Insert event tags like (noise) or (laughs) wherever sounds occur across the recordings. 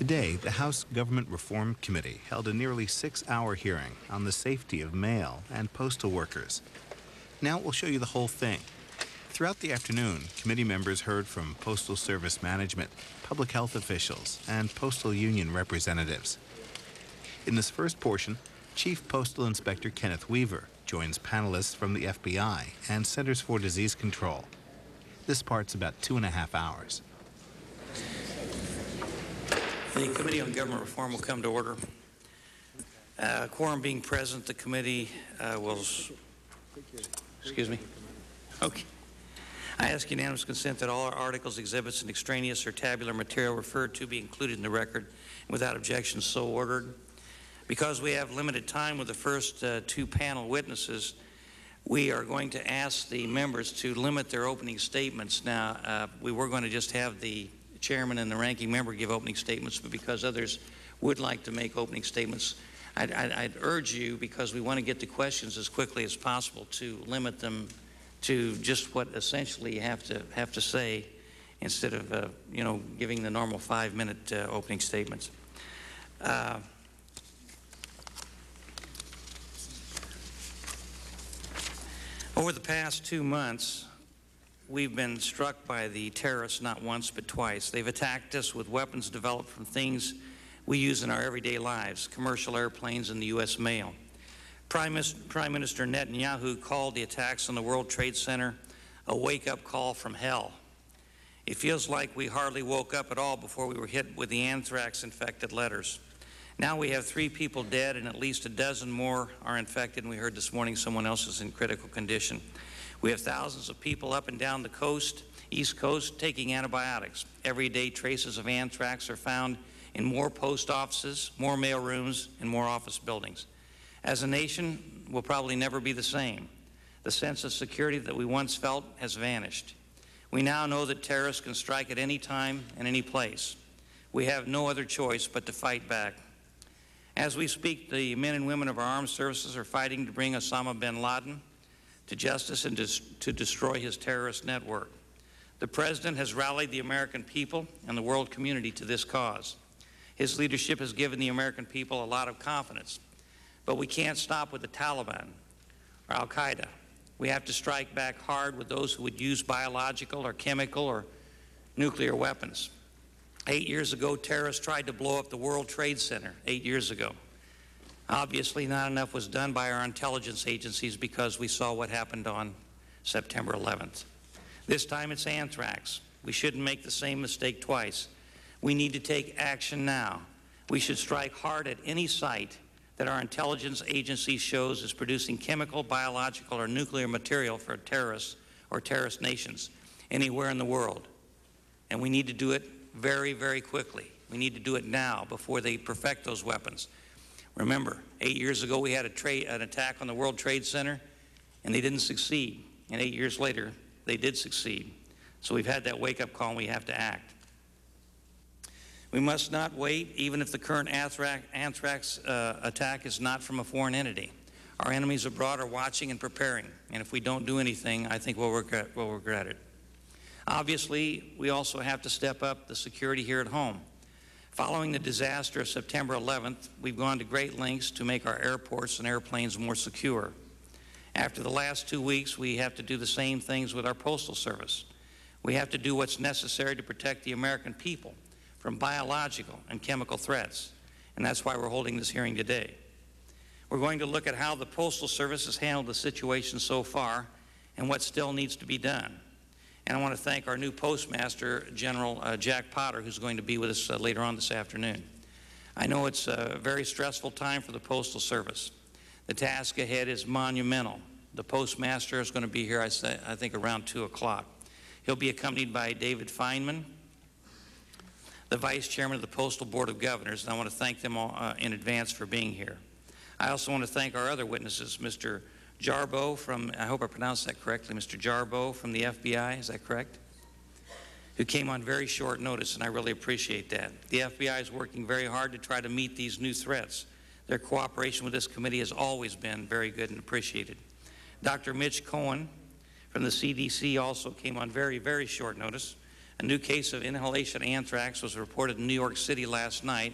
Today, the House Government Reform Committee held a nearly six hour hearing on the safety of mail and postal workers. Now we'll show you the whole thing. Throughout the afternoon, committee members heard from Postal Service management, public health officials, and postal union representatives. In this first portion, Chief Postal Inspector Kenneth Weaver joins panelists from the FBI and Centers for Disease Control. This part's about two and a half hours. The Committee on Government Reform will come to order. Uh, Quorum being present, the committee uh, will, excuse me? Okay. I ask unanimous consent that all our articles, exhibits, and extraneous or tabular material referred to be included in the record. Without objection, so ordered. Because we have limited time with the first uh, two panel witnesses, we are going to ask the members to limit their opening statements. Now, uh, we were going to just have the chairman and the ranking member give opening statements, but because others would like to make opening statements, I'd, I'd, I'd urge you, because we want to get to questions as quickly as possible, to limit them to just what essentially you have to have to say, instead of uh, you know giving the normal five-minute uh, opening statements. Uh, Over the past two months, we've been struck by the terrorists not once but twice. They've attacked us with weapons developed from things we use in our everyday lives, commercial airplanes and the U.S. mail. Prime, Minister Netanyahu called the attacks on the World Trade Center a wake-up call from hell. It feels like we hardly woke up at all before we were hit with the anthrax-infected letters. Now we have three people dead and at least a dozen more are infected, and we heard this morning someone else is in critical condition. We have thousands of people up and down the coast, East Coast, taking antibiotics. Every day, traces of anthrax are found in more post offices, more mail rooms, and more office buildings. As a nation, we'll probably never be the same. The sense of security that we once felt has vanished. We now know that terrorists can strike at any time and any place. We have no other choice but to fight back. As we speak, the men and women of our armed services are fighting to bring Osama bin Laden to justice and to destroy his terrorist network. The President has rallied the American people and the world community to this cause. His leadership has given the American people a lot of confidence. But we can't stop with the Taliban or Al Qaeda. We have to strike back hard with those who would use biological or chemical or nuclear weapons. Eight years ago, terrorists tried to blow up the World Trade Center, eight years ago. Obviously, not enough was done by our intelligence agencies because we saw what happened on September 11th. This time it's anthrax. We shouldn't make the same mistake twice. We need to take action now. We should strike hard at any site that our intelligence agency shows is producing chemical, biological, or nuclear material for terrorists or terrorist nations anywhere in the world. And we need to do it very, very quickly. We need to do it now before they perfect those weapons. Remember, eight years ago we had a an attack on the World Trade Center and they didn't succeed. And eight years later, they did succeed. So we've had that wake up call and we have to act. We must not wait, even if the current anthrax, anthrax uh, attack is not from a foreign entity. Our enemies abroad are watching and preparing, and if we don't do anything, I think we'll regret, we'll regret it. Obviously, we also have to step up the security here at home. Following the disaster of September 11th, we've gone to great lengths to make our airports and airplanes more secure. After the last two weeks, we have to do the same things with our Postal Service. We have to do what's necessary to protect the American people from biological and chemical threats, and that's why we're holding this hearing today. We're going to look at how the Postal Service has handled the situation so far and what still needs to be done. And I want to thank our new Postmaster General uh, Jack Potter, who's going to be with us uh, later on this afternoon. I know it's a very stressful time for the Postal Service. The task ahead is monumental. The Postmaster is going to be here, I, say, I think, around 2 o'clock. He'll be accompanied by David Fineman, the Vice Chairman of the Postal Board of Governors, and I want to thank them all uh, in advance for being here. I also want to thank our other witnesses, Mr. Jarboe from, I hope I pronounced that correctly, Mr. Jarboe from the FBI, is that correct? Who came on very short notice, and I really appreciate that. The FBI is working very hard to try to meet these new threats. Their cooperation with this committee has always been very good and appreciated. Dr. Mitch Cohen from the CDC also came on very, very short notice. A new case of inhalation anthrax was reported in New York City last night,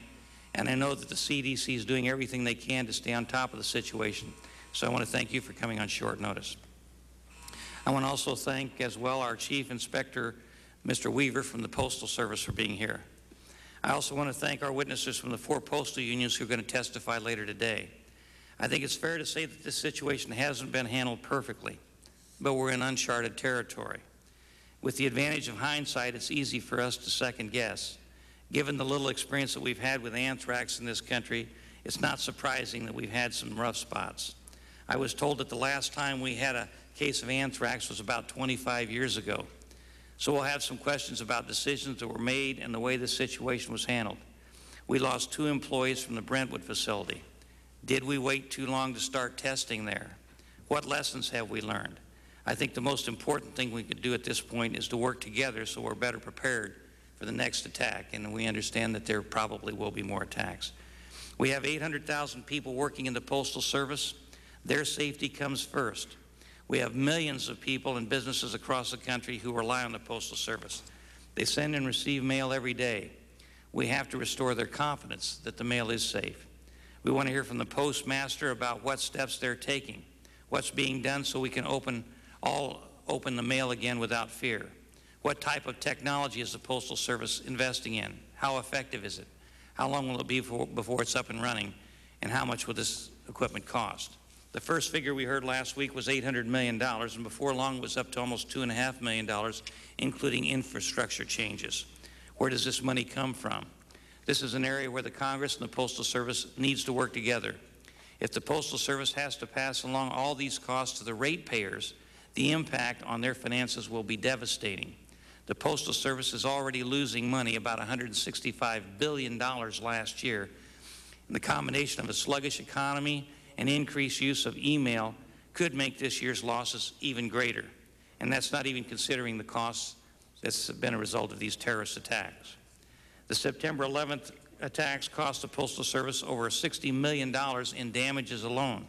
and I know that the CDC is doing everything they can to stay on top of the situation. So I want to thank you for coming on short notice. I want to also thank as well our Chief Inspector, Mr. Weaver from the Postal Service for being here. I also want to thank our witnesses from the four postal unions who are going to testify later today. I think it's fair to say that this situation hasn't been handled perfectly, but we're in uncharted territory. With the advantage of hindsight, it's easy for us to second guess. Given the little experience that we've had with anthrax in this country, it's not surprising that we've had some rough spots. I was told that the last time we had a case of anthrax was about 25 years ago. So we'll have some questions about decisions that were made and the way the situation was handled. We lost two employees from the Brentwood facility. Did we wait too long to start testing there? What lessons have we learned? I think the most important thing we could do at this point is to work together so we're better prepared for the next attack, and we understand that there probably will be more attacks. We have 800,000 people working in the Postal Service. Their safety comes first. We have millions of people and businesses across the country who rely on the Postal Service. They send and receive mail every day. We have to restore their confidence that the mail is safe. We want to hear from the postmaster about what steps they're taking, what's being done so we can open all open the mail again without fear. What type of technology is the Postal Service investing in? How effective is it? How long will it be before, before it's up and running? And how much will this equipment cost? The first figure we heard last week was $800 million, and before long it was up to almost $2.5 million, including infrastructure changes. Where does this money come from? This is an area where the Congress and the Postal Service needs to work together. If the Postal Service has to pass along all these costs to the ratepayers, the impact on their finances will be devastating. The Postal Service is already losing money, about $165 billion last year. And the combination of a sluggish economy and increased use of email could make this year's losses even greater. And that's not even considering the costs that's been a result of these terrorist attacks. The September 11th attacks cost the Postal Service over $60 million in damages alone.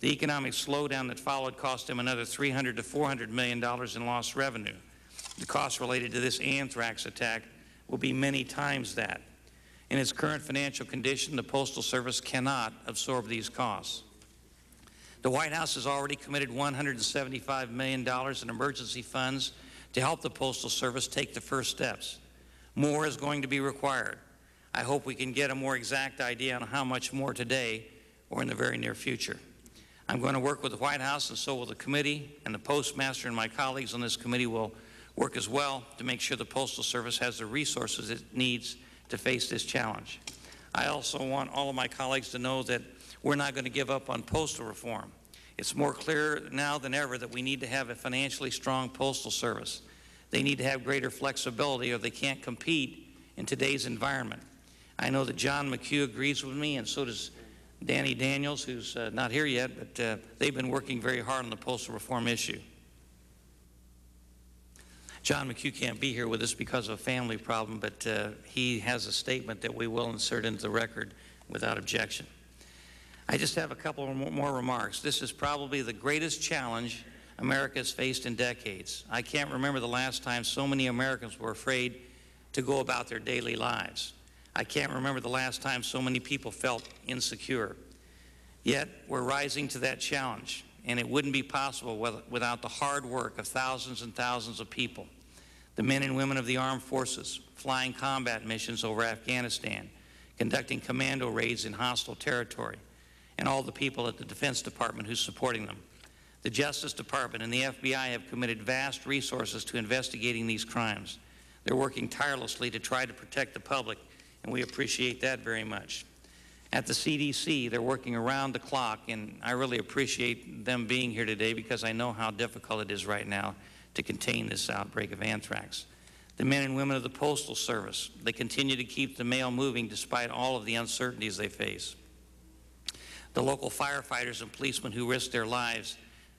The economic slowdown that followed cost them another 300 to $400 million in lost revenue. The costs related to this anthrax attack will be many times that. In its current financial condition, the Postal Service cannot absorb these costs. The White House has already committed $175 million in emergency funds to help the Postal Service take the first steps. More is going to be required. I hope we can get a more exact idea on how much more today or in the very near future. I'm going to work with the White House and so will the committee and the postmaster and my colleagues on this committee will work as well to make sure the Postal Service has the resources it needs to face this challenge. I also want all of my colleagues to know that we're not going to give up on postal reform. It's more clear now than ever that we need to have a financially strong postal service. They need to have greater flexibility or they can't compete in today's environment. I know that John McHugh agrees with me, and so does Danny Daniels, who's uh, not here yet, but uh, they've been working very hard on the postal reform issue. John McHugh can't be here with us because of a family problem, but uh, he has a statement that we will insert into the record without objection. I just have a couple more remarks. This is probably the greatest challenge America has faced in decades. I can't remember the last time so many Americans were afraid to go about their daily lives. I can't remember the last time so many people felt insecure. Yet we're rising to that challenge, and it wouldn't be possible without the hard work of thousands and thousands of people. The men and women of the armed forces flying combat missions over Afghanistan, conducting commando raids in hostile territory, and all the people at the Defense Department who's supporting them. The Justice Department and the FBI have committed vast resources to investigating these crimes. They're working tirelessly to try to protect the public, and we appreciate that very much. At the CDC, they're working around the clock, and I really appreciate them being here today because I know how difficult it is right now to contain this outbreak of anthrax. The men and women of the Postal Service, they continue to keep the mail moving despite all of the uncertainties they face. The local firefighters and policemen who risk their lives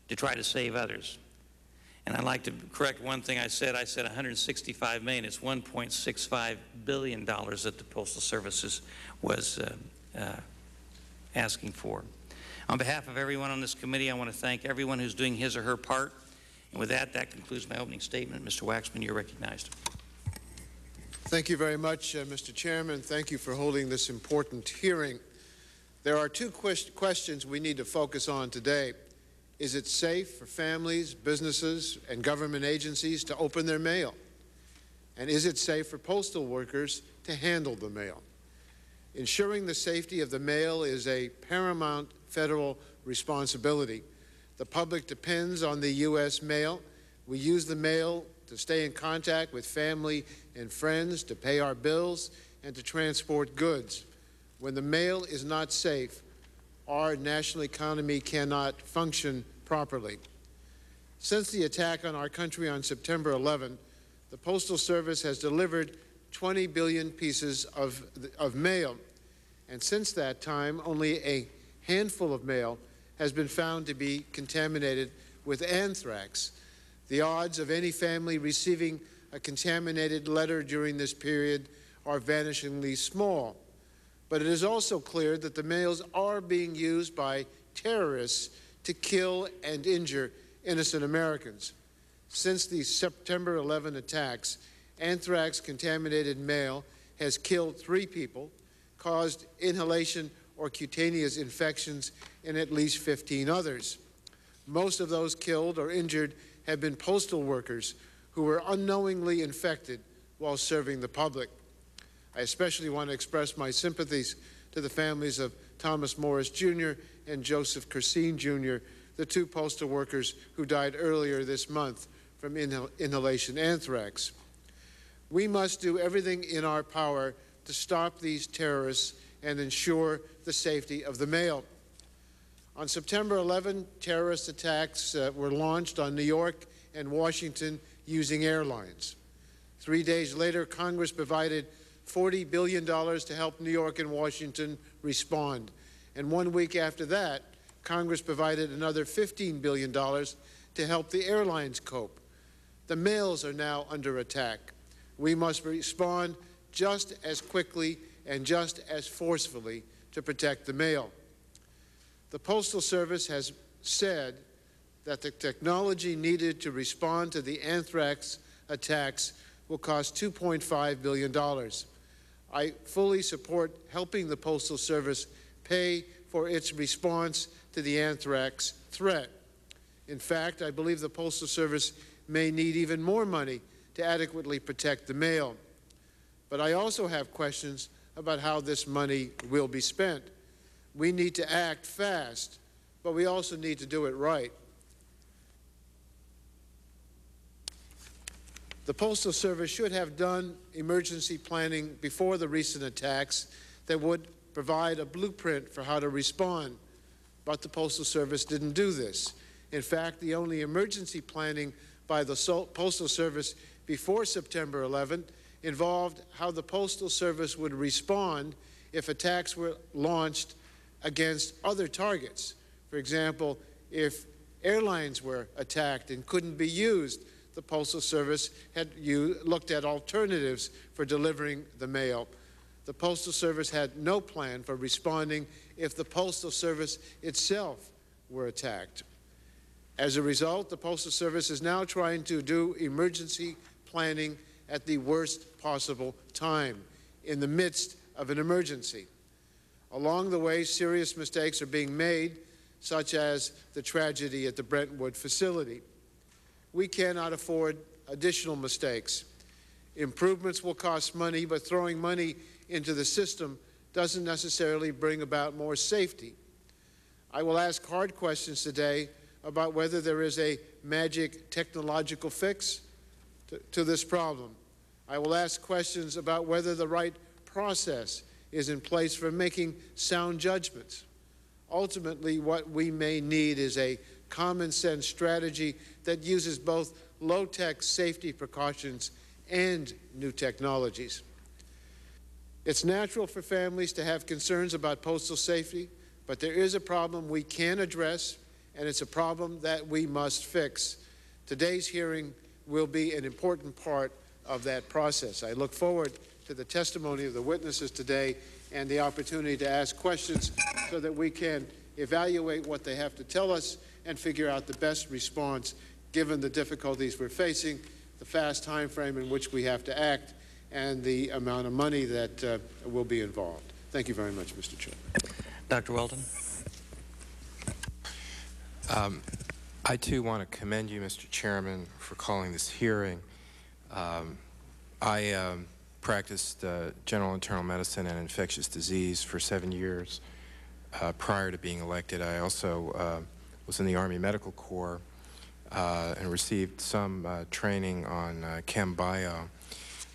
to try to save others. And I'd like to correct one thing I said. I said 165 million. It's 1.65 billion dollars that the Postal Service was uh, uh, asking for. On behalf of everyone on this committee, I want to thank everyone who's doing his or her part. And with that, that concludes my opening statement. Mr. Waxman, you're recognized. Thank you very much, uh, Mr. Chairman. Thank you for holding this important hearing. There are two quest questions we need to focus on today. Is it safe for families, businesses, and government agencies to open their mail? And is it safe for postal workers to handle the mail? Ensuring the safety of the mail is a paramount federal responsibility. The public depends on the U.S. mail. We use the mail to stay in contact with family and friends, to pay our bills, and to transport goods. When the mail is not safe, our national economy cannot function properly. Since the attack on our country on September 11, the Postal Service has delivered 20 billion pieces of, of mail. And since that time, only a handful of mail has been found to be contaminated with anthrax. The odds of any family receiving a contaminated letter during this period are vanishingly small. But it is also clear that the mails are being used by terrorists to kill and injure innocent Americans. Since the September 11 attacks, anthrax contaminated mail has killed three people, caused inhalation or cutaneous infections in at least 15 others. Most of those killed or injured have been postal workers who were unknowingly infected while serving the public. I especially want to express my sympathies to the families of Thomas Morris Jr. and Joseph Curseen Jr., the two postal workers who died earlier this month from inhal inhalation anthrax. We must do everything in our power to stop these terrorists and ensure the safety of the mail. On September 11, terrorist attacks uh, were launched on New York and Washington using airlines. Three days later, Congress provided $40 billion to help New York and Washington respond. And one week after that, Congress provided another $15 billion to help the airlines cope. The mails are now under attack. We must respond just as quickly and just as forcefully to protect the mail. The Postal Service has said that the technology needed to respond to the anthrax attacks will cost $2.5 billion. I fully support helping the Postal Service pay for its response to the anthrax threat. In fact, I believe the Postal Service may need even more money to adequately protect the mail. But I also have questions about how this money will be spent. We need to act fast, but we also need to do it right. The Postal Service should have done emergency planning before the recent attacks that would provide a blueprint for how to respond. But the Postal Service didn't do this. In fact, the only emergency planning by the Postal Service before September 11 involved how the Postal Service would respond if attacks were launched against other targets. For example, if airlines were attacked and couldn't be used the Postal Service had looked at alternatives for delivering the mail. The Postal Service had no plan for responding if the Postal Service itself were attacked. As a result, the Postal Service is now trying to do emergency planning at the worst possible time, in the midst of an emergency. Along the way, serious mistakes are being made, such as the tragedy at the Brentwood facility we cannot afford additional mistakes. Improvements will cost money, but throwing money into the system doesn't necessarily bring about more safety. I will ask hard questions today about whether there is a magic technological fix to, to, this problem. I will ask questions about whether the right process is in place for making sound judgments. Ultimately, what we may need is a common sense strategy that uses both low-tech safety precautions and new technologies. It's natural for families to have concerns about postal safety, but there is a problem we can address, and it's a problem that we must fix. Today's hearing will be an important part of that process. I look forward to the testimony of the witnesses today and the opportunity to ask questions so that we can evaluate what they have to tell us and figure out the best response given the difficulties we're facing, the fast time frame in which we have to act, and the amount of money that uh, will be involved. Thank you very much, Mr. Chairman. Dr. Weldon? Um, I too want to commend you, Mr. Chairman, for calling this hearing. Um, I um, practiced uh, general internal medicine and infectious disease for seven years uh, prior to being elected. I also uh, was in the Army Medical Corps uh, and received some uh, training on uh, chem bio.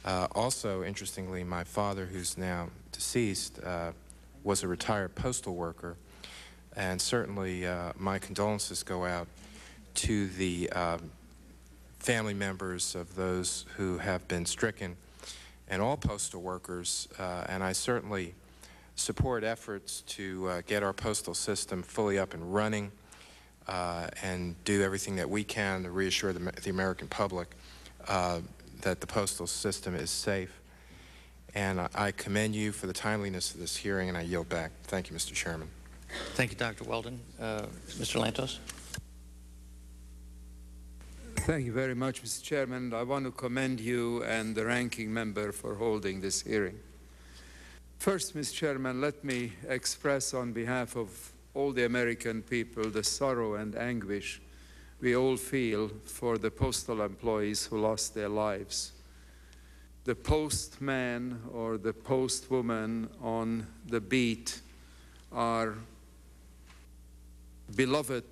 also, interestingly, my father, who's now deceased, was a retired postal worker and certainly uh, my condolences go out to the um, family members of those who have been stricken and all postal workers. Uh, and I certainly support efforts to uh, get our postal system fully up and running uh, and do everything that we can to reassure the, the American public uh, that the postal system is safe. And I commend you for the timeliness of this hearing, and I yield back. Thank you, Mr. Chairman. Thank you, Dr. Weldon. Uh, Mr. Lantos? Thank you very much, Mr. Chairman. I want to commend you and the ranking member for holding this hearing. First, Mr. Chairman, let me express on behalf of all the American people the sorrow and anguish we all feel for the postal employees who lost their lives. The postman or the postwoman on the beat are beloved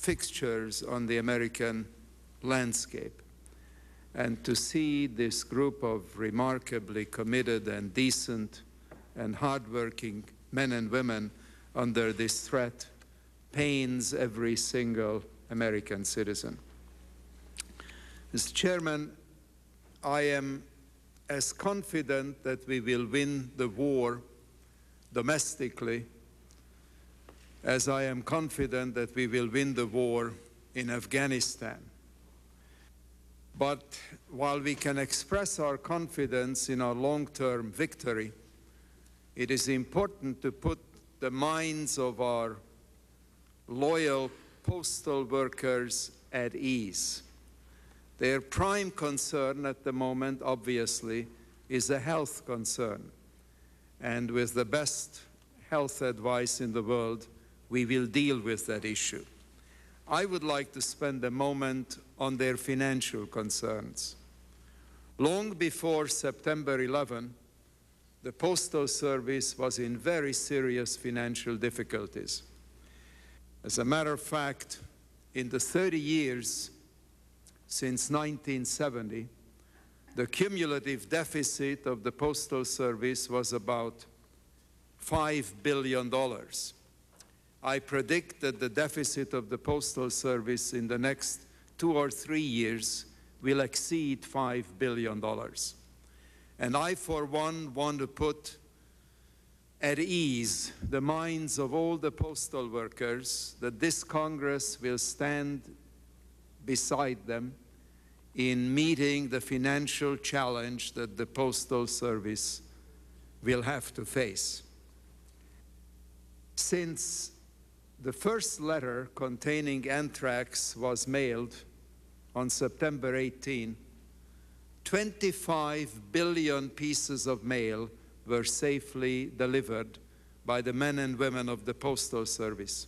fixtures on the American landscape. And to see this group of remarkably committed and decent and hardworking men and women under this threat pains every single American citizen. Mr. Chairman, I am as confident that we will win the war domestically as I am confident that we will win the war in Afghanistan. But while we can express our confidence in our long-term victory, it is important to put the minds of our loyal postal workers at ease. Their prime concern at the moment, obviously, is a health concern. And with the best health advice in the world, we will deal with that issue. I would like to spend a moment on their financial concerns. Long before September 11, the Postal Service was in very serious financial difficulties. As a matter of fact, in the 30 years since 1970, the cumulative deficit of the Postal Service was about $5 billion. I predict that the deficit of the Postal Service in the next two or three years will exceed $5 billion. And I, for one, want to put at ease the minds of all the postal workers that this Congress will stand beside them in meeting the financial challenge that the Postal Service will have to face. Since the first letter containing anthrax was mailed on September 18. 25 billion pieces of mail were safely delivered by the men and women of the Postal Service.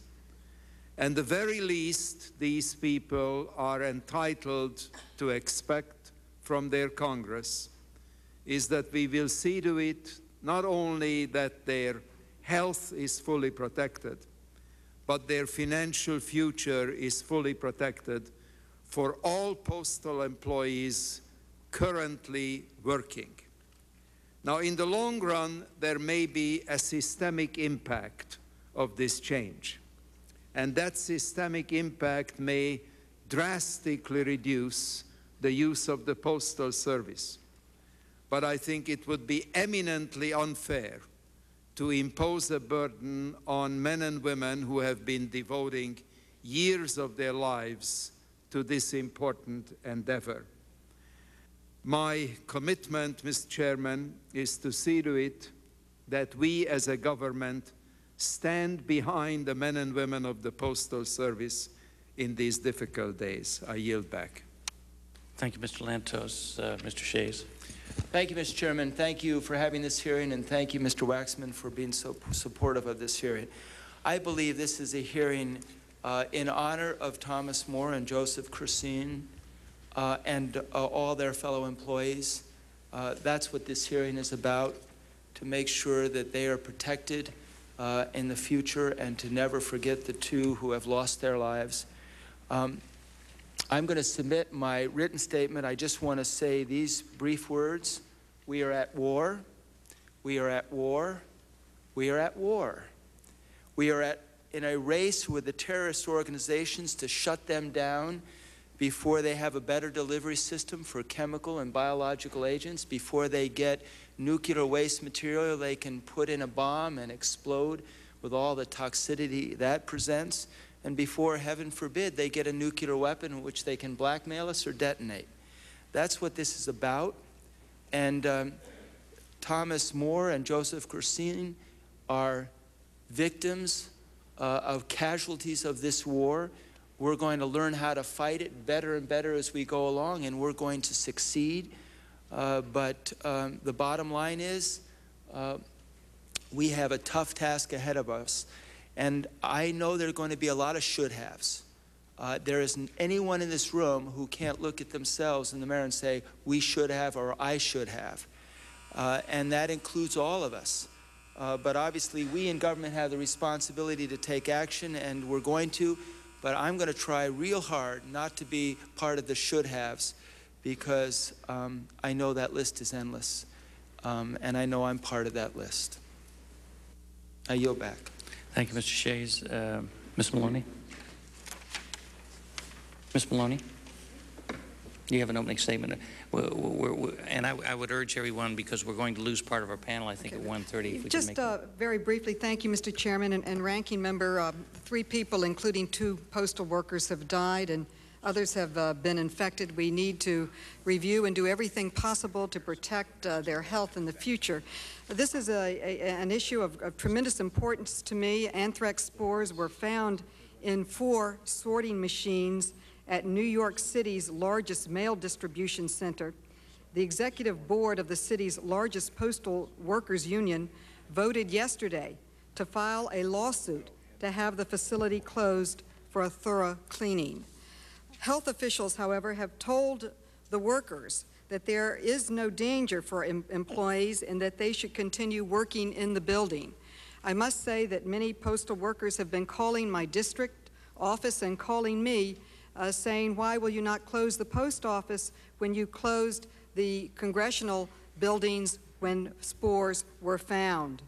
And the very least these people are entitled to expect from their Congress is that we will see to it not only that their health is fully protected, but their financial future is fully protected for all postal employees currently working. Now, in the long run, there may be a systemic impact of this change. And that systemic impact may drastically reduce the use of the Postal Service. But I think it would be eminently unfair to impose a burden on men and women who have been devoting years of their lives to this important endeavor. My commitment, Mr. Chairman, is to see to it that we as a government stand behind the men and women of the Postal Service in these difficult days. I yield back. Thank you, Mr. Lantos. Uh, Mr. Shays. Thank you, Mr. Chairman. Thank you for having this hearing, and thank you, Mr. Waxman, for being so supportive of this hearing. I believe this is a hearing uh, in honor of Thomas Moore and Joseph Christine uh, and uh, all their fellow employees. Uh, that's what this hearing is about, to make sure that they are protected uh, in the future and to never forget the two who have lost their lives. Um, I'm going to submit my written statement. I just want to say these brief words. We are at war. We are at war. We are at war. We are at, in a race with the terrorist organizations to shut them down before they have a better delivery system for chemical and biological agents, before they get nuclear waste material they can put in a bomb and explode with all the toxicity that presents and before, heaven forbid, they get a nuclear weapon which they can blackmail us or detonate. That's what this is about. And um, Thomas More and Joseph Christine are victims uh, of casualties of this war. We're going to learn how to fight it better and better as we go along, and we're going to succeed. Uh, but um, the bottom line is uh, we have a tough task ahead of us. And I know there are going to be a lot of should haves. Uh, there isn't anyone in this room who can't look at themselves in the mirror and say, we should have or I should have. Uh, and that includes all of us. Uh, but obviously, we in government have the responsibility to take action, and we're going to. But I'm going to try real hard not to be part of the should haves because um, I know that list is endless. Um, and I know I'm part of that list. I yield back. Thank you, Mr. Shays. Uh, Ms. Maloney? Ms. Maloney? You have an opening statement. We're, we're, we're, and I, I, would urge everyone, because we're going to lose part of our panel, I think, okay. at 1.30. Just uh, very briefly, thank you, Mr. Chairman and, and Ranking Member. Uh, three people, including two postal workers, have died, and others have uh, been infected. We need to review and do everything possible to protect uh, their health in the future. This is a, a, an issue of, of, tremendous importance to me. Anthrax spores were found in four sorting machines at New York City's largest mail distribution center. The executive board of the city's largest postal workers union voted yesterday to file a lawsuit to have the facility closed for a thorough cleaning. Health officials, however, have told the workers that there is no danger for em employees and that they should continue working in the building. I must say that many postal workers have been calling my district office and calling me uh, saying, why will you not close the post office when you closed the congressional buildings when spores were found?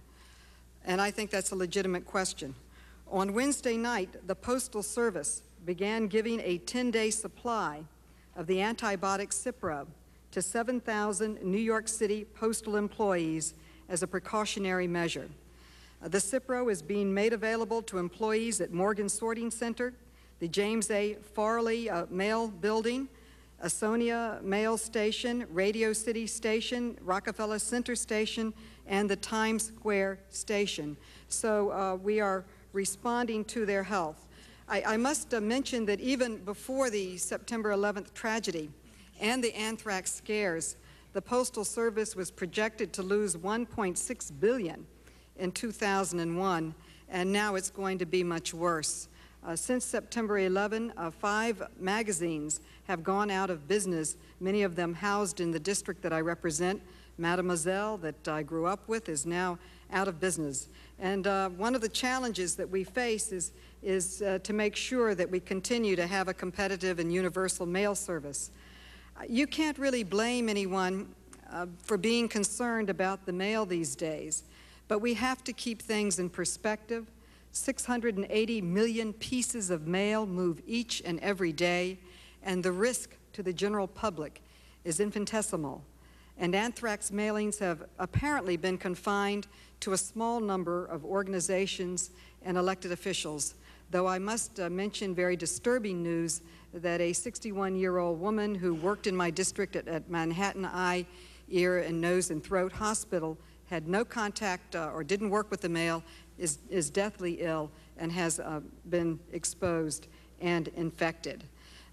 And I think that's a legitimate question. On Wednesday night, the Postal Service began giving a 10-day supply of the antibiotic Cipro to 7,000 New York City postal employees as a precautionary measure. Uh, the Cipro is being made available to employees at Morgan Sorting Center, the James A. Farley uh, Mail Building, Ansonia Mail Station, Radio City Station, Rockefeller Center Station, and the Times Square Station. So uh, we are responding to their health. I, I must uh, mention that even before the September 11th tragedy, and the anthrax scares, the Postal Service was projected to lose 1.6 billion in 2001, and now it's going to be much worse. Uh, since September 11, uh, five magazines have gone out of business, many of them housed in the district that I represent. Mademoiselle, that I grew up with, is now out of business. And uh, one of the challenges that we face is, is uh, to make sure that we continue to have a competitive and universal mail service. You can't really blame anyone uh, for being concerned about the mail these days, but we have to keep things in perspective. 680 million pieces of mail move each and every day, and the risk to the general public is infinitesimal. And anthrax mailings have apparently been confined to a small number of organizations and elected officials, though I must uh, mention very disturbing news that a 61-year-old woman who worked in my district at, at, Manhattan Eye, Ear, and Nose and Throat Hospital had no contact uh, or didn't work with the mail, is, is deathly ill, and has uh, been exposed and infected.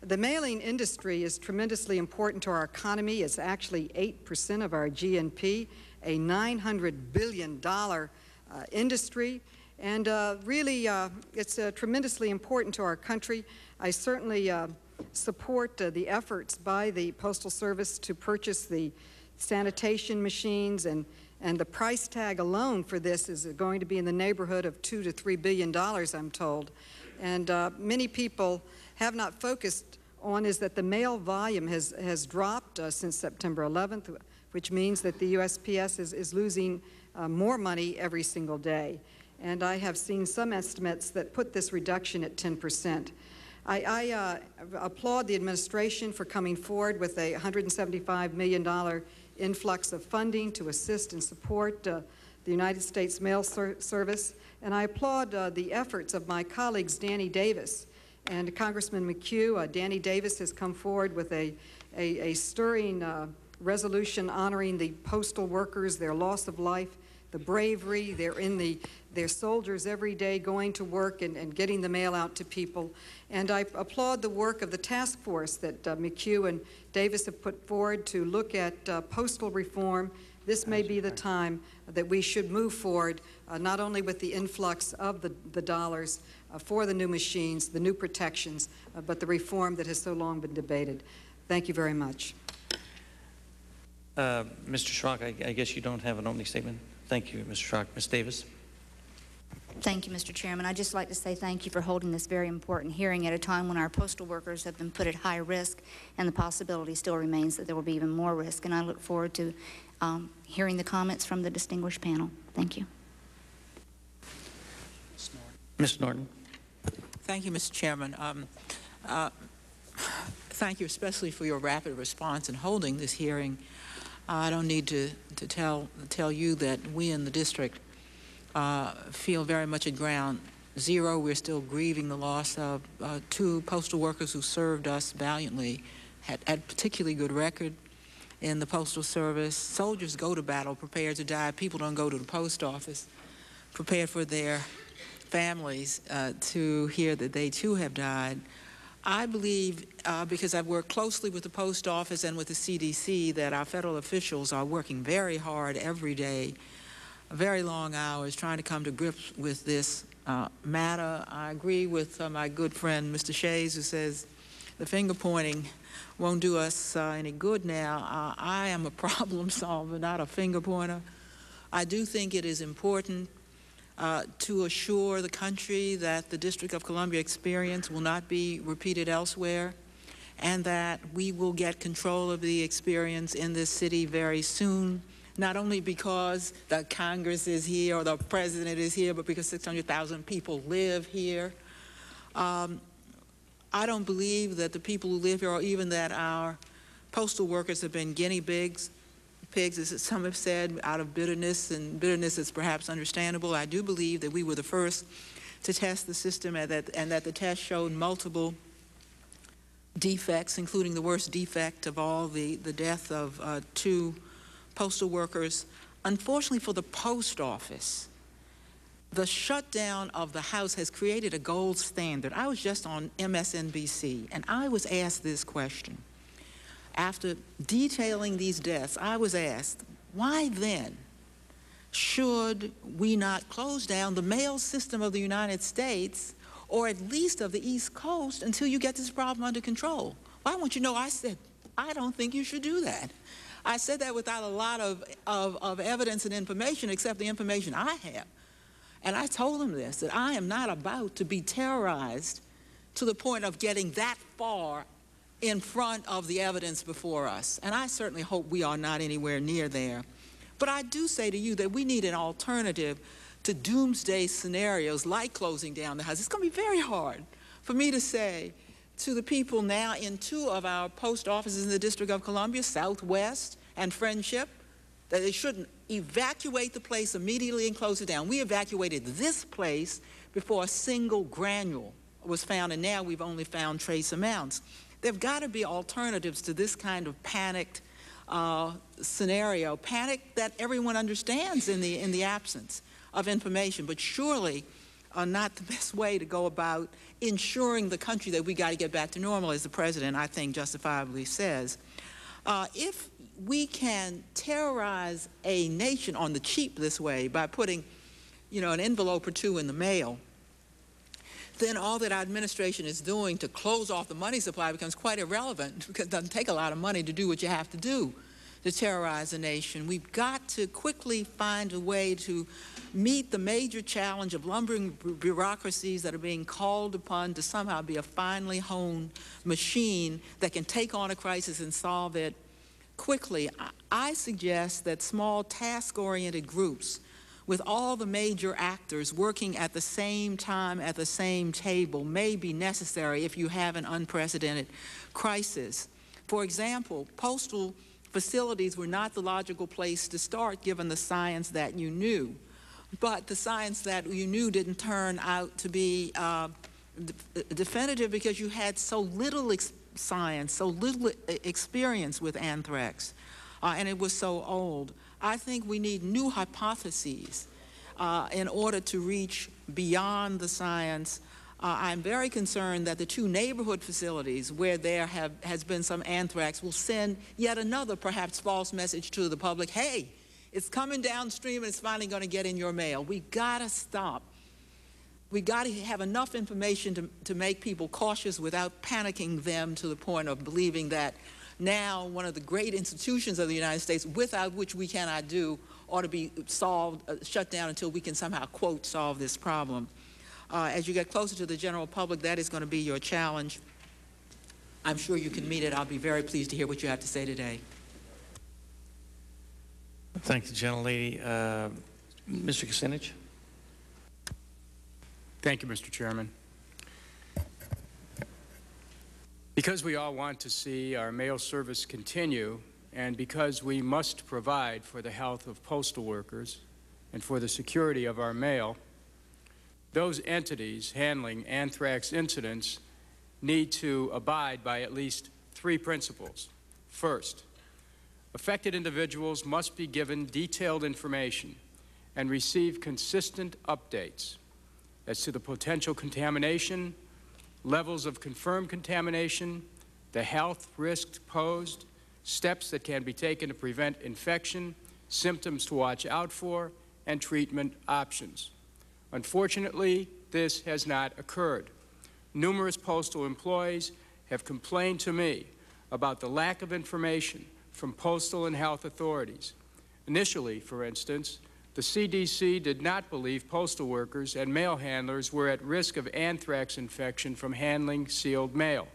The mailing industry is tremendously important to our economy. It's actually 8% of our GNP, a $900 billion uh, industry, and uh, really uh, it's uh, tremendously important to our country. I certainly uh, support uh, the efforts by the Postal Service to purchase the sanitation machines and and the price tag alone for this is going to be in the neighborhood of two to three billion dollars, I'm told. And uh, many people have not focused on is that the mail volume has, has dropped since September 11th, which means that the USPS is, is losing more money every single day. And I have seen some estimates that put this reduction at 10 percent. I, I uh, applaud the administration for coming forward with a $175 million influx of funding to assist and support uh, the United States Mail Ser Service. And I applaud uh, the efforts of my colleagues, Danny Davis and Congressman McHugh. Uh, Danny Davis has come forward with a, a, a stirring uh, resolution honoring the postal workers, their loss of life, the bravery. They're in the, they're soldiers every day going to work and, and getting the mail out to people. And I applaud the work of the task force that uh, McHugh and Davis have put forward to look at uh, postal reform. This may be the time that we should move forward, uh, not only with the influx of the, the dollars uh, for the new machines, the new protections, uh, but the reform that has so long been debated. Thank you very much. Uh, Mr. Schrock, I, I guess you don't have an opening statement. Thank you, Mr. Schrock. Ms. Davis? Thank you, Mr. Chairman. I'd just like to say thank you for holding this very important hearing at a time when our postal workers have been put at high risk and the possibility still remains that there will be even more risk. And I look forward to um, hearing the comments from the distinguished panel. Thank you. Ms. Norton? Thank you, Mr. Chairman. Um, uh, (sighs) thank you especially for your rapid response in holding this hearing. I don't need to, to tell, tell you that we in the district uh, feel very much at ground zero. We're still grieving the loss of uh, two postal workers who served us valiantly, had, had particularly good record in the Postal Service. Soldiers go to battle prepared to die. People don't go to the post office prepared for their families uh, to hear that they too have died. I believe, uh, because I've worked closely with the post office and with the CDC, that our federal officials are working very hard every day, very long hours, trying to come to grips with this uh, matter. I agree with uh, my good friend, Mr. Shays, who says the finger pointing won't do us uh, any good now. Uh, I am a (laughs) problem solver, not a finger pointer. I do think it is important uh, to assure the country that the District of Columbia experience will not be repeated elsewhere and that we will get control of the experience in this city very soon, not only because the Congress is here or the President is here, but because 600,000 people live here. Um, I don't believe that the people who live here or even that our postal workers have been guinea pigs pigs, as some have said, out of bitterness, and bitterness is perhaps understandable. I do believe that we were the first to test the system and that, and that the test showed multiple defects, including the worst defect of all, the, the death of uh, two postal workers. Unfortunately for the post office, the shutdown of the House has created a gold standard. I was just on MSNBC, and I was asked this question after detailing these deaths, I was asked, why then should we not close down the mail system of the United States or at least of the East Coast until you get this problem under control? Why won't you know? I said, I don't think you should do that. I said that without a lot of, of, of evidence and information except the information I have. And I told them this, that I am not about to be terrorized to the point of getting that far in front of the evidence before us. And I certainly hope we are not anywhere near there. But I do say to you that we need an alternative to doomsday scenarios like closing down the house. It's going to be very hard for me to say to the people now in two of our post offices in the District of Columbia, Southwest and Friendship, that they shouldn't evacuate the place immediately and close it down. We evacuated this place before a single granule was found, and now we've only found trace amounts. There've got to be alternatives to this kind of panicked uh, scenario, panic that everyone understands in the, in the absence of information. But surely are not the (laughs) best way to go about ensuring the country that we got to get back to normal, as the president, I think, justifiably says. Uh, if we can terrorize a nation on the cheap this way by putting, you know, an envelope or two in the mail, then all that our administration is doing to close off the money supply becomes quite irrelevant (laughs) because it doesn't take a lot of money to do what you have to do to terrorize a nation. We've got to quickly find a way to meet the major challenge of lumbering bureaucracies that are being called upon to somehow be a finely honed machine that can take on a crisis and solve it quickly. I suggest that small task-oriented groups with all the major actors working at the same time at the same table may be necessary if you have an unprecedented crisis. For example, postal facilities were not the logical place to start given the science that you knew. But the science that you knew didn't turn out to be uh, definitive because you had so little science, so little experience with anthrax, uh, and it was so old. I think we need new hypotheses uh, in order to reach beyond the science. Uh, I'm very concerned that the two neighborhood facilities where there have, has been some anthrax will send yet another perhaps false message to the public. Hey, it's coming downstream and it's finally going to get in your mail. We got to stop. We got to have enough information to, to make people cautious without panicking them to the point of believing that now one of the great institutions of the United States, without which we cannot do, ought to be solved, uh, shut down until we can somehow, quote, solve this problem. Uh, as you get closer to the general public, that is going to be your challenge. I'm sure you can meet it. I'll be very pleased to hear what you have to say today. Thank the gentlelady. Uh, Mr. Kucinich. Thank you, Mr. Chairman. Because we all want to see our mail service continue, and because we must provide for the health of postal workers and for the security of our mail, those entities handling anthrax incidents need to abide by at least three principles. First, affected individuals must be given detailed information and receive consistent updates as to the potential contamination, levels of confirmed contamination, the health risks posed, steps that can be taken to prevent infection, symptoms to watch out for, and treatment options. Unfortunately, this has not occurred. Numerous postal employees have complained to me about the lack of information from postal and health authorities. Initially, for instance, the CDC did not believe postal workers and mail handlers were at risk of anthrax infection from handling sealed mail.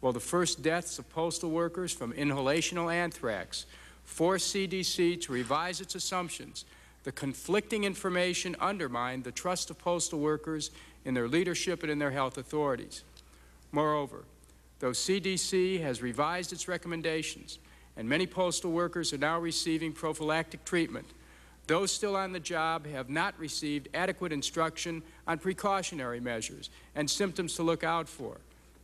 While the first deaths of postal workers from inhalational anthrax forced CDC to revise its assumptions the conflicting information undermined the trust of postal workers in their leadership and in their health authorities. Moreover, though CDC has revised its recommendations and many postal workers are now receiving prophylactic treatment, those still on the job have not received adequate instruction on precautionary measures and symptoms to look out for.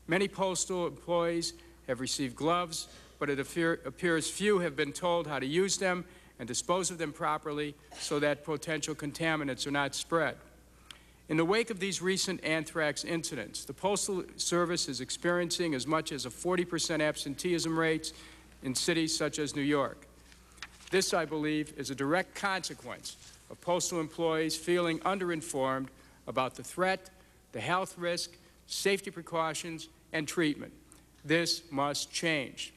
Many postal employees have received gloves, but it appears few have been told how to use them and dispose of them properly so that potential contaminants are not spread. In the wake of these recent anthrax incidents, the Postal Service is experiencing as much as a 40% absenteeism rate in cities such as New York. This, I believe, is a direct consequence of postal employees feeling underinformed about the threat, the health risk, safety precautions, and treatment. This must change.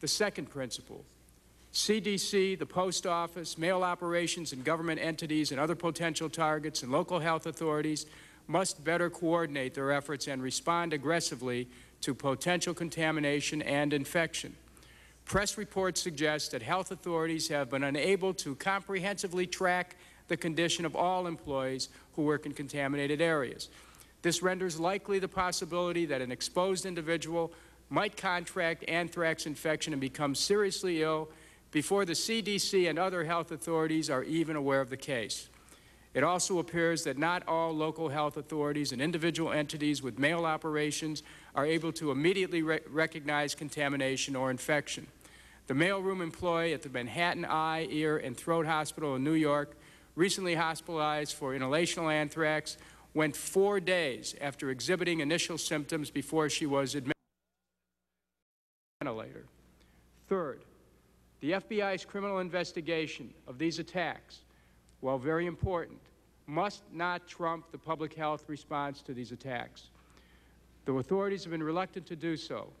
The second principle CDC, the Post Office, mail operations and government entities and other potential targets and local health authorities must better coordinate their efforts and respond aggressively to potential contamination and infection. Press reports suggest that health authorities have been unable to comprehensively track the condition of all employees who work in contaminated areas. This renders likely the possibility that an exposed individual might contract anthrax infection and become seriously ill before the CDC and other health authorities are even aware of the case. It also appears that not all local health authorities and individual entities with mail operations are able to immediately re recognize contamination or infection. The mailroom employee at the Manhattan Eye, Ear, and Throat Hospital in New York, recently hospitalized for inhalational anthrax, went four days after exhibiting initial symptoms before she was admitted to ventilator. Third, the FBI's criminal investigation of these attacks, while very important, must not trump the public health response to these attacks. Though authorities have been reluctant to do so,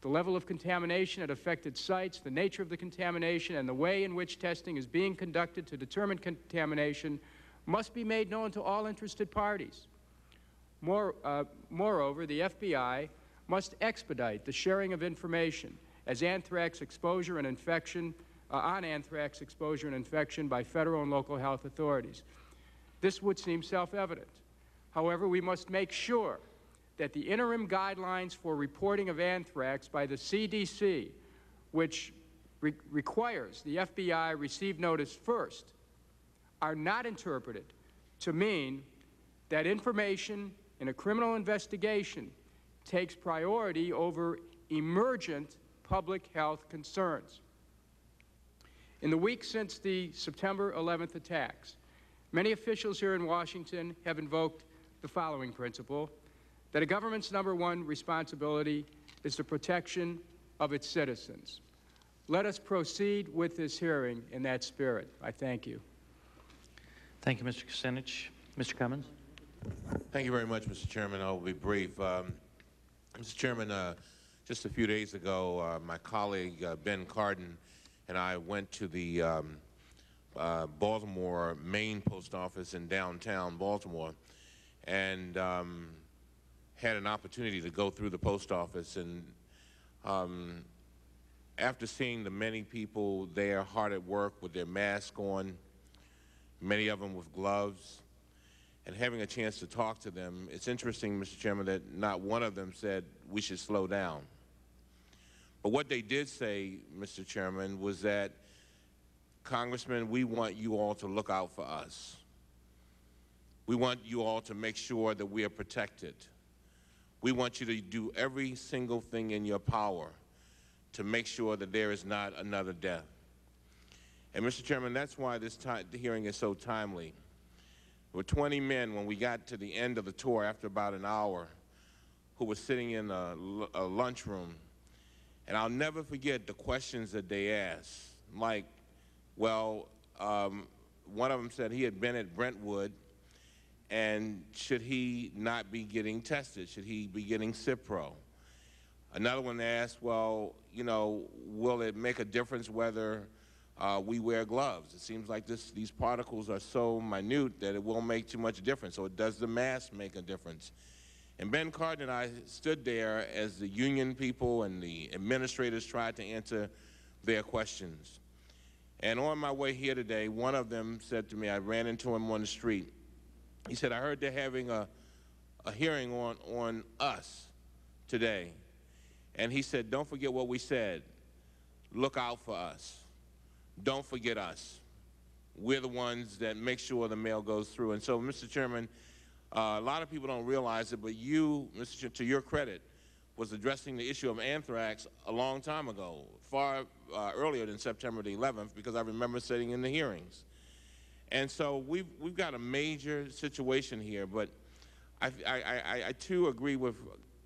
the level of contamination at affected sites, the nature of the contamination, and the way in which testing is being conducted to determine contamination must be made known to all interested parties. More, uh, moreover, the FBI must expedite the sharing of information as anthrax exposure and infection, uh, on anthrax exposure and infection by federal and local health authorities. This would seem self-evident. However, we must make sure that the interim guidelines for reporting of anthrax by the CDC, which re requires the FBI receive notice first, are not interpreted to mean that information in a criminal investigation takes priority over emergent public health concerns. In the weeks since the September 11th attacks, many officials here in Washington have invoked the following principle that a government's number one responsibility is the protection of its citizens. Let us proceed with this hearing in that spirit. I thank you. Thank you, Mr. Kucinich. Mr. Cummings? Thank you very much, Mr. Chairman. I will be brief. Um, Mr. Chairman, uh, just a few days ago, uh, my colleague uh, Ben Cardin and I went to the um, uh, Baltimore main post office in downtown Baltimore and um, had an opportunity to go through the post office. And um, after seeing the many people there hard at work with their masks on, many of them with gloves, and having a chance to talk to them, it's interesting, Mr. Chairman, that not one of them said we should slow down. But what they did say, Mr. Chairman, was that, Congressman, we want you all to look out for us. We want you all to make sure that we are protected. We want you to do every single thing in your power to make sure that there is not another death. And, Mr. Chairman, that's why this hearing is so timely. There were 20 men when we got to the end of the tour after about an hour who were sitting in a, a lunchroom. And I'll never forget the questions that they asked. Like, well, um, one of them said he had been at Brentwood and should he not be getting tested? Should he be getting Cipro? Another one asked, well, you know, will it make a difference whether uh, we wear gloves? It seems like this, these particles are so minute that it won't make too much difference. So does the mask make a difference? And Ben Cardin and I stood there as the union people and the administrators tried to answer their questions. And on my way here today, one of them said to me, I ran into him on the street, he said, I heard they're having a, a hearing on, on us today. And he said, don't forget what we said. Look out for us. Don't forget us. We're the ones that make sure the mail goes through. And so, Mr. Chairman, uh, a lot of people don't realize it, but you, Mr. Ch to your credit, was addressing the issue of anthrax a long time ago, far uh, earlier than September the 11th, because I remember sitting in the hearings. And so we've, we've got a major situation here, but I, I, I, I too agree with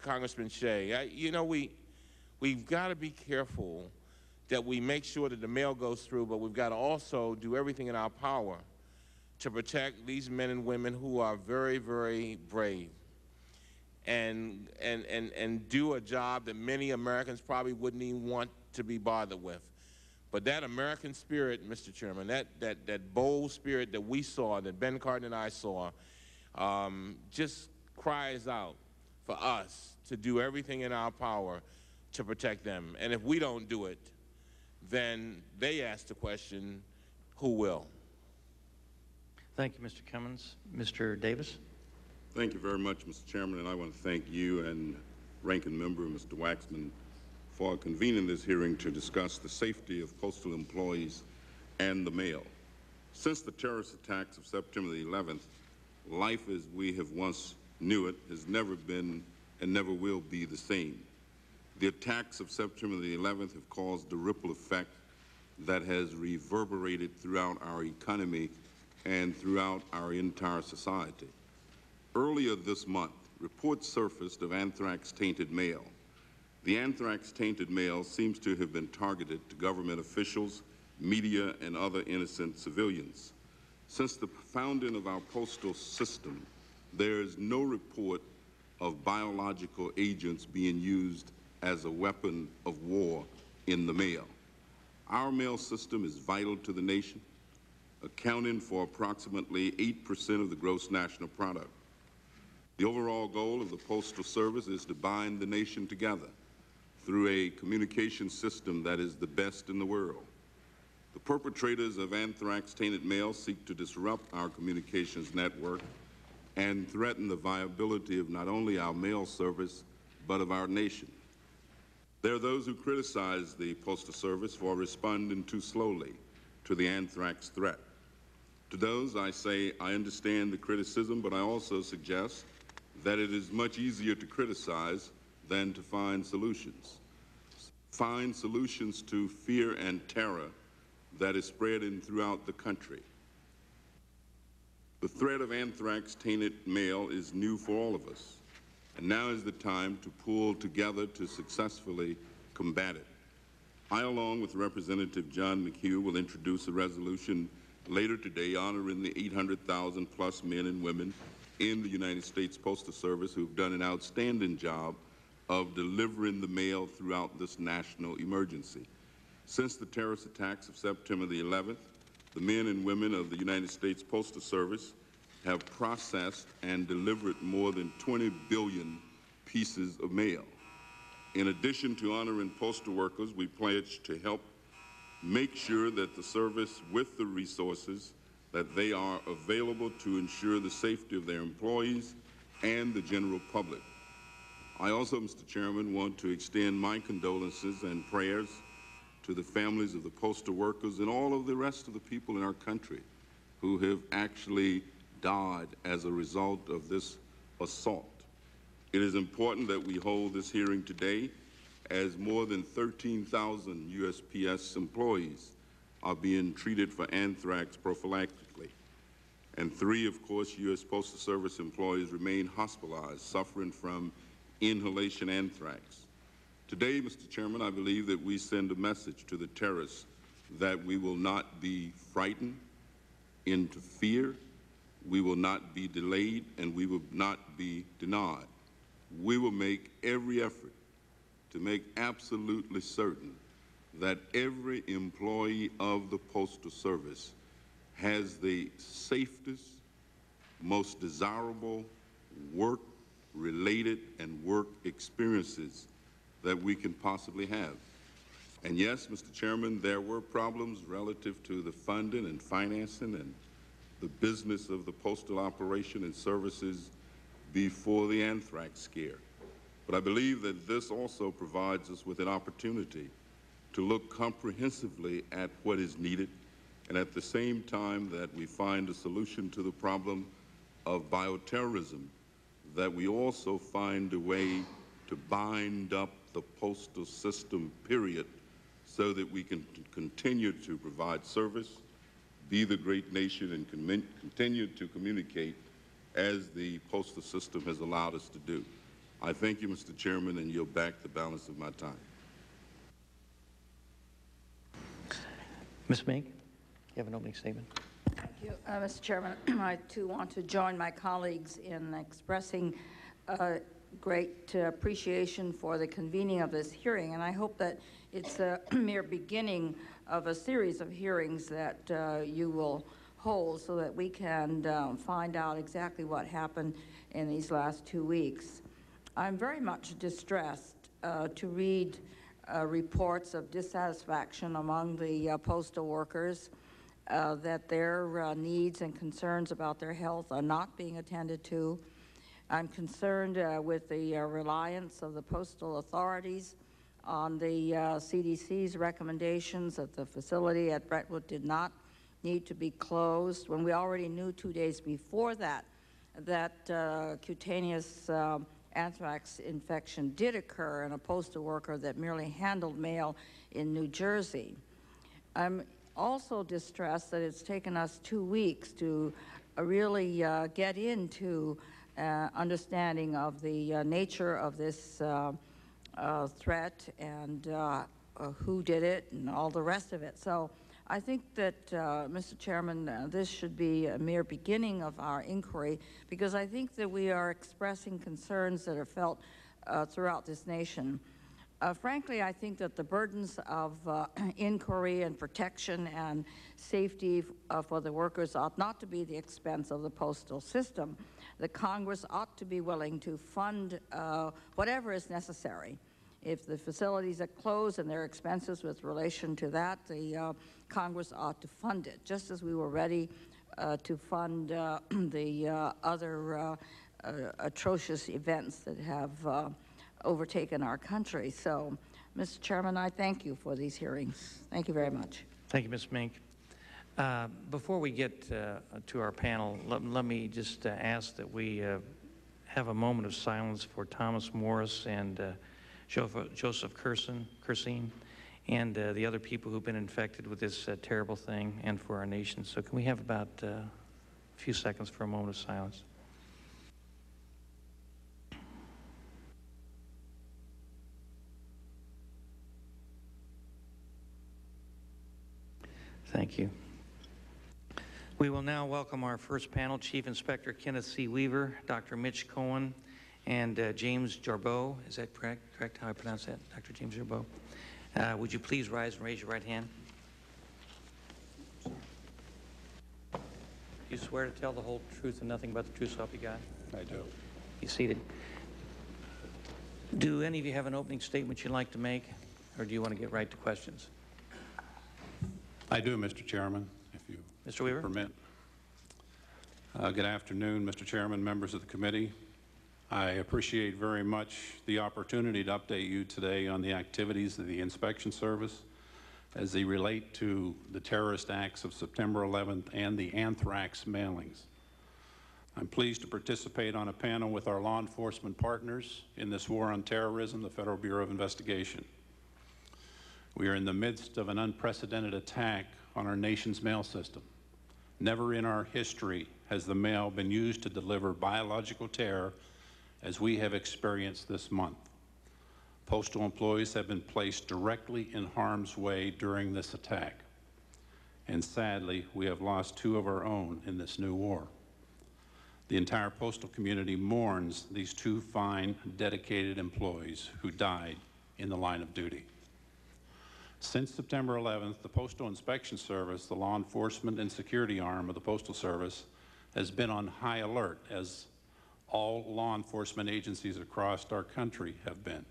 Congressman Shays. I, you know, we, we've got to be careful that we make sure that the mail goes through, but we've got to also do everything in our power to protect these men and women who are very, very brave and, and, and, and do a job that many Americans probably wouldn't even want to be bothered with. But that American spirit, Mr. Chairman, that, that, that bold spirit that we saw, that Ben Cardin and I saw, um, just cries out for us to do everything in our power to protect them. And if we don't do it, then they ask the question, who will? Thank you, Mr. Cummings. Mr. Davis? Thank you very much, Mr. Chairman, and I want to thank you and Ranking Member, Mr. Waxman, for convening this hearing to discuss the safety of postal employees and the mail. Since the terrorist attacks of September the 11th, life as we have once knew it has never been and never will be the same. The attacks of September the 11th have caused a ripple effect that has reverberated throughout our economy and throughout our entire society. Earlier this month, reports surfaced of anthrax-tainted mail. The anthrax-tainted mail seems to have been targeted to government officials, media, and other innocent civilians. Since the founding of our postal system, there is no report of biological agents being used as a weapon of war in the mail. Our mail system is vital to the nation, accounting for approximately 8% of the gross national product. The overall goal of the Postal Service is to bind the nation together through a communication system that is the best in the world. The perpetrators of anthrax-tainted mail seek to disrupt our communications network and threaten the viability of not only our mail service, but of our nation. There are those who criticize the Postal Service for responding too slowly to the anthrax threat. To those, I say I understand the criticism, but I also suggest that it is much easier to criticize than to find solutions. Find solutions to fear and terror that is spreading throughout the country. The threat of anthrax tainted mail is new for all of us, and now is the time to pull together to successfully combat it. I, along with Representative John McHugh, will introduce a resolution later today honoring the 800,000 plus men and women in the United States Postal Service who've done an outstanding job of delivering the mail throughout this national emergency. Since the terrorist attacks of September the 11th, the men and women of the United States Postal Service have processed and delivered more than 20 billion pieces of mail. In addition to honoring postal workers, we pledge to help make sure that the service with the resources that they are available to ensure the safety of their employees and the general public. I also, Mr. Chairman, want to extend my condolences and prayers to the families of the postal workers and all of the rest of the people in our country who have actually died as a result of this assault. It is important that we hold this hearing today as more than 13,000 USPS employees are being treated for anthrax prophylactically. And three, of course, U.S. Postal Service employees remain hospitalized, suffering from inhalation anthrax. Today, Mr. Chairman, I believe that we send a message to the terrorists that we will not be frightened into fear, we will not be delayed, and we will not be denied. We will make every effort to make absolutely certain that every employee of the Postal Service has the safest, most desirable work-related and work experiences that we can possibly have. And yes, Mr. Chairman, there were problems relative to the funding and financing and the business of the postal operation and services before the anthrax scare. But I believe that this also provides us with an opportunity to look comprehensively at what is needed and at the same time that we find a solution to the problem of bioterrorism, that we also find a way to bind up the postal system, period, so that we can continue to provide service, be the great nation, and continue to communicate as the postal system has allowed us to do. I thank you, Mr. Chairman, and yield back the balance of my time. Ms. Mink, you have an opening statement. Thank you, uh, Mr. Chairman. (clears throat) I too want to join my colleagues in expressing uh, great uh, appreciation for the convening of this hearing, and I hope that it's a (clears throat) mere beginning of a series of hearings that uh, you will hold so that we can um, find out exactly what happened in these last two weeks. I'm very much distressed uh, to read uh, reports of dissatisfaction among the uh, postal workers, uh, that their uh, needs and concerns about their health are not being attended to. I'm concerned uh, with the reliance of the postal authorities on the CDC's recommendations that the facility at Brentwood did not need to be closed when we already knew two days before that that cutaneous anthrax infection did occur in a postal worker that merely handled mail in New Jersey. I'm also distressed that it's taken us two weeks to uh, really uh, get into uh, understanding of the uh, nature of this uh, uh, threat and who did it and all the rest of it. So I think that, uh, Mr. Chairman, uh, this should be a mere beginning of our inquiry because I think that we are expressing concerns that are felt uh, throughout this nation. Uh, frankly, I think that the burdens of uh, (clears throat) inquiry and protection and safety uh, for the workers ought not to be the expense of the postal system. The Congress ought to be willing to fund whatever is necessary. If the facilities are closed and there are expenses with relation to that, the uh, Congress ought to fund it, just as we were ready uh, to fund uh, (clears throat) the uh, other uh, atrocious events that have overtaken our country. So, Mr. Chairman, I thank you for these hearings. Thank you very much. Thank you, Ms. Mink. Uh, Before we get uh, to our panel, let let me just uh, ask that we have a moment of silence for Thomas Morris and Joseph Curseen, and uh, the other people who've been infected with this uh, terrible thing, and for our nation. So can we have about uh, a few seconds for a moment of silence? Thank you. We will now welcome our first panel, Chief Inspector Kenneth C. Weaver, Dr. Mitch Cohen, and uh, James Jarboe. Is that correct? Correct how I pronounce that, Dr. James Jarboe? Uh, would you please rise and raise your right hand? Do you swear to tell the whole truth and nothing but the truth, so help you God? I do. Be seated. Do any of you have an opening statement you'd like to make, or do you want to get right to questions? I do, Mr. Chairman, if you Mr. Weaver? permit. Uh, Good afternoon, Mr. Chairman, members of the committee. I appreciate very much the opportunity to update you today on the activities of the Inspection Service as they relate to the terrorist acts of September 11th and the anthrax mailings. I'm pleased to participate on a panel with our law enforcement partners in this war on terrorism, the Federal Bureau of Investigation. We are in the midst of an unprecedented attack on our nation's mail system. Never in our history has the mail been used to deliver biological terror as we have experienced this month. Postal employees have been placed directly in harm's way during this attack. And sadly, we have lost two of our own in this new war. The entire postal community mourns these two fine, dedicated employees who died in the line of duty. Since September 11th, the Postal Inspection Service, the law enforcement and security arm of the Postal Service, has been on high alert, as all law enforcement agencies across our country have been.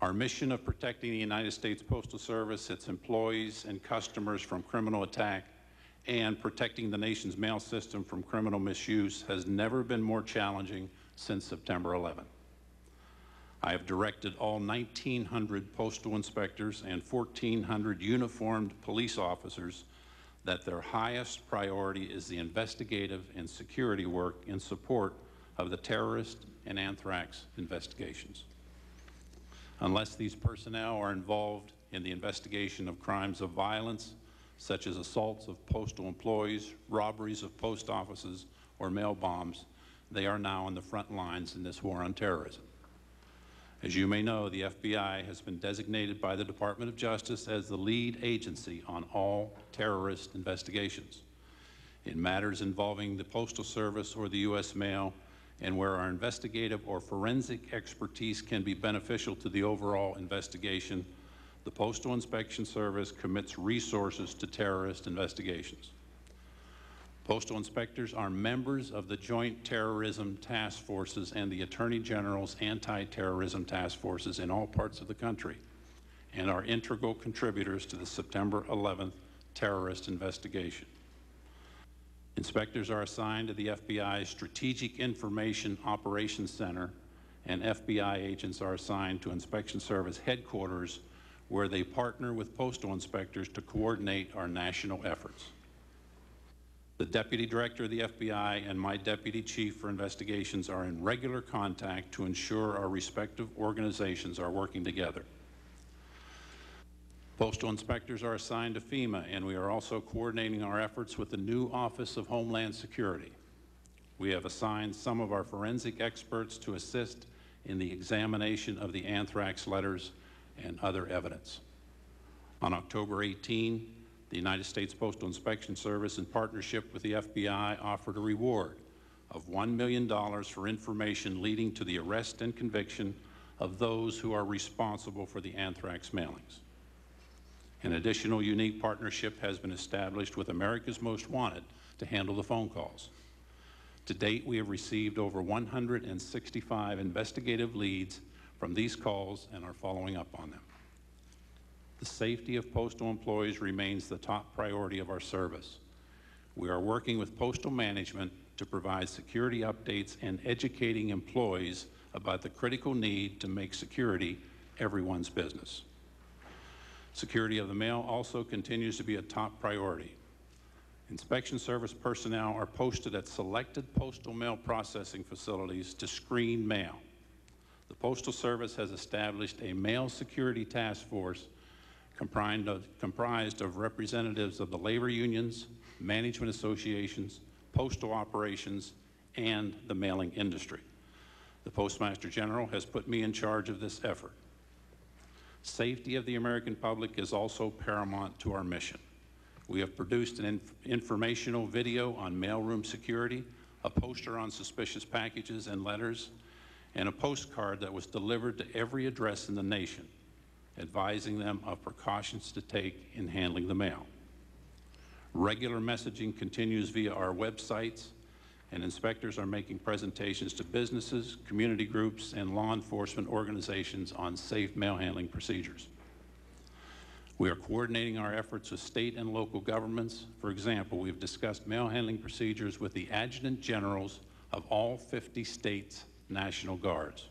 Our mission of protecting the United States Postal Service, its employees and customers from criminal attack, and protecting the nation's mail system from criminal misuse has never been more challenging since September 11th. I have directed all 1,900 postal inspectors and 1,400 uniformed police officers that their highest priority is the investigative and security work in support of the terrorist and anthrax investigations. Unless these personnel are involved in the investigation of crimes of violence, such as assaults of postal employees, robberies of post offices, or mail bombs, they are now on the front lines in this war on terrorism. As you may know, the FBI has been designated by the Department of Justice as the lead agency on all terrorist investigations. In matters involving the Postal Service or the U.S. Mail, and where our investigative or forensic expertise can be beneficial to the overall investigation, the Postal Inspection Service commits resources to terrorist investigations. Postal inspectors are members of the Joint Terrorism Task Forces and the Attorney General's anti-terrorism task forces in all parts of the country and are integral contributors to the September 11th terrorist investigation. Inspectors are assigned to the FBI's Strategic Information Operations Center and FBI agents are assigned to Inspection Service headquarters where they partner with postal inspectors to coordinate our national efforts. The Deputy Director of the FBI and my Deputy Chief for Investigations are in regular contact to ensure our respective organizations are working together. Postal inspectors are assigned to FEMA, and we are also coordinating our efforts with the new Office of Homeland Security. we have assigned some of our forensic experts to assist in the examination of the anthrax letters and other evidence. On October 18, the United States Postal Inspection Service, in partnership with the FBI, offered a reward of $1 million for information leading to the arrest and conviction of those who are responsible for the anthrax mailings. An additional unique partnership has been established with America's Most Wanted to handle the phone calls. To date, we have received over 165 investigative leads from these calls and are following up on them. The safety of postal employees remains the top priority of our service. We are working with postal management to provide security updates and educating employees about the critical need to make security everyone's business. Security of the mail also continues to be a top priority. Inspection service personnel are posted at selected postal mail processing facilities to screen mail. The Postal Service has established a mail security task force comprised of, comprised of representatives of the labor unions, management associations, postal operations, and the mailing industry. The Postmaster General has put me in charge of this effort. Safety of the American public is also paramount to our mission. We have produced an inf informational video on mailroom security, a poster on suspicious packages and letters, and a postcard that was delivered to every address in the nation, advising them of precautions to take in handling the mail. Regular messaging continues via our websites, and inspectors are making presentations to businesses, community groups, and law enforcement organizations on safe mail handling procedures. We are coordinating our efforts with state and local governments. For example, we've discussed mail handling procedures with the adjutant generals of all 50 states' National Guards.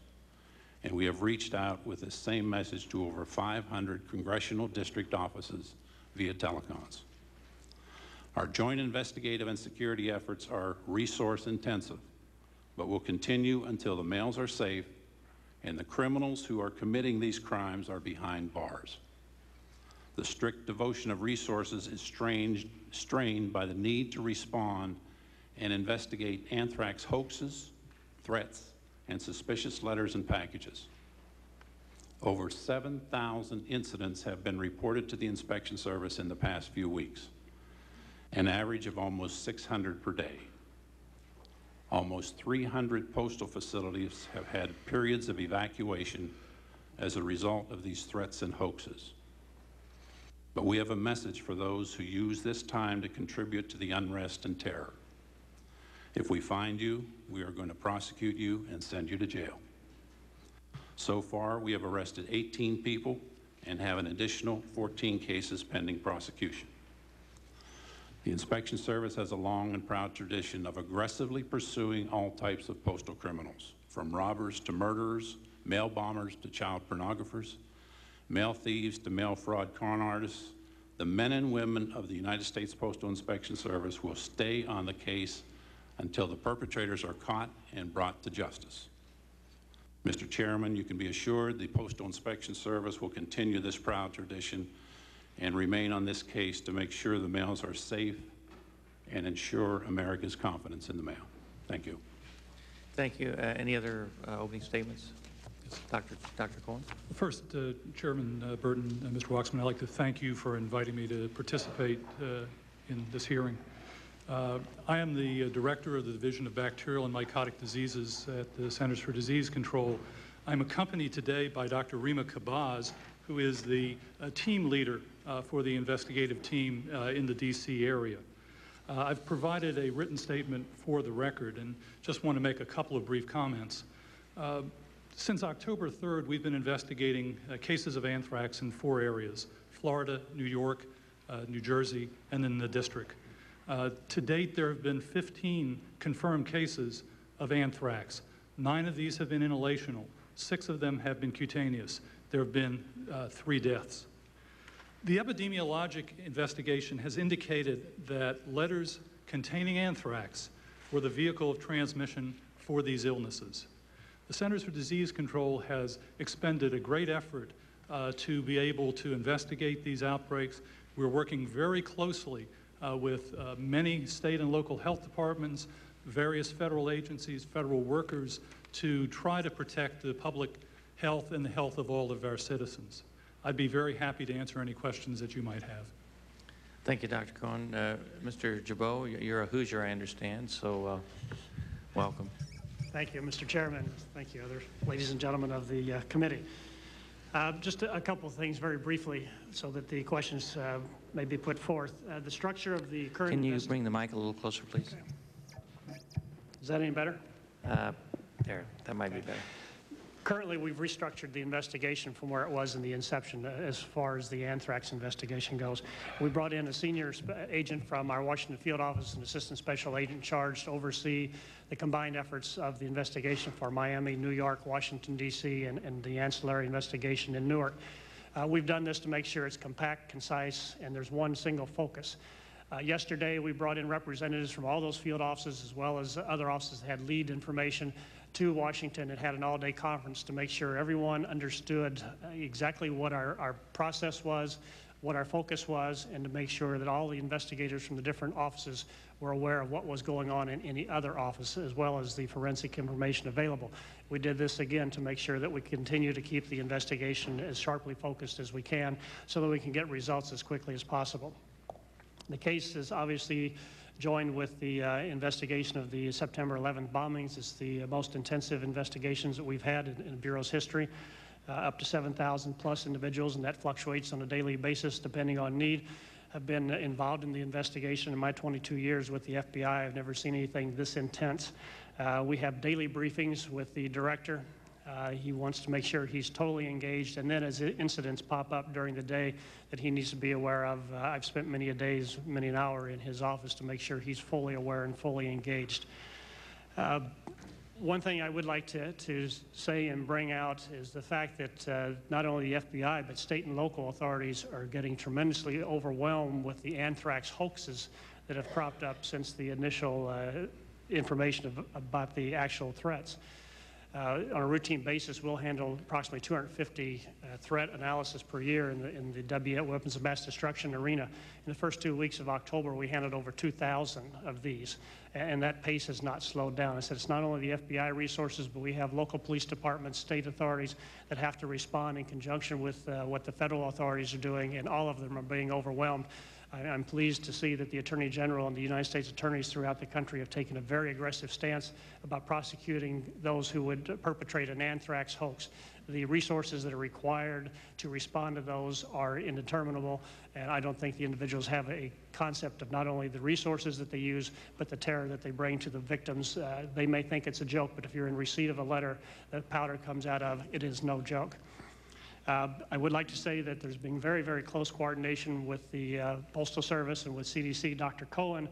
And we have reached out with the same message to over 500 congressional district offices via telecons. Our joint investigative and security efforts are resource intensive, but will continue until the mails are safe and the criminals who are committing these crimes are behind bars. The strict devotion of resources is strained, strained by the need to respond and investigate anthrax hoaxes, threats, and suspicious letters and packages. Over 7,000 incidents have been reported to the Inspection Service in the past few weeks an average of almost 600 per day. Almost 300 postal facilities have had periods of evacuation as a result of these threats and hoaxes. But we have a message for those who use this time to contribute to the unrest and terror. If we find you, we are going to prosecute you and send you to jail. So far, we have arrested 18 people and have an additional 14 cases pending prosecution. The Inspection Service has a long and proud tradition of aggressively pursuing all types of postal criminals, from robbers to murderers, mail bombers to child pornographers, mail thieves to mail fraud con artists. The men and women of the United States Postal Inspection Service will stay on the case until the perpetrators are caught and brought to justice. Mr. Chairman, you can be assured the Postal Inspection Service will continue this proud tradition and remain on this case to make sure the mails are safe and ensure America's confidence in the mail. Thank you. Thank you. Uh, any other uh, opening statements? Dr. Dr. Cohen? First, uh, Chairman uh, Burton and Mr. Waxman, I'd like to thank you for inviting me to participate uh, in this hearing. Uh, I am the Director of the Division of Bacterial and Mycotic Diseases at the Centers for Disease Control. I'm accompanied today by Dr. Rima Khabbaz, who is the team leader uh, for the investigative team uh, in the D.C. area. Uh, I've provided a written statement for the record and just want to make a couple of brief comments. Since October 3rd, we've been investigating uh, cases of anthrax in four areas Florida, New York, uh, New Jersey, and then the district. Uh, to date, there have been 15 confirmed cases of anthrax. Nine of these have been inhalational, six of them have been cutaneous. There have been three deaths. The epidemiologic investigation has indicated that letters containing anthrax were the vehicle of transmission for these illnesses. The Centers for Disease Control has expended a great effort uh, to be able to investigate these outbreaks. We're working very closely uh, with uh, many state and local health departments, various federal agencies, federal workers, to try to protect the public health and the health of all of our citizens. I'd be very happy to answer any questions that you might have. Thank you, Dr. Cohen. Uh, Mr. Jarboe, you're a Hoosier, I understand, so uh, welcome. Thank you, Mr. Chairman. Thank you, other ladies and gentlemen of the uh, committee. Uh, just a, a, couple of things very briefly so that the questions uh, may be put forth. Uh, the structure of the current... Can you bring the mic a little closer, please? Okay. Is that any better? Uh, there, that might be better. Currently, we've restructured the investigation from where it was in the inception uh, as far as the anthrax investigation goes. We brought in a senior agent from our Washington field office, an assistant special agent charged to oversee the combined efforts of the investigation for Miami, New York, Washington, D.C., and, and, the ancillary investigation in Newark. Uh, we've done this to make sure it's compact, concise, and there's one single focus. Uh, yesterday, we brought in representatives from all those field offices as well as other offices that had lead information to Washington and had an all-day conference to make sure everyone understood uh, exactly what our, our process was, what our focus was, and to make sure that all the investigators from the different offices were aware of what was going on in any other office, as well as the forensic information available. We did this again to make sure that we continue to keep the investigation as sharply focused as we can so that we can get results as quickly as possible. The case is obviously joined with the uh, investigation of the September 11th bombings. It's the most intensive investigations that we've had in, in the Bureau's history. Uh, up to 7,000 plus individuals, and that fluctuates on a daily basis depending on need, have been involved in the investigation. In my 22 years with the FBI, I've never seen anything this intense. Uh, we have daily briefings with the director uh, he wants to make sure he's totally engaged, and then as incidents pop up during the day that he needs to be aware of, uh, I've spent many a days, many an hour in his office to make sure he's fully aware and fully engaged. Uh, one thing I would like to, to say and bring out is the fact that uh, not only the FBI, but state and local authorities are getting tremendously overwhelmed with the anthrax hoaxes that have cropped up since the initial uh, information about the actual threats. Uh, on a routine basis, we'll handle approximately 250 uh, threat analysis per year in the, in the W weapons of mass destruction arena. In the first two weeks of October, we handled over 2,000 of these, and that pace has not slowed down. I said it's not only the FBI resources, but we have local police departments, state authorities that have to respond in conjunction with uh, what the federal authorities are doing, and all of them are being overwhelmed I, am pleased to see that the Attorney General and the United States attorneys throughout the country have taken a very aggressive stance about prosecuting those who would perpetrate an anthrax hoax. The resources that are required to respond to those are indeterminable, and I don't think the individuals have a concept of not only the resources that they use, but the terror that they bring to the victims. Uh, they may think it's a joke, but if you're in receipt of a letter that powder comes out of, it is no joke. Uh, I would like to say that there's been very, very close coordination with the uh, Postal Service and with CDC. Dr. Cohen,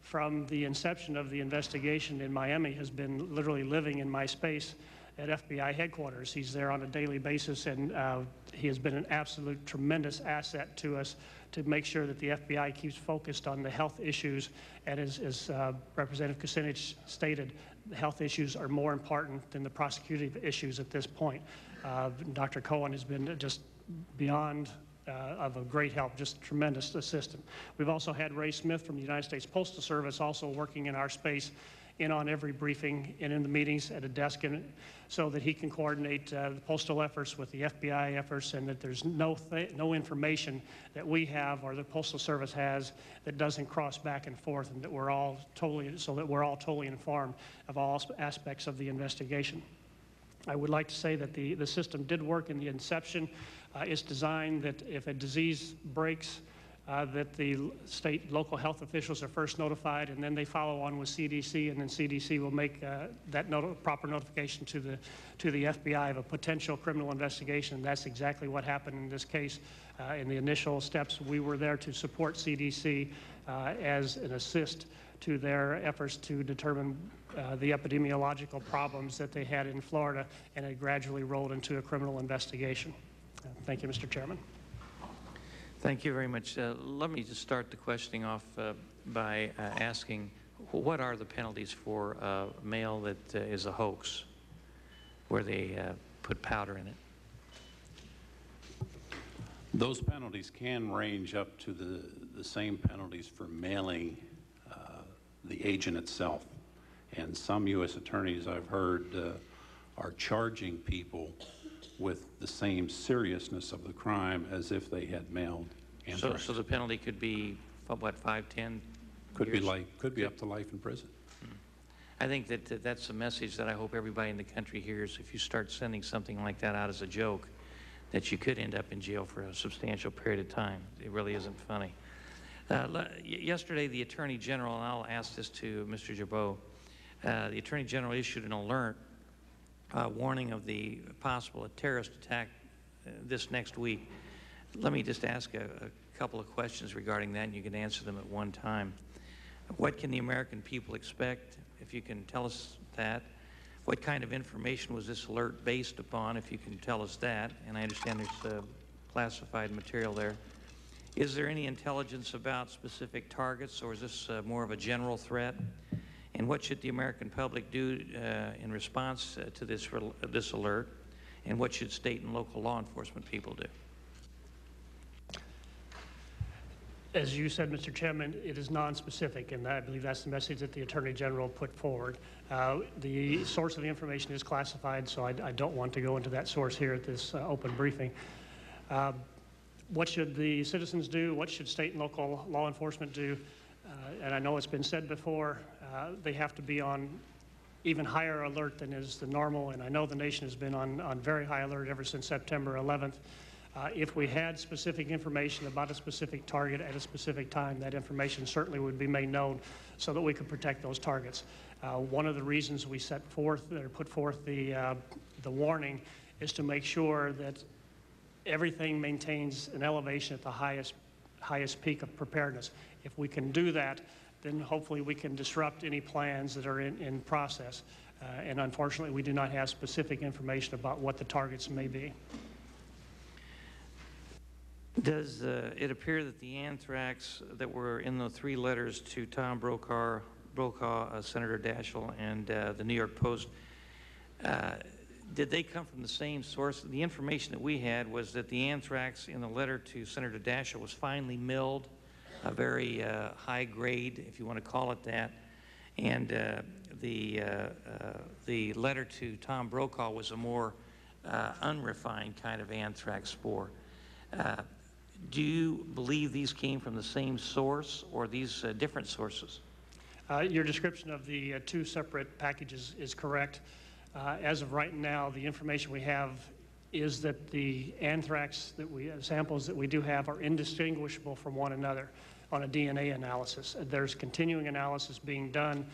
from the inception of the investigation in Miami, has been literally living in my space at FBI headquarters. He's there on a daily basis, and uh, he has been an absolute tremendous asset to us to make sure that the FBI keeps focused on the health issues. And as, as uh, Representative Kucinich stated, the health issues are more important than the prosecutive issues at this point. Uh, Dr. Cohen has been just beyond uh, of a great help, just tremendous assistant. We've also had Ray Smith from the United States Postal Service also working in our space in on every briefing and in the meetings at a desk and so that he can coordinate uh, the postal efforts with the FBI efforts and that there's no, no information that we have or the Postal Service has that doesn't cross back and forth and that we're all totally, so that we're all totally informed of all aspects of the investigation. I would like to say that the, the system did work in the inception. Uh, it's designed that if a disease breaks, uh, that the state local health officials are first notified and then they follow on with CDC and then CDC will make uh, that not proper notification to the to the FBI of a potential criminal investigation. That's exactly what happened in this case. Uh, in the initial steps, we were there to support CDC uh, as an assist to their efforts to determine uh, the epidemiological problems that they had in Florida, and it gradually rolled into a criminal investigation. Uh, thank you, Mr. Chairman. Thank you very much. Uh, let me just start the questioning off uh, by uh, asking, what are the penalties for mail that is a hoax, where they put powder in it? Those penalties can range up to the, the same penalties for mailing the agent itself. And some U.S. attorneys I've heard uh, are charging people with the same seriousness of the crime as if they had mailed So, so the penalty could be, what, five, 10 Could be life, could be up to life in prison. I think that that that's a message that I hope everybody in the country hears. If you start sending something like that out as a joke, that you could end up in jail for a substantial period of time. It really isn't funny. Uh, yesterday, the Attorney General, and I'll ask this to Mr. Jarboe, uh, the Attorney General issued an alert uh, warning of the possible terrorist attack uh, this next week. Let me just ask a, a couple of questions regarding that, and you can answer them at one time. What can the American people expect, if you can tell us that? What kind of information was this alert based upon, if you can tell us that? And I understand there's uh, classified material there. Is there any intelligence about specific targets, or is this uh, more of a general threat? And what should the American public do uh, in response uh, to this, rel- this alert? And what should state and local law enforcement people do? As you said, Mr. Chairman, it is non-specific, and I believe that's the message that the Attorney General put forward. Uh, The source of the information is classified, so I I don't want to go into that source here at this uh, open briefing. Um, What should the citizens do? What should state and local law enforcement do? Uh, And I know it's been said before, uh, they have to be on even higher alert than is the normal, and I know the nation has been on, on very high alert ever since September 11th. Uh, If we had specific information about a specific target at a specific time, that information certainly would be made known so that we could protect those targets. Uh, One of the reasons we set forth, or put forth the, uh, the warning is to make sure that everything maintains an elevation at the highest, highest peak of preparedness. If we can do that, then hopefully we can disrupt any plans that are in, in process. Uh, And unfortunately, we do not have specific information about what the targets may be. Does uh, it appear that the anthrax that were in the three letters to Tom Brokaw, Brokaw, uh, Senator Daschle, and uh, the New York Post, uh, did they come from the same source? The information that we had was that the anthrax in the letter to Senator Daschle was finely milled, a very uh, high grade, if you want to call it that, and uh, the uh, uh, the letter to Tom Brokaw was a more uh, unrefined kind of anthrax spore. Uh, do you believe these came from the same source or these different sources? Your description of the two separate packages is correct. As of right now, the information we have is that the anthrax that we, samples that we do have are indistinguishable from one another on a DNA analysis. There's continuing analysis being done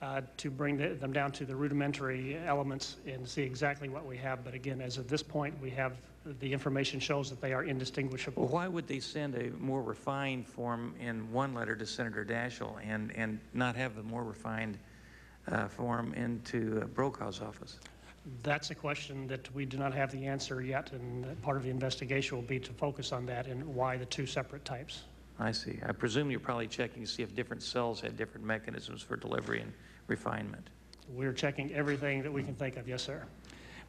uh, to bring the- them down to the rudimentary elements and see exactly what we have. But again, as of this point, we have, the information shows that they are indistinguishable. Well, why would they send a more refined form in one letter to Senator Daschle and, and not have the more refined uh, form into uh, Brokaw's office? That's a question that we do not have the answer yet, and part of the investigation will be to focus on that and why the two separate types. I see. I presume you're probably checking to see if different cells had different mechanisms for delivery and refinement. We're checking everything that we can think of, yes, sir.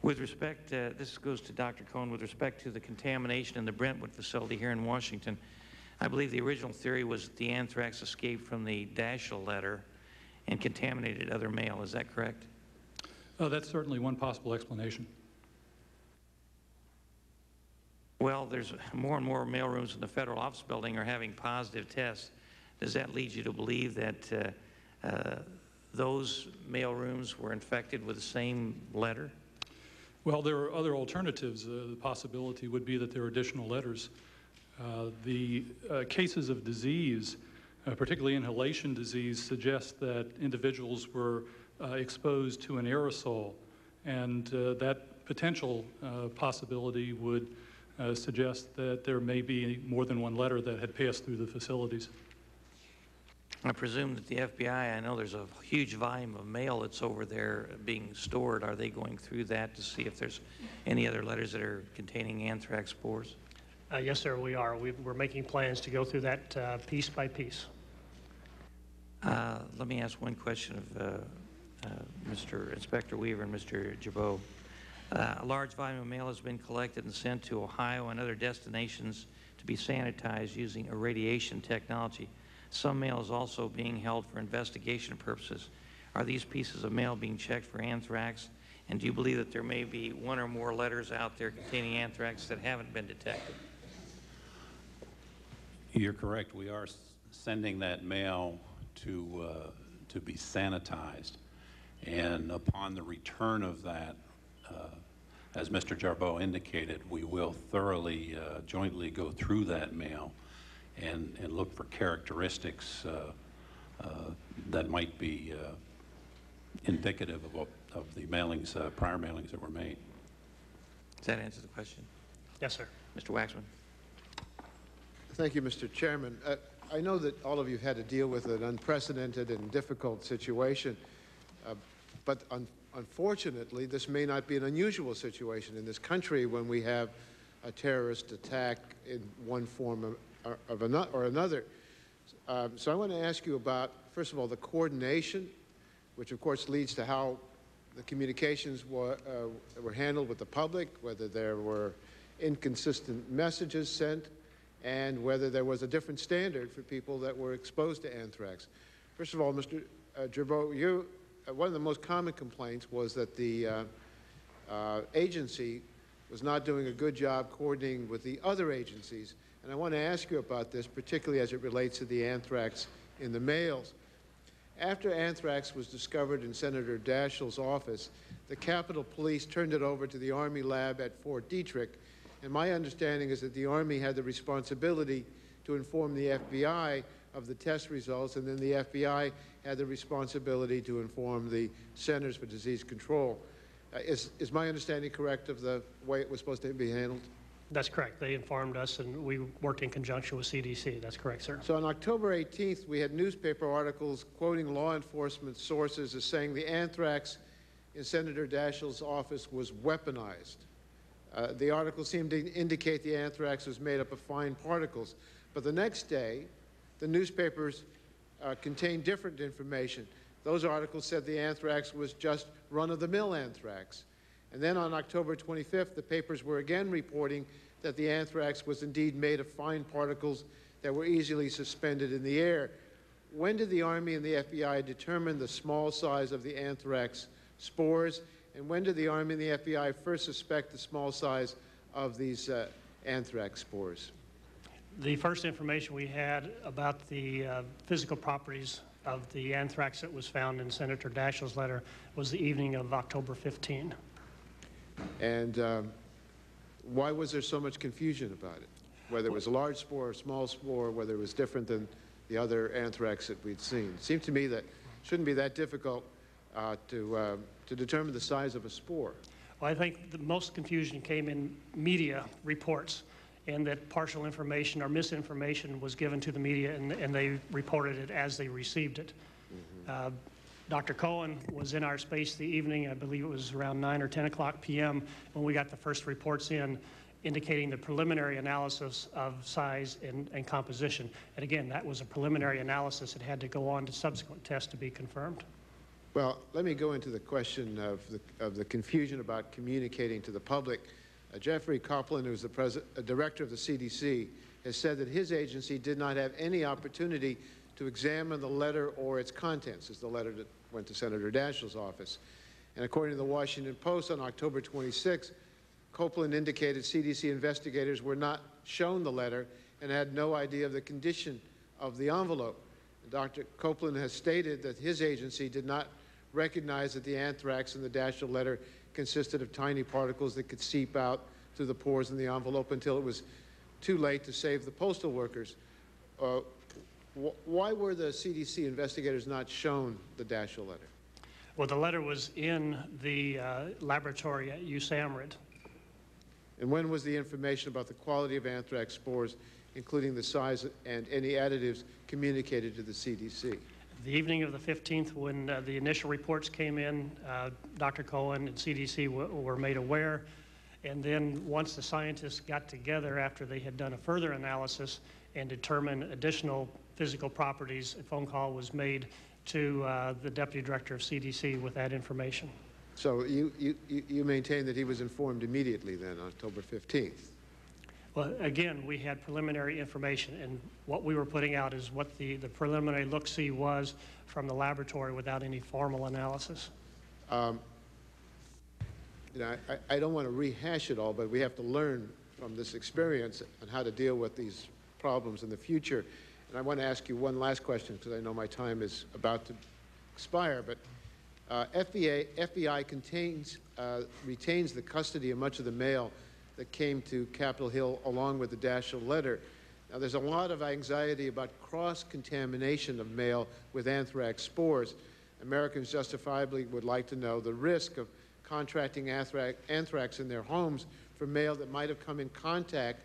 With respect, uh, this goes to Dr. Cohen, with respect to the contamination in the Brentwood facility here in Washington, I believe the original theory was that the anthrax escaped from the Daschle letter and contaminated other mail. Is that correct? Uh, That's certainly one possible explanation. Well, there's more and more mailrooms in the federal office building are having positive tests. Does that lead you to believe that uh, uh, those mailrooms were infected with the same letter? Well, there are other alternatives. Uh, The possibility would be that there are additional letters. Uh, The uh, cases of disease, uh, particularly inhalation disease, suggest that individuals were uh, exposed to an aerosol, and uh, that potential uh, possibility would uh, suggest that there may be more than one letter that had passed through the facilities. I presume that the FBI, I know there's a huge volume of mail that's over there being stored. Are they going through that to see if there's any other letters that are containing anthrax spores? Uh, Yes, sir, we are. We- We're making plans to go through that uh, piece by piece. Uh, Let me ask one question of uh, uh, Mr. Inspector Weaver and Mr. Jarboe. Uh, A large volume of mail has been collected and sent to Ohio and other destinations to be sanitized using irradiation technology. Some mail is also being held for investigation purposes. Are these pieces of mail being checked for anthrax? And do you believe that there may be one or more letters out there containing anthrax that haven't been detected? You're correct. We are sending that mail to, uh, to be sanitized. And upon the return of that, uh, as Mr. Jarboe indicated, we will thoroughly, uh, jointly go through that mail and, and look for characteristics uh, uh, that might be uh, indicative of, what- of the mailings, uh, prior mailings that were made. Does that answer the question? Yes, sir. Mr. Waxman? Thank you, Mr. Chairman. Uh, I know that all of you had to deal with an unprecedented and difficult situation, uh, but un unfortunately, this may not be an unusual situation in this country when we have a terrorist attack in one form of, or, of ano or another. Um, so I want to ask you about, first of all, the coordination, which of course leads to how the communications were, uh, were handled with the public, whether there were inconsistent messages sent, and whether there was a different standard for people that were exposed to anthrax. First of all, Mr. Uh, you, one of the most common complaints was that the uh, uh, agency was not doing a good job coordinating with the other agencies. And I want to ask you about this, particularly as it relates to the anthrax in the mails. After anthrax was discovered in Senator Daschle's office, the Capitol Police turned it over to the Army lab at Fort Detrick. And my understanding is that the Army had the responsibility to inform the FBI of the test results, and then the FBI had the responsibility to inform the Centers for Disease Control. Uh, is, is my understanding correct of the way it was supposed to be handled? That's correct. They informed us, and we worked in conjunction with CDC. That's correct, sir. So on October 18th, we had newspaper articles quoting law enforcement sources as saying the anthrax in Senator Daschle's office was weaponized. Uh, the article seemed to indicate the anthrax was made up of fine particles. But the next day, the newspapers uh, contained different information. Those articles said the anthrax was just run-of-the-mill anthrax. And then on October 25th, the papers were again reporting that the anthrax was indeed made of fine particles that were easily suspended in the air. When did the Army and the FBI determine the small size of the anthrax spores? And when did the Army and the FBI first suspect the small size of these uh, anthrax spores? The first information we had about the uh, physical properties of the anthrax that was found in Senator Daschle's letter was the evening of October 15. And um, why was there so much confusion about it? Whether it was a large spore or small spore, whether it was different than the other anthrax that we'd seen. It seemed to me that it shouldn't be that difficult uh, to, uh, to determine the size of a spore. Well, I think the most confusion came in media reports and that partial information or misinformation was given to the media and, and they reported it as they received it. Uh, Dr. Cohen was in our space the evening, I believe it was around 9 or 10 o'clock p.m. when we got the first reports in indicating the preliminary analysis of size and, and composition. And again, that was a preliminary analysis. It had to go on to subsequent tests to be confirmed. Well, let me go into the question of the, of the confusion about communicating to the public. Uh, Jeffrey Koplan, who's the uh, director of the CDC, has said that his agency did not have any opportunity to examine the letter or its contents, as the letter that went to Senator Daschle's office. And according to the Washington Post on October 26, Koplan indicated CDC investigators were not shown the letter and had no idea of the condition of the envelope. Dr. Koplan has stated that his agency did not recognize that the anthrax in the Daschle letter consisted of tiny particles that could seep out through the pores in the envelope until it was too late to save the postal workers. Uh, wh why were the CDC investigators not shown the Daschle letter? Well, the letter was in the uh, laboratory at USAMRIID. And when was the information about the quality of anthrax spores, including the size and any additives, communicated to the CDC? The evening of the 15th, when uh, the initial reports came in, uh, Dr. Cohen and CDC were made aware. And then once the scientists got together after they had done a further analysis and determined additional physical properties, a phone call was made to uh, the deputy director of CDC with that information. So you, you, you maintain that he was informed immediately then, October 15th? Well, again, we had preliminary information, and what we were putting out is what the, the preliminary look-see was from the laboratory without any formal analysis. Um, You know, I, I don't want to rehash it all, but we have to learn from this experience on how to deal with these problems in the future. And I want to ask you one last question, because I know my time is about to expire, but uh, FBI, FBI contains, uh, retains the custody of much of the mail that came to Capitol Hill along with the Daschle letter. Now, there's a lot of anxiety about cross-contamination of mail with anthrax spores. Americans justifiably would like to know the risk of contracting anthrax, anthrax in their homes from mail that might have come in contact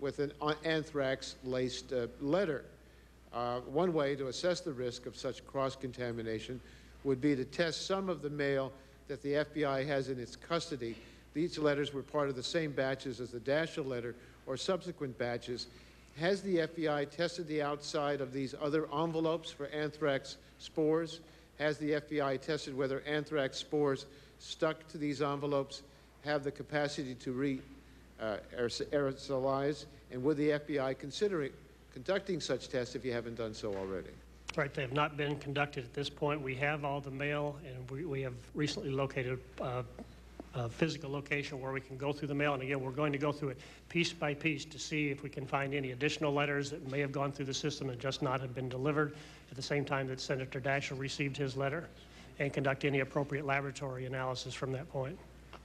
with an anthrax-laced uh, letter. Uh, one way to assess the risk of such cross-contamination would be to test some of the mail that the FBI has in its custody. These letters were part of the same batches as the Daschle letter or subsequent batches. Has the FBI tested the outside of these other envelopes for anthrax spores? Has the FBI tested whether anthrax spores stuck to these envelopes have the capacity to re uh, aerosolize? And would the FBI consider conducting such tests if you haven't done so already? Right, they have not been conducted at this point. We have all the mail, and we, we have recently located uh, a physical location where we can go through the mail. And again, we're going to go through it piece by piece to see if we can find any additional letters that may have gone through the system and just not have been delivered at the same time that Senator Daschle received his letter and conduct any appropriate laboratory analysis from that point.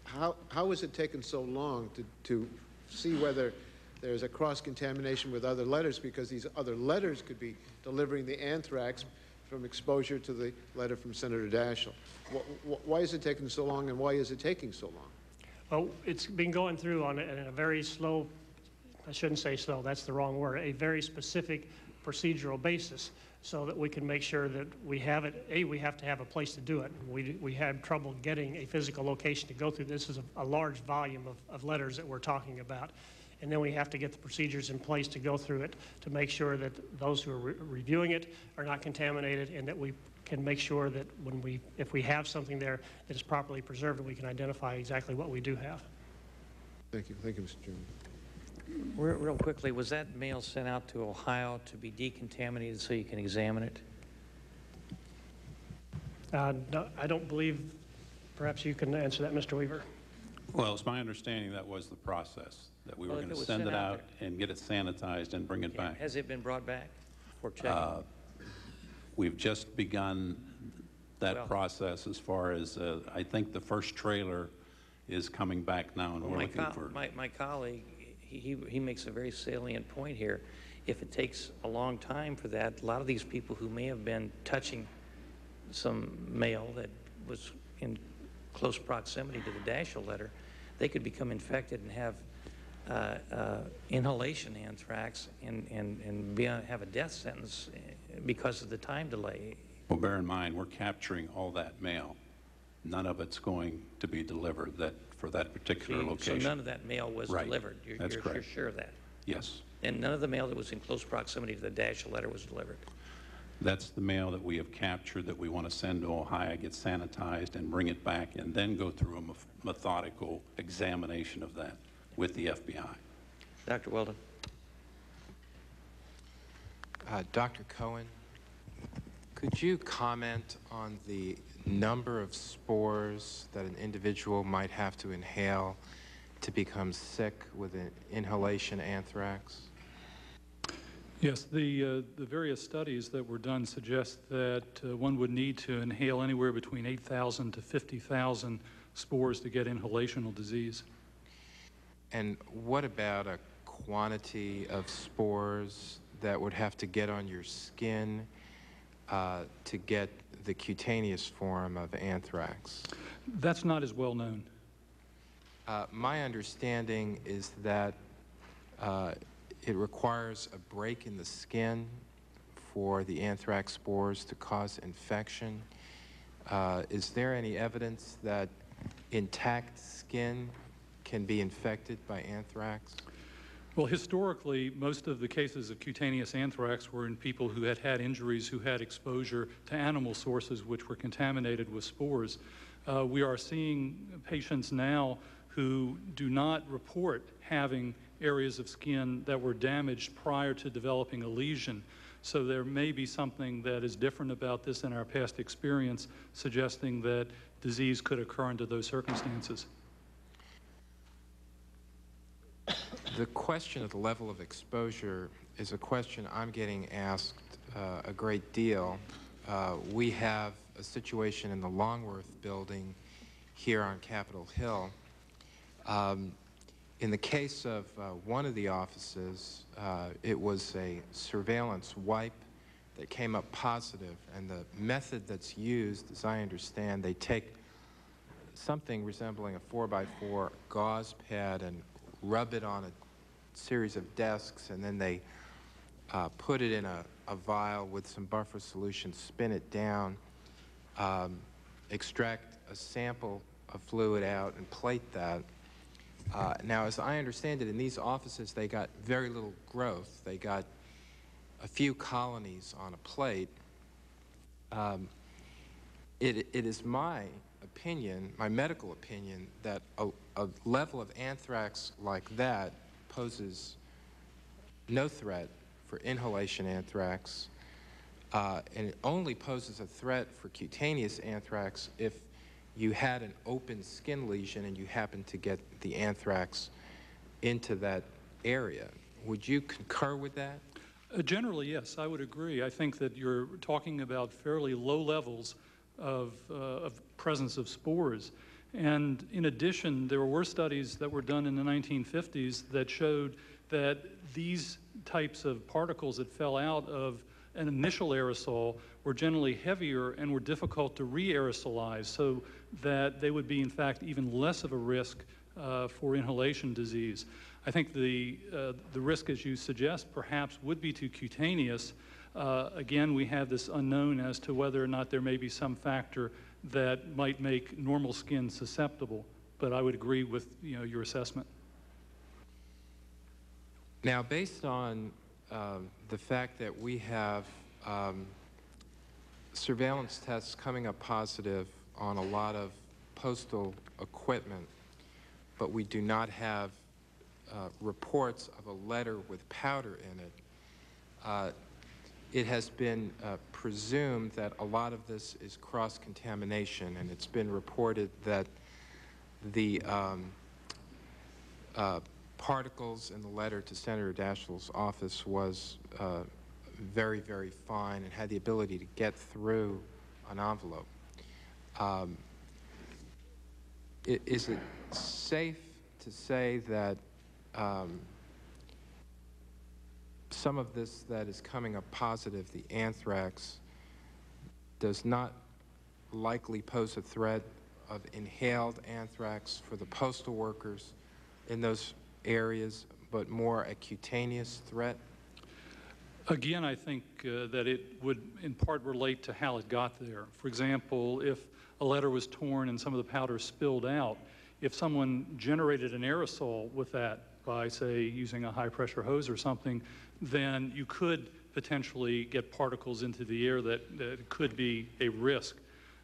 How, how has it taken so long to, to see whether there's a cross-contamination with other letters because these other letters could be delivering the anthrax from exposure to the letter from Senator Daschle. Why is it taking so long, and why is it taking so long? Well, it's been going through on a, a very slow, I shouldn't say slow, that's the wrong word, a very specific procedural basis so that we can make sure that we have it. A, we have to have a place to do it. We, we had trouble getting a physical location to go through. This is a, a large volume of, of letters that we're talking about and then we have to get the procedures in place to go through it to make sure that those who are re reviewing it are not contaminated and that we can make sure that when we, if we have something there that is properly preserved, we can identify exactly what we do have. Thank you. Thank you, Mr. Chairman. Real, real quickly, was that mail sent out to Ohio to be decontaminated so you can examine it? Uh, no, I don't believe, perhaps you can answer that, Mr. Weaver. Well, it's my understanding that was the process, that we Well, were if going it to was send sent it out out and get it sanitized and bring it back. Has it been brought back for checking? Uh, We've just begun Well- that process as far as, uh, I think the first trailer is coming back now, and Well, we're my, looking co- for... my, my colleague, he, he, he makes a very salient point here. If it takes a long time for that, a lot of these people who may have been touching some mail that was in close proximity to the Daschle letter, they could become infected and have Uh, uh, inhalation anthrax and, and, and be, have a death sentence because of the time delay. Well, bear in mind, we're capturing all that mail. None of it's going to be delivered that, for that particular See, So location. none of that mail was Right. delivered. You're- That's you're- You're sure of that? Yes. And none of the mail that was in close proximity to the Daschle letter was delivered? That's the mail that we have captured that we want to send to Ohio, get sanitized, and bring it back, and then go through a methodical examination of that with the FBI. Dr. Weldon? Uh, Dr. Cohen, could you comment on the number of spores that an individual might have to inhale to become sick with an inhalation anthrax? Yes, the, uh, the various studies that were done suggest that uh, one would need to inhale anywhere between 8,000 to 50,000 spores to get inhalational disease. And what about a quantity of spores that would have to get on your skin uh, to get the cutaneous form of anthrax? That's not as well known. Uh, my understanding is that uh, it requires a break in the skin for the anthrax spores to cause infection. Uh, is there any evidence that intact skin can be infected by anthrax? Well, historically, most of the cases of cutaneous anthrax were in people who had had injuries, who had exposure to animal sources which were contaminated with spores. Uh, we are seeing patients now who do not report having areas of skin that were damaged prior to developing a lesion. So there may be something that is different about this in our past experience, suggesting that disease could occur under those circumstances. The question of the level of exposure is a question I'm getting asked uh, a great deal. Uh, we have a situation in the Longworth building here on Capitol Hill. Um, in the case of uh, one of the offices, uh, it was a surveillance wipe that came up positive, and the method that's used, as I understand, they take something resembling a 4x4 gauze pad and rub it on a series of desks, and then they uh, put it in a, a, vial with some buffer solution, spin it down, um, extract a sample of fluid out, and plate that. Uh, now, as I understand it, in these offices, they got very little growth. They got a few colonies on a plate. Um, it, it is my opinion, my medical opinion, that a, a level of anthrax like that poses no threat for inhalation anthrax, uh, and it only poses a threat for cutaneous anthrax if you had an open skin lesion and you happen to get the anthrax into that area. Would you concur with that? Uh, generally, yes, I would agree. I think that you're talking about fairly low levels of, uh, of presence of spores. And in addition, there were studies that were done in the 1950s that showed that these types of particles that fell out of an initial aerosol were generally heavier and were difficult to re-aerosolize, so that they would be, in fact, even less of a risk uh, for inhalation disease. I think the, uh, the risk, as you suggest, perhaps would be to cutaneous. Uh, again, we have this unknown as to whether or not there may be some factor that might make normal skin susceptible, but I would agree with you know, your assessment. Now, based on um, the fact that we have um, surveillance tests coming up positive on a lot of postal equipment, but we do not have uh, reports of a letter with powder in it, uh, it has been uh, presumed that a lot of this is cross-contamination, and it's been reported that the um, uh, particles in the letter to Senator Daschle's office was uh, very, very fine and had the ability to get through an envelope. Um, is it safe to say that um, some of this that is coming up positive, the anthrax, does not likely pose a threat of inhaled anthrax for the postal workers in those areas, but more a cutaneous threat? Again, I think uh, that it would in part relate to how it got there. For example, if a letter was torn and some of the powder spilled out, if someone generated an aerosol with that by, say, using a high pressure hose or something, then you could potentially get particles into the air that, that could be a risk.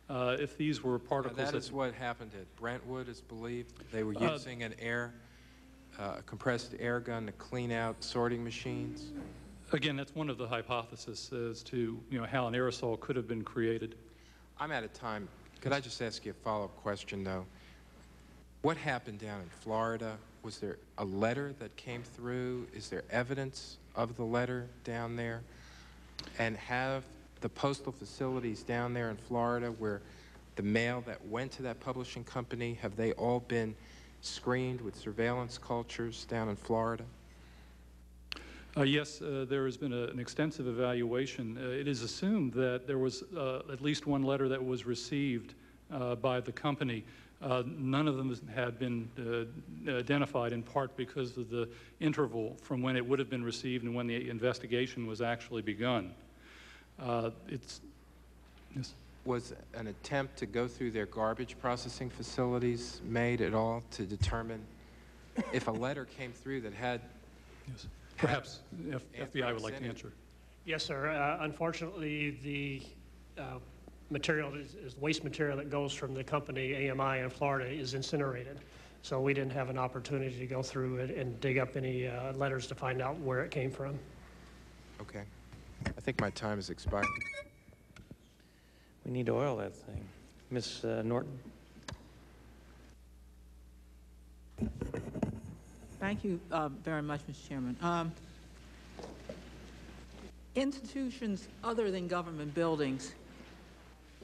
Uh, if these were particles now that is what happened at Brentwood, is believed. They were uh, using an air, uh, compressed air gun to clean out sorting machines. Again, that's one of the hypotheses as to you know how an aerosol could have been created. I'm out of time. Could I just ask you a follow-up question, though? What happened down in Florida? Was there a letter that came through? Is there evidence of the letter down there? And have the postal facilities down there in Florida where the mail that went to that publishing company, have they all been screened with surveillance cultures down in Florida? Uh, yes, uh, there has been a, an extensive evaluation. Uh, it is assumed that there was uh, at least one letter that was received uh, by the company. Uh, none of them had been uh, identified in part because of the interval from when it would have been received and when the investigation was actually begun. Uh, it's, yes. Was an attempt to go through their garbage processing facilities made at all to determine if a letter came through that had yes. Perhaps F FBI would like to answer. Yes, sir. Uh, unfortunately, the uh, material is, is, waste material that goes from the company AMI in Florida is incinerated. So we didn't have an opportunity to go through it and dig up any uh, letters to find out where it came from. Okay. I think my time has expired. We need to oil that thing. Ms. uh, Norton? Thank you uh, very much, Mr. Chairman. Um, institutions other than government buildings,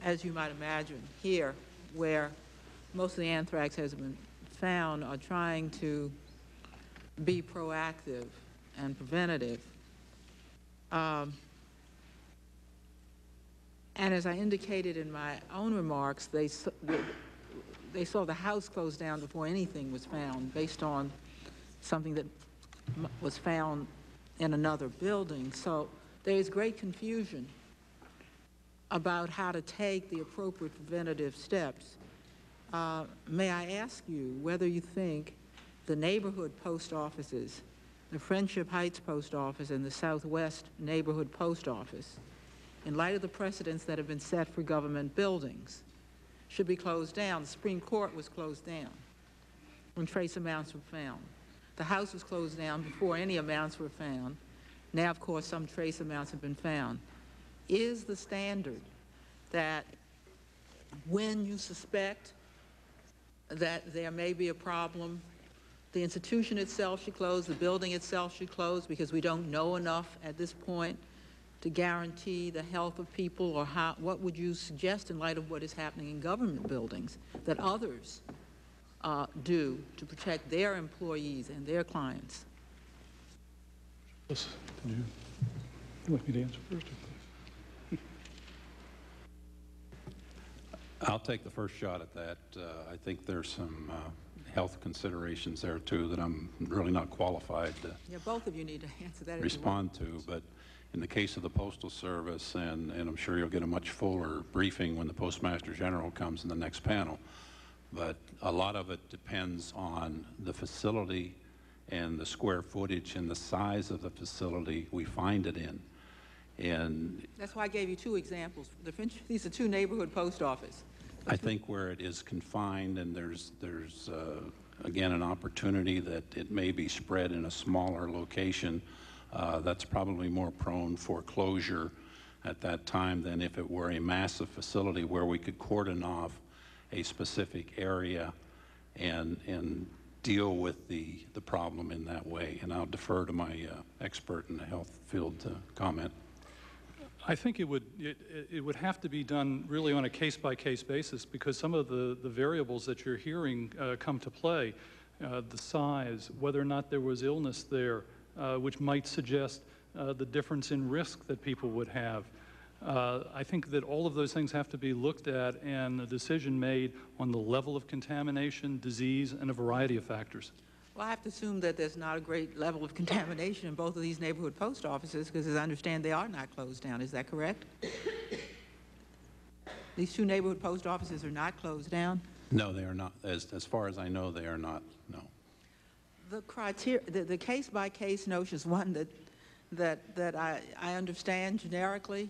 as you might imagine, here, where most of the anthrax has been found, are trying to be proactive and preventative. Um, and as I indicated in my own remarks, they, they saw the house closed down before anything was found based on something that was found in another building. So there is great confusion about how to take the appropriate preventative steps. Uh, may I ask you whether you think the neighborhood post offices, the Friendship Heights Post Office and the Southwest Neighborhood Post Office, in light of the precedents that have been set for government buildings, should be closed down. The Supreme Court was closed down when trace amounts were found. The House was closed down before any amounts were found. Now, of course, some trace amounts have been found. Is the standard that when you suspect that there may be a problem, the institution itself should close, the building itself should close because we don't know enough at this point to guarantee the health of people, or how, what would you suggest in light of what is happening in government buildings that others uh, do to protect their employees and their clients? Yes, you want me to answer first? I'll take the first shot at that. Uh, I think there's some uh, health considerations there too that I'm really not qualified to yeah, both of you need to answer that. respond to. But in the case of the Postal Service, and, and I'm sure you'll get a much fuller briefing when the Postmaster General comes in the next panel, but a lot of it depends on the facility and the square footage and the size of the facility we find it in. And that's why I gave you two examples. The, these are two neighborhood post office. I think where it is confined and there's, there's uh, again, an opportunity that it may be spread in a smaller location, uh, that's probably more prone for closure at that time than if it were a massive facility where we could cordon off a specific area and, and deal with the, the problem in that way. And I'll defer to my uh, expert in the health field to comment. I think it would it, it would have to be done really on a case by case basis because some of the the variables that you're hearing uh, come to play, uh, the size, whether or not there was illness there, uh, which might suggest uh, the difference in risk that people would have. Uh, I think that all of those things have to be looked at and a decision made on the level of contamination, disease, and a variety of factors. Well, I have to assume that there's not a great level of contamination in both of these neighborhood post offices because, as I understand, they are not closed down. Is that correct? these two neighborhood post offices are not closed down? No, they are not. As, as far as I know, they are not, no. The criteria, the, the case-by-case notion is one that, that, that I, I understand generically.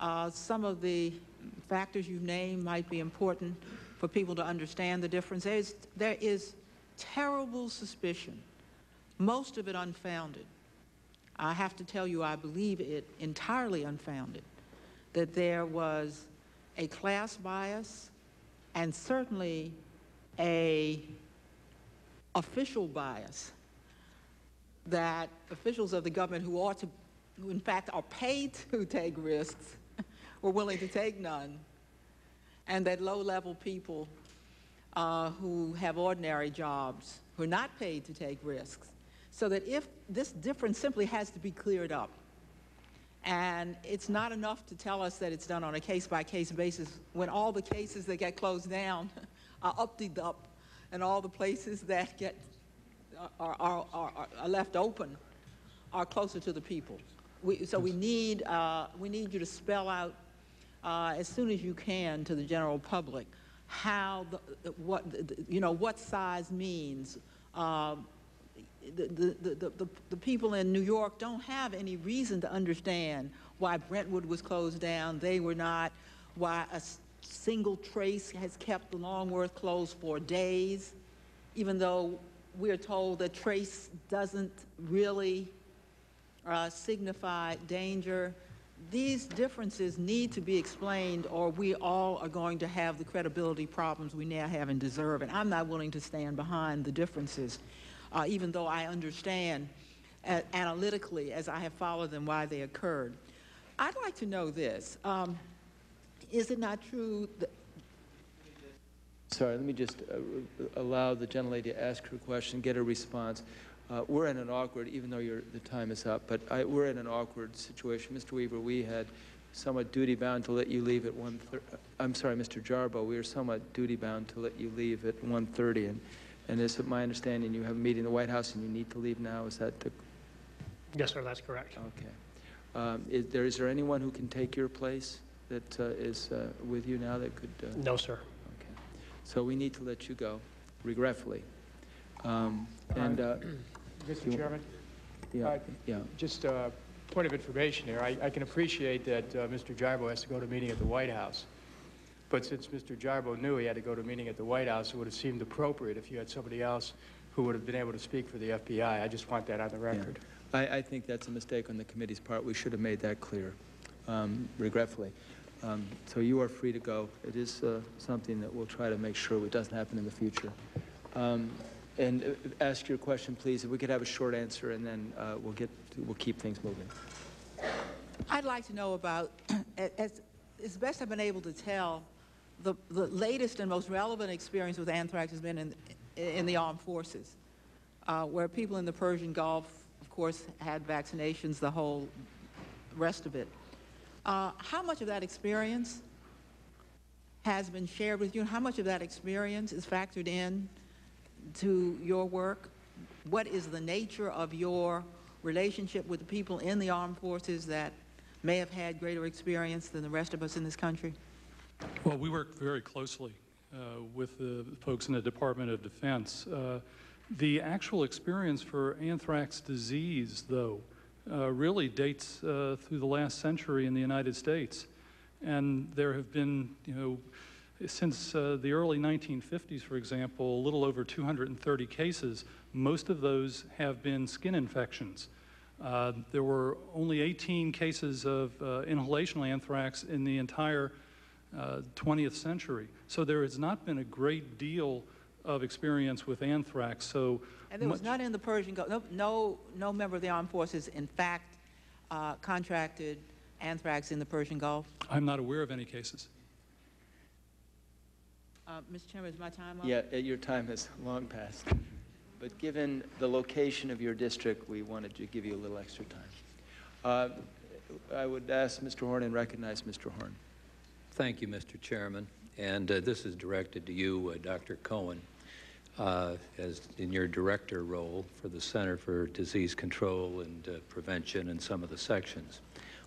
Uh, some of the factors you've named might be important for people to understand the difference. There is, there is terrible suspicion, most of it unfounded. I have to tell you, I believe it entirely unfounded, that there was a class bias and certainly a official bias that officials of the government who ought to, who in fact are paid (laughs) to take risks, (laughs) were willing to take none, and that low-level people uh, who have ordinary jobs, who are not paid to take risks, so that if this difference simply has to be cleared up, and it's not enough to tell us that it's done on a case-by-case basis when all the cases that get closed down (laughs) are upped up and all the places that get are, are, are, are left open are closer to the people. We, so we need, uh, we need you to spell out uh, as soon as you can to the general public how, the, what, you know, what size means. Um, the, the, the, the, the people in New York don't have any reason to understand why Brentwood was closed down. They were not, why a single trace has kept the Longworth closed for days. even though we're told that trace doesn't really uh, signify danger. These differences need to be explained or we all are going to have the credibility problems we now have and deserve. And I'm not willing to stand behind the differences, uh, even though I understand uh, analytically as I have followed them why they occurred. I'd like to know this. Um, is it not true that Sorry, let me just uh, allow the gentlelady to ask her question, get a response. Uh, we're in an awkward, even though your, the time is up, but I, we're in an awkward situation. Mr. Weaver, we had somewhat duty bound to let you leave at 1 I'm sorry, Mr. Jarboe, we are somewhat duty bound to let you leave at 1.30. And, and is it my understanding you have a meeting in the White House and you need to leave now? Is that the... Yes, sir, that's correct. Okay. Um, is, there, is there anyone who can take your place that uh, is uh, with you now that could... Uh, no, sir. Okay. So we need to let you go, regretfully. Um, and uh, (clears throat) Mr. Chairman, yeah, Uh, yeah. just a point of information here. I, I can appreciate that uh, Mr. Jarboe has to go to a meeting at the White House. But since Mr. Jarboe knew he had to go to a meeting at the White House, it would have seemed appropriate if you had somebody else who would have been able to speak for the FBI. I just want that on the record. I, I think that's a mistake on the committee's part. We should have made that clear, um, regretfully. Um, so you are free to go. It is uh, something that we'll try to make sure it doesn't happen in the future. Um, and uh, ask your question, please. If we could have a short answer, and then uh, we'll get we'll keep things moving. I'd like to know about, (clears throat) as, as best I've been able to tell, the, the latest and most relevant experience with anthrax has been in, in the armed forces, uh, where people in the Persian Gulf, of course, had vaccinations, the whole rest of it. Uh, how much of that experience has been shared with you, and how much of that experience is factored in to your work? What is the nature of your relationship with the people in the armed forces that may have had greater experience than the rest of us in this country? Well, we work very closely uh, with the folks in the Department of Defense. Uh, the actual experience for anthrax disease, though, uh, really dates uh, through the last century in the United States. And there have been, you know, since uh, the early 1950s, for example, a little over 230 cases. Most of those have been skin infections. Uh, there were only 18 cases of uh, inhalational anthrax in the entire 20th uh, century. So there has not been a great deal of experience with anthrax. So and there was not in the Persian Gulf. No, no, no member of the armed forces, in fact, uh, contracted anthrax in the Persian Gulf. I'm not aware of any cases. Uh, Mr. Chairman, is my time up? Yeah, your time has long passed. But given the location of your district, we wanted to give you a little extra time. Uh, I would ask Mr. Horn and recognize Mr. Horn. Thank you, Mr. Chairman. And uh, this is directed to you, uh, Dr. Cohen, uh, as in your director role for the Center for Disease Control and uh, Prevention and some of the sections.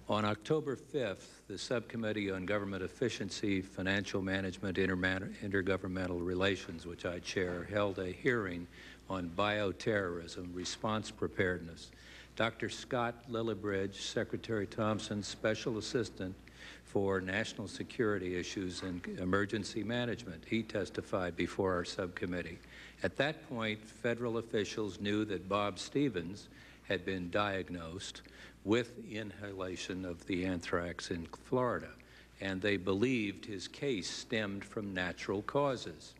On October 5th, the Subcommittee on Government Efficiency, Financial Management, Intergovernmental Relations, which I chair, held a hearing on bioterrorism response preparedness. Dr. Scott Lillibridge, Secretary Thompson's Special Assistant for National Security Issues and Emergency Management, he testified before our subcommittee. At that point, federal officials knew that Bob Stevens had been diagnosed with inhalation of the anthrax in Florida, and they believed his case stemmed from natural causes.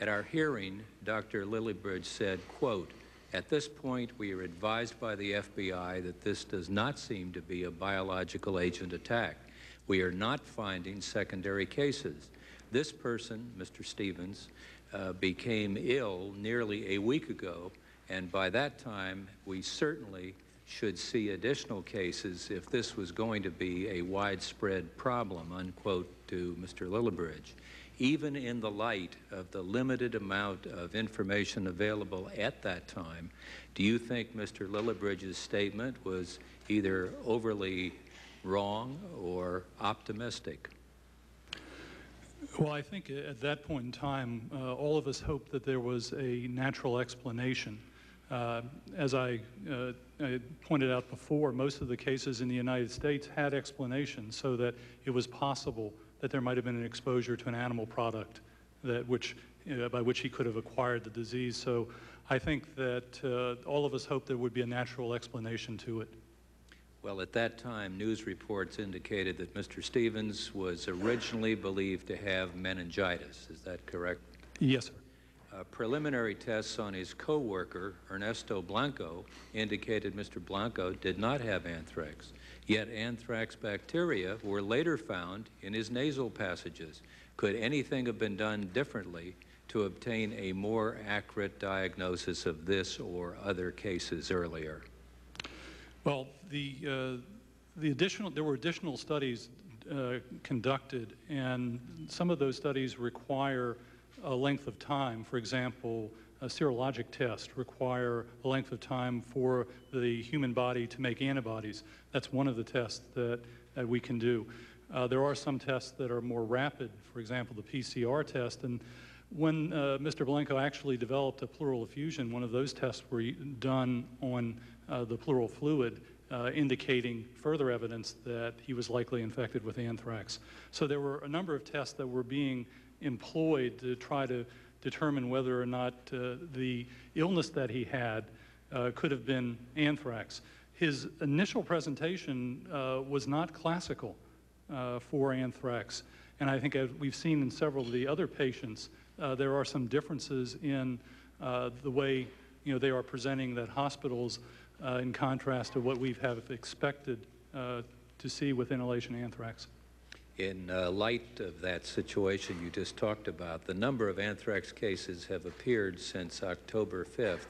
At our hearing, Dr. Lillibridge said, quote, at this point, we are advised by the FBI that this does not seem to be a biological agent attack. We are not finding secondary cases. This person, Mr. Stevens, uh, became ill nearly a week ago, and by that time, we certainly should see additional cases if this was going to be a widespread problem, unquote, to Mr. Lillibridge. Even in the light of the limited amount of information available at that time, do you think Mr. Lillibridge's statement was either overly wrong or optimistic? Well, I think at that point in time, uh, all of us hoped that there was a natural explanation uh, as I, uh, I, pointed out before, most of the cases in the United States had explanations so that it was possible that there might have been an exposure to an animal product that which uh, by which he could have acquired the disease. So I think that uh, all of us hope there would be a natural explanation to it. Well, at that time, news reports indicated that Mr. Stevens was originally believed to have meningitis. Is that correct? Yes, sir. Uh, preliminary tests on his co-worker, Ernesto Blanco, indicated Mr. Blanco did not have anthrax. Yet anthrax bacteria were later found in his nasal passages. Could anything have been done differently to obtain a more accurate diagnosis of this or other cases earlier? Well, the, uh, the additional, there were additional studies uh, conducted, and some of those studies require a length of time. For example, serologic test require a length of time for the human body to make antibodies. That's one of the tests that, that we can do. Uh, there are some tests that are more rapid, for example, the PCR test. And when uh, Mr. Blanco actually developed a pleural effusion, one of those tests were done on uh, the pleural fluid, uh, indicating further evidence that he was likely infected with anthrax. So there were a number of tests that were being employed to try to determine whether or not uh, the illness that he had uh, could have been anthrax. His initial presentation uh, was not classical uh, for anthrax. And I think as we've seen in several of the other patients, uh, there are some differences in uh, the way you know, they are presenting that hospitals in contrast to what we have expected to see with inhalation anthrax. In uh, light of that situation you just talked about, the number of anthrax cases have appeared since October 5th,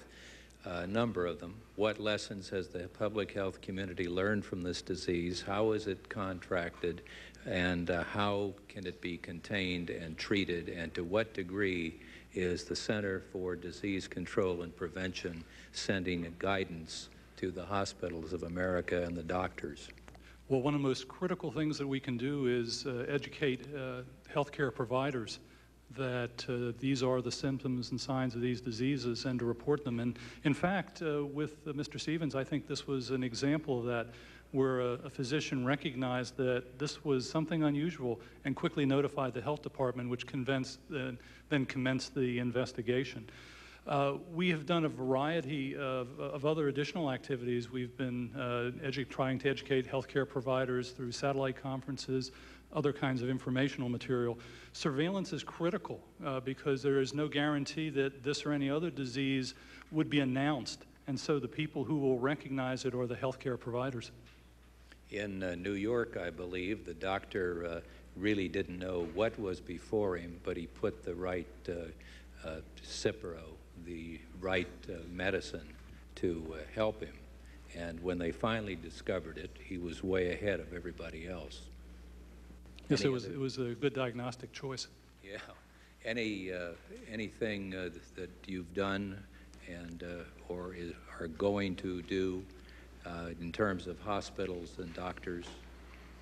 a number of them. What lessons has the public health community learned from this disease? How is it contracted? And uh, how can it be contained and treated? And to what degree is the Center for Disease Control and Prevention sending guidance to the hospitals of America and the doctors? Well, one of the most critical things that we can do is uh, educate uh, healthcare providers that uh, these are the symptoms and signs of these diseases and to report them. And in fact, uh, with uh, Mr. Stevens, I think this was an example of that where a, a, physician recognized that this was something unusual and quickly notified the health department, which convinced, uh, then commenced the investigation. Uh, we have done a variety of, of other additional activities. We've been uh, trying to educate healthcare providers through satellite conferences, other kinds of informational material. Surveillance is critical uh, because there is no guarantee that this or any other disease would be announced. And so the people who will recognize it are the healthcare providers. In uh, New York, I believe, the doctor uh, really didn't know what was before him, but he put the right uh, Cipro the right uh, medicine to uh, help him. And when they finally discovered it, he was way ahead of everybody else. Yes, it was, it was a good diagnostic choice. Yeah. Any, uh, anything uh, that you've done and uh, or is, are going to do uh, in terms of hospitals and doctors?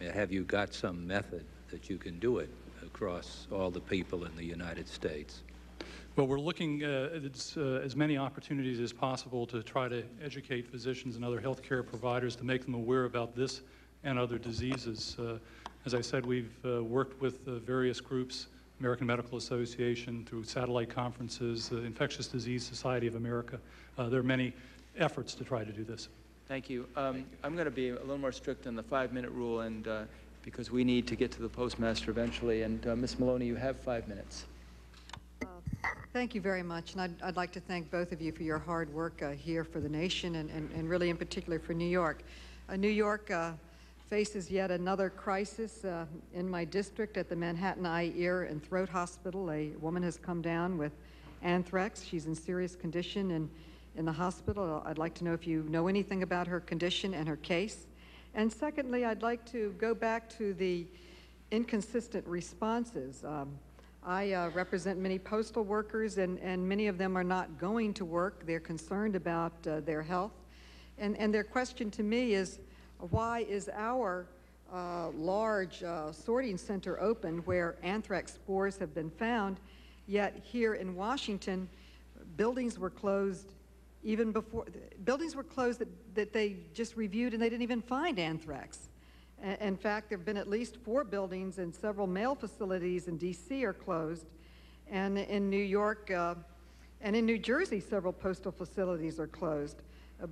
Have you got some method that you can do it across all the people in the United States? Well, we're looking uh, at uh, as many opportunities as possible to try to educate physicians and other healthcare providers to make them aware about this and other diseases. Uh, as I said, we've uh, worked with uh, various groups, American Medical Association, through satellite conferences, the Infectious Disease Society of America. Uh, there are many efforts to try to do this. Thank you. Um, Thank you. I'm going to be a little more strict on the five-minute rule, and because we need to get to the postmaster eventually. And Ms. Maloney, you have five minutes. Thank you very much, and I'd, I'd, like to thank both of you for your hard work uh, here for the nation and, and, and, really in particular for New York. Uh, New York uh, faces yet another crisis uh, in my district at the Manhattan Eye, Ear, and Throat Hospital. A woman has come down with anthrax. She's in serious condition in, in the hospital. I'd like to know if you know anything about her condition and her case. And secondly, I'd like to go back to the inconsistent responses. Um, I uh, represent many postal workers, and, and many of them are not going to work. They're concerned about uh, their health. And, and their question to me is, why is our uh, large uh, sorting center open where anthrax spores have been found, yet here in Washington, buildings were closed even before, buildings were closed that, that they just reviewed and they didn't even find anthrax. In fact, there have been at least four buildings and several mail facilities in D.C. are closed. And in New York uh, and in New Jersey, several postal facilities are closed.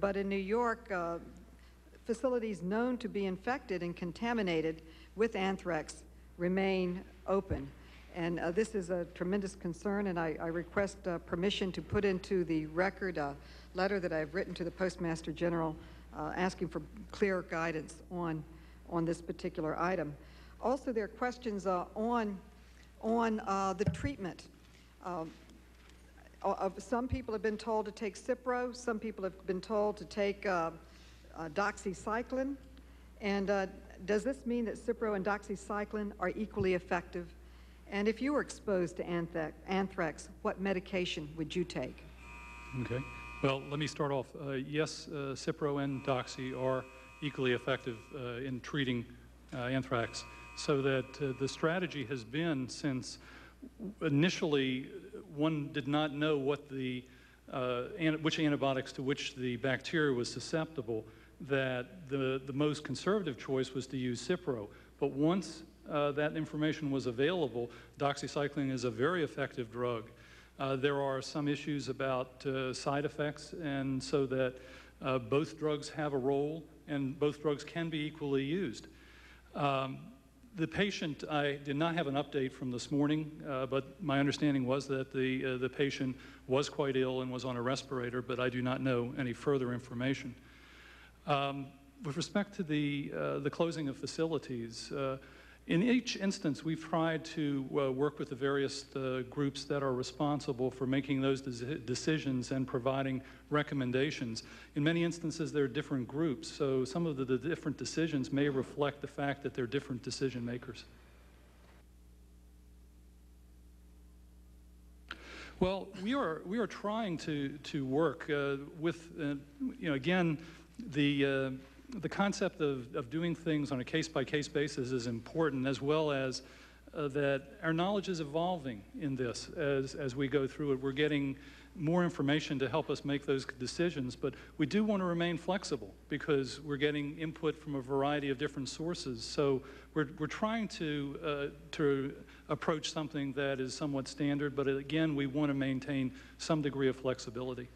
But in New York, uh, facilities known to be infected and contaminated with anthrax remain open. And uh, this is a tremendous concern, and I, I request uh, permission to put into the record a letter that I've written to the Postmaster General uh, asking for clear guidance on, on this particular item. Also, there are questions uh, on, on uh, the treatment. Um, of, some people have been told to take Cipro, some people have been told to take uh, doxycycline, and does this mean that Cipro and doxycycline are equally effective? And if you were exposed to anthrax, what medication would you take? Okay. Well, let me start off. Uh, yes, uh, Cipro and Doxy are equally effective uh, in treating uh, anthrax. So that uh, the strategy has been since initially one did not know what the uh, which antibiotics to which the bacteria was susceptible that the, the most conservative choice was to use Cipro. But once uh, that information was available, doxycycline is a very effective drug. Uh, there are some issues about side effects, and so that both drugs have a role and both drugs can be equally used. Um, the patient, I did not have an update from this morning, uh, but my understanding was that the, uh, the patient was quite ill and was on a respirator, but I do not know any further information. Um, with respect to the, uh, the closing of facilities, uh, in each instance, we've tried to uh, work with the various uh, groups that are responsible for making those decisions and providing recommendations. In many instances, there are different groups, so some of the, the different decisions may reflect the fact that they're different decision makers. Well, we are, we are trying to, to work uh, with, uh, you know, again, the, uh, the concept of, of doing things on a case-by-case -case basis is important, as well as uh, that our knowledge is evolving in this as, as we go through it. We're getting more information to help us make those decisions, but we do want to remain flexible because we're getting input from a variety of different sources. So we're, we're trying to, uh, to approach something that is somewhat standard, but again, we want to maintain some degree of flexibility.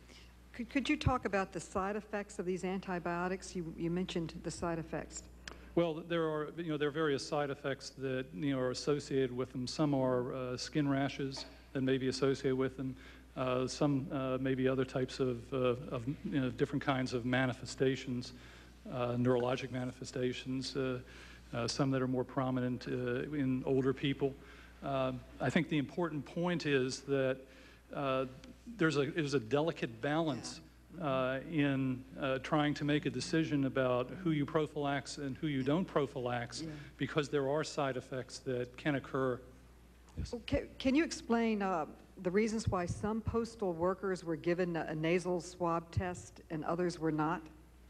Could, could you talk about the side effects of these antibiotics? You, you mentioned the side effects. Well, there are, you know, there are various side effects that, you know, are associated with them. Some are uh, skin rashes that may be associated with them. Uh, some uh, maybe other types of, uh, of you know, different kinds of manifestations, uh, neurologic manifestations, uh, some that are more prominent in older people. I think the important point is that there's a, there's a delicate balance uh, in uh, trying to make a decision about who you prophylax and who you don't prophylax yeah. because there are side effects that can occur. Yes. Can, can, you explain uh, the reasons why some postal workers were given a, a nasal swab test and others were not?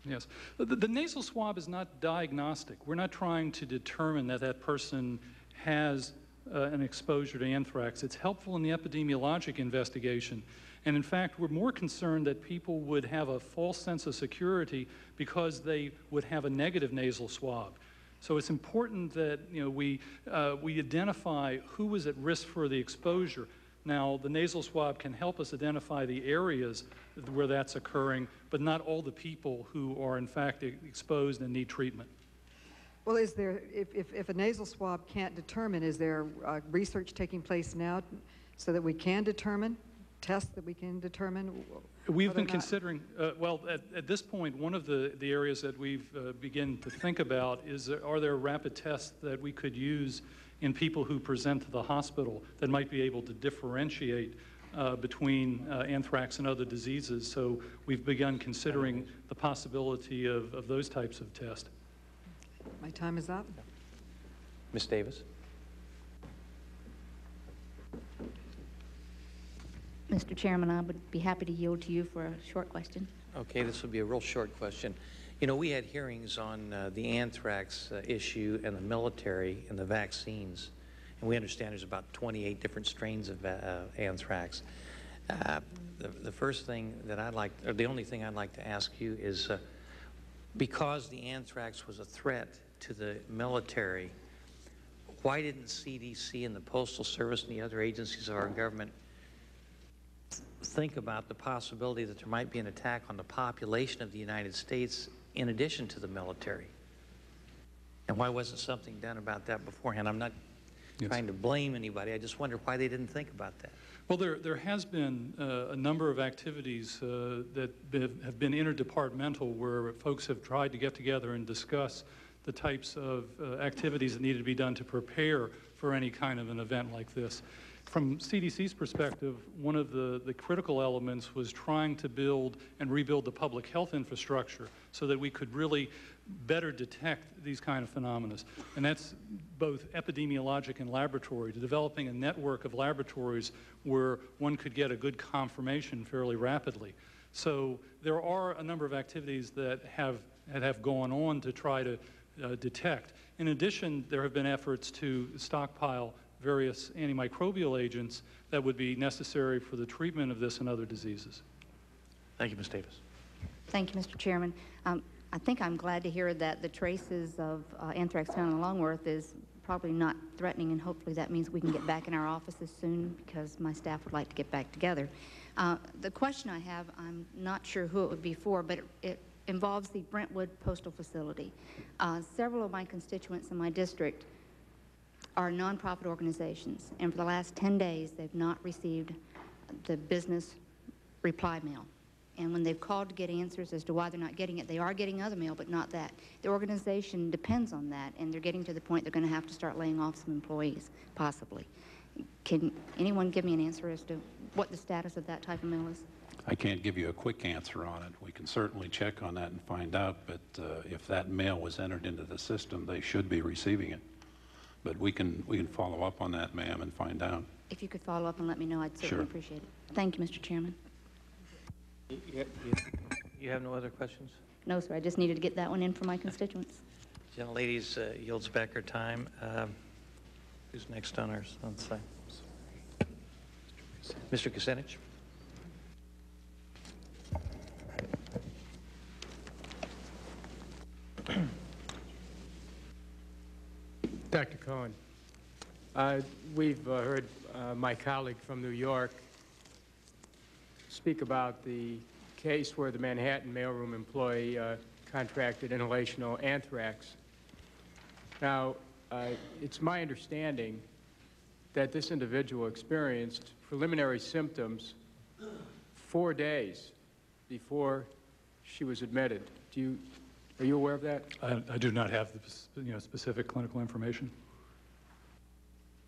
Yes. The, the, nasal swab is not diagnostic. We're not trying to determine that that person has uh, an exposure to anthrax. It's helpful in the epidemiologic investigation. And in fact, we're more concerned that people would have a false sense of security because they would have a negative nasal swab. So it's important that you know, we, uh, we identify who is at risk for the exposure. Now, the nasal swab can help us identify the areas where that's occurring, but not all the people who are in fact exposed and need treatment. Well, is there, if, if, if a nasal swab can't determine, is there uh, research taking place now so that we can determine? Tests that we can determine? We've been considering, uh, well, at, at, this point, one of the, the areas that we've uh, begin to think about is uh, are there rapid tests that we could use in people who present to the hospital that might be able to differentiate uh, between uh, anthrax and other diseases. So we've begun considering the possibility of, of those types of tests. My time is up. Ms. Davis. Mr. Chairman, I would be happy to yield to you for a short question. Okay, this will be a real short question. You know, we had hearings on uh, the anthrax uh, issue and the military and the vaccines, and we understand there's about 28 different strains of uh, anthrax. Uh, the, the, first thing that I'd like, or the only thing I'd like to ask you is, uh, because the anthrax was a threat to the military, why didn't CDC and the Postal Service and the other agencies of our government think about the possibility that there might be an attack on the population of the United States in addition to the military? And why wasn't something done about that beforehand? I'm not Yes. trying to blame anybody. I just wonder why they didn't think about that. Well, there, there has been uh, a number of activities uh, that have been interdepartmental where folks have tried to get together and discuss the types of uh, activities that needed to be done to prepare for any kind of an event like this. From CDC's perspective, one of the, the critical elements was trying to build and rebuild the public health infrastructure so that we could really better detect these kind of phenomena. And that's both epidemiologic and laboratory, to developing a network of laboratories where one could get a good confirmation fairly rapidly. So there are a number of activities that have, that have gone on to try to uh, detect. In addition, there have been efforts to stockpile various antimicrobial agents that would be necessary for the treatment of this and other diseases. Thank you, Ms. Davis. Thank you, Mr. Chairman. Um, I think I'm glad to hear that the traces of uh, anthrax found in Longworth is probably not threatening, and hopefully that means we can get back in our offices soon because my staff would like to get back together. Uh, the question I have, I'm not sure who it would be for, but it, it involves the Brentwood Postal Facility. Uh, several of my constituents in my district are nonprofit organizations, and for the last 10 days, they've not received the business reply mail. And when they've called to get answers as to why they're not getting it, they are getting other mail, but not that. The organization depends on that, and they're getting to the point they're going to have to start laying off some employees, possibly. Can anyone give me an answer as to what the status of that type of mail is? I can't give you a quick answer on it. We can certainly check on that and find out, but uh, if that mail was entered into the system, they should be receiving it. But we can, we can follow up on that, ma'am, and find out. If you could follow up and let me know, I'd certainly Sure. appreciate it. Thank you, Mr. Chairman. You, you- you have no other questions? No, sir, I just needed to get that one in for my constituents. Gentleladies uh, yields back her time. Um, Who's next on our, on the side? Mr. Kucinich? (clears throat) Dr. Cohen, uh, we've uh, heard uh, my colleague from New York speak about the case where the Manhattan mailroom employee uh, contracted inhalational anthrax. Now, uh, it's my understanding that this individual experienced preliminary symptoms four days before she was admitted. Do you, are you aware of that? I, I do not have the you know, specific clinical information.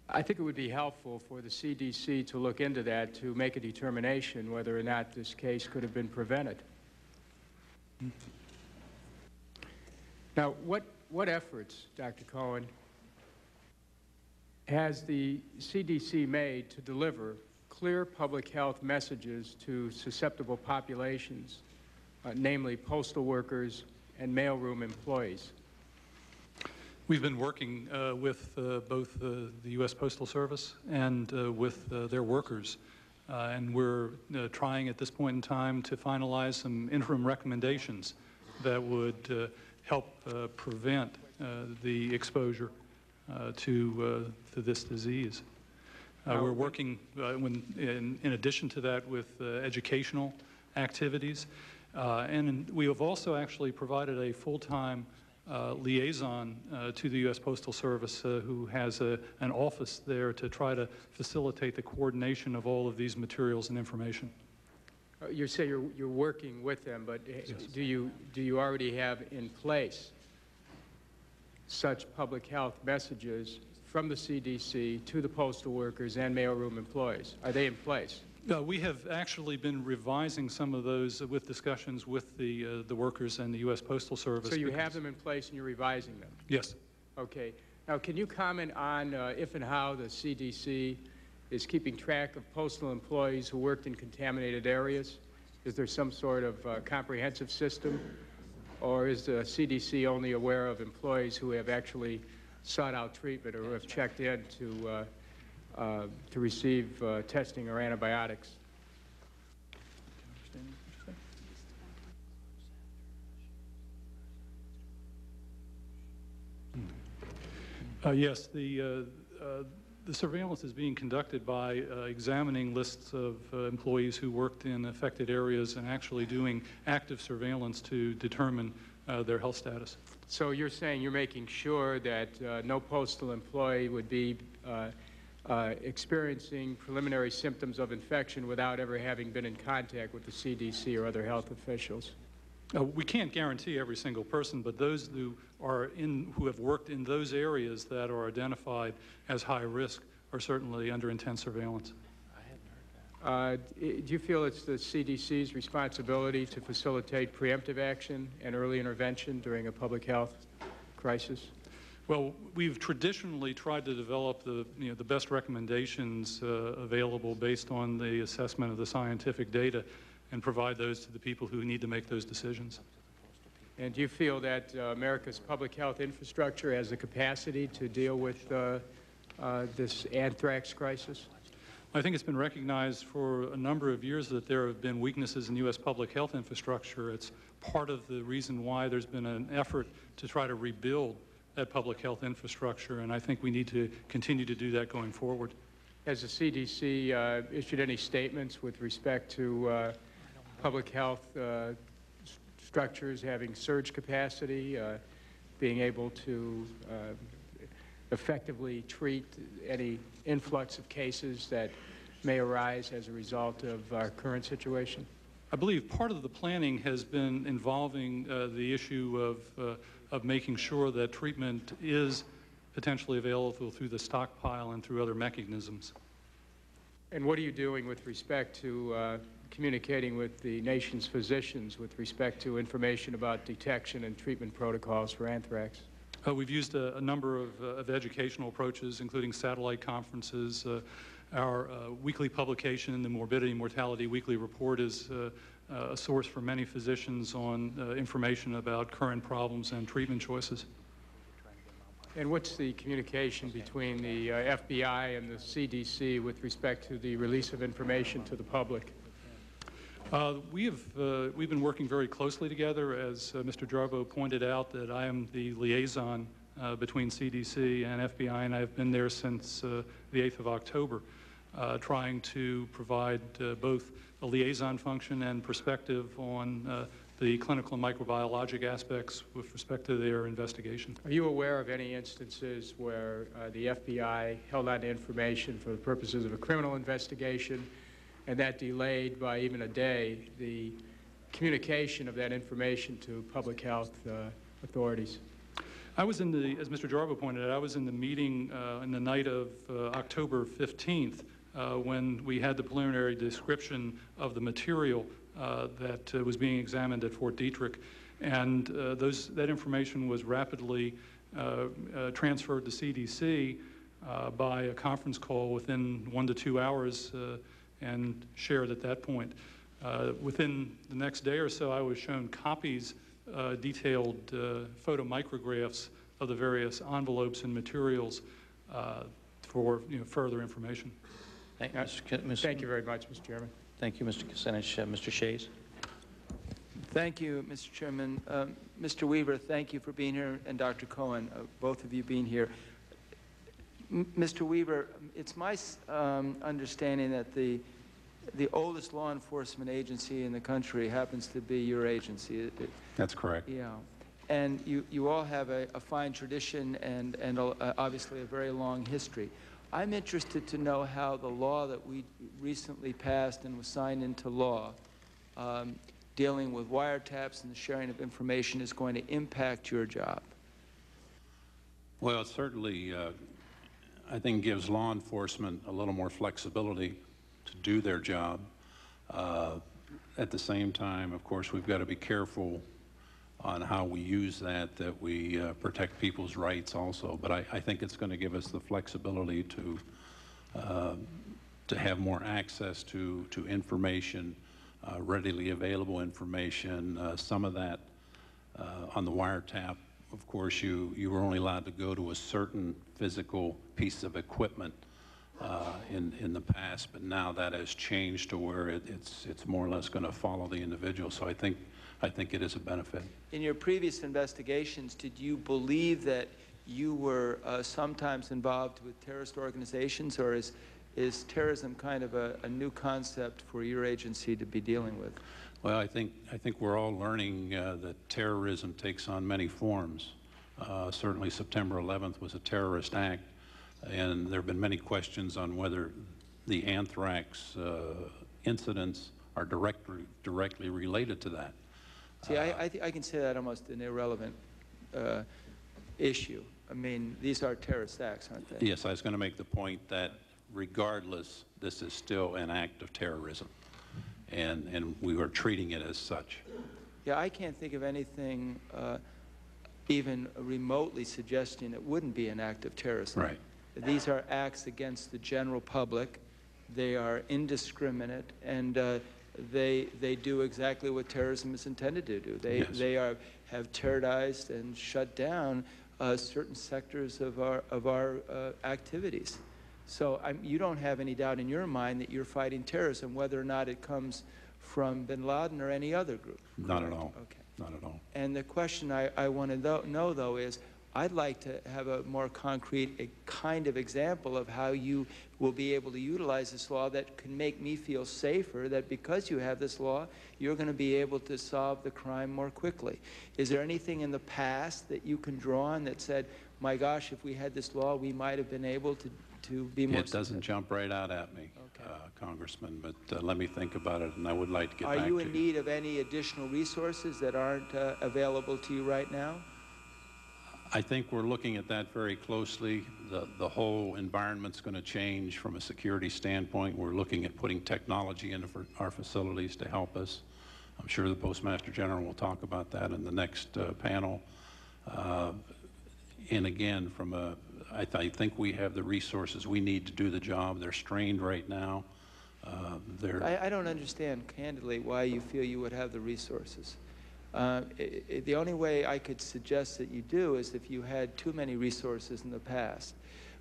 I think it would be helpful for the CDC to look into that to make a determination whether or not this case could have been prevented. Now, what, what efforts, Dr. Cohen, has the CDC made to deliver clear public health messages to susceptible populations, uh, namely postal workers and mailroom employees? We've been working uh, with uh, both uh, the U.S. Postal Service and uh, with uh, their workers, Uh, and we're uh, trying at this point in time to finalize some interim recommendations that would uh, help uh, prevent uh, the exposure uh, to, uh, to this disease. Uh, We're working, uh, when, in, in addition to that, with uh, educational activities. Uh, And we have also actually provided a full-time uh, liaison uh, to the U.S. Postal Service uh, who has a, an office there to try to facilitate the coordination of all of these materials and information. Uh, You say you're, you're working with them, but uh, do you, do you already have in place such public health messages from the CDC to the postal workers and mailroom employees? Are they in place? Uh, We have actually been revising some of those with discussions with the, uh, the workers and the U.S. Postal Service. So you have them in place and you're revising them? Yes. Okay. Now, can you comment on uh, if and how the CDC is keeping track of postal employees who worked in contaminated areas? Is there some sort of uh, comprehensive system? Or is the CDC only aware of employees who have actually sought out treatment or have checked in to, uh, to receive uh, testing or antibiotics? Uh, Yes, the, uh, uh, the surveillance is being conducted by uh, examining lists of uh, employees who worked in affected areas and actually doing active surveillance to determine uh, their health status. So you're saying you're making sure that uh, no postal employee would be uh, experiencing preliminary symptoms of infection without ever having been in contact with the CDC or other health officials? Uh, We can't guarantee every single person, but those who are in, who have worked in those areas that are identified as high risk are certainly under intense surveillance. I hadn't heard that. Uh, Do you feel it's the CDC's responsibility to facilitate preemptive action and early intervention during a public health crisis? Well, we've traditionally tried to develop the, you know, the best recommendations uh, available based on the assessment of the scientific data and provide those to the people who need to make those decisions. And do you feel that uh, America's public health infrastructure has the capacity to deal with uh, uh, this anthrax crisis? I think it's been recognized for a number of years that there have been weaknesses in U.S. public health infrastructure. It's part of the reason why there's been an effort to try to rebuild that public health infrastructure, and I think we need to continue to do that going forward. Has the CDC uh, issued any statements with respect to uh, public health uh, s- structures having surge capacity, uh, being able to uh, effectively treat any influx of cases that may arise as a result of our current situation? I believe part of the planning has been involving uh, the issue of, uh, of making sure that treatment is potentially available through the stockpile and through other mechanisms. And what are you doing with respect to uh, communicating with the nation's physicians with respect to information about detection and treatment protocols for anthrax? Uh, we've used a, a number of, uh, of educational approaches, including satellite conferences. Uh, our uh, weekly publication, the Morbidity and Mortality Weekly Report, is uh, a source for many physicians on uh, information about current problems and treatment choices. And what's the communication between the uh, FBI and the CDC with respect to the release of information to the public? Uh, we have uh, we've been working very closely together, as uh, Mr. Jarboe pointed out, that I am the liaison uh, between CDC and FBI, and I've been there since uh, the 8th of October, uh, trying to provide uh, both a liaison function and perspective on uh, the clinical and microbiologic aspects with respect to their investigation. Are you aware of any instances where uh, the FBI held on to information for the purposes of a criminal investigation and that delayed by even a day the communication of that information to public health uh, authorities? I was in the, as Mr. Jarboe pointed out, I was in the meeting uh, in the night of uh, October 15th uh, when we had the preliminary description of the material uh, that uh, was being examined at Fort Detrick. And uh, those, that information was rapidly uh, transferred to CDC by a conference call within one to two hours and shared at that point. Within the next day or so, I was shown copies, detailed photomicrographs of the various envelopes and materials uh, for you know, further information. Thank, Mr. Ki- Thank you very much, Mr. Chairman. Thank you, Mr. Kucinich. Uh, Mr. Shays? Thank you, Mr. Chairman. Um, Mr. Weaver, thank you for being here, and Dr. Cohen, uh, both of you being here. M- Mr. Weaver, it's my um, understanding that the, the oldest law enforcement agency in the country happens to be your agency. It- it- That's correct. Yeah. And you, you all have a, a fine tradition and, and a- uh, obviously a very long history. I'm interested to know how the law that we recently passed and was signed into law um, dealing with wiretaps and the sharing of information is going to impact your job. Well, it certainly, uh, I think, gives law enforcement a little more flexibility to do their job. Uh, At the same time, of course, we've got to be careful on how we use that, that we uh, protect people's rights also. But I, I think it's going to give us the flexibility to, uh, to have more access to, to information, uh, readily available information. Uh, Some of that uh, on the wiretap, of course, you, you were only allowed to go to a certain physical piece of equipment uh, in, in the past, but now that has changed to where it, it's, it's more or less going to follow the individual. So I think, I think it is a benefit. In your previous investigations, did you believe that you were uh, sometimes involved with terrorist organizations, or is, is terrorism kind of a, a new concept for your agency to be dealing with? Well, I think, I think we're all learning uh, that terrorism takes on many forms. Uh, certainly September 11th was a terrorist act, and there have been many questions on whether the anthrax uh, incidents are directly, directly related to that. See, I, I, th- I can say that almost an irrelevant uh, issue. I mean, these are terrorist acts, aren't they? Yes, I was going to make the point that regardless, this is still an act of terrorism, and, and we are treating it as such. Yeah, I can't think of anything uh, even remotely suggesting it wouldn't be an act of terrorism. Right. These are acts against the general public. They are indiscriminate, and uh, they they do exactly what terrorism is intended to do. They Yes. they are have terrorized and shut down uh, certain sectors of our of our uh, activities. So I'm, you don't have any doubt in your mind that you're fighting terrorism, whether or not it comes from Bin Laden or any other group. Not at all. Okay. Not at all. And the question I, I want to know, though, is I'd like to have a more concrete a kind of example of how you will be able to utilize this law that can make me feel safer that because you have this law, you're going to be able to solve the crime more quickly. Is there anything in the past that you can draw on that said, my gosh, if we had this law, we might have been able to, to be more It doesn't jump right out at me, uh, Congressman, but uh, let me think about it, and I would like to get Are back you to in need of any additional resources that aren't uh, available to you right now? I think we're looking at that very closely. The, the whole environment's going to change from a security standpoint. We're looking at putting technology into our facilities to help us. I'm sure the Postmaster General will talk about that in the next uh, panel. Uh, and again, from a, I, th I think we have the resources we need to do the job. They're strained right now. Uh, they're, I, I don't understand candidly why you feel you would have the resources. Uh, i i the only way I could suggest that you do is if you had too many resources in the past.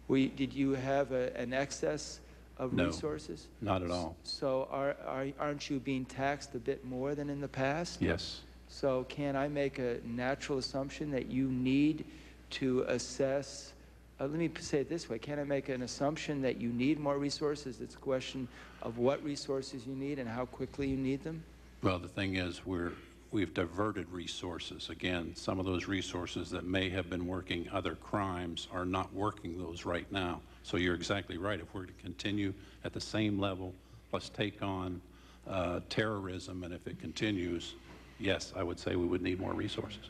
We, did you have a, an excess of No, resources? not at all. So are, are, aren't you being taxed a bit more than in the past? yes. So can I make a natural assumption that you need to assess, uh, let me say it this way, can I make an assumption that you need more resources? It's a question of what resources you need and how quickly you need them? Well, the thing is, we're, we've diverted resources. Again, some of those resources that may have been working other crimes are not working those right now. So you're exactly right. If we're to continue at the same level, plus take on uh, terrorism, and if it continues, yes, I would say we would need more resources.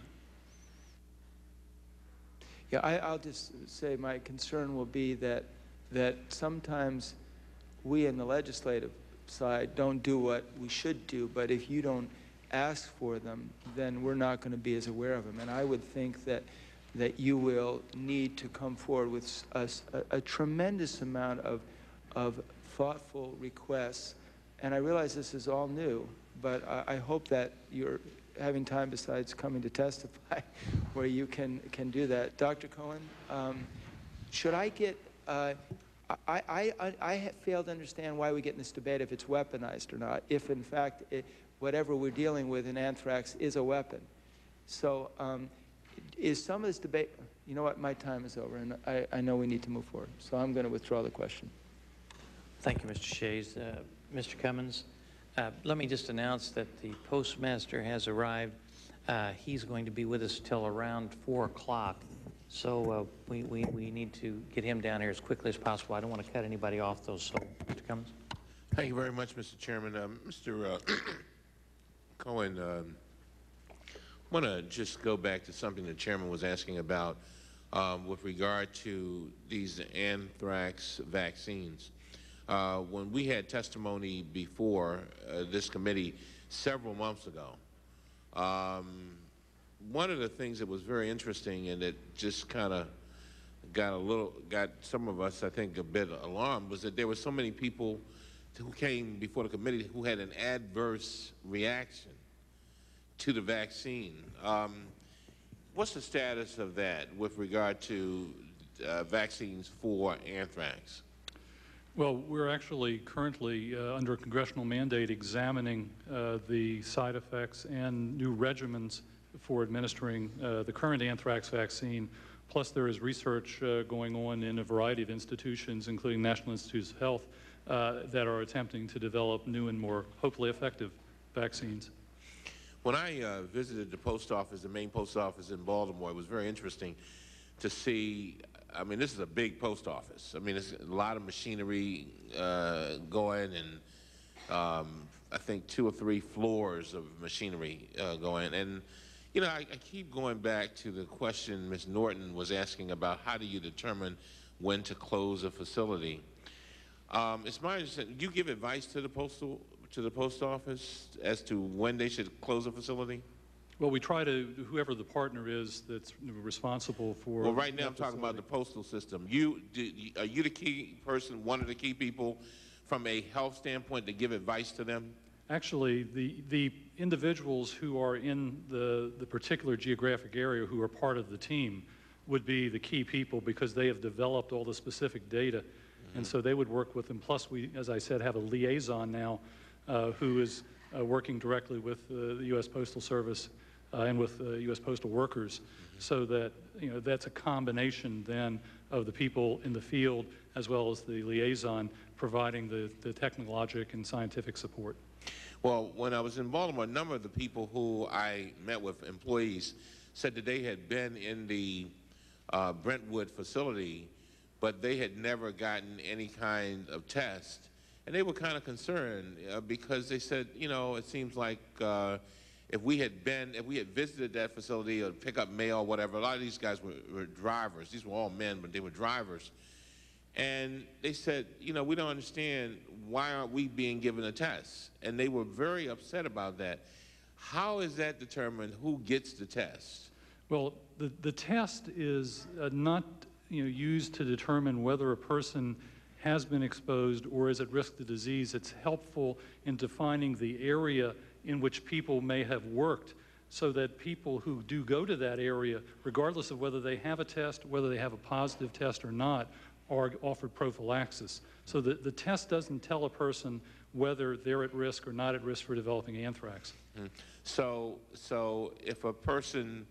Yeah, I, I'll just say my concern will be that, that sometimes we in the legislative side don't do what we should do, but if you don't ask for them, then we're not going to be as aware of them. And I would think that, that you will need to come forward with a tremendous amount of, of thoughtful requests. And I realize this is all new, but I, I hope that you're having time besides coming to testify (laughs) where you can, can do that. Dr. Cohen, um, should I get, uh, I, I, I, I failed to understand why we get in this debate if it's weaponized or not, if in fact it, whatever we're dealing with in anthrax is a weapon. So um, is some of this debate, you know what, my time is over, and I, I know we need to move forward, so I'm going to withdraw the question. Thank you, Mr. Shays. Uh, Mr. Cummings, uh, let me just announce that the postmaster has arrived. Uh, he's going to be with us till around 4 o'clock, so uh, we, we, we need to get him down here as quickly as possible. I don't want to cut anybody off, though, so, Mr. Cummings? Thank you very much, Mr. Chairman. Um, Mr. (clears throat) Cohen, um, I want to just go back to something the chairman was asking about um, with regard to these anthrax vaccines. Uh, when we had testimony before uh, this committee several months ago, um, one of the things that was very interesting and that just kind of got a little, got some of us, I think, a bit alarmed was that there were so many people who came before the committee who had an adverse reaction to the vaccine. Um, what's the status of that with regard to uh, vaccines for anthrax? Well, we're actually currently, uh, under a congressional mandate, examining uh, the side effects and new regimens for administering uh, the current anthrax vaccine Plus, there is research uh, going on in a variety of institutions, including National Institutes of Health, uh, that are attempting to develop new and more hopefully effective vaccines. When I uh, visited the post office, the main post office in Baltimore, it was very interesting to see. I mean, this is a big post office. I mean, it's a lot of machinery uh, going, and um, I think two or three floors of machinery uh, going. And you know, I, I keep going back to the question Ms. Norton was asking about how do you determine when to close a facility. Um, it's my understanding you give advice to the postal to the post office as to when they should close a facility. Well, we try to, whoever the partner is that's responsible for. Well, right now I'm that talking about the postal system. You, do, are you the key person, one of the key people from a health standpoint to give advice to them? Actually, the, the individuals who are in the, the particular geographic area who are part of the team would be the key people because they have developed all the specific data. And so they would work with them. Plus, we, as I said, have a liaison now uh, who is uh, working directly with uh, the U.S. Postal Service uh, and with uh, U.S. postal workers so that, you know, that's a combination then of the people in the field as well as the liaison providing the, the technologic and scientific support. Well, when I was in Baltimore, a number of the people who I met with, employees, said that they had been in the uh, Brentwood facility, but they had never gotten any kind of test. And they were kind of concerned uh, because they said, you know, it seems like uh, if we had been, if we had visited that facility or pick up mail or whatever, a lot of these guys were, were drivers. These were all men, but they were drivers. And they said, you know, we don't understand why aren't we being given a test? And they were very upset about that. How is that determined who gets the test? Well, the, the test is uh, not you know, used to determine whether a person has been exposed or is at risk of disease. It's helpful in defining the area in which people may have worked so that people who do go to that area, regardless of whether they have a test, whether they have a positive test or not, are offered prophylaxis. So the, the test doesn't tell a person whether they're at risk or not at risk for developing anthrax. Mm. So, so if a person,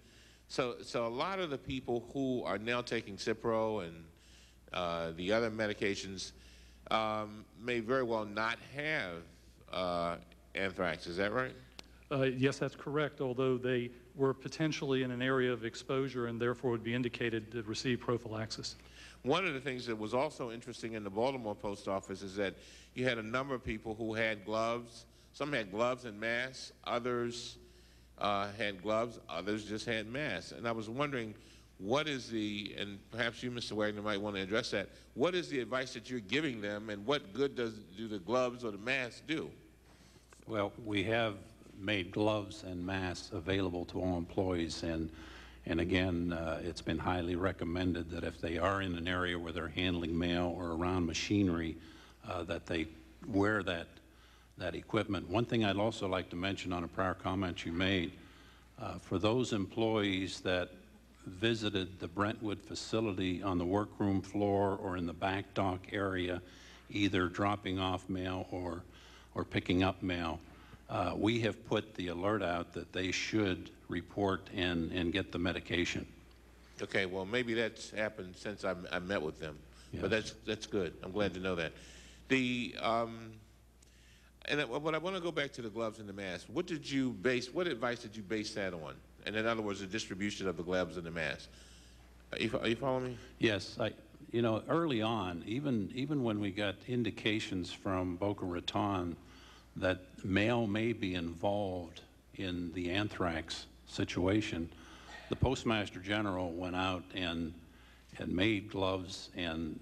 so, so a lot of the people who are now taking Cipro and uh, the other medications um, may very well not have uh, anthrax. Is that right? Uh, yes, that's correct, although they were potentially in an area of exposure and therefore would be indicated to receive prophylaxis. One of the things that was also interesting in the Baltimore post office is that you had a number of people who had gloves. Some had gloves and masks. Others uh, had gloves. Others just had masks. And I was wondering, what is the, and perhaps you, Mr. Wagner, might want to address that, what is the advice that you're giving them and what good does do the gloves or the masks do? Well, we have made gloves and masks available to all employees, and and again, uh, it's been highly recommended that if they are in an area where they're handling mail or around machinery, uh, that they wear that that equipment. One thing I'd also like to mention on a prior comment you made, uh, for those employees that visited the Brentwood facility on the workroom floor or in the back dock area, either dropping off mail or, or picking up mail, uh, we have put the alert out that they should report and, and get the medication. Okay, well, maybe that's happened since I, I met with them, but that's that's good. I'm glad to know that. The um, and what I want to go back to the gloves and the mask. What did you base? What advice did you base that on? And in other words, the distribution of the gloves and the mask. Are you, are you following me? Yes, I, you know, early on, even even when we got indications from Boca Raton that mail may be involved in the anthrax situation, the Postmaster General went out and and made gloves and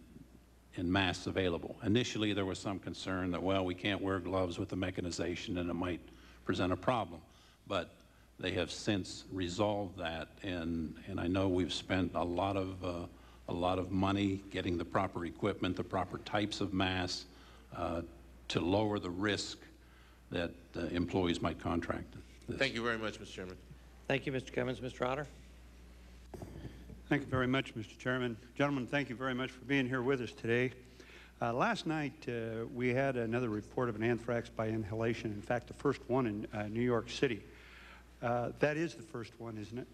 and masks available. Initially, there was some concern that well, we can't wear gloves with the mechanization and it might present a problem, but they have since resolved that, and and I know we've spent a lot of uh, a lot of money getting the proper equipment, the proper types of masks uh, to lower the risk that uh, employees might contract. This. Thank you very much, Mr. Chairman. Thank you, Mr. Cummings. Mr. Otter? Thank you very much, Mr. Chairman. Gentlemen, thank you very much for being here with us today. Uh, last night, uh, we had another report of an anthrax by inhalation. In fact, the first one in uh, New York City. Uh, that is the first one, isn't it?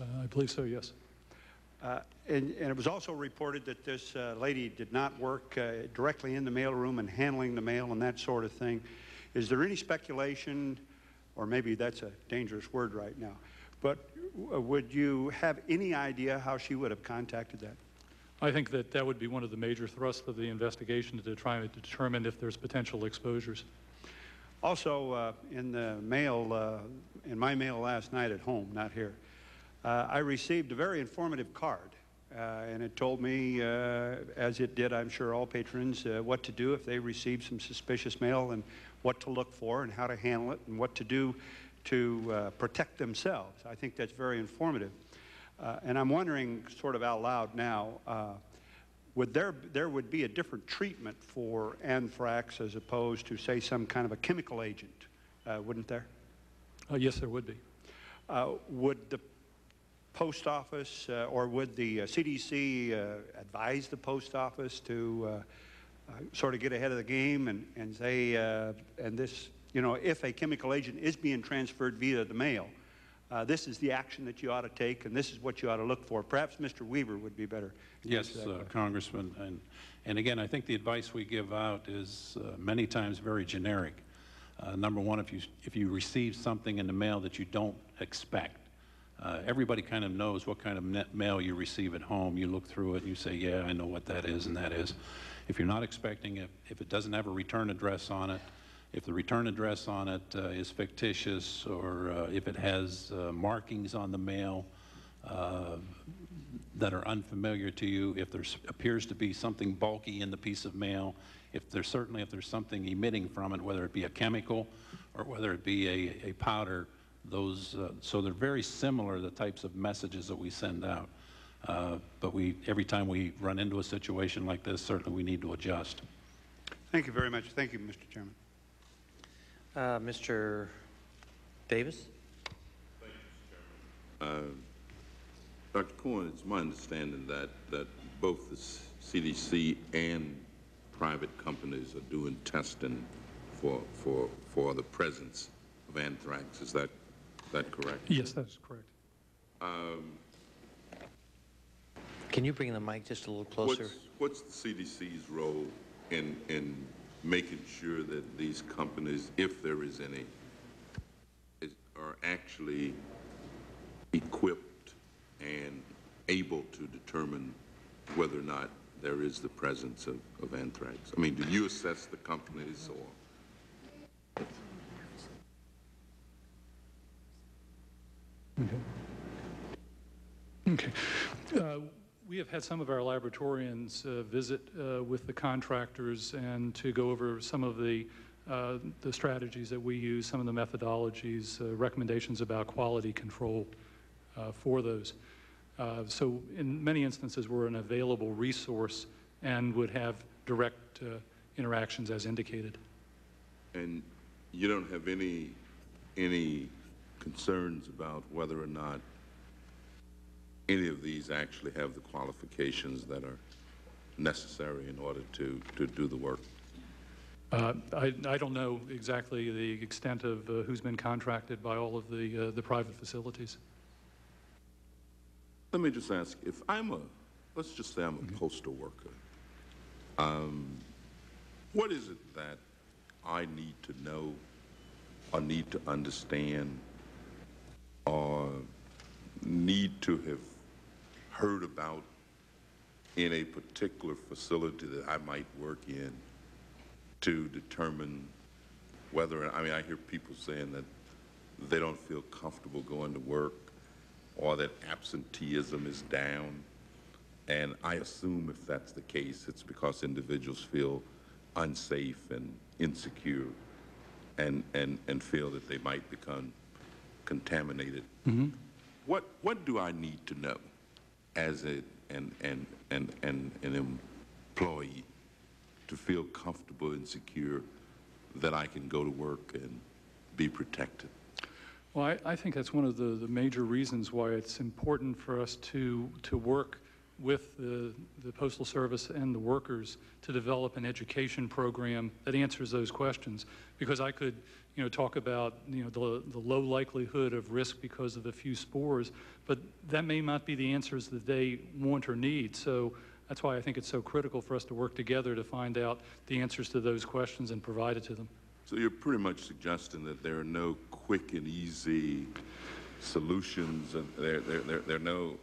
Uh, I believe so, yes. Uh, and, and it was also reported that this uh, lady did not work uh, directly in the mailroom and handling the mail and that sort of thing. Is there any speculation, or maybe that's a dangerous word right now, but would you have any idea how she would have contacted that? I think that that would be one of the major thrusts of the investigation to try to determine if there's potential exposures. Also, uh, in the mail, uh, in my mail last night at home, not here, uh, I received a very informative card. Uh, and it told me, uh, as it did, I'm sure, all patrons, uh, what to do if they receive some suspicious mail and what to look for and how to handle it and what to do to protect themselves. I think that's very informative. and I'm wondering, sort of out loud now, would there, there would be a different treatment for anthrax as opposed to, say, some kind of a chemical agent, uh, wouldn't there? Uh, yes, there would be. Uh, would the post office uh, or would the CDC uh, advise the post office to uh, sort of get ahead of the game and, and say, and this, you know, if a chemical agent is being transferred via the mail, uh, this is the action that you ought to take, and this is what you ought to look for. Perhaps Mr. Weaver would be better. Yes, uh, Congressman. And, and again, I think the advice we give out is uh, many times very generic. number one, if you, if you receive something in the mail that you don't expect, uh, everybody kind of knows what kind of mail you receive at home. You look through it and you say, yeah, I know what that is and that is. If you're not expecting it, if it doesn't have a return address on it, if the return address on it uh, is fictitious or uh, if it has uh, markings on the mail uh, that are unfamiliar to you, if there appears to be something bulky in the piece of mail, if there's certainly if there's something emitting from it, whether it be a chemical or whether it be a, a powder, those, uh, so they're very similar, the types of messages that we send out. Uh, but we, every time we run into a situation like this, certainly we need to adjust. Thank you very much. Thank you, Mr. Chairman. Uh, Mr. Davis? Thank you, Mr. Chairman. Uh, Dr. Cohen, it's my understanding that, that both the CDC and private companies are doing testing for, for, for the presence of anthrax. Is that that correct? Yes, that's correct. Um, Can you bring the mic just a little closer? What's, what's the CDC's role in, in making sure that these companies, if there is any, is, are actually equipped and able to determine whether or not there is the presence of, of anthrax? I mean, do you assess the companies or? Okay. Okay. Uh, we have had some of our laboratorians uh, visit uh, with the contractors and to go over some of the uh, the strategies that we use, some of the methodologies, uh, recommendations about quality control uh, for those. so in many instances, we're an available resource and would have direct interactions as indicated. And you don't have any any concerns about whether or not any of these actually have the qualifications that are necessary in order to, to do the work? Uh, I, I, don't know exactly the extent of uh, who's been contracted by all of the, uh, the private facilities. Let me just ask, if I'm a, let's just say I'm a mm -hmm. postal worker, um, what is it that I need to know or need to understand or need to have heard about in a particular facility that I might work in to determine whether, I mean, I hear people saying that they don't feel comfortable going to work or that absenteeism is down. And I assume if that's the case, it's because individuals feel unsafe and insecure and, and, and feel that they might become contaminated. Mm -hmm. What what do I need to know as a an an an an, an employee to feel comfortable and secure that I can go to work and be protected? Well, I, I think that's one of the, the major reasons why it's important for us to to work with the, the Postal Service and the workers to develop an education program that answers those questions. Because I could, you know, talk about, you know, the, the low likelihood of risk because of a few spores, but that may not be the answers that they want or need. So that's why I think it's so critical for us to work together to find out the answers to those questions and provide it to them. So you're pretty much suggesting that there are no quick and easy solutions, and there, there, there, there are no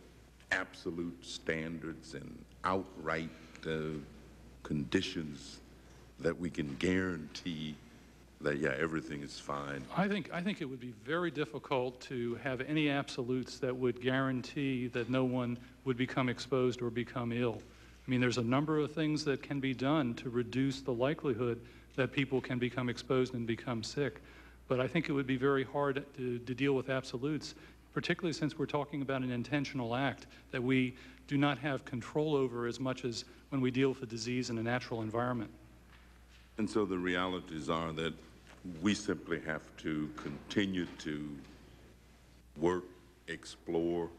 absolute standards and outright uh, conditions that we can guarantee that, yeah, everything is fine. I think, I think it would be very difficult to have any absolutes that would guarantee that no one would become exposed or become ill. I mean, there's a number of things that can be done to reduce the likelihood that people can become exposed and become sick. But I think it would be very hard to, to deal with absolutes, particularly since we're talking about an intentional act that we do not have control over as much as when we deal with a disease in a natural environment. And so the realities are that we simply have to continue to work, explore,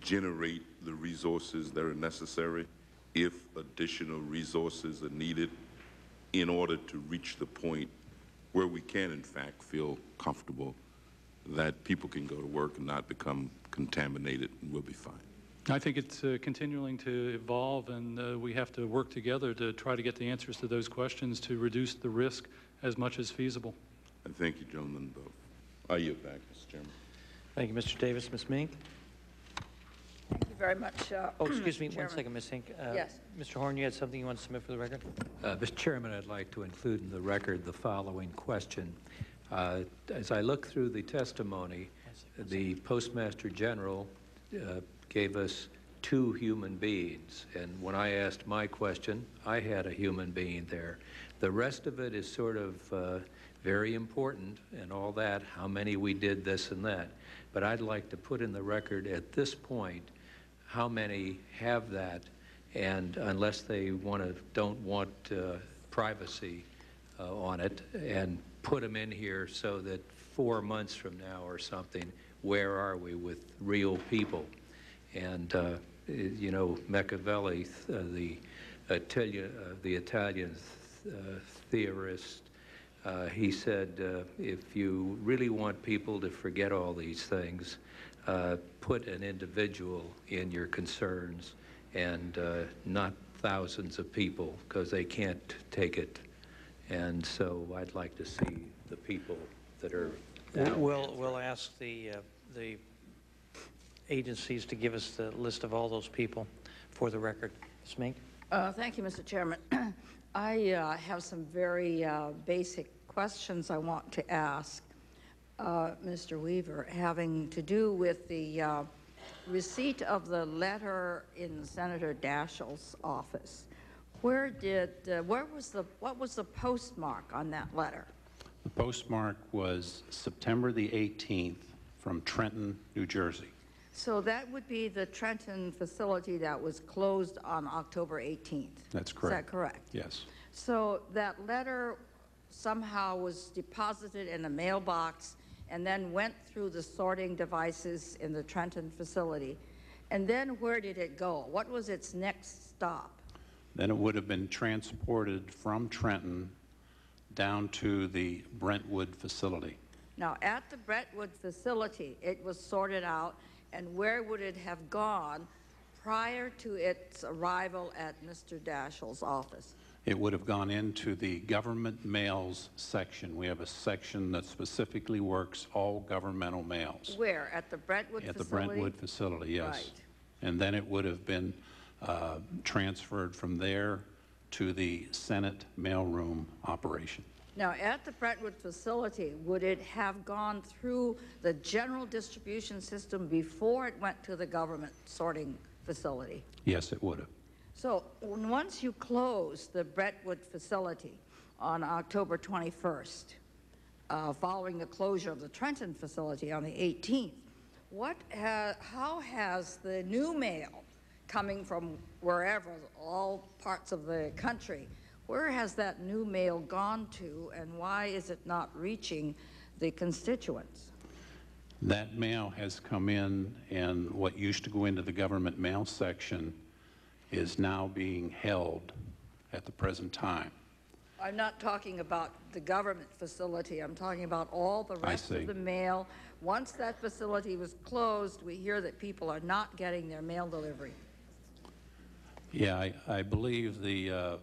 generate the resources that are necessary if additional resources are needed in order to reach the point where we can, in fact, feel comfortable that people can go to work and not become contaminated and we'll be fine. I think it's uh, continuing to evolve, and uh, we have to work together to try to get the answers to those questions to reduce the risk as much as feasible. And thank you, gentlemen, both. I yield back, Mr. Chairman. Thank you, Mr. Davis. Ms. Mink? Thank you very much. uh, (clears throat) Oh, excuse me, Mr. one Chairman. second, Ms. Mink. Uh, Yes. Mr. Horn, you had something you want to submit for the record? Uh, Mr. Chairman, I'd like to include in the record the following question. Uh, As I look through the testimony, the Postmaster General uh, gave us two human beings, and when I asked my question, I had a human being there. The rest of it is sort of uh, very important and all that, how many we did this and that. But I'd like to put in the record at this point how many have that, and unless they want to, don't want uh, privacy uh, on it, and put them in here so that four months from now or something, where are we with real people? And, uh, you know, Machiavelli, uh, the Italian, uh, the Italian theorist, uh, he said, uh, if you really want people to forget all these things, uh, put an individual in your concerns and uh, not thousands of people because they can't take it. And so I'd like to see the people that are We'll- We'll, we'll ask the, uh, the agencies to give us the list of all those people for the record. Ms. Mink? Uh, Thank you, Mr. Chairman. (clears throat) I uh, have some very uh, basic questions I want to ask uh, Mr. Weaver, having to do with the uh, receipt of the letter in Senator Daschle's office. Where did, uh, where was the, what was the postmark on that letter? The postmark was September the 18th from Trenton, New Jersey. So that would be the Trenton facility that was closed on October 18th? That's correct. Is that correct? Yes. So that letter somehow was deposited in a mailbox and then went through the sorting devices in the Trenton facility. And then where did it go? What was its next stop? Then it would have been transported from Trenton down to the Brentwood facility. Now, at the Brentwood facility, it was sorted out, and where would it have gone prior to its arrival at Mr. Daschle's office? It would have gone into the government mails section. We have a section that specifically works all governmental mails. Where? At the Brentwood At the facility? Brentwood facility, yes. Right. And then it would have been uh, transferred from there to the Senate mailroom operation. Now, at the Brentwood facility, would it have gone through the general distribution system before it went to the government sorting facility? Yes, it would have. So once you close the Brentwood facility on October 21st, uh, following the closure of the Trenton facility on the 18th, what ha- how has the new mail coming from wherever, all parts of the country, where has that new mail gone to, and why is it not reaching the constituents? That mail has come in, and what used to go into the government mail section is now being held at the present time. I'm not talking about the government facility. I'm talking about all the rest of the mail. Once that facility was closed, we hear that people are not getting their mail delivery. Yeah, I, I believe the, uh,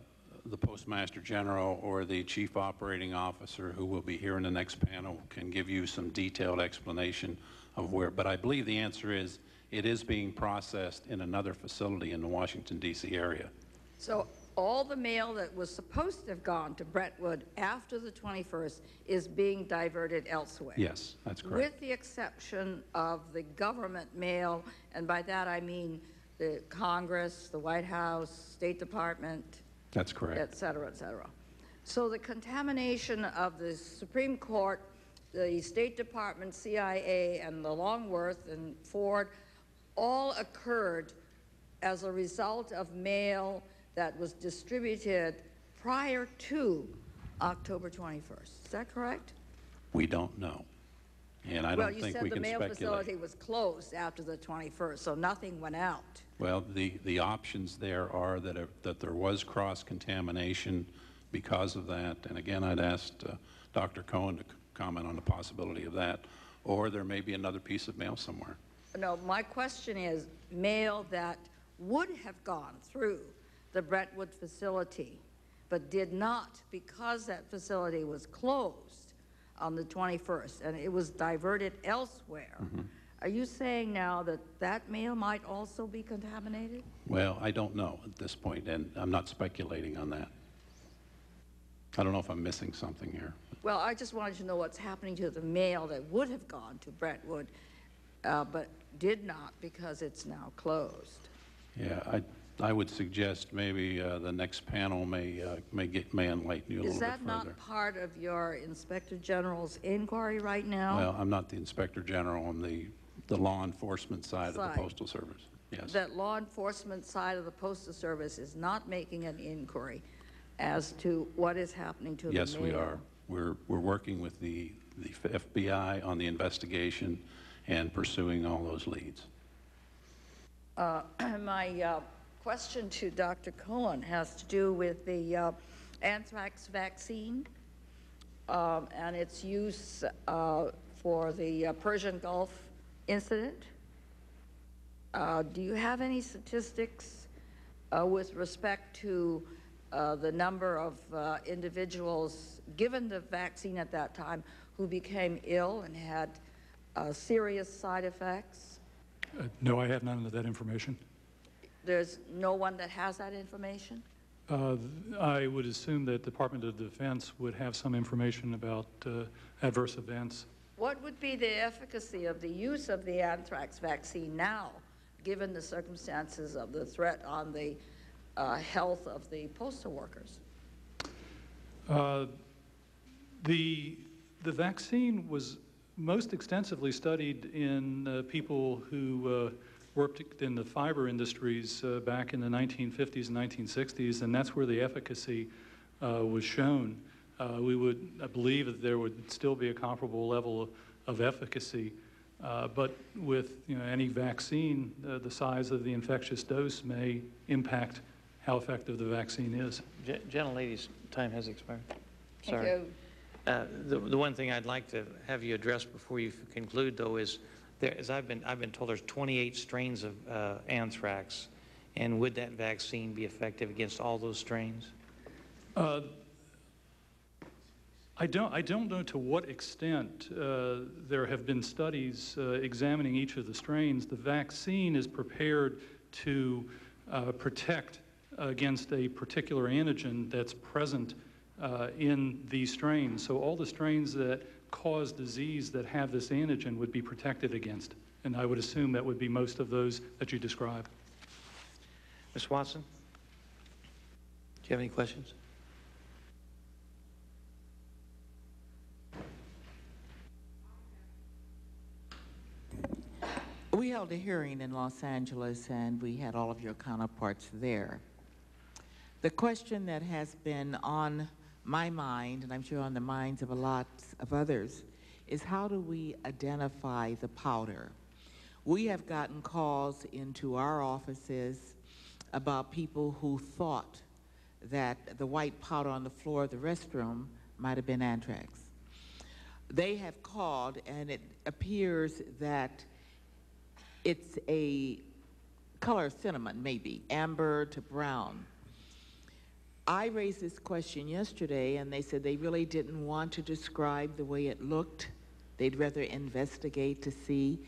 the Postmaster General or the Chief Operating Officer, who will be here in the next panel, can give you some detailed explanation of where. But I believe the answer is it is being processed in another facility in the Washington, D.C. area. So all the mail that was supposed to have gone to Brentwood after the 21st is being diverted elsewhere. Yes, that's correct. With the exception of the government mail, and by that I mean the Congress, the White House, State Department, That's correct. et cetera, et cetera. So the contamination of the Supreme Court, the State Department, CIA, and the Longworth and Ford all occurred as a result of mail that was distributed prior to October 21st. Is that correct? We don't know. And I well, don't think we can speculate. Well, you said the mail speculate. facility was closed after the 21st, so nothing went out. Well, the, the options there are that, it- that there was cross-contamination because of that. And again, I'd asked uh, Dr. Cohen to c- comment on the possibility of that. Or there may be another piece of mail somewhere. No, my question is mail that would have gone through the Brentwood facility, but did not because that facility was closed on the 21st and it was diverted elsewhere. Mm-hmm. Are you saying now that that mail might also be contaminated? Well, I don't know at this point, and I'm not speculating on that. I don't know if I'm missing something here. Well, I just wanted to know what's happening to the mail that would have gone to Brentwood, uh, but did not because it's now closed. Yeah, I, I would suggest maybe uh, the next panel may, uh, may get, may enlighten you a Is little bit further. Is that not part of your Inspector General's inquiry right now? Well, I'm not the Inspector General, I'm the, the law enforcement side of the Postal Service. Yes. That law enforcement side of the Postal Service is not making an inquiry as to what is happening to the? Yes, we are. We're, we're working with the, the FBI on the investigation and pursuing all those leads. Uh, (clears throat) My uh, question to Dr. Cohen has to do with the uh, anthrax vaccine um, and its use uh, for the uh, Persian Gulf incident. Uh, Do you have any statistics uh, with respect to uh, the number of uh, individuals given the vaccine at that time who became ill and had uh, serious side effects? Uh, No, I have none of that information. There's no one that has that information? Uh, I would assume that the Department of Defense would have some information about uh, adverse events. What would be the efficacy of the use of the anthrax vaccine now, given the circumstances of the threat on the uh, health of the postal workers? Uh, The, the vaccine was most extensively studied in uh, people who uh, worked in the fiber industries uh, back in the 1950s and 1960s, and that's where the efficacy uh, was shown. Uh, We would I believe that there would still be a comparable level of- of efficacy, uh, but with, you know, any vaccine, uh, the size of the infectious dose may impact how effective the vaccine is. Gen- Gentlelady's time has expired. Thank Sorry. you. Uh, The the one thing I'd like to have you address before you conclude, though, is, there, as I've been, I've been told there's 28 strains of uh, anthrax, and would that vaccine be effective against all those strains? I don't, I don't know to what extent uh, there have been studies uh, examining each of the strains. The vaccine is prepared to uh, protect against a particular antigen that's present uh, in these strains. So all the strains that cause disease that have this antigen would be protected against. And I would assume that would be most of those that you describe. Ms. Watson? Do you have any questions? We held a hearing in Los Angeles and we had all of your counterparts there. The question that has been on my mind, and I'm sure on the minds of a lot of others, is how do we identify the powder? We have gotten calls into our offices about people who thought that the white powder on the floor of the restroom might have been anthrax. They have called, and it appears that it's a color cinnamon, maybe, amber to brown. I raised this question yesterday, and they said they really didn't want to describe the way it looked. They'd rather investigate to see.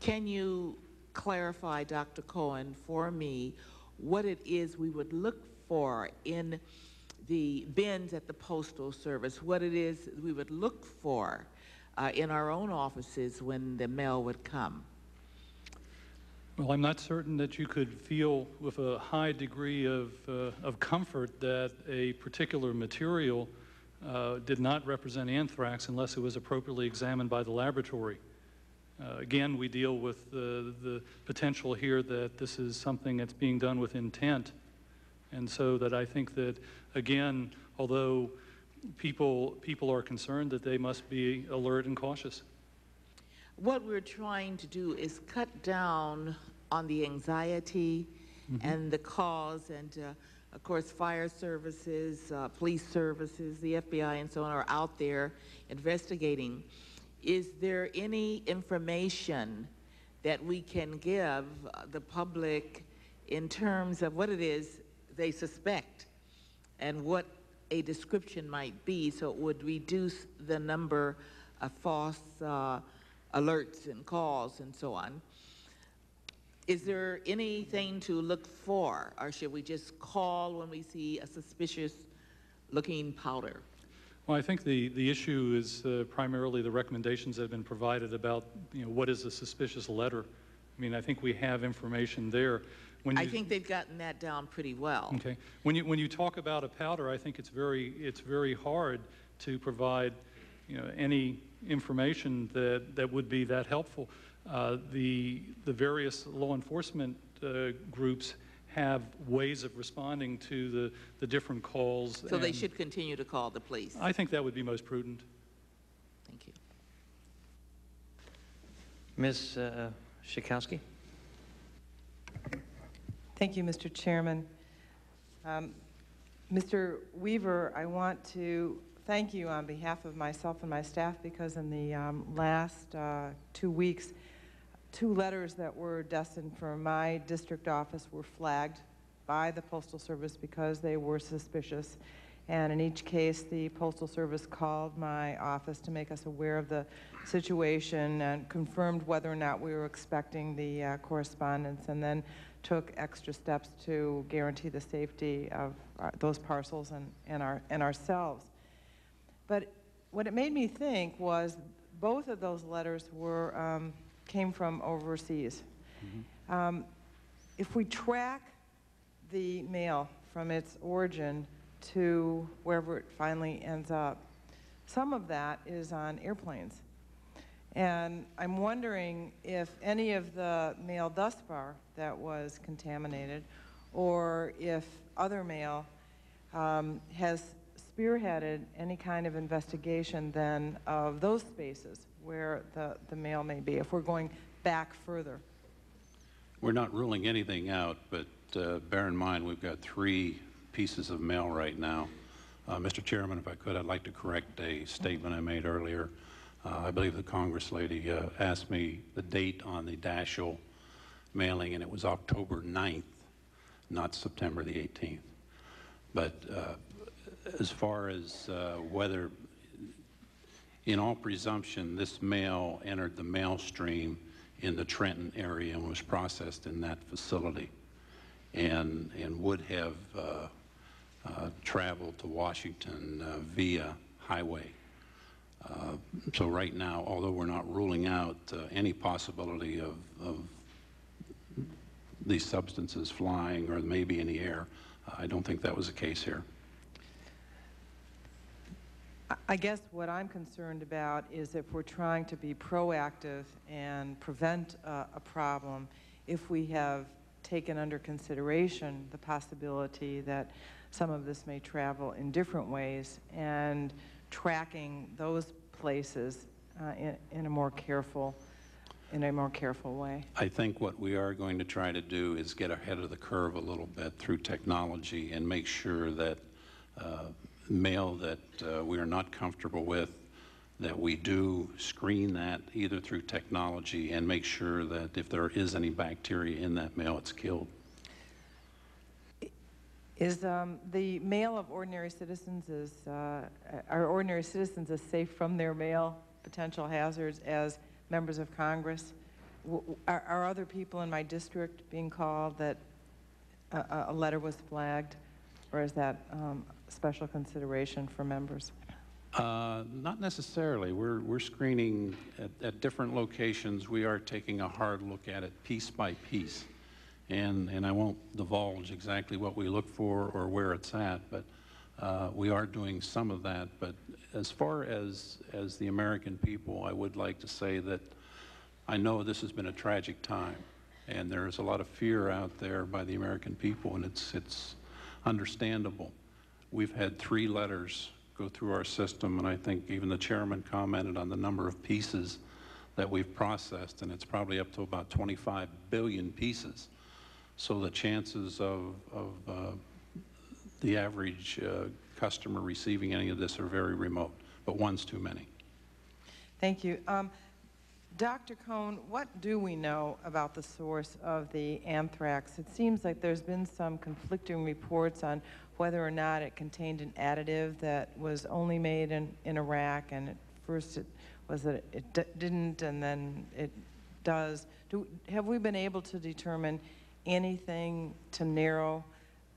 Can you clarify, Dr. Cohen, for me, what it is we would look for in the bins at the Postal Service, what it is we would look for uh, in our own offices when the mail would come? Well, I'm not certain that you could feel with a high degree of, uh, of comfort that a particular material uh, did not represent anthrax unless it was appropriately examined by the laboratory. Uh, again, we deal with the, the potential here that this is something that's being done with intent. And so that I think that, again, although people, people are concerned that they must be alert and cautious. What we're trying to do is cut down on the anxiety mm -hmm. and the cause and uh, of course, fire services, uh, police services, the FBI, and so on are out there investigating. Is there any information that we can give the public in terms of what it is they suspect and what a description might be so it would reduce the number of false uh, alerts and calls and so on. Is there anything to look for, or should we just call when we see a suspicious looking powder? Well, I think the, the issue is uh, primarily the recommendations that have been provided about, you know, what is a suspicious letter. I mean, I think we have information there. When you, I think they've gotten that down pretty well. Okay. When you, when you talk about a powder, I think it's very, it's very hard to provide, you know, any information that, that would be that helpful. Uh, the, the various law enforcement uh, groups have ways of responding to the, the different calls. So they should continue to call the police? I think that would be most prudent. Thank you. Ms. Uh, Schakowsky? Thank you, Mr. Chairman. Um, Mr. Weaver, I want to thank you on behalf of myself and my staff because in the um, last uh, two weeks, two letters that were destined for my district office were flagged by the Postal Service because they were suspicious. And in each case, the Postal Service called my office to make us aware of the situation and confirmed whether or not we were expecting the uh, correspondence and then took extra steps to guarantee the safety of uh, those parcels and, and, our, and ourselves. But what it made me think was both of those letters were um, came from overseas. Mm -hmm. um, if we track the mail from its origin to wherever it finally ends up, some of that is on airplanes. And I'm wondering if any of the mail thus far that was contaminated or if other mail um, has spearheaded any kind of investigation then of those spaces where the, the mail may be, if we're going back further. We're not ruling anything out, but uh, bear in mind we've got three pieces of mail right now. Uh, Mr. Chairman, if I could, I'd like to correct a statement I made earlier. Uh, I believe the Congress lady uh, asked me the date on the Daschle mailing, and it was October 9th, not September the 18th. But uh, as far as uh, whether in all presumption, this mail entered the mail stream in the Trenton area and was processed in that facility and, and would have uh, uh, traveled to Washington uh, via highway. Uh, so right now, although we're not ruling out uh, any possibility of, of these substances flying or maybe in the air, I don't think that was the case here. I guess what I'm concerned about is if we're trying to be proactive and prevent uh, a problem, if we have taken under consideration the possibility that some of this may travel in different ways and tracking those places uh, in, in a more careful, in a more careful way? I think what we are going to try to do is get ahead of the curve a little bit through technology and make sure that uh, mail that uh, we are not comfortable with, that we do screen that either through technology and make sure that if there is any bacteria in that mail, it's killed. Is um, the mail of ordinary citizens, is, uh, are ordinary citizens as safe from their mail potential hazards as members of Congress? W- Are, are other people in my district being called that a- a, a letter was flagged? Or is that um, special consideration for members? Uh, Not necessarily. We're, we're screening at, at different locations. We are taking a hard look at it piece by piece. And, and I won't divulge exactly what we look for or where it's at, but uh, we are doing some of that. But as far as, as the American people, I would like to say that I know this has been a tragic time, and there's a lot of fear out there by the American people, and it's, it's understandable. We've had three letters go through our system, and I think even the chairman commented on the number of pieces that we've processed, and it's probably up to about 25 billion pieces. So the chances of, of uh, the average uh, customer receiving any of this are very remote, but one's too many. Thank you. Um, Dr. Cohen, what do we know about the source of the anthrax? It seems like there's been some conflicting reports on whether or not it contained an additive that was only made in, in Iraq, and at first it was that it didn't, and then it does. Do, have we been able to determine anything to narrow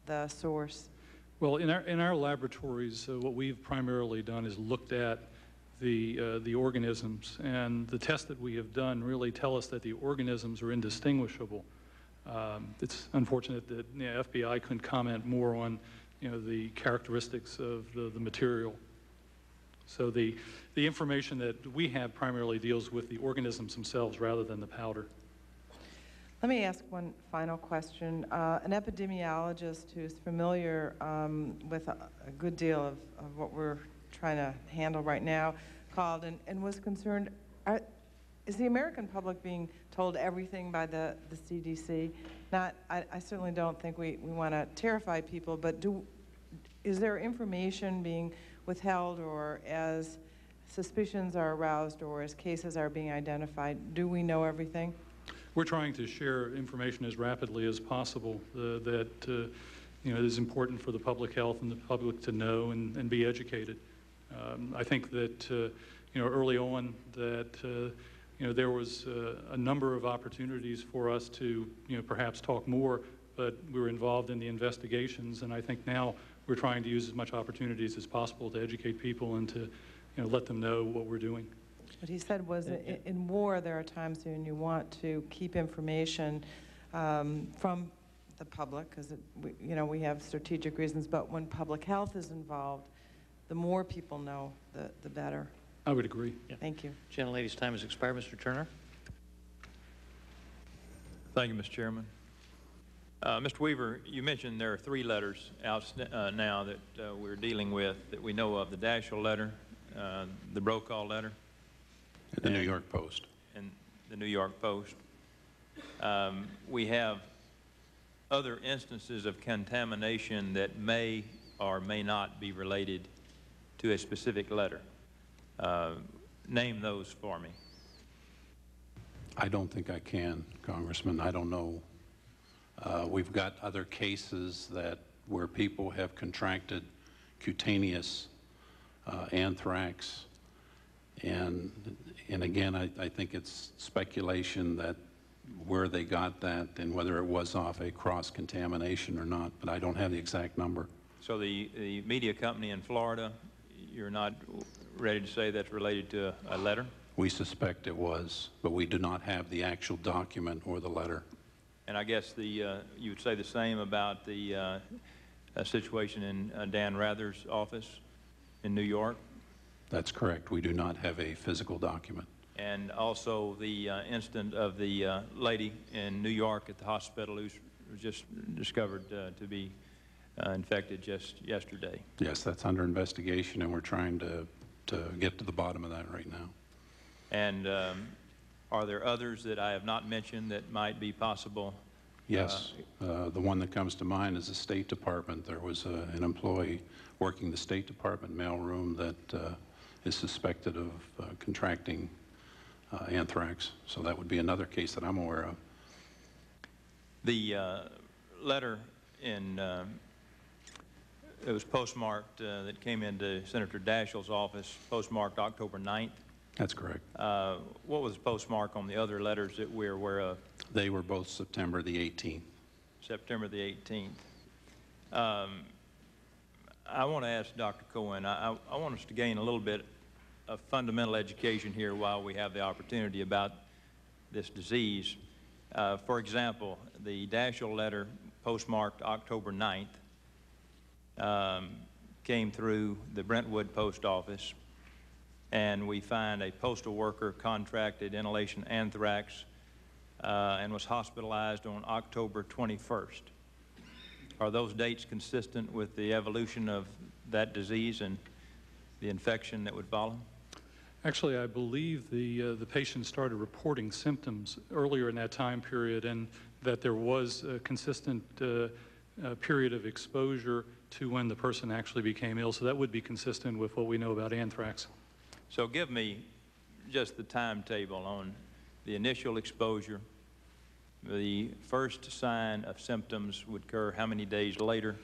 the source? Well, in our, in our laboratories, uh, what we've primarily done is looked at the, uh, the organisms, and the tests that we have done really tell us that the organisms are indistinguishable. Um, it's unfortunate that the FBI couldn't comment more on, you know, the characteristics of the, the material. So the, the information that we have primarily deals with the organisms themselves rather than the powder. Let me ask one final question. Uh, an epidemiologist who's familiar um, with a, a good deal of, of what we're trying to handle right now called and, and was concerned are, is the American public being told everything by the, the CDC? Not, I, I certainly don't think we, we want to terrify people, but do, is there information being withheld or as suspicions are aroused or as cases are being identified, do we know everything? We're trying to share information as rapidly as possible uh, that uh, you know is important for the public health and the public to know and, and be educated. Um, I think that uh, you know early on that uh, you know there was uh, a number of opportunities for us to you know perhaps talk more, but we were involved in the investigations, and I think now we're trying to use as much opportunities as possible to educate people and to you know let them know what we're doing. What he said was, in, in war, there are times when you want to keep information um, from the public, because, you know, we have strategic reasons, but when public health is involved, the more people know, the, the better. I would agree. Thank you. Gentlelady's time has expired. Mr. Turner? Thank you, Mr. Chairman. Uh, Mr. Weaver, you mentioned there are three letters out uh, now that uh, we're dealing with that we know of, the Daschle letter, uh, the Brokaw letter, The New York Post. and the New York Post. Um, We have other instances of contamination that may or may not be related to a specific letter. Uh, Name those for me. I don't think I can, Congressman. I don't know. Uh, We've got other cases that, where people have contracted cutaneous uh, anthrax. And, and again, I, I think it's speculation that where they got that and whether it was off a cross-contamination or not, but I don't have the exact number. So the, the media company in Florida, you're not ready to say that's related to a, a letter? We suspect it was, but we do not have the actual document or the letter. And I guess the, uh, you would say the same about the uh, uh, situation in uh, Dan Rather's office in New York? That's correct. We do not have a physical document. And also the uh, incident of the uh, lady in New York at the hospital who was just discovered uh, to be uh, infected just yesterday. Yes, that's under investigation, and we're trying to, to get to the bottom of that right now. And um, are there others that I have not mentioned that might be possible? Yes. Uh, The one that comes to mind is the State Department. There was uh, an employee working the State Department mailroom that uh, is suspected of uh, contracting uh, anthrax. So that would be another case that I'm aware of. The uh, letter in, um, it was postmarked, uh, that came into Senator Daschle's office, postmarked October 9th. That's correct. Uh, What was the postmark on the other letters that we're aware of? They were both September the 18th. September the 18th. Um, I want to ask Dr. Cohen, I, I- I want us to gain a little bit of fundamental education here while we have the opportunity about this disease. Uh, For example, the Daschle letter postmarked October 9th um, came through the Brentwood Post Office, and we find a postal worker contracted inhalation anthrax uh, and was hospitalized on October 21st. Are those dates consistent with the evolution of that disease and the infection that would follow? Actually, I believe the, uh, the patient started reporting symptoms earlier in that time period and that there was a consistent uh, uh, period of exposure to when the person actually became ill. So that would be consistent with what we know about anthrax. So give me just the timetable on the initial exposure. The first sign of symptoms would occur how many days later?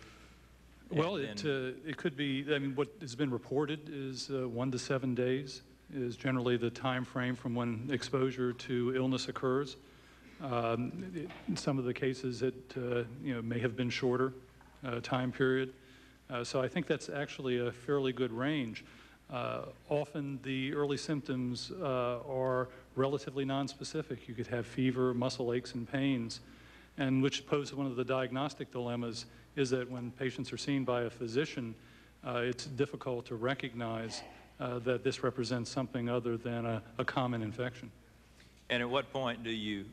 Well, it, uh, it could be, I mean, what has been reported is uh, one to seven days is generally the time frame from when exposure to illness occurs. Um, it- In some of the cases, it, uh, you know, may have been shorter uh, time period. Uh, So I think that's actually a fairly good range. Uh, Often, the early symptoms uh, are relatively nonspecific. You could have fever, muscle aches and pains, and which poses one of the diagnostic dilemmas is that when patients are seen by a physician, uh, it's difficult to recognize uh, that this represents something other than a, a common infection. And at what point do you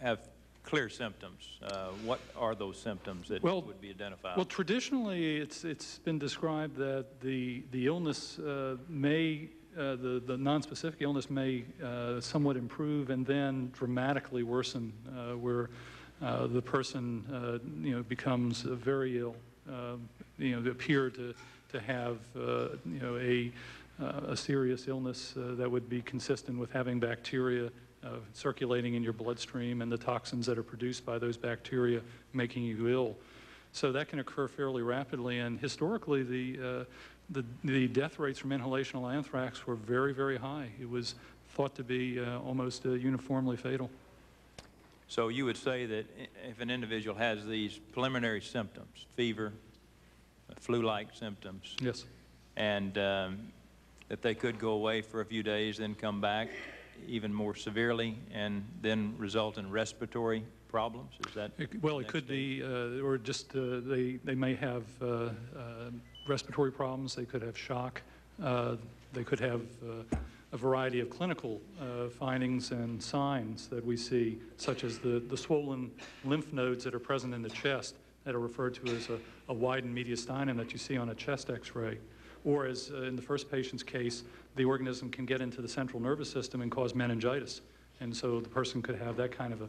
have clear symptoms? Uh, What are those symptoms that Well- would be identified? Well, traditionally, it's, it's been described that the, the illness uh, may, uh, the, the nonspecific illness may uh, somewhat improve and then dramatically worsen, uh, where uh, the person, uh, you know, becomes uh, very ill, um, you know, appear to, to have, uh, you know, a, uh, a serious illness uh, that would be consistent with having bacteria uh, circulating in your bloodstream and the toxins that are produced by those bacteria making you ill. So that can occur fairly rapidly, and historically, the, uh, the, the death rates from inhalational anthrax were very, very high. It was thought to be uh, almost uh, uniformly fatal. So you would say that if an individual has these preliminary symptoms, fever, uh, flu-like symptoms, Yes. and um, that they could go away for a few days, then come back even more severely, and then result in respiratory problems? Is that? It- Well, it could be, uh, or just, uh, they, they may have uh, uh, respiratory problems, they could have shock, uh, they could have uh, a variety of clinical uh, findings and signs that we see, such as the, the swollen lymph nodes that are present in the chest that are referred to as a, a widened mediastinum that you see on a chest x-ray. Or as uh, in the first patient's case, the organism can get into the central nervous system and cause meningitis. And so the person could have that kind of a,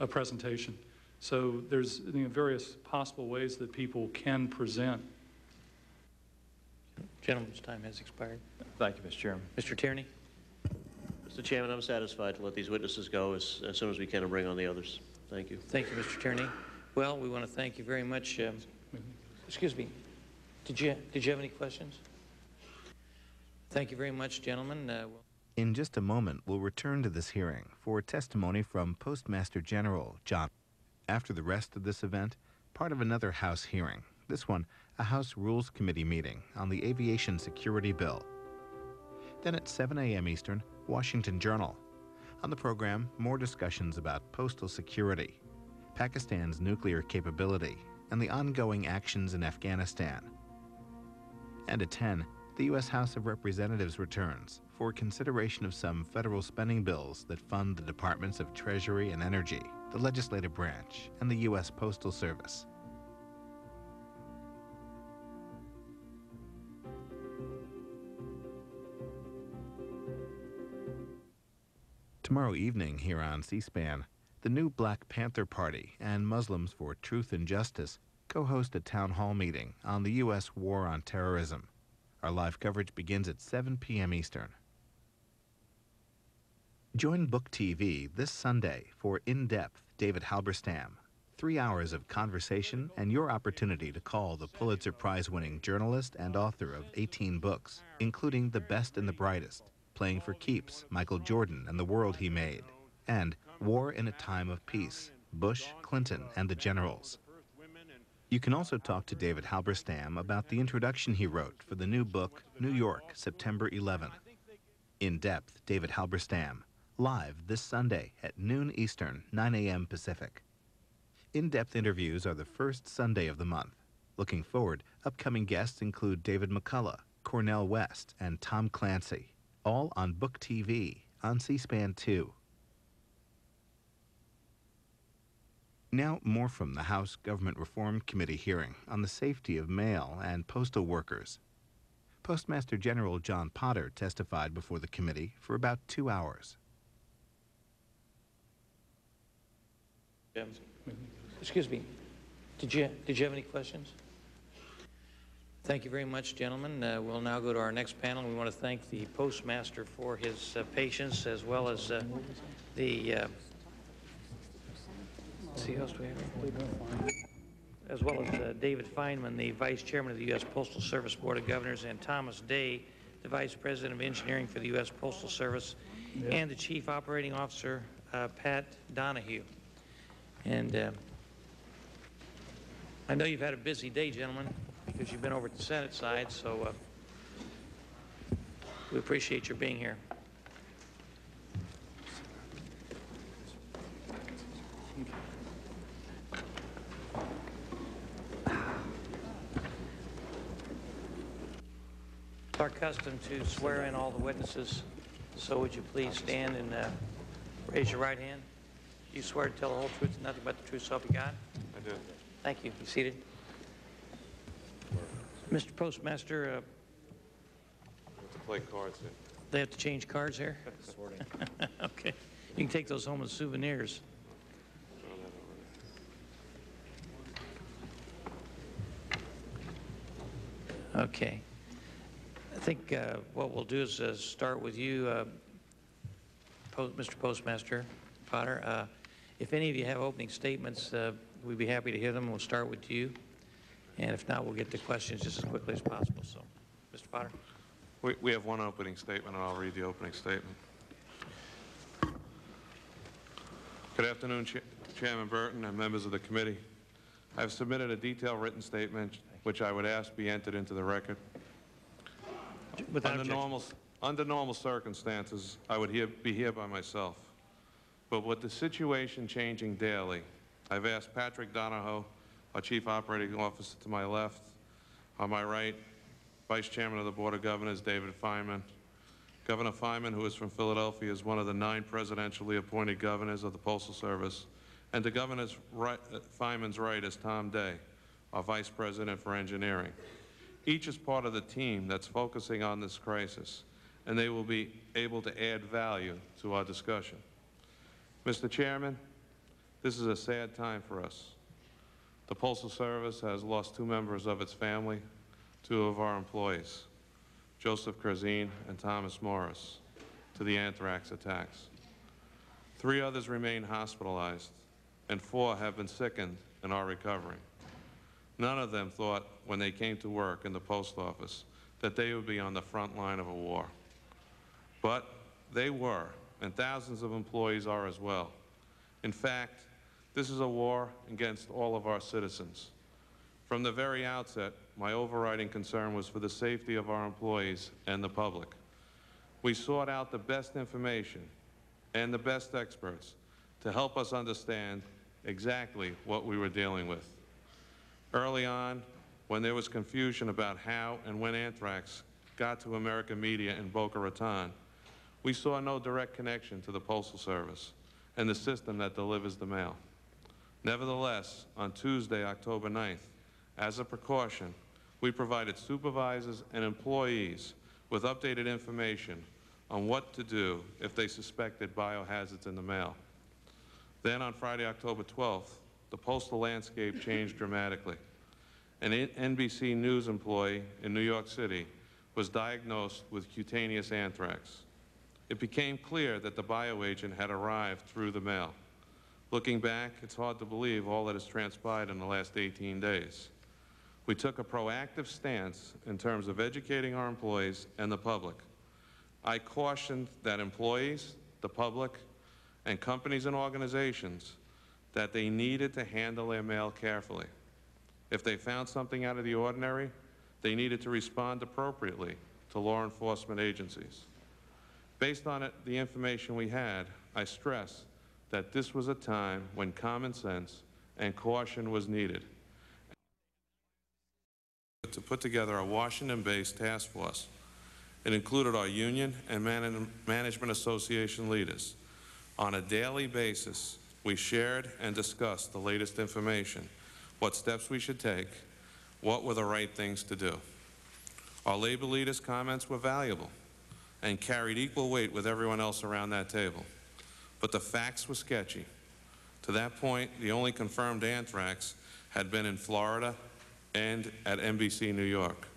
a presentation. So there's you know, various possible ways that people can present. Gentleman's time has expired. Thank you, Mr. Chairman. Mr. Tierney? Mr. Chairman, I'm satisfied to let these witnesses go as, as soon as we can and bring on the others. Thank you. Thank you, Mr. Tierney. Well, we want to thank you very much. um, Excuse me. Did you, did you have any questions? Thank you very much, gentlemen. Uh, we'll- In just a moment, we'll return to this hearing for testimony from Postmaster General John. After the rest of this event, part of another House hearing. This one, a House Rules Committee meeting on the Aviation Security Bill. Then at 7 a.m. Eastern, Washington Journal. On the program, more discussions about postal security, Pakistan's nuclear capability, and the ongoing actions in Afghanistan. And at 10, the U.S. House of Representatives returns for consideration of some federal spending bills that fund the Departments of Treasury and Energy, the legislative branch, and the U.S. Postal Service. Tomorrow evening here on C-SPAN, the new Black Panther Party and Muslims for Truth and Justice co-host a town hall meeting on the U.S. war on terrorism. Our live coverage begins at 7 p.m. Eastern. Join Book TV this Sunday for In Depth David Halberstam. Three hours of conversation and your opportunity to call the Pulitzer Prize winning journalist and author of 18 books, including The Best and the Brightest, Playing for Keeps, Michael Jordan and the World He Made, and War in a Time of Peace, Bush, Clinton, and the Generals. You can also talk to David Halberstam about the introduction he wrote for the new book, New York, September 11. In Depth, David Halberstam, live this Sunday at noon Eastern, 9 a.m. Pacific. In-depth interviews are the first Sunday of the month. Looking forward, upcoming guests include David McCullough, Cornel West, and Tom Clancy, all on Book TV on C-SPAN 2. Now, more from the House Government Reform Committee hearing on the safety of mail and postal workers. Postmaster General John Potter testified before the committee for about two hours. Excuse me, did you, did you have any questions? Thank you very much, gentlemen. Uh, We'll now go to our next panel. We want to thank the postmaster for his uh, patience, as well as uh, the, let's see, who else do we? As well as uh, David Fineman, the vice chairman of the U.S. Postal Service Board of Governors, and Thomas Day, the vice president of engineering for the U.S. Postal Service, and the chief operating officer, uh, Pat Donahoe. And uh, I know you've had a busy day, gentlemen, because you've been over at the Senate side, so uh, we appreciate your being here. Our custom to swear in all the witnesses, so would you please stand and uh, raise your right hand? Do you swear to tell the whole truth and nothing but the truth, so help you God? I do. Thank you. Be seated. Mr. Postmaster, uh, have to play cards here. they have to change cards here? (laughs) Sorting. (laughs) Okay. You can take those home as souvenirs. Okay. I think uh, what we'll do is uh, start with you, uh, Po- Mr. Postmaster Potter. Uh, If any of you have opening statements, uh, we'd be happy to hear them. We'll start with you. And if not, we'll get to questions just as quickly as possible. So, Mr. Potter? We, we have one opening statement, and I'll read the opening statement. Good afternoon, Cha- Chairman Burton and members of the committee. I have submitted a detailed written statement, which I would ask be entered into the record. Without Under objection. normal, under normal circumstances, I would here, be here by myself. But with the situation changing daily, I've asked Patrick Donahoe, our Chief Operating Officer to my left, on my right, Vice Chairman of the Board of Governors, David Fineman. Governor Fineman, who is from Philadelphia, is one of the nine presidentially appointed governors of the Postal Service. And to Governor right, uh, Fineman's right is Tom Day, our Vice President for Engineering. Each is part of the team that's focusing on this crisis, and they will be able to add value to our discussion. Mr. Chairman, this is a sad time for us. The Postal Service has lost two members of its family, two of our employees, Joseph Curseen and Thomas Morris, to the anthrax attacks. Three others remain hospitalized, and four have been sickened and are recovering. None of them thought when they came to work in the post office that they would be on the front line of a war. But they were, and thousands of employees are as well. In fact, this is a war against all of our citizens. From the very outset, my overriding concern was for the safety of our employees and the public. We sought out the best information and the best experts to help us understand exactly what we were dealing with. Early on, when there was confusion about how and when anthrax got to American media in Boca Raton, we saw no direct connection to the Postal Service and the system that delivers the mail. Nevertheless, on Tuesday, October 9th, as a precaution, we provided supervisors and employees with updated information on what to do if they suspected biohazards in the mail. Then on Friday, October 12th, the postal landscape changed dramatically. An NBC News employee in New York City was diagnosed with cutaneous anthrax. It became clear that the bioagent had arrived through the mail. Looking back, it's hard to believe all that has transpired in the last 18 days. We took a proactive stance in terms of educating our employees and the public. I cautioned that employees, the public, and companies and organizations that they needed to handle their mail carefully. If they found something out of the ordinary, they needed to respond appropriately to law enforcement agencies. Based on it, the information we had, I stress that this was a time when common sense and caution was needed. To put together a Washington-based task force. It included our union and man management association leaders. On a daily basis, we shared and discussed the latest information, what steps we should take, what were the right things to do. Our labor leaders' comments were valuable and carried equal weight with everyone else around that table. But the facts were sketchy. To that point, the only confirmed anthrax had been in Florida and at NBC New York.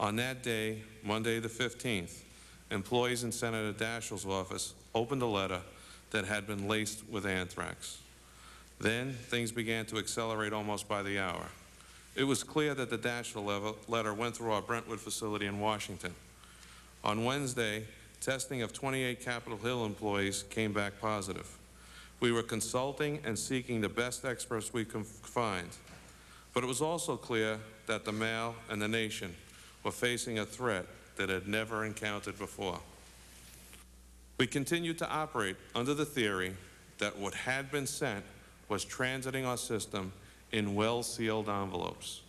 On that day, Monday the 15th, employees in Senator Daschle's office opened a letter that had been laced with anthrax. Then things began to accelerate almost by the hour. It was clear that the Daschle letter went through our Brentwood facility in Washington. On Wednesday, testing of 28 Capitol Hill employees came back positive. We were consulting and seeking the best experts we could find. But it was also clear that the mail and the nation were facing a threat that had never encountered before. We continued to operate under the theory that what had been sent was transiting our system in well-sealed envelopes.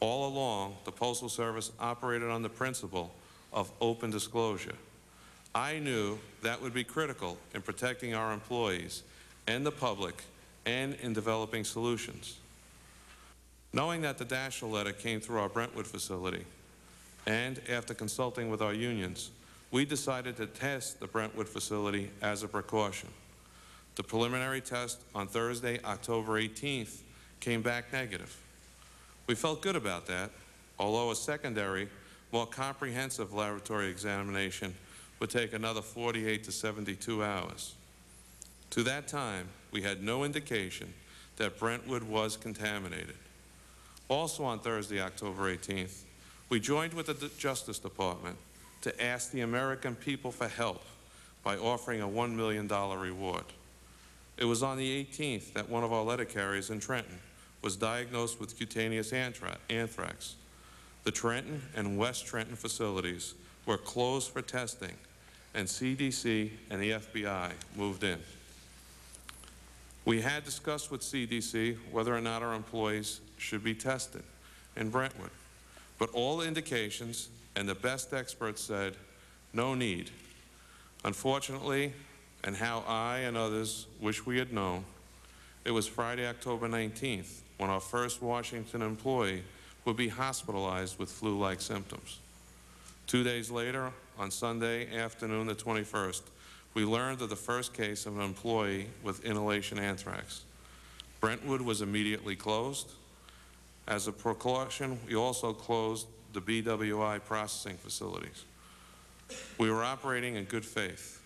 All along, the Postal Service operated on the principle of open disclosure. I knew that would be critical in protecting our employees and the public and in developing solutions. Knowing that the Daschle letter came through our Brentwood facility, and after consulting with our unions, we decided to test the Brentwood facility as a precaution. The preliminary test on Thursday, October 18th, came back negative. We felt good about that, although a secondary more comprehensive laboratory examination would take another 48 to 72 hours. To that time, we had no indication that Brentwood was contaminated. Also on Thursday, October 18th, we joined with the Justice Department to ask the American people for help by offering a $1 million reward. It was on the 18th that one of our letter carriers in Trenton was diagnosed with cutaneous anthrax. The Trenton and West Trenton facilities were closed for testing, and CDC and the FBI moved in. We had discussed with CDC whether or not our employees should be tested in Brentwood, but all indications and the best experts said no need. Unfortunately, and how I and others wish we had known, it was Friday, October 19th, when our first Washington employee would be hospitalized with flu-like symptoms. Two days later, on Sunday afternoon, the 21st, we learned of the first case of an employee with inhalation anthrax. Brentwood was immediately closed. As a precaution, we also closed the BWI processing facilities. We were operating in good faith,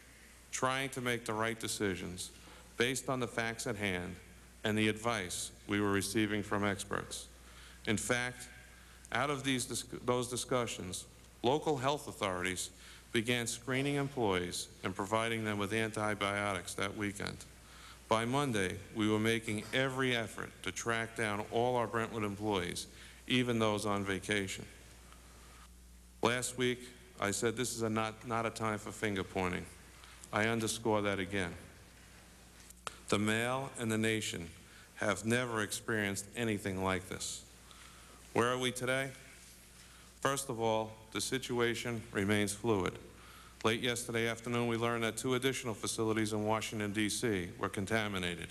trying to make the right decisions based on the facts at hand and the advice we were receiving from experts. In fact, out of these, those discussions, local health authorities began screening employees and providing them with antibiotics that weekend. By Monday, we were making every effort to track down all our Brentwood employees, even those on vacation. Last week, I said this is a not, not a time for finger pointing. I underscore that again. The mail and the nation have never experienced anything like this. Where are we today? First of all, the situation remains fluid. Late yesterday afternoon, we learned that two additional facilities in Washington, D.C. were contaminated,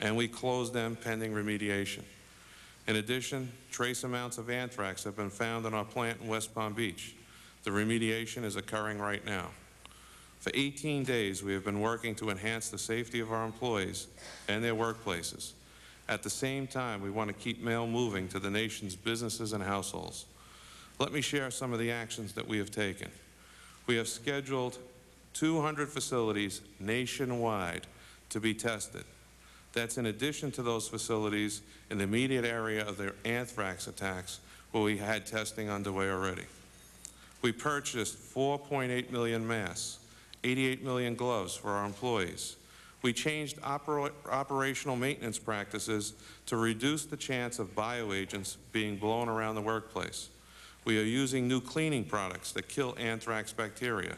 and we closed them pending remediation. In addition, trace amounts of anthrax have been found in our plant in West Palm Beach. The remediation is occurring right now. For 18 days, we have been working to enhance the safety of our employees and their workplaces. At the same time, we want to keep mail moving to the nation's businesses and households. Let me share some of the actions that we have taken. We have scheduled 200 facilities nationwide to be tested. That's in addition to those facilities in the immediate area of the anthrax attacks where we had testing underway already. We purchased 4.8 million masks, 88 million gloves for our employees. We changed opera operational maintenance practices to reduce the chance of bioagents being blown around the workplace. We are using new cleaning products that kill anthrax bacteria.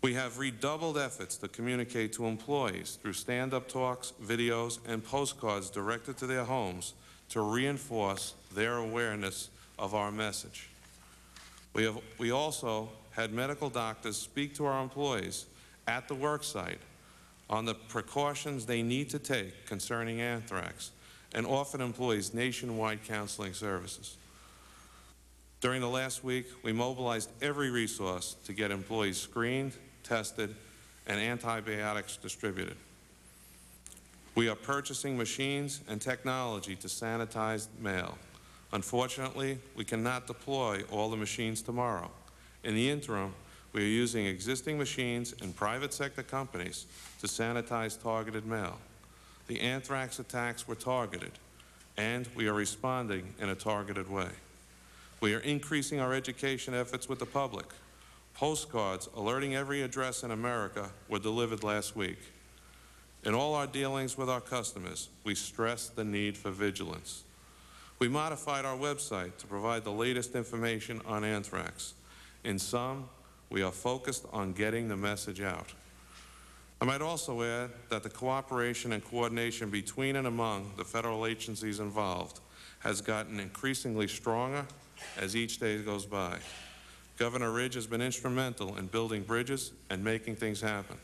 We have redoubled efforts to communicate to employees through stand-up talks, videos, and postcards directed to their homes to reinforce their awareness of our message. We, have, we also had medical doctors speak to our employees at the worksite on the precautions they need to take concerning anthrax and offered employees nationwide counseling services. During the last week, we mobilized every resource to get employees screened, tested, and antibiotics distributed. We are purchasing machines and technology to sanitize mail. Unfortunately, we cannot deploy all the machines tomorrow. In the interim, we are using existing machines and private sector companies to sanitize targeted mail. The anthrax attacks were targeted, and we are responding in a targeted way. We are increasing our education efforts with the public. Postcards alerting every address in America were delivered last week. In all our dealings with our customers, we stress the need for vigilance. We modified our website to provide the latest information on anthrax. In sum, we are focused on getting the message out. I might also add that the cooperation and coordination between and among the federal agencies involved has gotten increasingly stronger as each day goes by. Governor Ridge has been instrumental in building bridges and making things happen.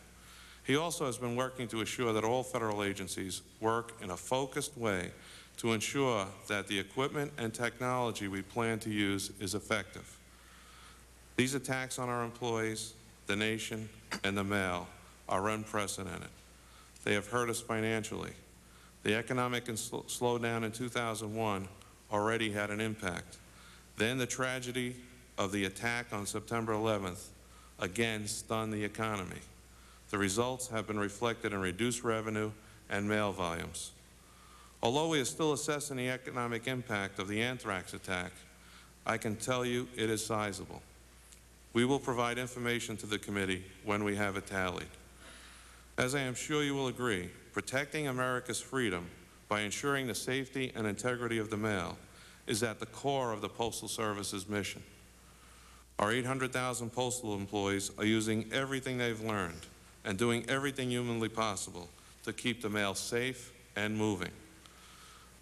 He also has been working to assure that all federal agencies work in a focused way to ensure that the equipment and technology we plan to use is effective. These attacks on our employees, the nation, and the mail are unprecedented. They have hurt us financially. The economic sl slowdown in 2001 already had an impact. Then the tragedy of the attack on September 11th again stunned the economy. The results have been reflected in reduced revenue and mail volumes. Although we are still assessing the economic impact of the anthrax attack, I can tell you it is sizable. We will provide information to the committee when we have it tallied. As I am sure you will agree, protecting America's freedom by ensuring the safety and integrity of the mail is at the core of the Postal Service's mission. Our 800,000 postal employees are using everything they've learned and doing everything humanly possible to keep the mail safe and moving.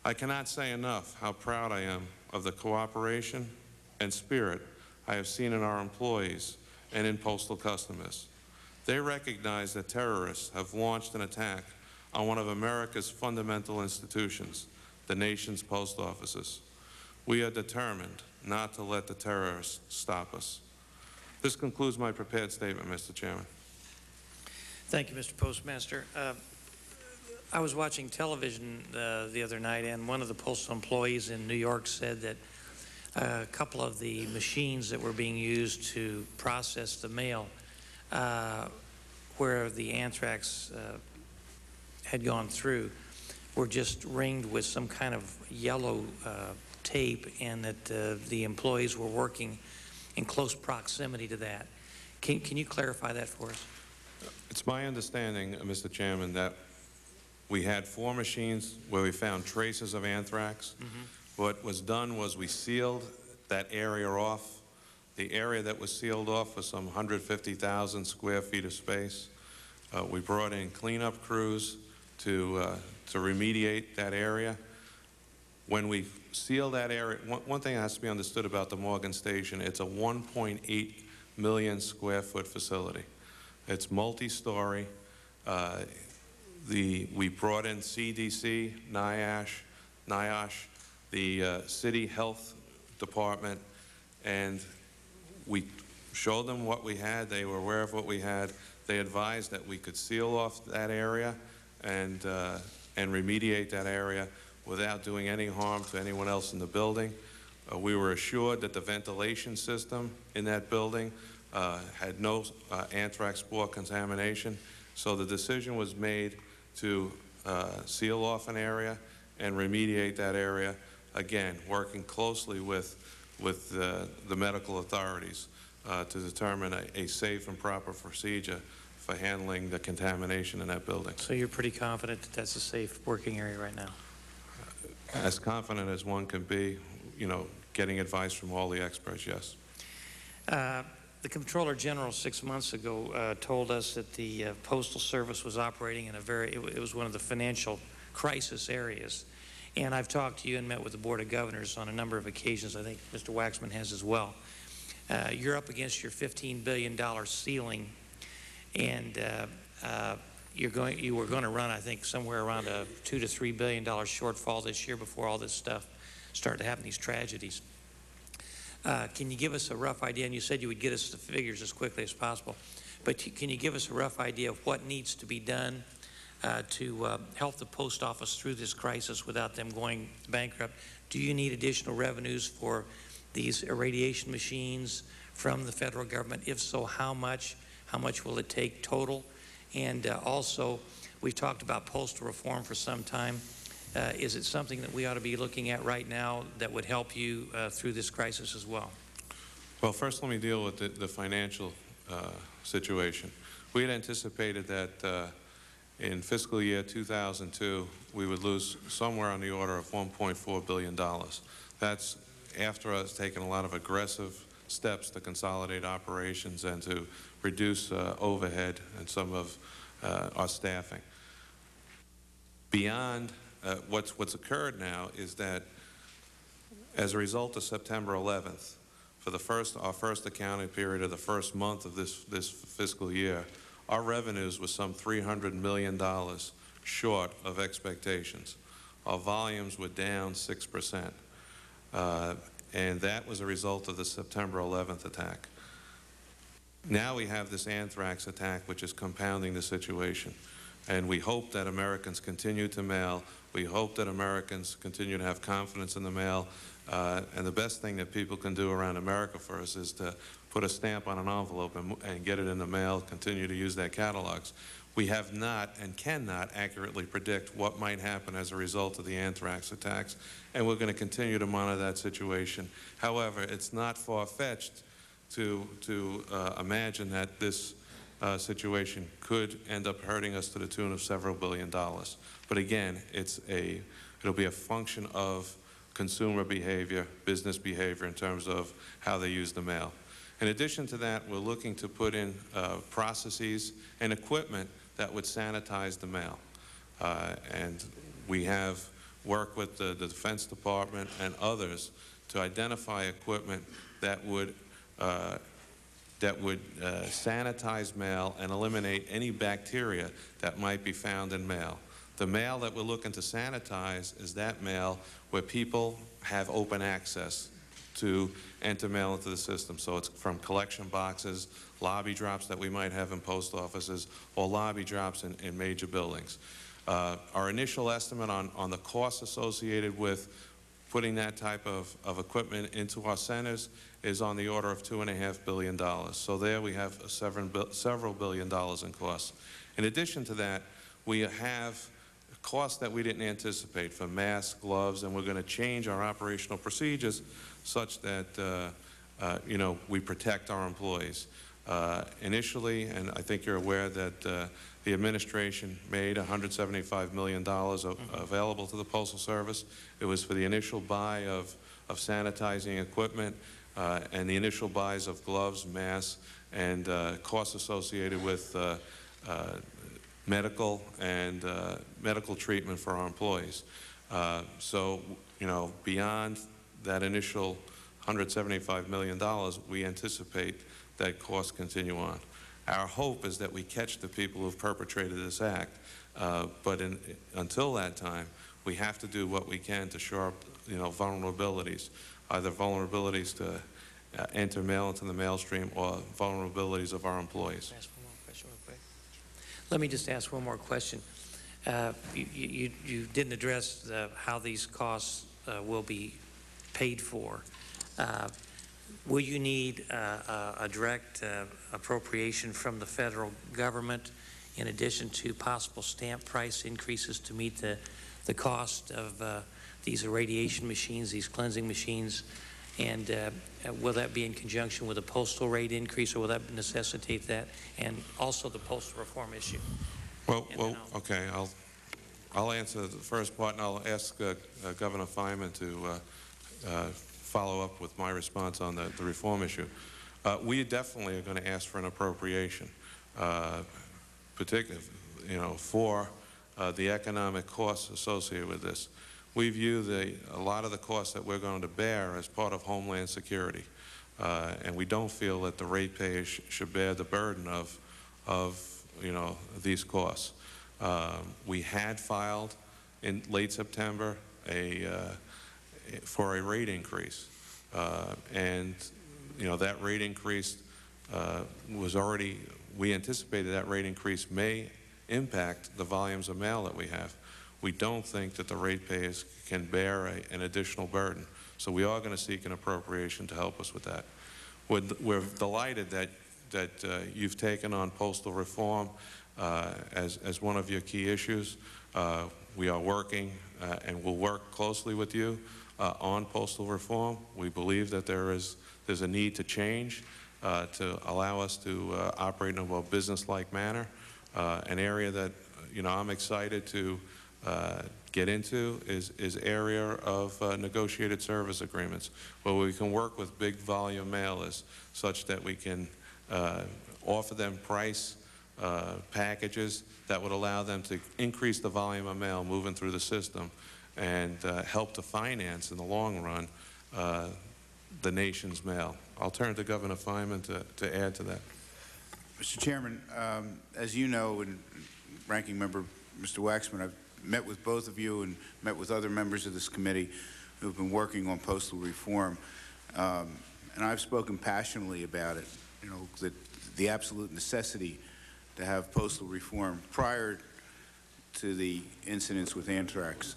I cannot say enough how proud I am of the cooperation and spirit I have seen in our employees and in postal customers. They recognize that terrorists have launched an attack on one of America's fundamental institutions, the nation's post offices. We are determined not to let the terrorists stop us. This concludes my prepared statement, Mr. Chairman. Thank you, Mr. Postmaster. Uh, I was watching television uh, the other night, and one of the postal employees in New York said that a couple of the machines that were being used to process the mail uh, where the anthrax uh, had gone through were just ringed with some kind of yellow uh, tape and that uh, the employees were working in close proximity to that. Can, can you clarify that for us? It's my understanding, uh, Mr. Chairman, that we had four machines where we found traces of anthrax. Mm -hmm. What was done was we sealed that area off. The area that was sealed off was some 150,000 square feet of space. Uh, we brought in cleanup crews to, uh, to remediate that area. When we seal that area, one, one thing that has to be understood about the Morgan Station, it's a 1.8 million square foot facility. It's multi-story. Uh, the, we brought in CDC, NIOSH, NIOSH, the uh, city health department, and we showed them what we had. They were aware of what we had. They advised that we could seal off that area and, uh, and remediate that area without doing any harm to anyone else in the building. Uh, we were assured that the ventilation system in that building uh, had no uh, anthrax spore contamination. So the decision was made to uh, seal off an area and remediate that area, again, working closely with, with uh, the medical authorities uh, to determine a, a safe and proper procedure for handling the contamination in that building. So you're pretty confident that that's a safe working area right now? As confident as one can be, you know, getting advice from all the experts, yes. Uh, The Comptroller General six months ago uh, told us that the uh, Postal Service was operating in a very, it it was one of the financial crisis areas. And I've talked to you and met with the Board of Governors on a number of occasions. I think Mr. Waxman has as well. Uh, You're up against your $15 billion ceiling, and uh, uh, you're going, you were going to run, I think, somewhere around a two to $3 billion shortfall this year before all this stuff started to happen, these tragedies. Uh, Can you give us a rough idea, and you said you would get us the figures as quickly as possible, but can you give us a rough idea of what needs to be done uh, to uh, help the post office through this crisis without them going bankrupt? Do you need additional revenues for these irradiation machines from the federal government? If so, how much? How much will it take total? And uh, also, we've talked about postal reform for some time. Uh, Is it something that we ought to be looking at right now that would help you uh, through this crisis as well? Well, first let me deal with the, the financial uh, situation. We had anticipated that uh, in fiscal year 2002, we would lose somewhere on the order of $1.4 billion. That's after us taking a lot of aggressive steps to consolidate operations and to reduce uh, overhead and some of uh, our staffing. Beyond uh, what's, what's occurred now is that as a result of September 11th, for the first, our first accounting period of the first month of this, this fiscal year, our revenues were some $300 million short of expectations. Our volumes were down 6%. Uh, and that was a result of the September 11th attack. Now we have this anthrax attack, which is compounding the situation. And we hope that Americans continue to mail. We hope that Americans continue to have confidence in the mail. Uh, and the best thing that people can do around America for us is to put a stamp on an envelope and, and get it in the mail, continue to use their catalogs. We have not and cannot accurately predict what might happen as a result of the anthrax attacks, and we're going to continue to monitor that situation. However, it's not far-fetched to, to uh, imagine that this uh, situation could end up hurting us to the tune of several billion dollars. But again, it's a, it'll be a function of consumer behavior, business behavior in terms of how they use the mail. In addition to that, we're looking to put in uh, processes and equipment that would sanitize the mail. Uh, and we have worked with the, the Defense Department and others to identify equipment that would uh, that would uh, sanitize mail and eliminate any bacteria that might be found in mail. The mail that we're looking to sanitize is that mail where people have open access to enter mail into the system. So it's from collection boxes, lobby drops that we might have in post offices, or lobby drops in, in major buildings. Uh, our initial estimate on, on the costs associated with putting that type of, of equipment into our centers is on the order of $2.5 billion. So there we have several, several billion dollars in costs. In addition to that, we have costs that we didn't anticipate for masks, gloves, and we're going to change our operational procedures such that, uh, uh, you know, we protect our employees. Uh, initially, and I think you're aware that uh, the administration made $175 million available to the Postal Service. It was for the initial buy of, of sanitizing equipment uh, and the initial buys of gloves, masks, and uh, costs associated with uh, uh, medical and uh, medical treatment for our employees. Uh, so, you know, beyond that initial $175 million, we anticipate that costs continue on. Our hope is that we catch the people who've perpetrated this act, uh, but in, until that time, we have to do what we can to shore up, you know, vulnerabilities, either vulnerabilities to uh, enter mail into the mail stream or vulnerabilities of our employees. Let me just ask one more question. Uh, You, you, you didn't address uh, how these costs uh, will be paid for. Will you need uh, a a direct uh, appropriation from the federal government in addition to possible stamp price increases to meet the, the cost of uh, these irradiation machines, these cleansing machines? And uh, will that be in conjunction with a postal rate increase, or will that necessitate that? And also the postal reform issue? Well, well, okay, I'll, I'll answer the first part, and I'll ask uh, uh, Governor Fineman to uh, uh, follow up with my response on the, the reform issue. Uh, we definitely are going to ask for an appropriation, uh, particularly, you know, for uh, the economic costs associated with this. We view the, a lot of the costs that we're going to bear as part of Homeland Security, uh, and we don't feel that the ratepayers sh should bear the burden of, of, you know, these costs. Um, we had filed in late September a, uh, for a rate increase. Uh, and, you know, that rate increase uh, was already, we anticipated that rate increase may impact the volumes of mail that we have. We don't think that the ratepayers can bear a, an additional burden. So we are going to seek an appropriation to help us with that. We're, we're delighted that, that uh, you've taken on postal reform uh, as, as one of your key issues. Uh, we are working uh, and will work closely with you uh, on postal reform. We believe that there is there's a need to change uh, to allow us to uh, operate in a more business-like manner. Uh, an area that you know I'm excited to uh, get into is is area of negotiated service agreements, where we can work with big volume mailers such that we can offer them price packages that would allow them to increase the volume of mail moving through the system and uh, help to finance in the long run uh, the nation's mail. I'll turn to Governor Fineman to, to add to that. Mr. Chairman, um, as you know, and Ranking Member Mr. Waxman, I've met with both of you and met with other members of this committee who have been working on postal reform, um, and I've spoken passionately about it. You know, that the absolute necessity to have postal reform prior to the incidents with anthrax.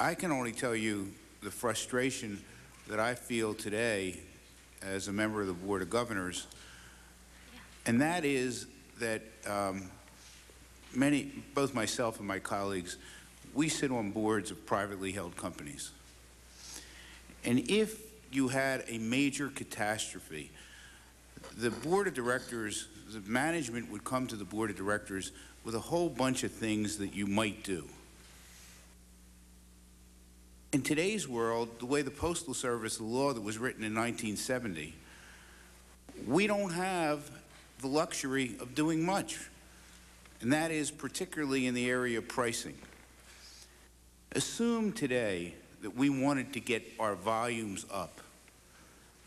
I can only tell you the frustration that I feel today as a member of the Board of Governors, and that is that um, many, both myself and my colleagues, we sit on boards of privately held companies. And if you had a major catastrophe, the board of directors, the management would come to the board of directors with a whole bunch of things that you might do. In today's world, the way the Postal Service, the law that was written in 1970, we don't have the luxury of doing much, and that is particularly in the area of pricing. Assume today that we wanted to get our volumes up.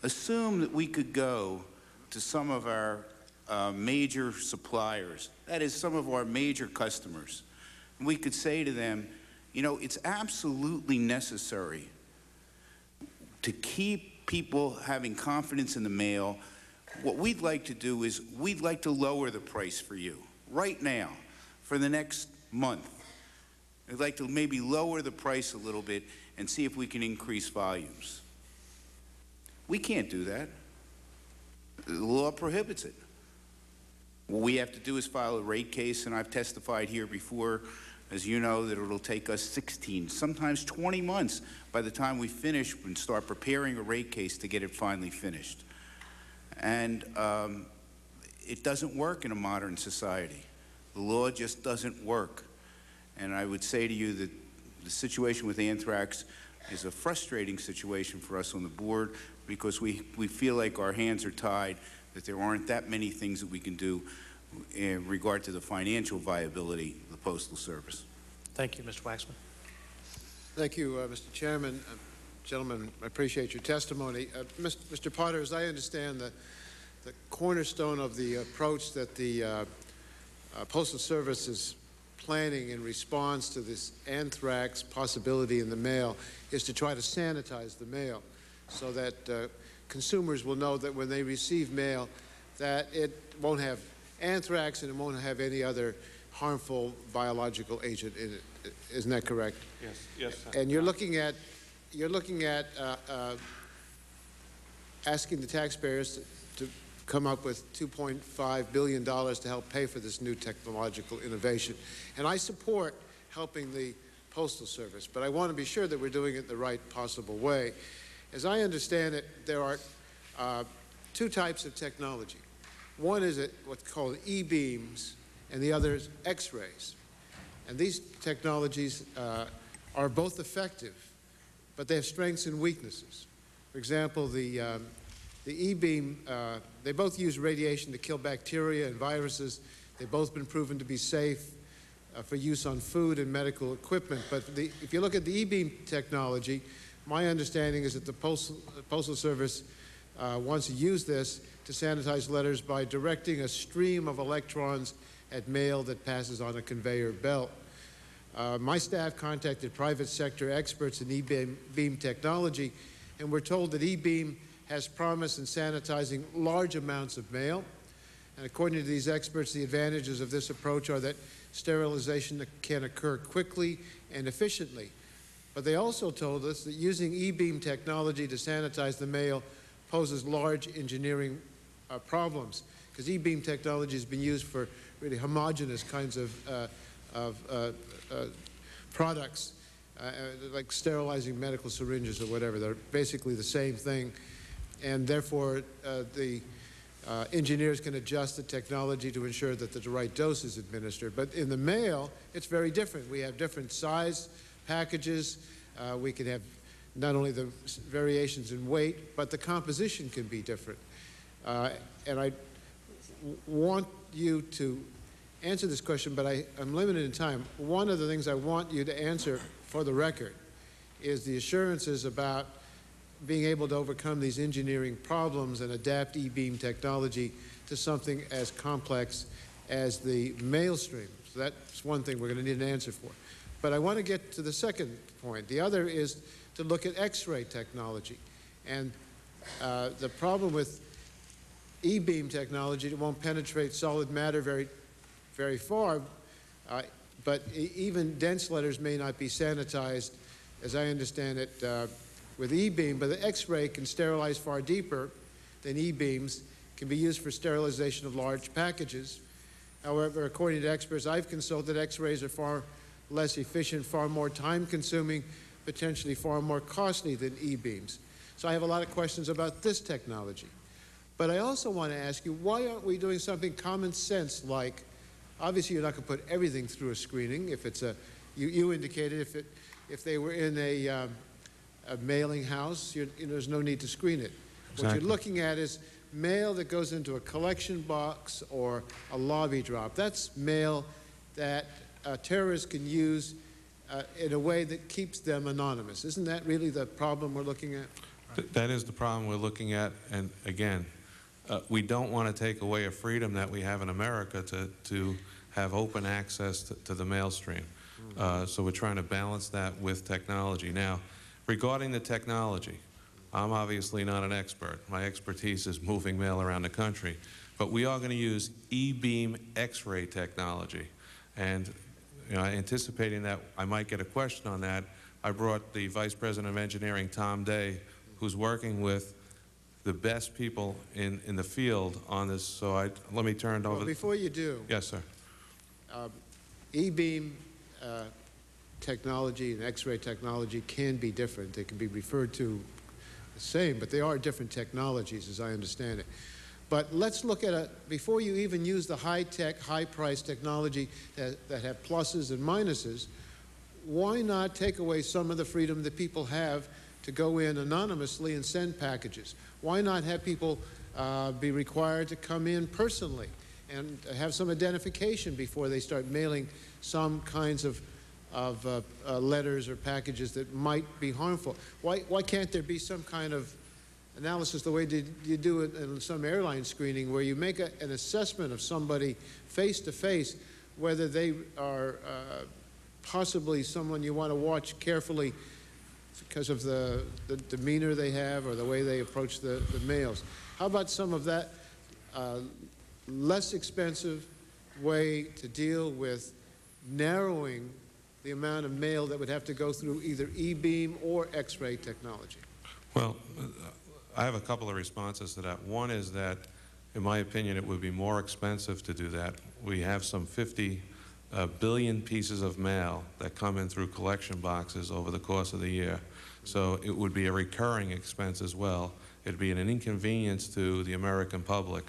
Assume that we could go to some of our uh, major suppliers, that is, some of our major customers, and we could say to them, you know, it's absolutely necessary to keep people having confidence in the mail. What we'd like to do is we'd like to lower the price for you right now for the next month. We'd like to maybe lower the price a little bit and see if we can increase volumes. We can't do that. The law prohibits it. What we have to do is file a rate case, and I've testified here before as you know, that it'll take us 16, sometimes 20 months by the time we finish and start preparing a rate case to get it finally finished. And um, it doesn't work in a modern society. The law just doesn't work. And I would say to you that the situation with anthrax is a frustrating situation for us on the board because we, we feel like our hands are tied, that there aren't that many things that we can do in regard to the financial viability Postal Service. Thank you, Mr. Waxman. Thank you, uh, Mr. Chairman. Uh, gentlemen, I appreciate your testimony. Uh, Mr. Potter, as I understand the, the cornerstone of the approach that the uh, uh, Postal Service is planning in response to this anthrax possibility in the mail is to try to sanitize the mail so that uh, consumers will know that when they receive mail, that it won't have anthrax and it won't have any other harmful biological agent in it. Isn't that correct? Yes, yes. Sir. And you're looking at, you're looking at uh, uh, asking the taxpayers to, to come up with $2.5 billion to help pay for this new technological innovation. And I support helping the Postal Service, but I want to be sure that we're doing it the right possible way. As I understand it, there are uh, two types of technology. One is what's called e-beams, and the other is X-rays. And these technologies uh, are both effective, but they have strengths and weaknesses. For example, the, um, the E-beam, uh, they both use radiation to kill bacteria and viruses. They've both been proven to be safe uh, for use on food and medical equipment. But the, if you look at the E-beam technology, my understanding is that the Postal, Postal Service uh, wants to use this to sanitize letters by directing a stream of electrons at mail that passes on a conveyor belt. Uh, my staff contacted private sector experts in e-beam technology, and we're told that e-beam has promise in sanitizing large amounts of mail. And according to these experts, the advantages of this approach are that sterilization can occur quickly and efficiently. But they also told us that using e-beam technology to sanitize the mail poses large engineering uh, problems because e-beam technology has been used for really homogeneous kinds of, uh, of uh, uh products, uh, uh, like sterilizing medical syringes or whatever. They're basically the same thing, and therefore the engineers can adjust the technology to ensure that the right dose is administered. But in the mail, it's very different. We have different size packages. we can have not only the variations in weight, but the composition can be different. Uh, and I want you to answer this question, but I, am limited in time. One of the things I want you to answer for the record is the assurances about being able to overcome these engineering problems and adapt e-beam technology to something as complex as the mail stream. So that's one thing we're going to need an answer for. But I want to get to the second point. The other is to look at X-ray technology. And uh, the problem with E-beam technology, it won't penetrate solid matter very, very far, uh, but even dense letters may not be sanitized, as I understand it, uh, with E-beam, but the X-ray can sterilize far deeper than E-beams, can be used for sterilization of large packages. However, according to experts I've consulted, X-rays are far less efficient, far more time-consuming, potentially far more costly than E-beams. So I have a lot of questions about this technology. But I also want to ask you, why aren't we doing something common sense like, obviously you're not going to put everything through a screening. If it's a, you, you indicated if, it, if they were in a, um, a mailing house, you know, there's no need to screen it. Exactly. What you're looking at is mail that goes into a collection box or a lobby drop. That's mail that uh, terrorists can use uh, in a way that keeps them anonymous. Isn't that really the problem we're looking at? Th that is the problem we're looking at. And again, uh, we don't want to take away a freedom that we have in America to, to have open access to, to the mail stream. Uh, so we're trying to balance that with technology. Now, regarding the technology, I'm obviously not an expert. My expertise is moving mail around the country. But we are going to use E-beam X-ray technology. And you know, anticipating that I might get a question on that, I brought the Vice President of Engineering, Tom Day, who's working with the best people in, in the field on this. So I, let me turn it over. Well, before you do. Yes, sir. Uh, E-beam uh, technology and X-ray technology can be different. They can be referred to the same, but they are different technologies as I understand it. But let's look at it, before you even use the high-tech, high-price technology that, that have pluses and minuses, why not take away some of the freedom that people have to go in anonymously and send packages? Why not have people uh, be required to come in personally and have some identification before they start mailing some kinds of, of uh, uh, letters or packages that might be harmful? Why, why can't there be some kind of analysis the way you do it in some airline screening where you make a, an assessment of somebody face to face whether they are uh, possibly someone you want to watch carefully because of the, the demeanor they have or the way they approach the, the mails. How about some of that uh, less expensive way to deal with narrowing the amount of mail that would have to go through either E-beam or X-ray technology? Well, uh, I have a couple of responses to that. One is that, in my opinion, it would be more expensive to do that. We have some 50 uh, billion pieces of mail that come in through collection boxes over the course of the year. So it would be a recurring expense as well. It'd be an inconvenience to the American public.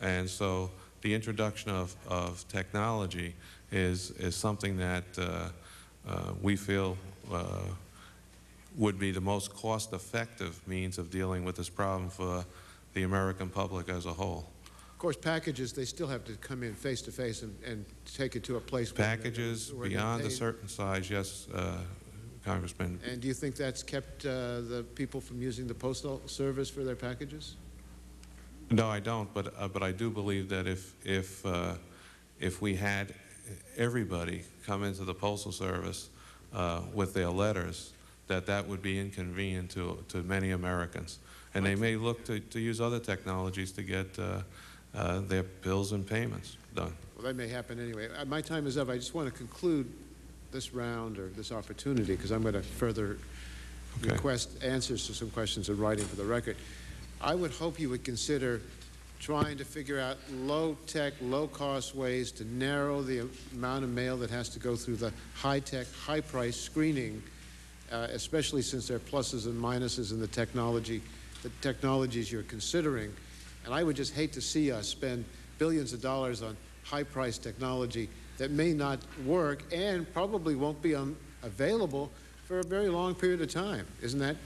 And so the introduction of, of technology is, is something that uh, uh, we feel uh, would be the most cost-effective means of dealing with this problem for the American public as a whole. Of course, packages, they still have to come in face-to-face and, and take it to a place. Packages where beyond a certain size, yes, uh, Congressman. And do you think that's kept uh, the people from using the postal service for their packages? No, I don't, but, uh, but I do believe that if, if, uh, if we had everybody come into the Postal Service uh, with their letters, that that would be inconvenient to, to many Americans. And they may look to, to use other technologies to get uh, their bills and payments done. Well, that may happen anyway. Uh, My time is up. I just want to conclude this round or this opportunity because I'm going to further Okay. request answers to some questions in writing for the record. I would hope you would consider trying to figure out low-tech, low-cost ways to narrow the amount of mail that has to go through the high-tech, high-price screening, uh, especially since there are pluses and minuses in the technology, the technologies you're considering. And I would just hate to see us spend billions of dollars on high-priced technology that may not work and probably won't be available for a very long period of time. Isn't that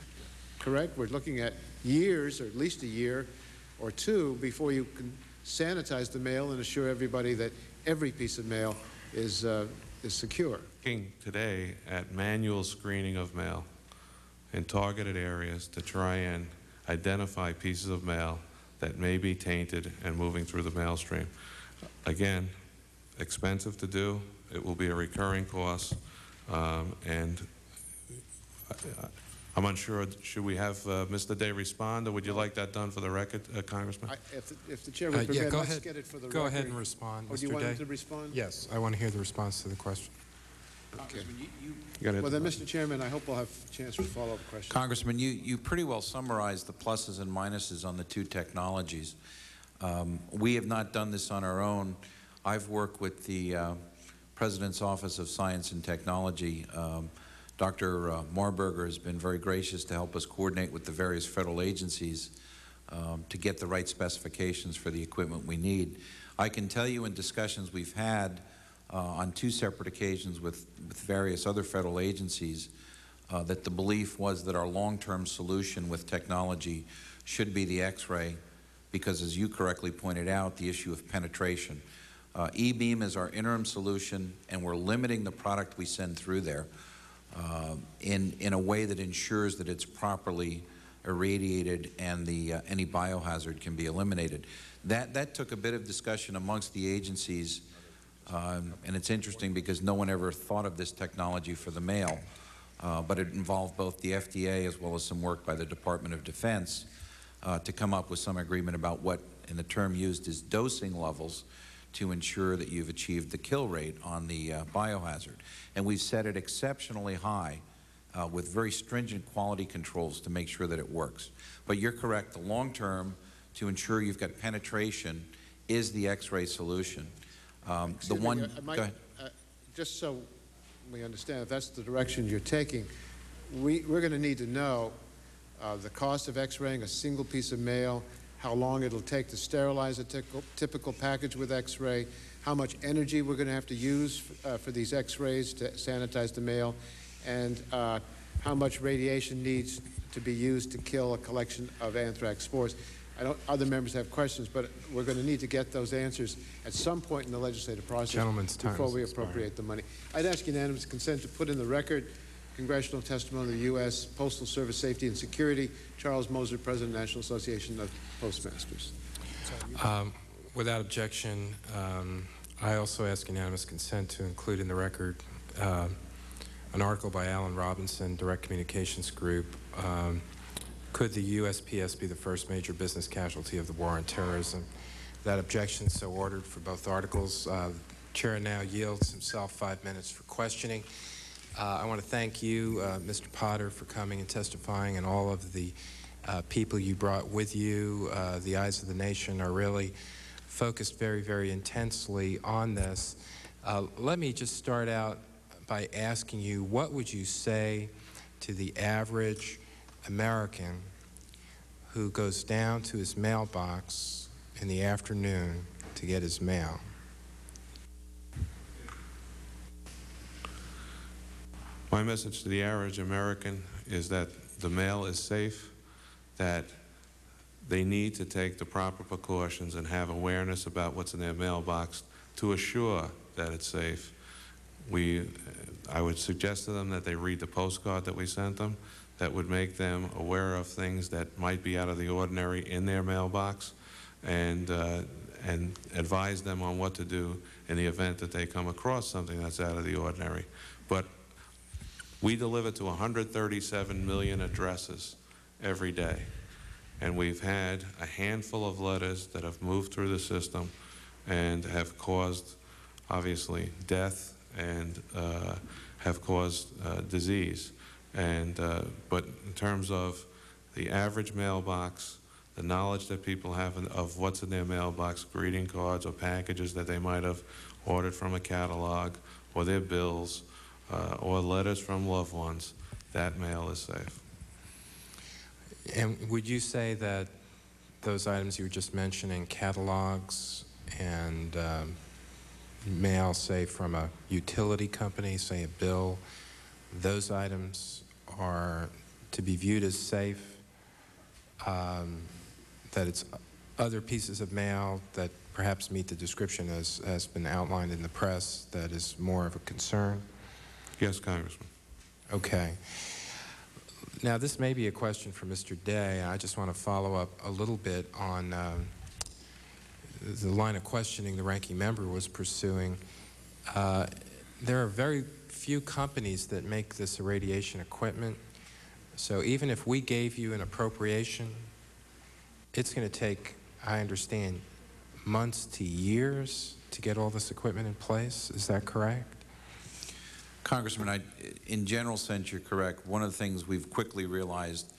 correct? We're looking at years, or at least a year or two, before you can sanitize the mail and assure everybody that every piece of mail is, uh, is secure. Looking today at manual screening of mail in targeted areas to try and identify pieces of mail that may be tainted and moving through the mail stream. Again, expensive to do. It will be a recurring cost, um, and I- I'm unsure, should we have uh, Mr. Day respond, or would you like that done for the record, uh, Congressman? I, if, the, if the chair Uh, would yeah, permit, go let's ahead. get it for the Go record. ahead and respond, Oh, do you Mr. want him Day. to respond? Yes, I want to hear the response to the question. Okay. Go ahead. Well, then, Mr. Chairman, I hope we'll have a chance for follow-up questions. Congressman, you, you pretty well summarized the pluses and minuses on the two technologies. Um, we have not done this on our own. I've worked with the uh, President's Office of Science and Technology. Um, Dr. Uh, Marburger has been very gracious to help us coordinate with the various federal agencies um, to get the right specifications for the equipment we need. I can tell you in discussions we've had uh, on two separate occasions with, with various other federal agencies uh, that the belief was that our long-term solution with technology should be the X-ray because, as you correctly pointed out, the issue of penetration. Uh, E-beam is our interim solution, and we're limiting the product we send through there uh, in, in a way that ensures that it's properly irradiated and the, uh, any biohazard can be eliminated. That, that took a bit of discussion amongst the agencies, um, and it's interesting because no one ever thought of this technology for the mail, uh, but it involved both the FDA as well as some work by the Department of Defense uh, to come up with some agreement about what, in the term used, is dosing levels to ensure that you've achieved the kill rate on the uh, biohazard. And we've set it exceptionally high uh, with very stringent quality controls to make sure that it works. But you're correct, the long term, to ensure you've got penetration, is the X-ray solution. Um, the Excuse me, one, uh, might- go ahead. uh, Just so we understand, if that's the direction you're taking, we, we're going to need to know uh, the cost of X-raying a single piece of mail, how long it'll take to sterilize a typical, typical package with X-ray, how much energy we're going to have to use uh, for these X-rays to sanitize the mail, and uh, how much radiation needs to be used to kill a collection of anthrax spores. I don't, other members have questions, but we're going to need to get those answers at some point in the legislative process Gentleman's before we expired. appropriate the money. I'd ask unanimous consent to put in the record congressional testimony of the U.S. Postal Service Safety and Security, Charles Moser, President, of the National Association of Postmasters. Um, Without objection, um, I also ask unanimous consent to include in the record uh, an article by Alan Robinson, Direct Communications Group. Um, could the USPS be the first major business casualty of the war on terrorism? That objection so ordered for both articles. Uh, Chair now yields himself five minutes for questioning. Uh, I want to thank you, uh, Mr. Potter, for coming and testifying, and all of the uh, people you brought with you. Uh, the eyes of the nation are really focused very, very intensely on this. Uh, let me just start out by asking you, what would you say to the average American who goes down to his mailbox in the afternoon to get his mail? My message to the average American is that the mail is safe, that they need to take the proper precautions and have awareness about what's in their mailbox to assure that it's safe. We, I would suggest to them that they read the postcard that we sent them that would make them aware of things that might be out of the ordinary in their mailbox and, uh, and advise them on what to do in the event that they come across something that's out of the ordinary. But we deliver to 137 million addresses every day. And we've had a handful of letters that have moved through the system and have caused, obviously, death and uh, have caused uh, disease. And, uh, but in terms of the average mailbox, the knowledge that people have of what's in their mailbox, greeting cards or packages that they might have ordered from a catalog, or their bills, uh, or letters from loved ones, that mail is safe. And would you say that those items you were just mentioning, catalogs and um, mail, say from a utility company, say a bill, those items are to be viewed as safe, um, that it's other pieces of mail that perhaps meet the description as has been outlined in the press that is more of a concern? Yes, Congressman. Okay. Now, this may be a question for Mr. Day. I just want to follow up a little bit on um, the line of questioning the ranking member was pursuing. Uh, there are very few companies that make this irradiation equipment. So even if we gave you an appropriation, it's going to take, I understand, months to years to get all this equipment in place. Is that correct? Congressman, I, in general sense, you're correct. One of the things we've quickly realized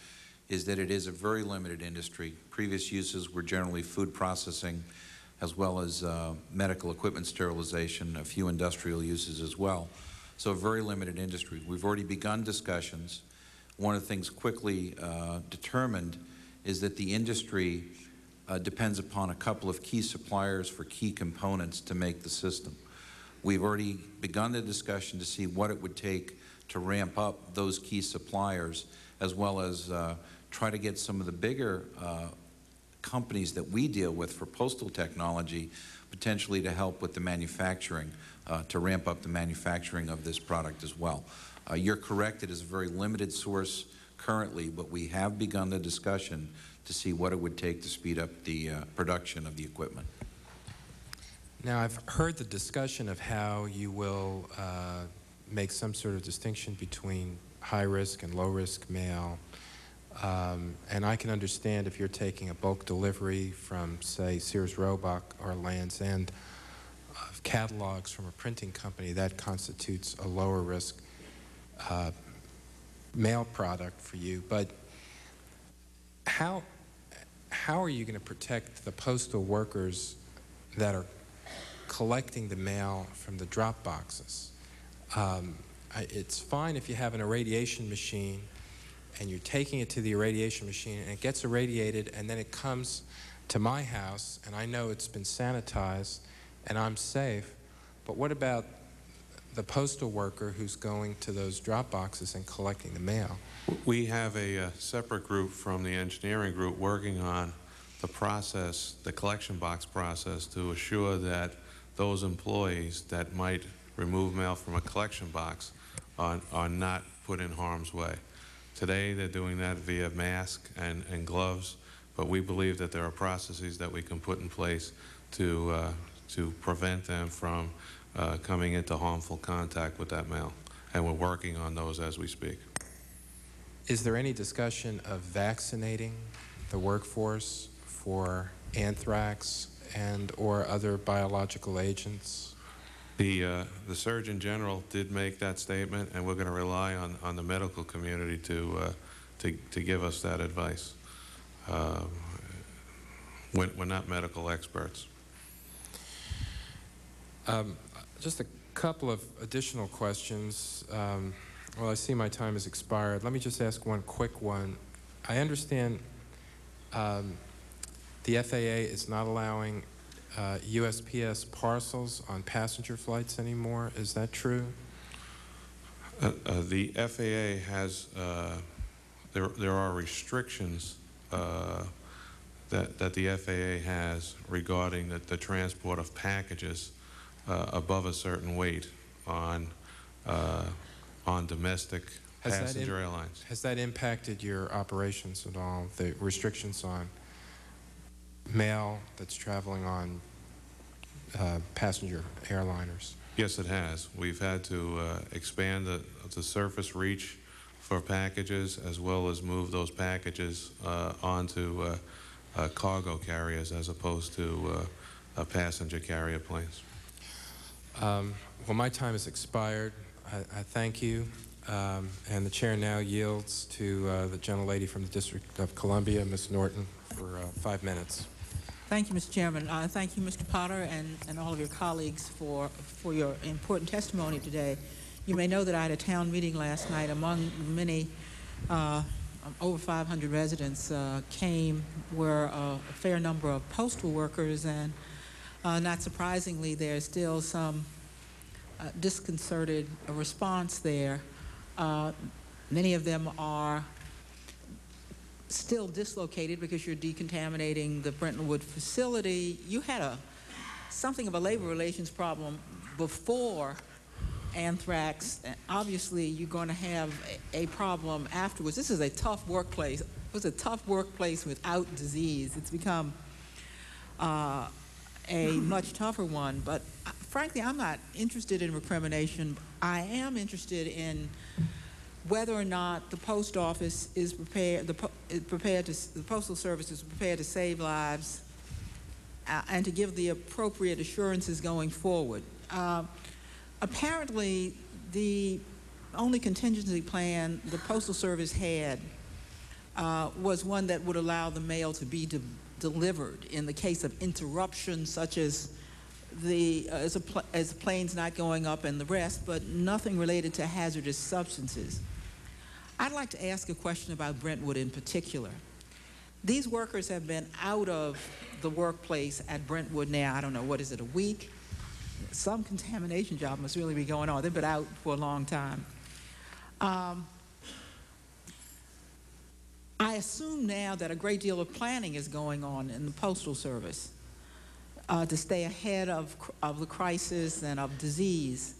is that it is a very limited industry. Previous uses were generally food processing as well as uh, medical equipment sterilization, a few industrial uses as well. So a very limited industry. We've already begun discussions. One of the things quickly uh, determined is that the industry uh, depends upon a couple of key suppliers for key components to make the system. We've already begun the discussion to see what it would take to ramp up those key suppliers, as well as uh, try to get some of the bigger uh, companies that we deal with for postal technology potentially to help with the manufacturing, uh, to ramp up the manufacturing of this product as well. Uh, you're correct, it is a very limited source currently, but we have begun the discussion to see what it would take to speed up the uh, production of the equipment. Now, I've heard the discussion of how you will uh, make some sort of distinction between high risk and low risk mail. Um, and I can understand if you're taking a bulk delivery from, say, Sears Roebuck or Land's End catalogs from a printing company, that constitutes a lower risk uh, mail product for you. But how, how are you going to protect the postal workers that are collecting the mail from the drop boxes. Um, it's fine if you have an irradiation machine and you're taking it to the irradiation machine and it gets irradiated and then it comes to my house and I know it's been sanitized and I'm safe. But what about the postal worker who's going to those drop boxes and collecting the mail? We have a, a separate group from the engineering group working on the process, the collection box process, to assure that those employees that might remove mail from a collection box are, are not put in harm's way. Today, they're doing that via mask and, and gloves, but we believe that there are processes that we can put in place to, uh, to prevent them from uh, coming into harmful contact with that mail. and we're working on those as we speak. Is there any discussion of vaccinating the workforce for anthrax and or other biological agents? The, uh, the Surgeon General did make that statement, and we're going to rely on, on the medical community to, uh, to, to give us that advice. Uh, we're, we're not medical experts. Um, just a couple of additional questions. Um, well, I see my time has expired. Let me just ask one quick one. I understand um, the FAA is not allowing uh, USPS parcels on passenger flights anymore. Is that true? Uh, uh, the FAA has, uh, there, there are restrictions uh, that, that the FAA has regarding the, the transport of packages uh, above a certain weight on, uh, on domestic Has passenger airlines. Has that impacted your operations at all? The restrictions on mail that's traveling on uh, passenger airliners? Yes, it has. We've had to uh, expand the, the surface reach for packages as well as move those packages uh, onto uh, uh, cargo carriers as opposed to uh, uh, passenger carrier planes. Um, well, my time has expired. I, I thank you. Um, and the chair now yields to uh, the gentlelady from the District of Columbia, Ms. Norton, for uh, five minutes. Thank you, Mr. Chairman. Uh, thank you, Mr. Potter, and, and all of your colleagues for, for your important testimony today. You may know that I had a town meeting last night. Among many, uh, over 500 residents uh, came, were uh, a fair number of postal workers, and uh, not surprisingly, there's still some uh, disconcerted response there. Uh, many of them are still dislocated because you're decontaminating the Brentwood facility. You had a something of a labor relations problem before anthrax. Obviously, you're going to have a, a problem afterwards. This is a tough workplace. It was a tough workplace without disease. It's become uh, a much tougher one. But uh, frankly, I'm not interested in recrimination. I am interested in whether or not the post office is prepared, the, is prepared to, the postal service is prepared to save lives uh, and to give the appropriate assurances going forward. Uh, apparently, the only contingency plan the postal service had uh, was one that would allow the mail to be delivered in the case of interruptions such as the uh, as, pl- as planes not going up and the rest, but nothing related to hazardous substances. I'd like to ask a question about Brentwood in particular. These workers have been out of the workplace at Brentwood now, I don't know, what is it, a week? Some contamination job must really be going on. They've been out for a long time. Um, I assume now that a great deal of planning is going on in the Postal Service uh, to stay ahead of, of the crisis and of disease.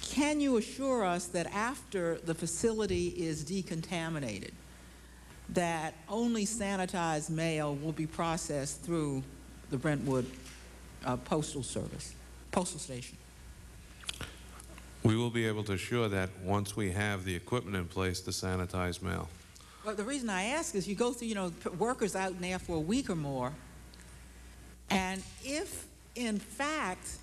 Can you assure us that after the facility is decontaminated, that only sanitized mail will be processed through the Brentwood uh, Postal Service, Postal Station? We will be able to assure that once we have the equipment in place to sanitize mail. Well, the reason I ask is you go through, you know, workers out in there for a week or more, and if, in fact,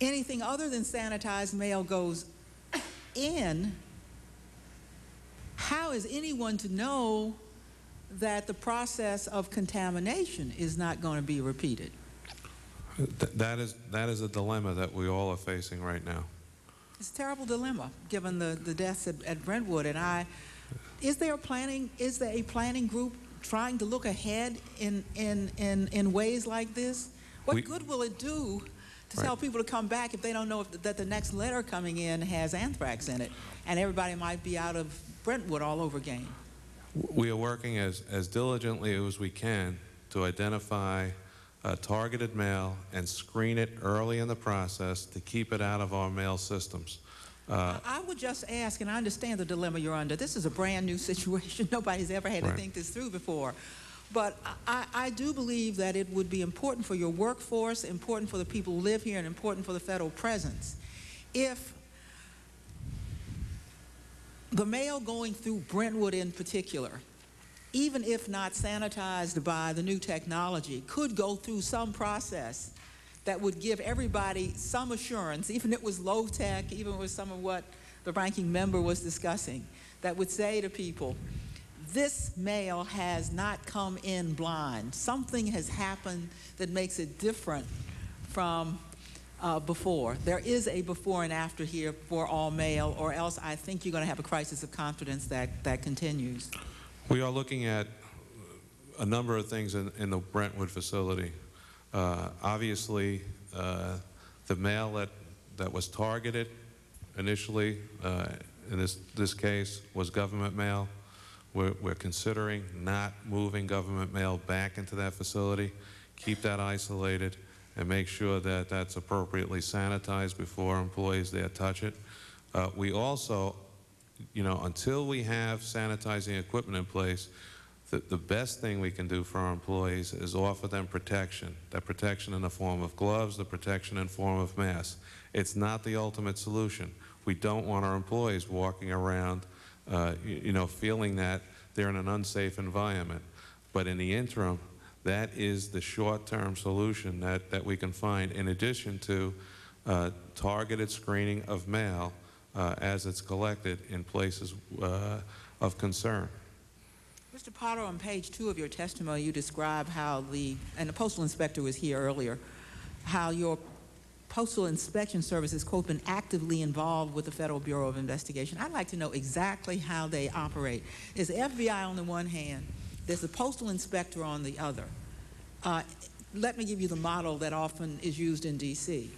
anything other than sanitized mail goes in, how is anyone to know that the process of contamination is not going to be repeated? Th- that, is, that is a dilemma that we all are facing right now. It's a terrible dilemma, given the, the deaths at, at Brentwood. And I, is there a planning, is there a planning group trying to look ahead in, in, in, in ways like this? What We- good will it do to Right. tell people to come back if they don't know if, that the next letter coming in has anthrax in it? And everybody might be out of Brentwood all over again. We are working as, as diligently as we can to identify uh, targeted mail and screen it early in the process to keep it out of our mail systems. Uh, I would just ask, and I understand the dilemma you're under. This is a brand new (laughs) situation. Nobody's ever had right. to think this through before. But I, I, do believe that it would be important for your workforce, important for the people who live here, and important for the federal presence if the mail going through Brentwood in particular, even if not sanitized by the new technology, could go through some process that would give everybody some assurance, even if it was low tech, even was some of what the ranking member was discussing, that would say to people, this mail has not come in blind. Something has happened that makes it different from uh, before. There is a before and after here for all mail, or else I think you're going to have a crisis of confidence that, that continues. We are looking at a number of things in, in the Brentwood facility. Uh, obviously, uh, the mail that, that was targeted initially, uh, in this, this case, was government mail. We're, we're considering not moving government mail back into that facility, keep that isolated, and make sure that that's appropriately sanitized before employees there touch it. Uh, we also, you know, until we have sanitizing equipment in place, the, the best thing we can do for our employees is offer them protection, that protection in the form of gloves, the protection in the form of masks. It's not the ultimate solution. We don't want our employees walking around, uh, you, you know, feeling that they're in an unsafe environment. But in the interim, that is the short-term solution that, that we can find in addition to uh, targeted screening of mail uh, as it's collected in places uh, of concern. Mr. Potter, on page two of your testimony, you describe how the, and the postal inspector was here earlier, how your postal inspection service has, quote, been actively involved with the Federal Bureau of Investigation. I'd like to know exactly how they operate. Is the FBI on the one hand, there's the postal inspector on the other. Uh, let me give you the model that often is used in D.C.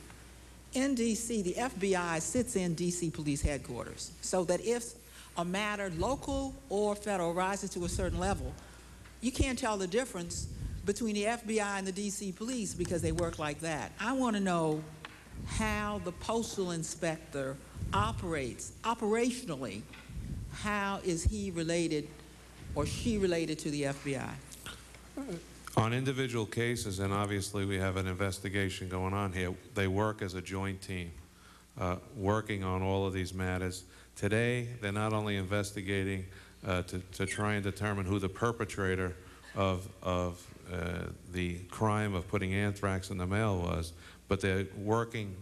In D.C., the FBI sits in D.C. police headquarters so that if a matter, local or federal, rises to a certain level, you can't tell the difference between the FBI and the D.C. police because they work like that. I want to know how the postal inspector operates operationally. How is he related or she related to the FBI? On individual cases, and obviously we have an investigation going on here, they work as a joint team, uh, working on all of these matters. Today, they're not only investigating uh, to, to try and determine who the perpetrator of, of uh, the crime of putting anthrax in the mail was, but they're working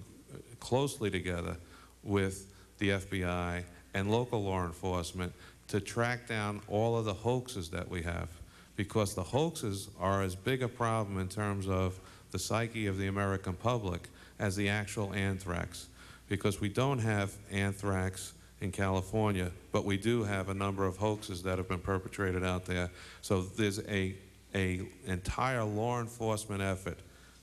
closely together with the FBI and local law enforcement to track down all of the hoaxes that we have because the hoaxes are as big a problem in terms of the psyche of the American public as the actual anthrax because we don't have anthrax in California, but we do have a number of hoaxes that have been perpetrated out there. So there's a, a entire law enforcement effort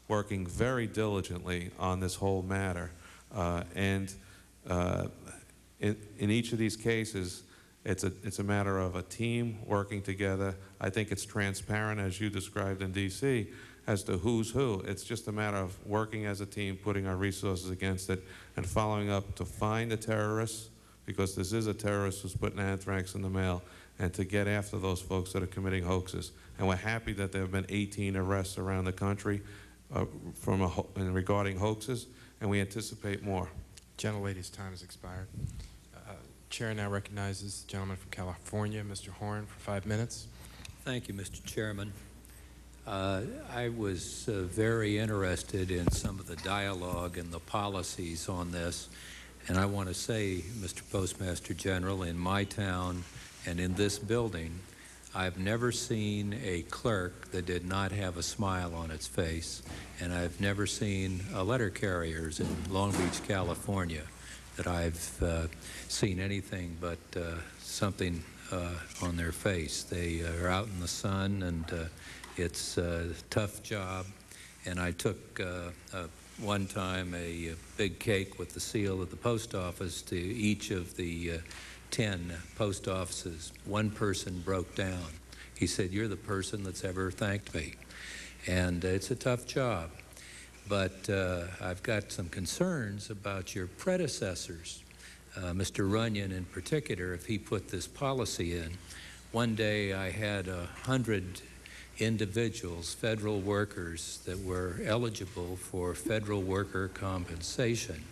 working very diligently on this whole matter. Uh, and uh, in, in each of these cases, it's a, it's a matter of a team working together. I think it's transparent, as you described in D.C., as to who's who. It's just a matter of working as a team, putting our resources against it, and following up to find the terrorists, because this is a terrorist who's putting anthrax in the mail, and to get after those folks that are committing hoaxes. And we're happy that there have been 18 arrests around the country uh, from a ho regarding hoaxes, and we anticipate more. Gentlelady's time has expired. Uh, Chair now recognizes the gentleman from California, Mr. Horn, for five minutes. Thank you, Mr. Chairman. Uh, I was uh, very interested in some of the dialogue and the policies on this, and I want to say, Mr. Postmaster General, in my town and in this building, I've never seen a clerk that did not have a smile on its face, and I've never seen a letter carriers in Long Beach, California, that I've uh, seen anything but uh, something uh, on their face. They are out in the sun, and uh, it's a tough job. And I took uh, one time a, a, big cake with the seal of the post office to each of the 10 post offices, one person broke down. He said, You're the person that's ever thanked me. And uh, it's a tough job. But uh, I've got some concerns about your predecessors, uh, Mr. Runyon in particular, if he put this policy in. One day I had a hundred individuals, federal workers, that were eligible for federal worker compensation.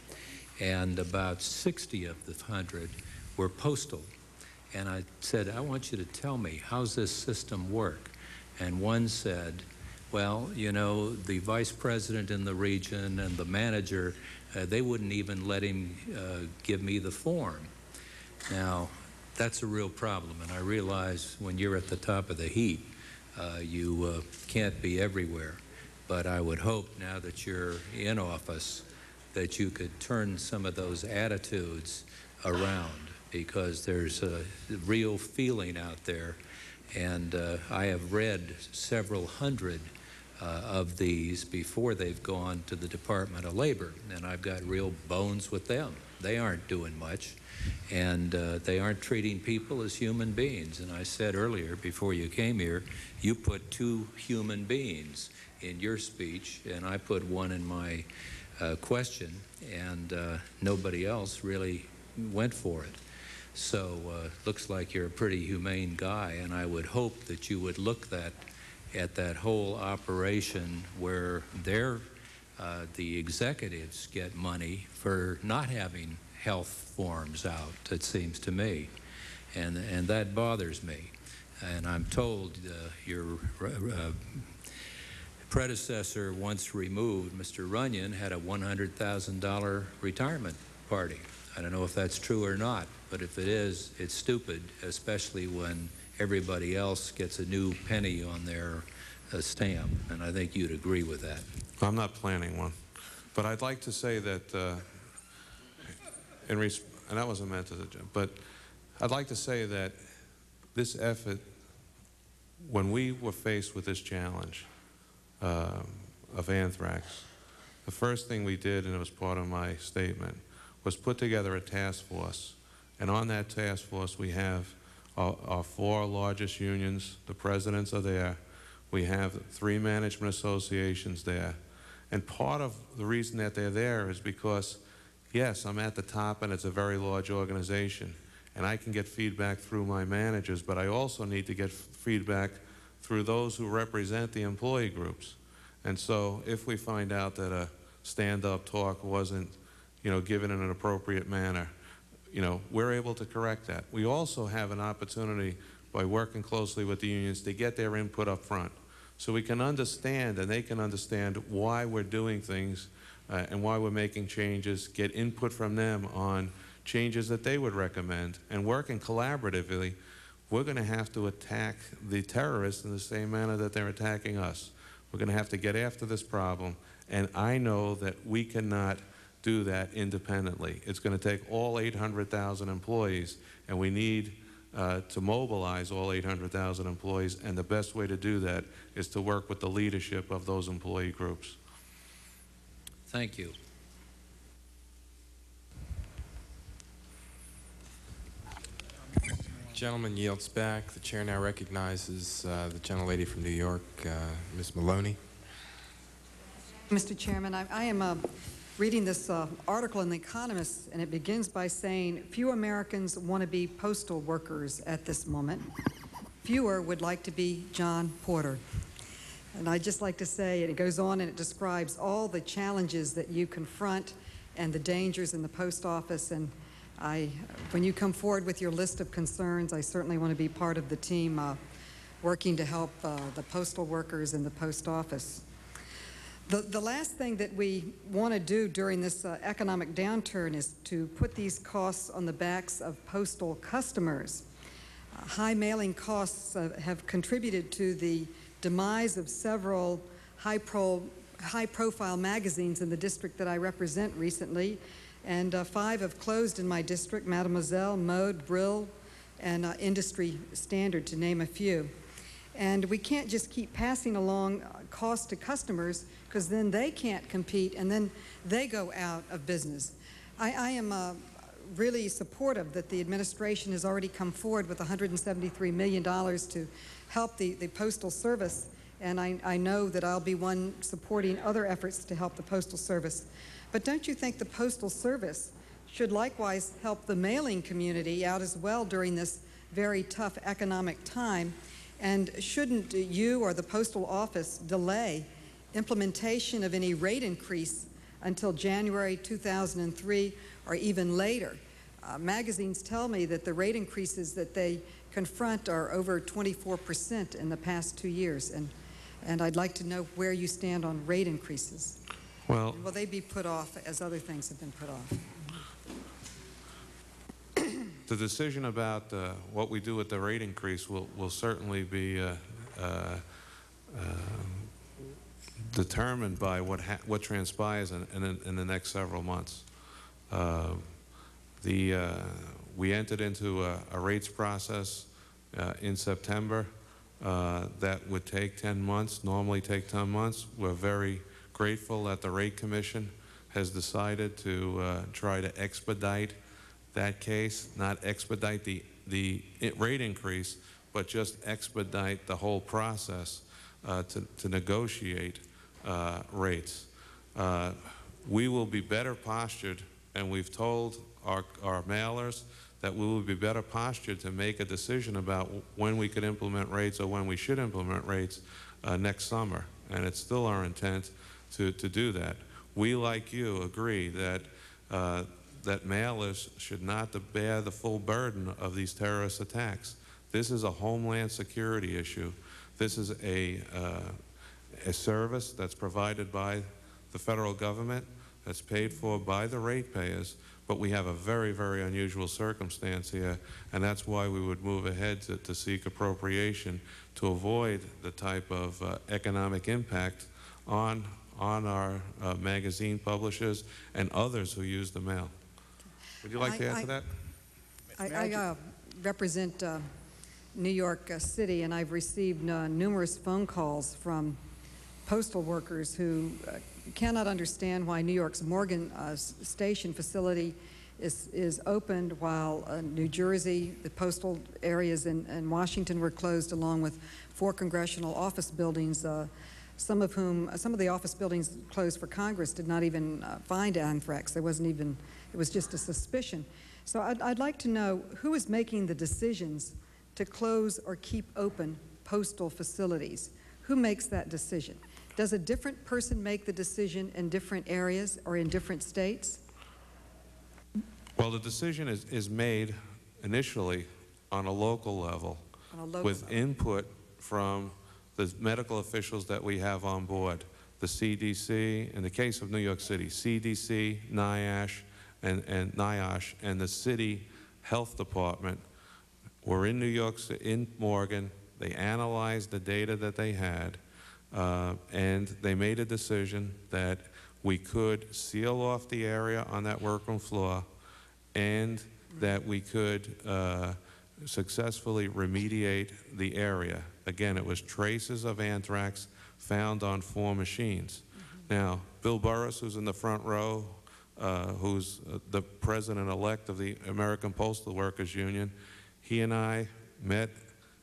And about 60 of the hundred were postal And I said, I want you to tell me, how's this system work? And one said, well, you know, the vice president in the region and the manager, uh, they wouldn't even let him uh, give me the form. Now, that's a real problem, and I realize when you're at the top of the heap, you uh, can't be everywhere. But I would hope now that you're in office that you could turn some of those attitudes around because there's a real feeling out there. And uh, I have read several hundred uh, of these before they've gone to the Department of Labor, and I've got real bones with them. They aren't doing much, and uh, they aren't treating people as human beings. And I said earlier, before you came here, you put two human beings in your speech, and I put one in my uh, question, and uh, nobody else really went for it. So uh, looks like you're a pretty humane guy, and I would hope that you would look that at that whole operation where they're, uh, the executives get money for not having health forms out, it seems to me. And, and that bothers me. And I'm told uh, your uh, predecessor once removed, Mr. Runyon, had a $100,000 retirement party. I don't know if that's true or not, but if it is, it's stupid, especially when everybody else gets a new penny on their uh, stamp, and I think you'd agree with that. I'm not planning one. But I'd like to say that, uh, res- and that wasn't meant as a joke, but I'd like to say that this effort, when we were faced with this challenge uh, of anthrax, the first thing we did, and it was part of my statement, was put together a task force. And on that task force, we have our, our four largest unions, the presidents are there. We have three management associations there. And part of the reason that they're there is because, yes, I'm at the top and it's a very large organization. And I can get feedback through my managers, but I also need to get feedback through those who represent the employee groups. And so if we find out that a stand-up talk wasn't, you know, given in an appropriate manner, you know, we're able to correct that. We also have an opportunity by working closely with the unions to get their input up front so we can understand and they can understand why we're doing things uh, and why we're making changes, get input from them on changes that they would recommend, and working collaboratively, we're going to have to attack the terrorists in the same manner that they're attacking us. We're going to have to get after this problem, and I know that we cannot do that independently. It's going to take all 800,000 employees, and we need uh, to mobilize all 800,000 employees, and the best way to do that is to work with the leadership of those employee groups. Thank you. Gentleman yields back. The chair now recognizes uh, the gentlelady from New York, uh, Ms. Maloney. Mr. Chairman, I, I am uh, reading this uh, article in The Economist, and it begins by saying, few Americans want to be postal workers at this moment. Fewer would like to be John Potter. And I'd just like to say, and it goes on and it describes all the challenges that you confront and the dangers in the post office. And I, when you come forward with your list of concerns, I certainly want to be part of the team uh, working to help uh, the postal workers in the post office. The, the last thing that we want to do during this uh, economic downturn is to put these costs on the backs of postal customers. Uh, high mailing costs uh, have contributed to the demise of several high, pro, high profile magazines in the district that I represent recently, and uh, five have closed in my district, Mademoiselle, Mode, Brill, and uh, Industry Standard, to name a few. And we can't just keep passing along uh, costs to customers because then they can't compete and then they go out of business. I, I am uh, really supportive that the administration has already come forward with $173 million to help the, the Postal Service, and I, I know that I'll be one supporting other efforts to help the Postal Service. But don't you think the Postal Service should likewise help the mailing community out as well during this very tough economic time? And shouldn't you or the Postal Office delay implementation of any rate increase until January 2003 or even later. uh, magazines tell me that the rate increases that they confront are over 24% in the past two years, and, and I'd like to know where you stand on rate increases. Well, Will they be put off as other things have been put off? The decision about uh, what we do with the rate increase will, will certainly be uh, uh, um, determined by what, ha what transpires in, in, in the next several months. Um, the, uh, we entered into a, a rates process uh, in September uh, that would take 10 months, normally take 10 months. We're very grateful that the Rate Commission has decided to try to expedite that case, not expedite the, the rate increase, but just expedite the whole process uh, to, to negotiate uh, rates. Uh, we will be better postured, and we've told our, our mailers that we will be better postured to make a decision about when we could implement rates or when we should implement rates uh, next summer. And it's still our intent to, to do that. We, like you, agree that, uh, that mailers should not bear the full burden of these terrorist attacks. This is a homeland security issue. This is a, uh, a service that's provided by the federal government, that's paid for by the ratepayers, but we have a very, very unusual circumstance here, and that's why we would move ahead to, to seek appropriation to avoid the type of uh, economic impact on, on our uh, magazine publishers and others who use the mail. Would you like to I- add I- to that? I, I uh, represent uh, New York uh, City, and I've received uh, numerous phone calls from postal workers who uh, cannot understand why New York's Morgan uh, Station facility is, is opened while uh, New Jersey, the postal areas in, in Washington were closed along with four congressional office buildings, uh, some of whom, some of the office buildings closed for Congress did not even uh, find anthrax. There wasn't even, it was just a suspicion. So I'd, I'd like to know who is making the decisions to close or keep open postal facilities? Who makes that decision? Does a different person make the decision in different areas or in different states? Well, the decision is, is made initially on a local level On a local with input from the medical officials that we have on board, the CDC, in the case of New York City, CDC, NIOSH, and, and NIOSH, and the city health department were in New York, in Morgan. They analyzed the data that they had, uh, and they made a decision that we could seal off the area on that workroom floor, and that we could uh, successfully remediate the area. Again, it was traces of anthrax found on four machines. Now, Bill Burrus, who's in the front row, uh, who's uh, the president-elect of the American Postal Workers Union, he and I met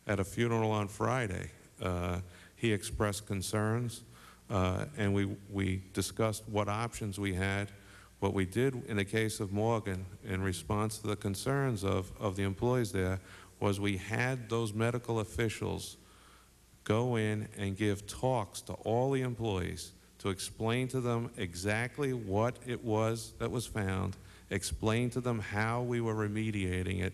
at a funeral on Friday. Uh, he expressed concerns, uh, and we, we discussed what options we had. What we did in the case of Morgan, in response to the concerns of, of the employees there, was we had those medical officials go in and give talks to all the employees to explain to them exactly what it was that was found, explain to them how we were remediating it,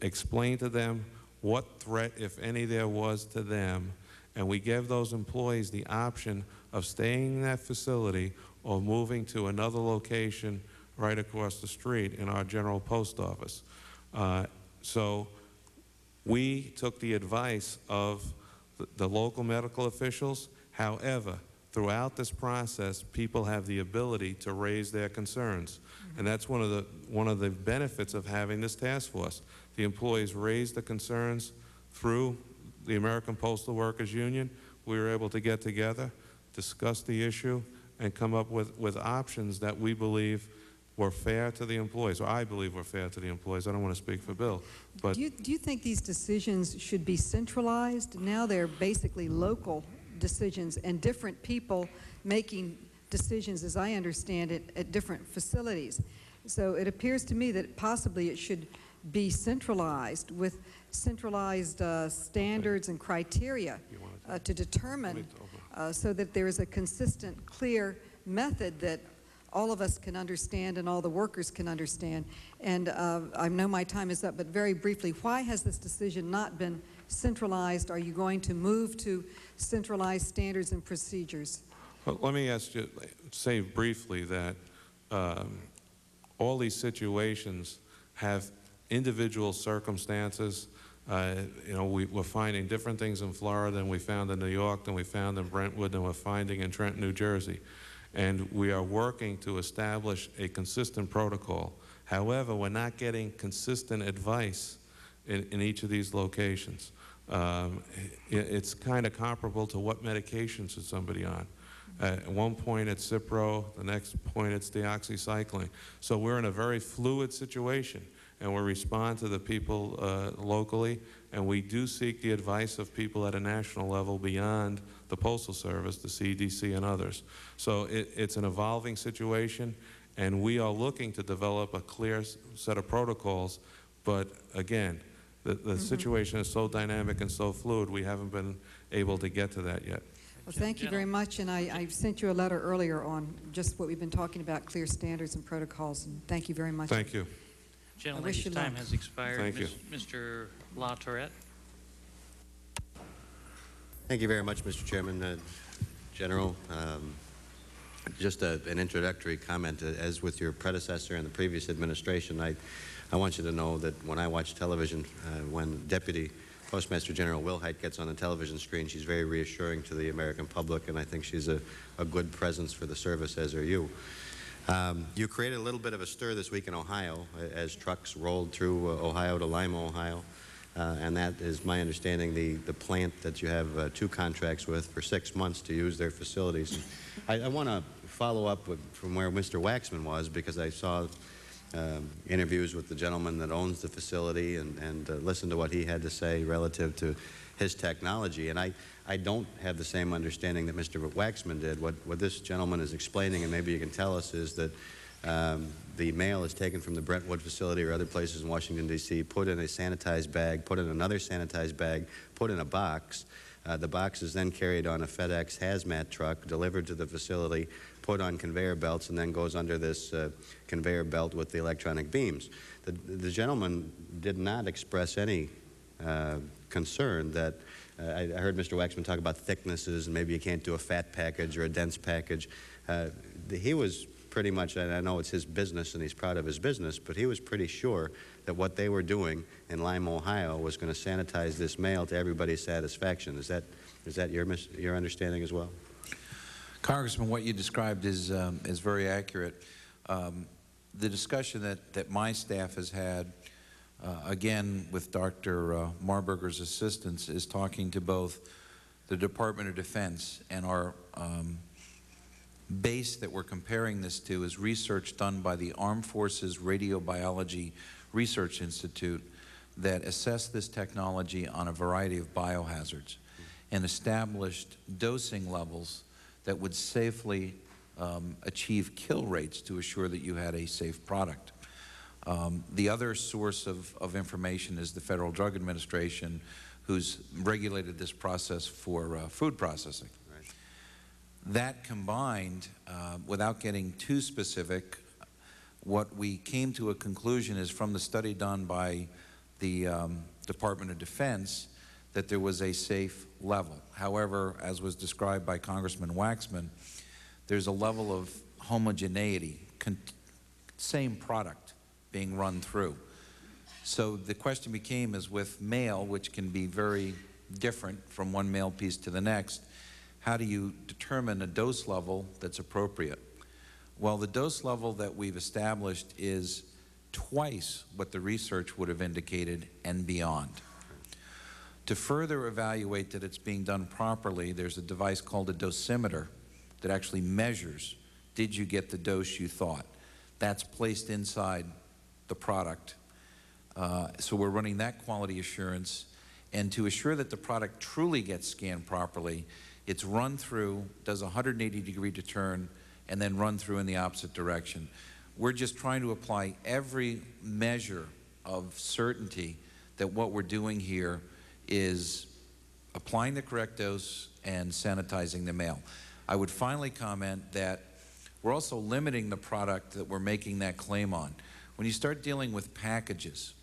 explain to them what threat, if any, there was to them, and we gave those employees the option of staying in that facility or moving to another location right across the street in our general post office. Uh, so we took the advice of the, the local medical officials. However, throughout this process, people have the ability to raise their concerns. And that's one of the, one of the benefits of having this task force. The employees raised the concerns through the American Postal Workers Union. We were able to get together, discuss the issue, and come up with, with options that we believe were fair to the employees, or I believe were fair to the employees. I don't want to speak for Bill, but Do you, do you think these decisions should be centralized? Now they're basically local decisions and different people making decisions, as I understand it, at different facilities. So it appears to me that possibly it should be centralized with centralized uh, standards and criteria uh, to determine uh, so that there is a consistent, clear method that all of us can understand and all the workers can understand. And uh, I know my time is up, but very briefly, why has this decision not been centralized? Are you going to move to centralized standards and procedures? Well, let me ask you, say briefly that um, all these situations have individual circumstances. Uh, you know, we, we're finding different things in Florida than we found in New York, than we found in Brentwood, than we're finding in Trenton, New Jersey. And we are working to establish a consistent protocol. However, we're not getting consistent advice in, in each of these locations. Um, it, it's kind of comparable to what medications is somebody on. Uh, at one point it's Cipro, the next point it's doxycycline. So we're in a very fluid situation and we respond to the people uh, locally and we do seek the advice of people at a national level beyond the Postal Service, the CDC and others. So it, it's an evolving situation and we are looking to develop a clear set of protocols but again, the, the mm -hmm. situation is so dynamic and so fluid we haven't been able to get to that yet. Well, thank you very much, and I, I, sent you a letter earlier on just what we've been talking about, clear standards and protocols, and thank you very much. Thank you. Gentlemen, your time luck. has expired. Thank you. Mr. LaTourette. Thank you very much, Mr. Chairman. Uh, General, um, just a, an introductory comment. Uh, as with your predecessor and the previous administration, I, I want you to know that when I watch television, uh, when Deputy Postmaster General Willhite gets on the television screen, she's very reassuring to the American public, and I think she's a, a good presence for the service, as are you. Um, you created a little bit of a stir this week in Ohio as trucks rolled through uh, Ohio to Lima, Ohio. Uh, and that is my understanding the, the plant that you have uh, two contracts with for six months to use their facilities. I, I want to follow up with, from where Mr. Waxman was because I saw um, interviews with the gentleman that owns the facility and, and uh, listened to what he had to say relative to his technology. And I, I don't have the same understanding that Mr. Waxman did. What, what this gentleman is explaining, and maybe you can tell us, is that um, the mail is taken from the Brentwood facility or other places in Washington, D.C., put in a sanitized bag, put in another sanitized bag, put in a box. Uh, the box is then carried on a FedEx hazmat truck, delivered to the facility, put on conveyor belts and then goes under this uh, conveyor belt with the electronic beams. The, the gentleman did not express any uh, concern that uh, I, I, heard Mr. Waxman talk about thicknesses and maybe you can't do a fat package or a dense package. Uh, he was pretty much, and I know it's his business and he's proud of his business, but he was pretty sure that what they were doing in Lima, Ohio was going to sanitize this mail to everybody's satisfaction. Is that, is that your, your understanding as well? Congressman, what you described is, um, is very accurate. Um, the discussion that, that my staff has had, uh, again with Dr. Uh, Marburger's assistance, is talking to both the Department of Defense and our um, base that we're comparing this to is research done by the Armed Forces Radiobiology Research Institute that assessed this technology on a variety of biohazards and established dosing levels that would safely um, achieve kill rates to assure that you had a safe product. Um, the other source of, of information is the Federal Drug Administration, who's regulated this process for uh, food processing. Right. That combined, uh, without getting too specific, what we came to a conclusion is from the study done by the um, Department of Defense that there was a safe level. However, as was described by Congressman Waxman, there's a level of homogeneity, same product being run through. So the question became is with mail, which can be very different from one mail piece to the next, how do you determine a dose level that's appropriate? Well, the dose level that we've established is twice what the research would have indicated and beyond. To further evaluate that it's being done properly, there's a device called a dosimeter that actually measures, did you get the dose you thought? That's placed inside the product. Uh, so we're running that quality assurance. And to assure that the product truly gets scanned properly, it's run through, does a 180 degree to turn, and then run through in the opposite direction. We're just trying to apply every measure of certainty that what we're doing here is applying the correct dose and sanitizing the mail. I would finally comment that We're also limiting the product that we're making that claim on. When you start dealing with packages,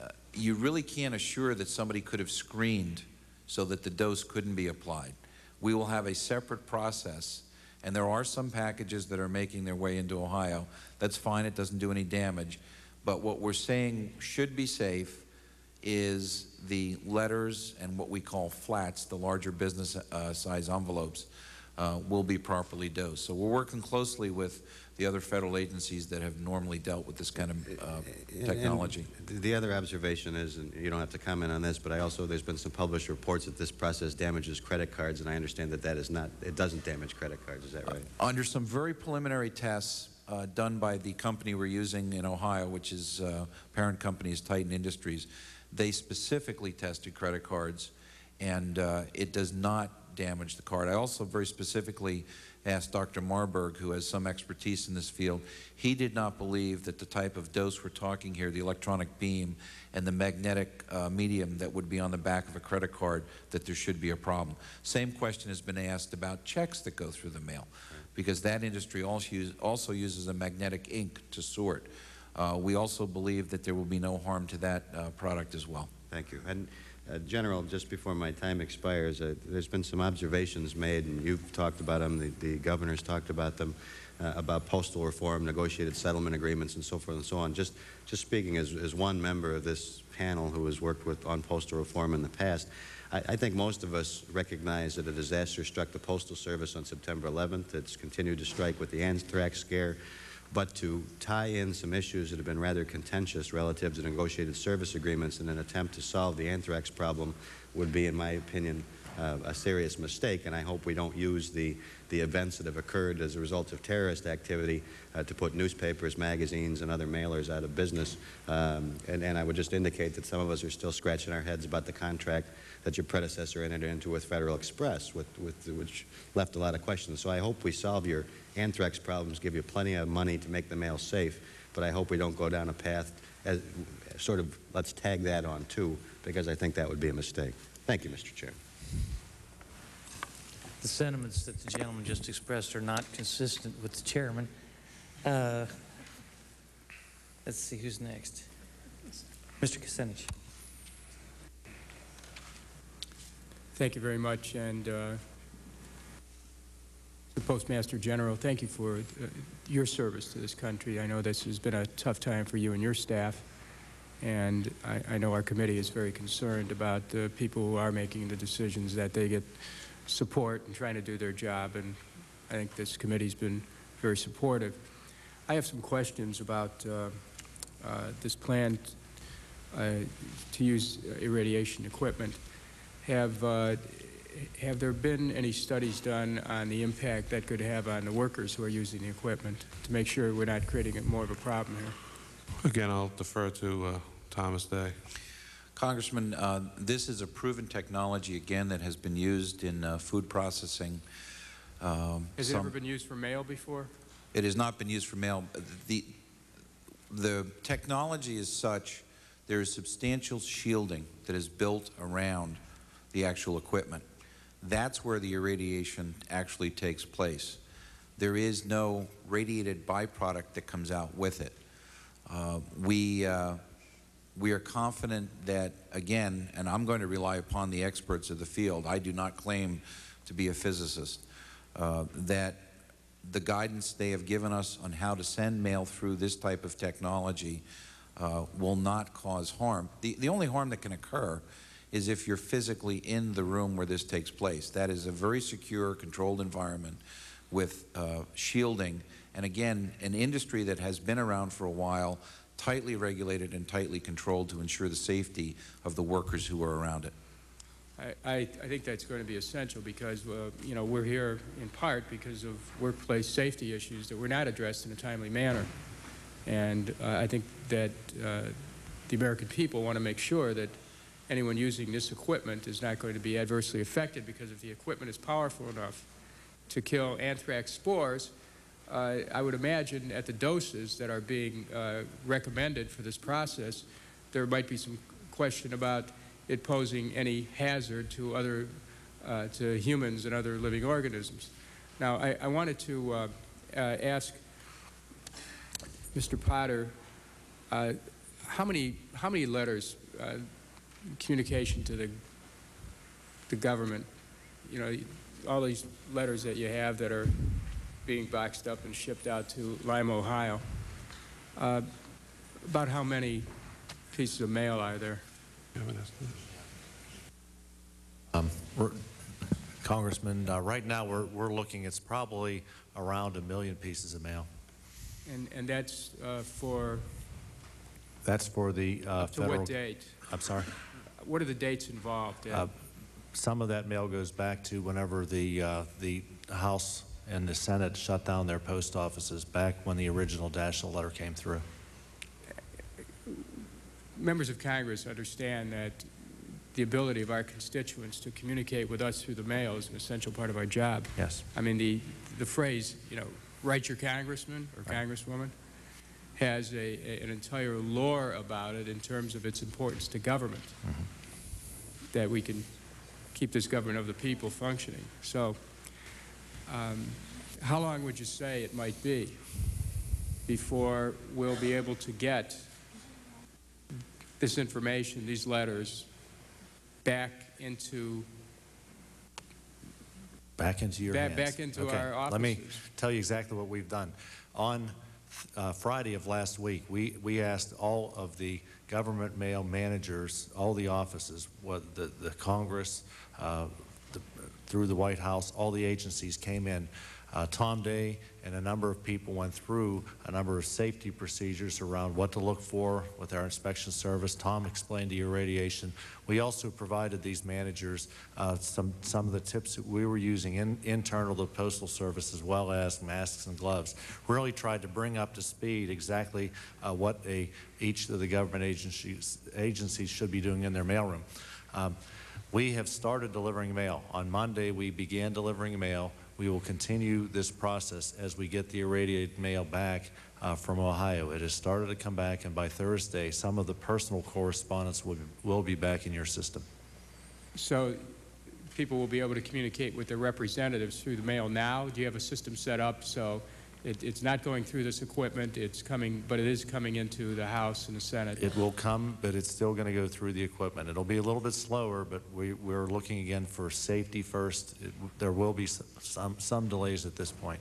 uh, you really can't assure that somebody could have screened so that the dose couldn't be applied. We will have a separate process, and there are some packages that are making their way into Ohio. That's fine, it doesn't do any damage. But what we're saying should be safe is the letters and what we call flats, the larger business uh, size envelopes, uh, will be properly dosed. So we're working closely with the other federal agencies that have normally dealt with this kind of uh, technology. and The other observation is, and you don't have to comment on this, but I also, there's been some published reports that this process damages credit cards, and I understand that that is not, it doesn't damage credit cards, is that right? Under some very preliminary tests uh, done by the company we're using in Ohio, which is uh, parent company is Titan Industries, they specifically tested credit cards, and uh, it does not damage the card. I also very specifically asked Dr. Marburg, who has some expertise in this field. He did not believe that the type of dose we're talking here, the electronic beam and the magnetic uh, medium that would be on the back of a credit card, that there should be a problem. Same question has been asked about checks that go through the mail, because that industry also, use, also uses a magnetic ink to sort. Uh, we also believe that there will be no harm to that uh, product as well. Thank you. And uh, General, just before my time expires, uh, there's been some observations made, and you've talked about them, the, the governor's talked about them, uh, about postal reform, negotiated settlement agreements, and so forth and so on. Just, just speaking as, as one member of this panel who has worked with, on postal reform in the past, I, I think most of us recognize that a disaster struck the Postal Service on September 11th. It's continued to strike with the anthrax scare but to tie in some issues that have been rather contentious relative to negotiated service agreements in an attempt to solve the anthrax problem would be, in my opinion, uh, a serious mistake, and I hope we don't use the, the events that have occurred as a result of terrorist activity uh, to put newspapers, magazines, and other mailers out of business. Um, and, and I would just indicate that some of us are still scratching our heads about the contract that your predecessor entered into with Federal Express, with, with, which left a lot of questions. So I hope we solve your anthrax problems, give you plenty of money to make the mail safe, but I hope we don't go down a path as sort of let's tag that on too, because I think that would be a mistake. Thank you, Mr. Chair. The sentiments that the gentleman just expressed are not consistent with the chairman. Uh, Let's see, who's next? Mr. Kucinich. Thank you very much, and uh, the Postmaster General, thank you for uh, your service to this country. I know this has been a tough time for you and your staff, and I, I know our committee is very concerned about the people who are making the decisions that they get support and trying to do their job, and I think this committee's been very supportive. I have some questions about uh, uh, this plan uh, to use irradiation equipment. Have, uh, have there been any studies done on the impact that could have on the workers who are using the equipment to make sure we're not creating more of a problem here? Again, I'll defer to uh, Thomas Day. Congressman, uh, this is a proven technology, again, that has been used in uh, food processing. Um, Has it some- ever been used for mail before? It has not been used for mail. The, the technology is such, there is substantial shielding that is built around the actual equipment. That's where the irradiation actually takes place. There is no radiated byproduct that comes out with it. Uh, we, uh, we are confident that, again, and I'm going to rely upon the experts of the field, I do not claim to be a physicist, uh, that the guidance they have given us on how to send mail through this type of technology uh, will not cause harm. The, the only harm that can occur is if you're physically in the room where this takes place. That is a very secure, controlled environment with uh, shielding. And again, an industry that has been around for a while, tightly regulated and tightly controlled to ensure the safety of the workers who are around it. I, I, think that's going to be essential because, uh, you know, we're here in part because of workplace safety issues that were not addressed in a timely manner. And uh, I think that uh, the American people want to make sure that anyone using this equipment is not going to be adversely affected because if the equipment is powerful enough to kill anthrax spores, uh, I would imagine at the doses that are being uh, recommended for this process, there might be some question about it posing any hazard to other, uh, to humans and other living organisms. Now, I, I wanted to uh, uh, ask Mr. Potter, uh, how many how many letters, communication to the the government, you know, all these letters that you have that are being boxed up and shipped out to Lima, Ohio. Uh, about how many pieces of mail are there? Um, we're- Congressman, uh, right now, we're, we're looking, it's probably around a million pieces of mail. And, and that's uh, for, That's for the uh, up to federal... what date? I'm sorry? What are the dates involved? Uh, Some of that mail goes back to whenever the, uh, the House and the Senate shut down their post offices, back when the original Daschle letter came through. Members of Congress understand that the ability of our constituents to communicate with us through the mail is an essential part of our job. Yes. I mean, the, the phrase, you know, write your congressman or congresswoman has a, a- an entire lore about it in terms of its importance to government, that we can keep this government of the people functioning. So, um, how long would you say it might be before we'll be able to get this information, these letters, back into Back into your Back- hands. back into Okay. our Let me tell you exactly what we've done. On uh, Friday of last week, we, we asked all of the government mail managers, all the offices, what the, the Congress, uh, the, through the White House, all the agencies came in. Uh, Tom Day and a number of people went through a number of safety procedures around what to look for with our inspection service. Tom explained the irradiation. We also provided these managers uh, some, some of the tips that we were using in, internal to the Postal Service as well as masks and gloves. Really tried to bring up to speed exactly uh, what a, each of the government agencies, agencies should be doing in their mailroom. Um, we have started delivering mail. On Monday, we began delivering mail. We will continue this process as we get the irradiated mail back uh, from Ohio. It has started to come back, and by Thursday, some of the personal correspondence will, will be back in your system. So people will be able to communicate with their representatives through the mail now? Do you have a system set up so it, it's not going through this equipment, it's coming, but it is coming into the House and the Senate? It will come, but it's still going to go through the equipment. It'll be a little bit slower, but we, we're looking again for safety first. It, there will be some, some delays at this point.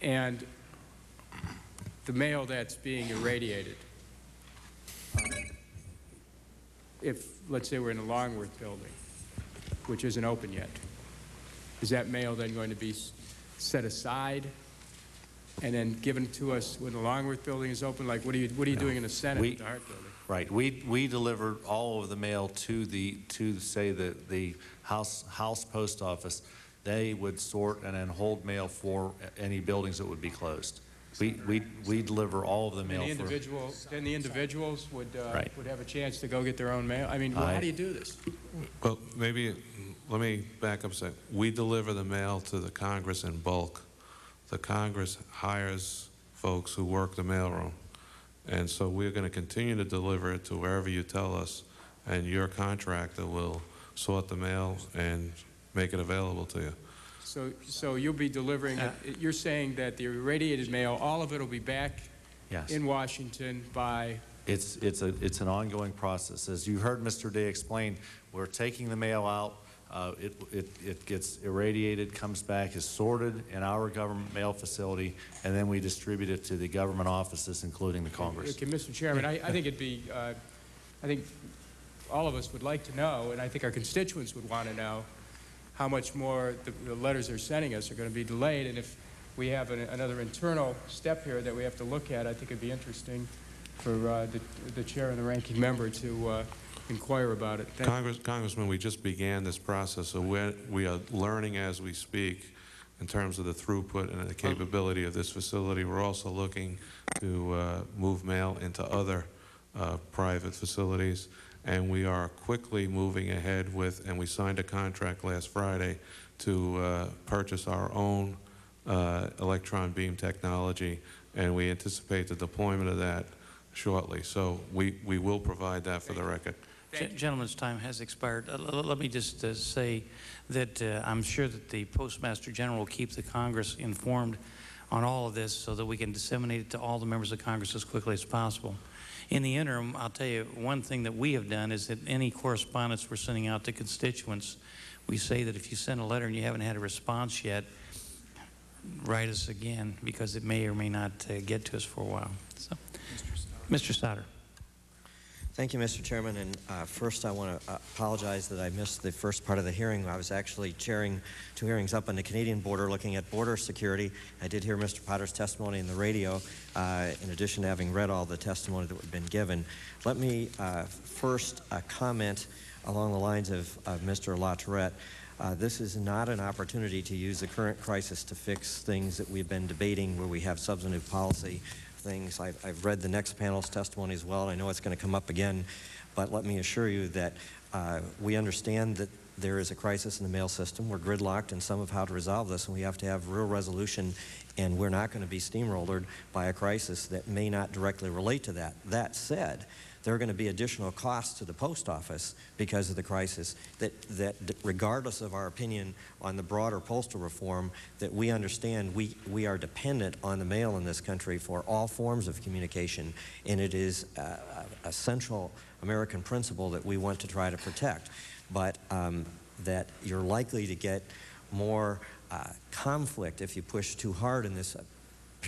And the mail that's being irradiated, uh, if, let's say we're in the Longworth building, which isn't open yet, is that mail then going to be set aside and then given to us when the Longworth building is open? Like, what are you, what are you doing in the Senate We- with the Hart building? Right. We, we deliver all of the mail to the, to, say, the, the House, House Post Office. They would sort and then hold mail for any buildings that would be closed. We, we, we deliver all of the And mail the for. individual, then the individuals would, uh, Right. would have a chance to go get their own mail? I mean, well, how do you do this? Well, maybe, let me back up a second. We deliver the mail to the Congress in bulk. The Congress hires folks who work the mailroom. And so we're going to continue to deliver it to wherever you tell us, and your contractor will sort the mail and make it available to you. So, so you'll be delivering, Uh, it- you're saying that the irradiated mail, all of it will be back Yes. in Washington by, It's, it's, a, it's an ongoing process. As you heard Mr. Day explain, we're taking the mail out, uh, it, it, it gets irradiated, comes back, is sorted in our government mail facility, and then we distribute it to the government offices, including the Congress. okay, Mr. Chairman, I, I think it'd be, uh, I think all of us would like to know, and I think our constituents would want to know, how much more the, the letters they're sending us are going to be delayed, and if we have an, another internal step here that we have to look at, I think it'd be interesting for uh, the, the chair and the ranking member to uh, inquire about it. Thank. Congress, Congressman, we just began this process, so we're, we are learning as we speak in terms of the throughput and the capability of this facility. We're also looking to uh, move mail into other uh, private facilities, and we are quickly moving ahead with, and we signed a contract last Friday to uh, purchase our own uh, electron beam technology, and we anticipate the deployment of that shortly. So we, we will provide that for the record. Gen- Gentleman's time has expired. Uh, Let me just uh, say that uh, I'm sure that the Postmaster General will keep the Congress informed on all of this so that we can disseminate it to all the members of Congress as quickly as possible. In the interim, I'll tell you, one thing that we have done is that any correspondence we're sending out to constituents, we say that if you send a letter and you haven't had a response yet, write us again because it may or may not uh, get to us for a while. So, Mr. Souder. Thank you, Mr. Chairman. And uh, first, I want to uh, apologize that I missed the first part of the hearing. I was actually chairing two hearings up on the Canadian border looking at border security. I did hear Mr. Potter's testimony in the radio, uh, in addition to having read all the testimony that had been given. Let me uh, first uh, comment along the lines of, of Mr. LaTourette. Uh, this is not an opportunity to use the current crisis to fix things that we've been debating where we have substantive policy things. I've, I've read the next panel's testimony as well, and I know it's going to come up again. But let me assure you that uh, we understand that there is a crisis in the mail system. We're gridlocked in some of how to resolve this, and we have to have real resolution, and we're not going to be steamrolled by a crisis that may not directly relate to that. That said, there are going to be additional costs to the post office because of the crisis that, that regardless of our opinion on the broader postal reform, that we understand we, we are dependent on the mail in this country for all forms of communication, and it is a, central American principle that we want to try to protect. But um, that you're likely to get more uh, conflict if you push too hard in this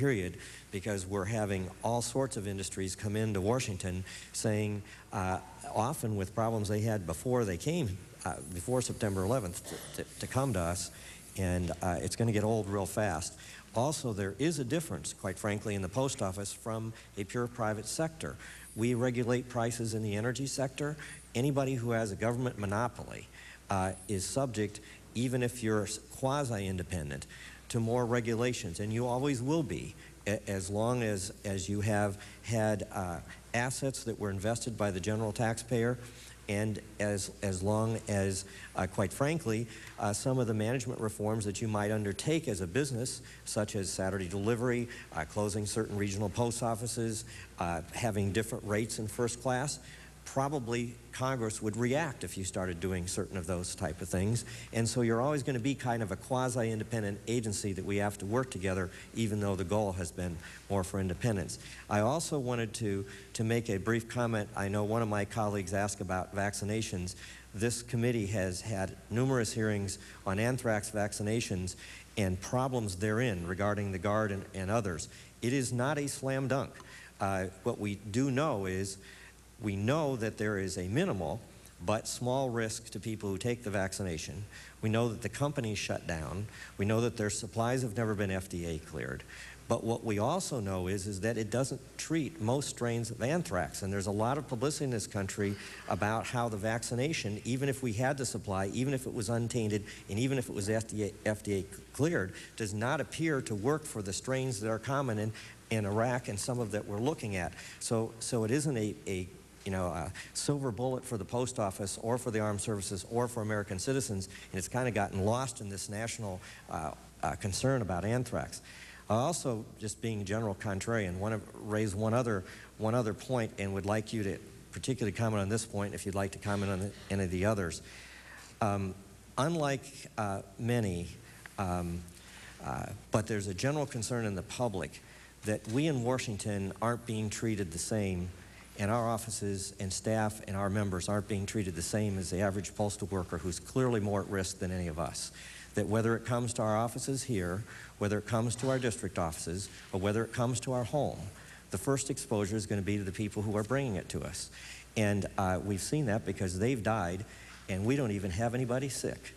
period because we're having all sorts of industries come into Washington saying, uh, often with problems they had before they came, uh, before September 11th, to, to, to, come to us, and uh, it's going to get old real fast. Also, there is a difference, quite frankly, in the post office from a pure private sector. We regulate prices in the energy sector. Anybody who has a government monopoly uh, is subject, even if you're quasi-independent, to more regulations, and you always will be as long as, as you have had uh, assets that were invested by the general taxpayer and as, as long as, uh, quite frankly, uh, some of the management reforms that you might undertake as a business, such as Saturday delivery, uh, closing certain regional post offices, uh, having different rates in first class, probably Congress would react if you started doing certain of those type of things. And so you're always going to be kind of a quasi-independent agency that we have to work together, even though the goal has been more for independence. I also wanted to, to make a brief comment. I know one of my colleagues asked about vaccinations. This committee has had numerous hearings on anthrax vaccinations and problems therein regarding the Guard and, and others. It is not a slam dunk. Uh, what we do know is we know that there is a minimal but small risk to people who take the vaccination. We know that the companies shut down. We know that their supplies have never been FDA cleared. But what we also know is, is that it doesn't treat most strains of anthrax. And there's a lot of publicity in this country about how the vaccination, even if we had the supply, even if it was untainted, and even if it was FDA, FDA cleared, does not appear to work for the strains that are common in, in Iraq and some of that we're looking at. So, so it isn't a, a you know, a silver bullet for the post office or for the armed services or for American citizens, and it's kind of gotten lost in this national uh, uh, concern about anthrax. Also, just being general contrarian, want to raise one other, one other point and would like you to particularly comment on this point if you'd like to comment on the, any of the others. Um, unlike uh, many, um, uh, but there's a general concern in the public that we in Washington aren't being treated the same and our offices and staff and our members aren't being treated the same as the average postal worker who's clearly more at risk than any of us. That whether it comes to our offices here, whether it comes to our district offices, or whether it comes to our home, the first exposure is going to be to the people who are bringing it to us. And uh, we've seen that because they've died and we don't even have anybody sick.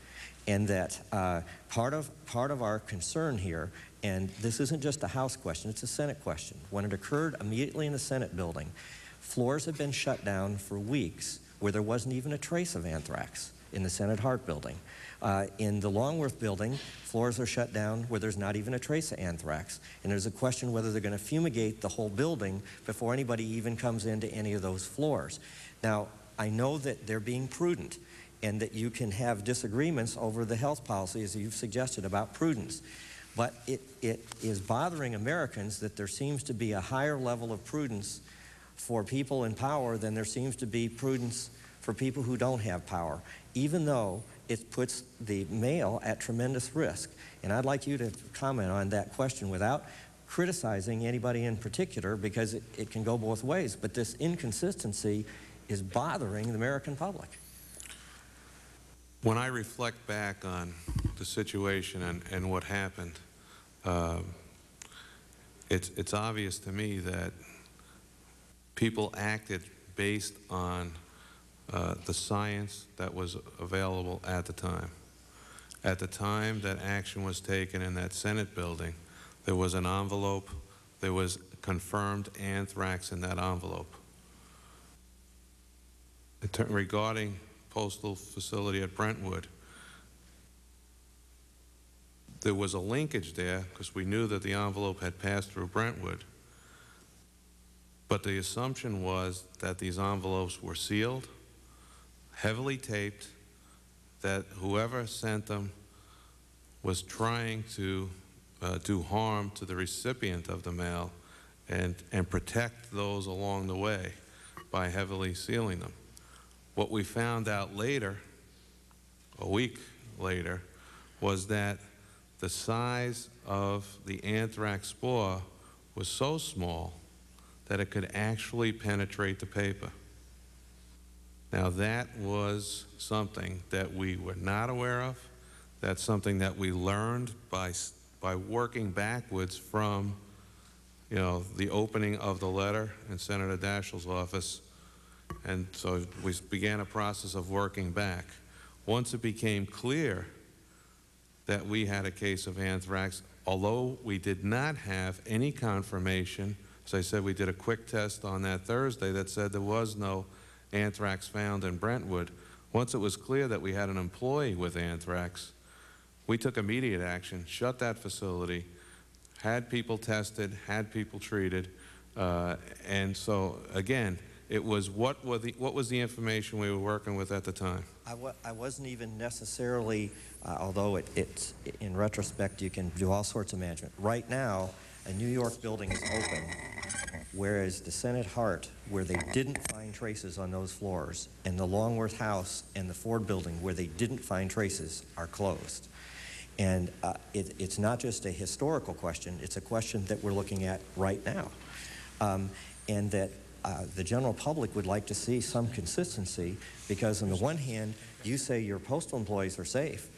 And that uh, part, of, part of our concern here, and this isn't just a House question, it's a Senate question. When it occurred immediately in the Senate building, Floors have been shut down for weeks where there wasn't even a trace of anthrax in the Senate Hart building. Uh, in the Longworth building, floors are shut down where there's not even a trace of anthrax. And there's a question whether they're going to fumigate the whole building before anybody even comes into any of those floors. Now, I know that they're being prudent and that you can have disagreements over the health policy, as you've suggested, about prudence. But it, it is bothering Americans that there seems to be a higher level of prudence for people in power than there seems to be prudence for people who don't have power, even though it puts the mail at tremendous risk. And I'd like you to comment on that question without criticizing anybody in particular because it, it can go both ways. But this inconsistency is bothering the American public. When I reflect back on the situation and, and what happened, um, it's, it's obvious to me that people acted based on uh, the science that was available at the time. At the time that action was taken in that Senate building, there was an envelope, there was confirmed anthrax in that envelope. Regarding postal facility at Brentwood, there was a linkage there because we knew that the envelope had passed through Brentwood. But the assumption was that these envelopes were sealed, heavily taped, that whoever sent them was trying to uh, do harm to the recipient of the mail and, and protect those along the way by heavily sealing them. What we found out later, a week later, was that the size of the anthrax spore was so small that it could actually penetrate the paper. Now, that was something that we were not aware of. That's something that we learned by, by working backwards from, you know, the opening of the letter in Senator Daschle's office. And so we began a process of working back. Once it became clear that we had a case of anthrax, although we did not have any confirmation. As I said, we did a quick test on that Thursday that said there was no anthrax found in Brentwood. Once it was clear that we had an employee with anthrax, we took immediate action, shut that facility, had people tested, had people treated, uh, and so again, it was what, were the, what was the information we were working with at the time? I, wa- I wasn't even necessarily, uh, although it, it's, in retrospect, you can do all sorts of management. Right now, a New York building is open, whereas the Senate Hart, where they didn't find traces on those floors, and the Longworth House and the Ford building, where they didn't find traces, are closed. And uh, it, it's not just a historical question, it's a question that we're looking at right now. Um, and that uh, the general public would like to see some consistency because, on the one hand, you say your postal employees are safe,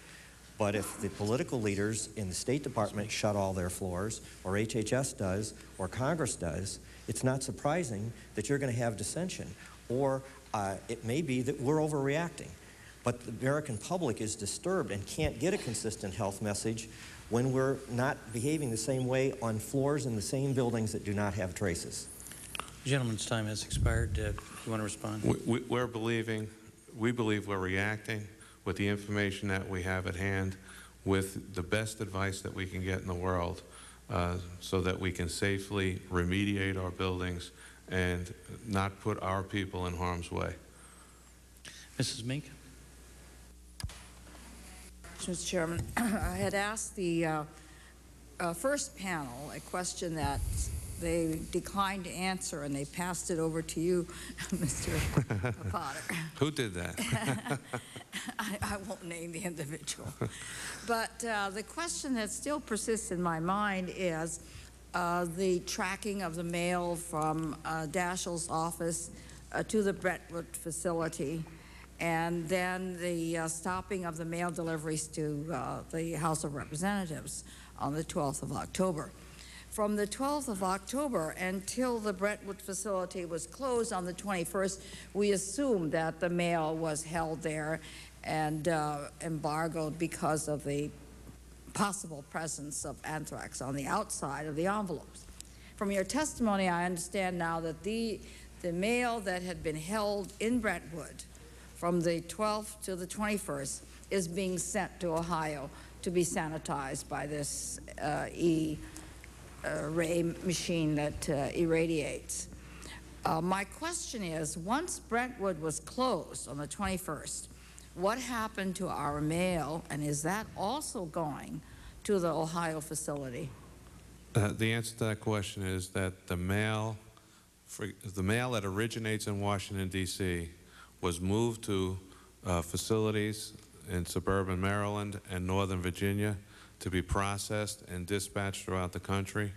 but if the political leaders in the State Department shut all their floors, or HHS does, or Congress does, it's not surprising that you're going to have dissension. Or uh, it may be that we're overreacting. But the American public is disturbed and can't get a consistent health message when we're not behaving the same way on floors in the same buildings that do not have traces. Gentleman's time has expired. Uh, You want to respond? We- we- We're believing, we believe we're reacting with the information that we have at hand, with the best advice that we can get in the world, uh, so that we can safely remediate our buildings and not put our people in harm's way. Mrs. Mink? Mr. Chairman, (clears throat) I had asked the uh, uh, first panel a question that they declined to answer, and they passed it over to you, (laughs) Mr. Potter. (laughs) Who did that? (laughs) I, I won't name the individual. But uh, the question that still persists in my mind is uh, the tracking of the mail from uh, Daschle's office uh, to the Brentwood facility, and then the uh, stopping of the mail deliveries to uh, the House of Representatives on the 12th of October. From the 12th of October until the Brentwood facility was closed on the 21st, we assumed that the mail was held there and uh, embargoed because of the possible presence of anthrax on the outside of the envelopes. From your testimony, I understand now that the, the mail that had been held in Brentwood from the 12th to the 21st is being sent to Ohio to be sanitized by this uh, E ray machine that uh, irradiates. Uh, my question is, once Brentwood was closed on the 21st, what happened to our mail, and is that also going to the Ohio facility? Uh, The answer to that question is that the mail, for, the mail that originates in Washington, D.C., was moved to uh, facilities in suburban Maryland and northern Virginia to be processed and dispatched throughout the country.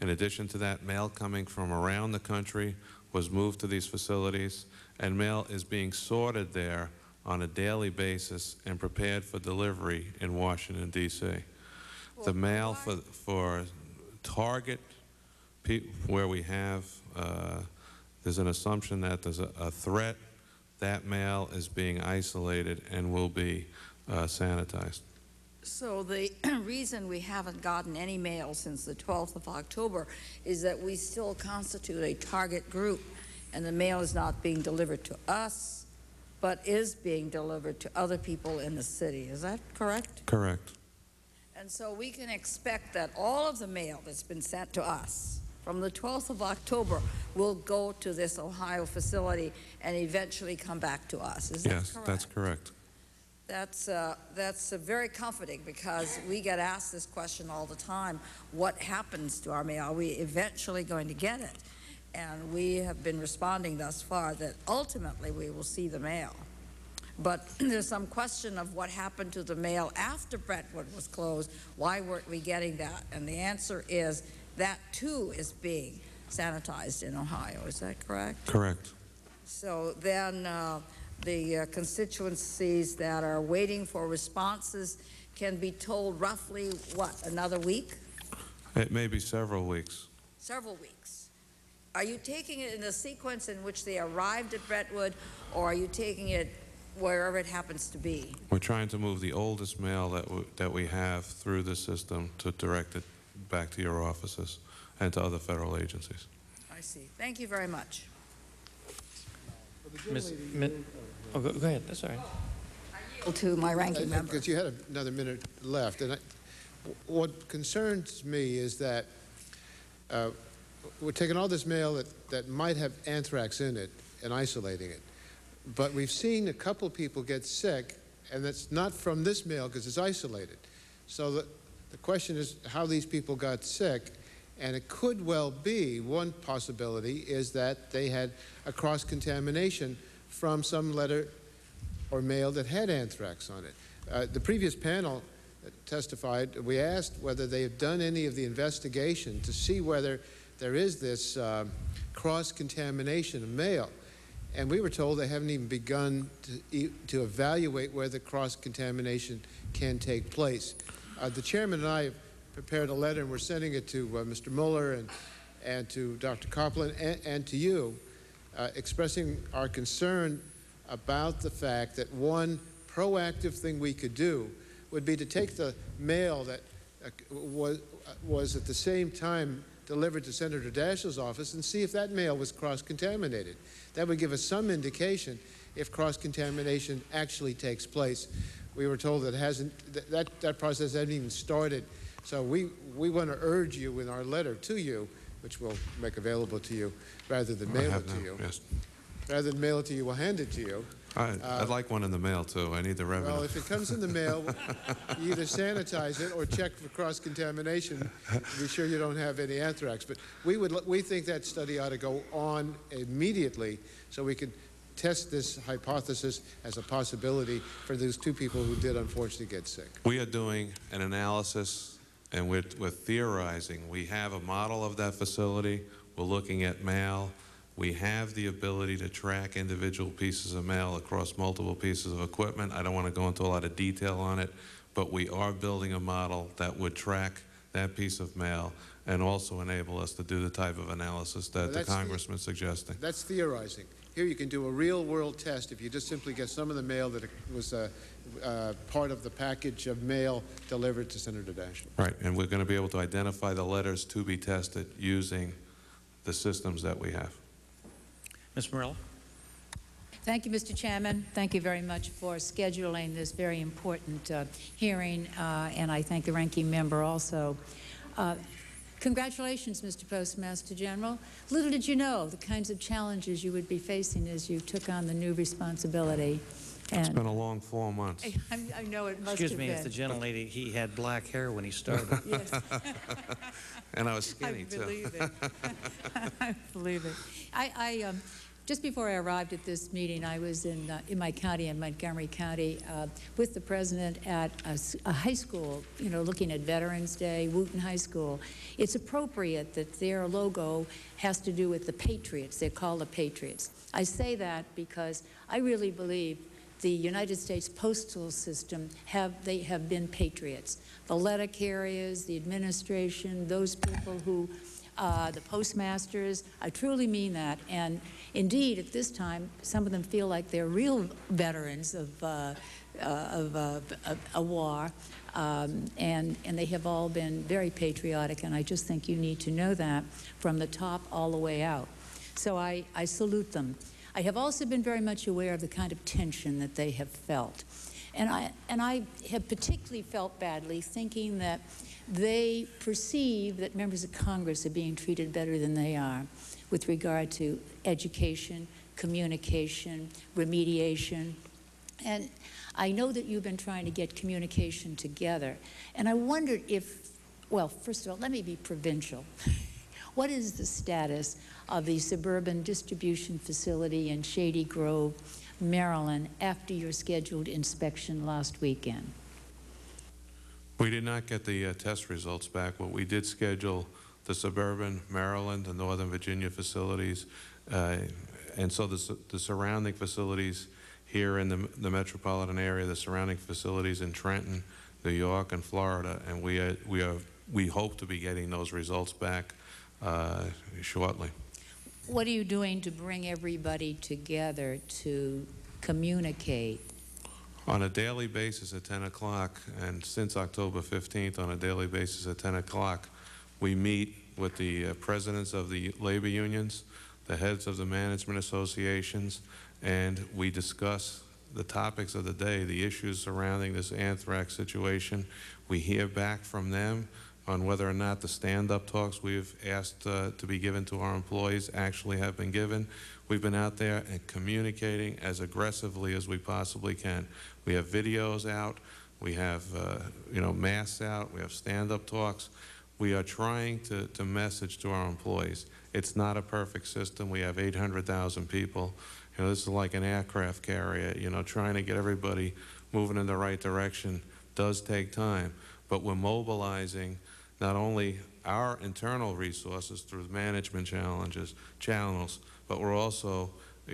In addition to that, mail coming from around the country was moved to these facilities, and mail is being sorted there on a daily basis and prepared for delivery in Washington, D.C. The mail for, for target, where we have, uh, there's an assumption that there's a, a threat, that mail is being isolated and will be uh, sanitized. So the (clears throat) reason we haven't gotten any mail since the 12th of October is that we still constitute a target group, and the mail is not being delivered to us, but is being delivered to other people in the city. Is that correct? Correct. And so we can expect that all of the mail that's been sent to us from the 12th of October will go to this Ohio facility and eventually come back to us. Is that Yes, correct? that's correct. That's, uh, that's uh, very comforting because we get asked this question all the time. What happens to our mail? Are we eventually going to get it? And we have been responding thus far that ultimately we will see the mail. But (clears throat) there's some question of what happened to the mail after Brentwood was closed. Why weren't we getting that? And the answer is that too is being sanitized in Ohio. Is that correct? Correct. So then uh, the uh, constituencies that are waiting for responses can be told roughly, what, another week? It may be several weeks. Several weeks. Are you taking it in the sequence in which they arrived at Brentwood, or are you taking it wherever it happens to be? We're trying to move the oldest mail that we, that we have through the system to direct it back to your offices and to other federal agencies. I see. Thank you very much. Ms. Mi- Oh, go go ahead, that's all right. To my ranking member. Because you had another minute left, and I, what concerns me is that uh, we're taking all this mail that, that might have anthrax in it and isolating it. But we've seen a couple people get sick, and that's not from this mail because it's isolated. So the, the question is how these people got sick, and it could well be one possibility is that they had a cross contamination from some letter or mail that had anthrax on it. Uh, the previous panel testified, we asked whether they had done any of the investigation to see whether there is this uh, cross-contamination of mail. And we were told they haven't even begun to, to evaluate whether cross-contamination can take place. Uh, the chairman and I have prepared a letter, and we're sending it to uh, Mr. Mueller and, and to Dr. Koplan and, and to you, uh, expressing our concern about the fact that one proactive thing we could do would be to take the mail that uh, was, was at the same time delivered to Senator Daschle's office and see if that mail was cross-contaminated. That would give us some indication if cross-contamination actually takes place. We were told that hasn't that, that, that process hasn't even started. So we, we want to urge you in our letter to you, which we'll make available to you, rather than mail it to you. Yes. Rather than mail it to you, we'll hand it to you. I, Uh, I'd like one in the mail, too. I need the revenue. Well, if it comes in the mail, (laughs) you either sanitize it or check for cross-contamination to be sure you don't have any anthrax. But we would, we think that study ought to go on immediately so we can test this hypothesis as a possibility for those two people who did unfortunately get sick. We are doing an analysis and we're, we're theorizing. We have a model of that facility. We're looking at mail. We have the ability to track individual pieces of mail across multiple pieces of equipment. I don't want to go into a lot of detail on it, but we are building a model that would track that piece of mail and also enable us to do the type of analysis Well, that the that's the- suggesting. That's theorizing. Here you can do a real-world test if you just simply get some of the mail that was uh, uh, part of the package of mail delivered to Senator Daschle. Right, and we're going to be able to identify the letters to be tested using the systems that we have. Ms. Morella? Thank you, Mr. Chairman. Thank you very much for scheduling this very important uh, hearing, uh, and I thank the ranking member also. Uh, congratulations, Mr. Postmaster General. Little did you know the kinds of challenges you would be facing as you took on the new responsibility. It's And been a long four months. I, I know it must Excuse have me, been. if the gentlelady, he had black hair when he started. (laughs) Yes. (laughs) And I was skinny, too. I too. believe it. (laughs) I believe it. I, I um, just before I arrived at this meeting, I was in, uh, in my county, in Montgomery County, uh, with the president at a, s- a high school, you know, looking at Veterans Day, Wootton High School. It's appropriate that their logo has to do with the Patriots. They're called the Patriots. I say that because I really believe the United States postal system have they have been patriots. The letter carriers, the administration, those people who, uh, the postmasters. I truly mean that. And indeed, at this time, some of them feel like they're real veterans of. Uh, uh, of uh, a, a war, um, and, and they have all been very patriotic, and I just think you need to know that from the top all the way out. So I, I salute them. I have also been very much aware of the kind of tension that they have felt. And I, and I have particularly felt badly thinking that they perceive that members of Congress are being treated better than they are with regard to education, communication, remediation. And I know that you've been trying to get communication together. And I wondered if, well, first of all, let me be provincial. (laughs) What is the status of the suburban distribution facility in Shady Grove, Maryland, after your scheduled inspection last weekend? We did not get the uh, test results back, but we did schedule the suburban Maryland and Northern Virginia facilities. uh, And so the the surrounding facilities here in the the metropolitan area, the surrounding facilities in Trenton, New York, and Florida, and we are- we are, we hope to be getting those results back uh, shortly. What are you doing to bring everybody together to communicate? On a daily basis at 10 o'clock, and since October 15th, on a daily basis at 10 o'clock, we meet with the uh, presidents of the labor unions, the heads of the management associations, and we discuss the topics of the day, the issues surrounding this anthrax situation. We hear back from them on whether or not the stand-up talks we've asked uh, to be given to our employees actually have been given. We've been out there and communicating as aggressively as we possibly can. We have videos out, we have, uh, you know, masks out, we have stand-up talks. We are trying to, to message to our employees. It's not a perfect system. We have 800,000 people. You know, this is like an aircraft carrier. You know, trying to get everybody moving in the right direction does take time. But we're mobilizing not only our internal resources through management challenges, channels, but we're also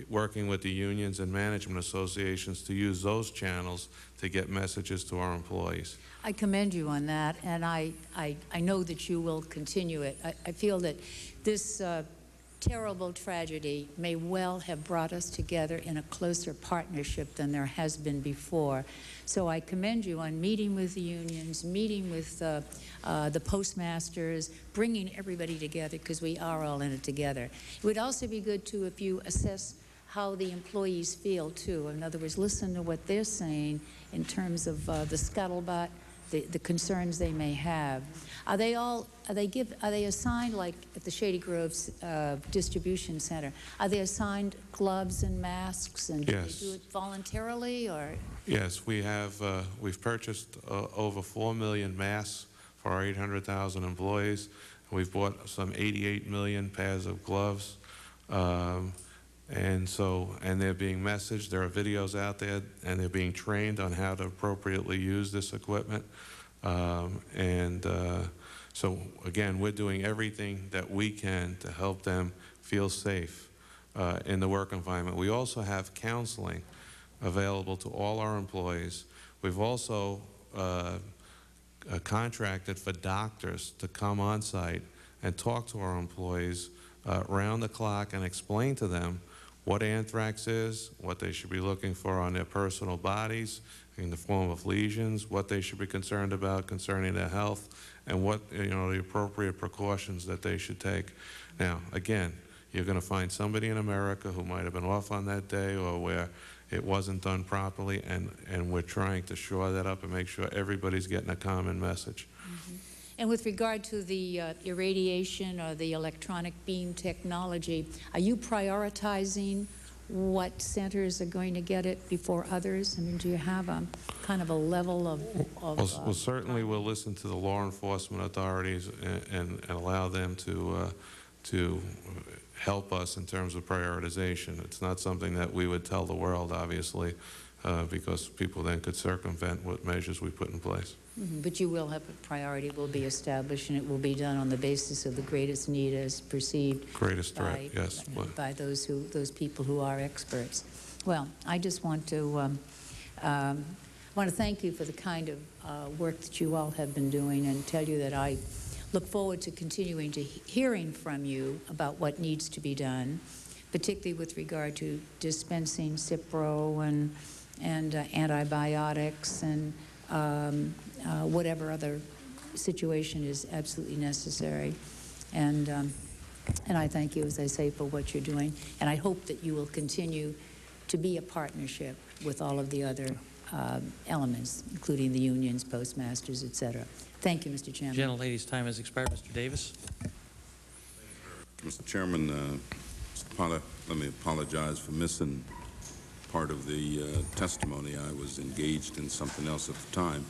working with the unions and management associations to use those channels to get messages to our employees. I commend you on that, and I, I, I know that you will continue it. I, I feel that this uh, terrible tragedy may well have brought us together in a closer partnership than there has been before. So I commend you on meeting with the unions, meeting with uh, uh, the postmasters, bringing everybody together because we are all in it together. It would also be good too if you assess how the employees feel too. In other words, listen to what they're saying in terms of uh, the scuttlebutt, the, the concerns they may have. Are they all, are they give, are they assigned, like at the Shady Groves uh, Distribution Center, are they assigned gloves and masks and do Yes. they do it voluntarily or? Yes, we have, uh, we've purchased uh, over 4 million masks for our 800,000 employees. We've bought some 88 million pairs of gloves. Um, and so, and they're being messaged, there are videos out there, and they're being trained on how to appropriately use this equipment. Um, and uh, so, again, we're doing everything that we can to help them feel safe uh, in the work environment. We also have counseling available to all our employees. We've also uh, uh, contracted for doctors to come on site and talk to our employees uh, round the clock and explain to them what anthrax is, what they should be looking for on their personal bodies in the form of lesions, what they should be concerned about concerning their health, and what, you know, the appropriate precautions that they should take. Now, again, you're going to find somebody in America who might have been off on that day or where it wasn't done properly, and, and we're trying to shore that up and make sure everybody's getting a common message. Mm-hmm. And with regard to the uh, irradiation or the electronic beam technology, are you prioritizing what centers are going to get it before others? I mean, do you have a kind of a level of, of Well, uh, well, certainly we'll listen to the law enforcement authorities and, and, and allow them to, uh, to help us in terms of prioritization. It's not something that we would tell the world, obviously, uh, because people then could circumvent what measures we put in place. Mhm, But you will have a priority will be established, and it will be done on the basis of the greatest need as perceived Greatest threat, by- yes. What- by those who, those people who are experts. Well, I just want to, um, um, want to thank you for the kind of uh, work that you all have been doing and tell you that I look forward to continuing to he- hearing from you about what needs to be done, particularly with regard to dispensing Cipro and, and uh, antibiotics and um, uh, whatever other situation is absolutely necessary. And, um, and I thank you, as I say, for what you're doing. And I hope that you will continue to be a partnership with all of the other um, elements, including the unions, postmasters, et cetera. Thank you, Mr. Chairman. Gentlelady's time has expired. Mr. Davis? Mr. Chairman, uh, Mr. Potter, let me apologize for missing part of the uh, testimony. I was engaged in something else at the time.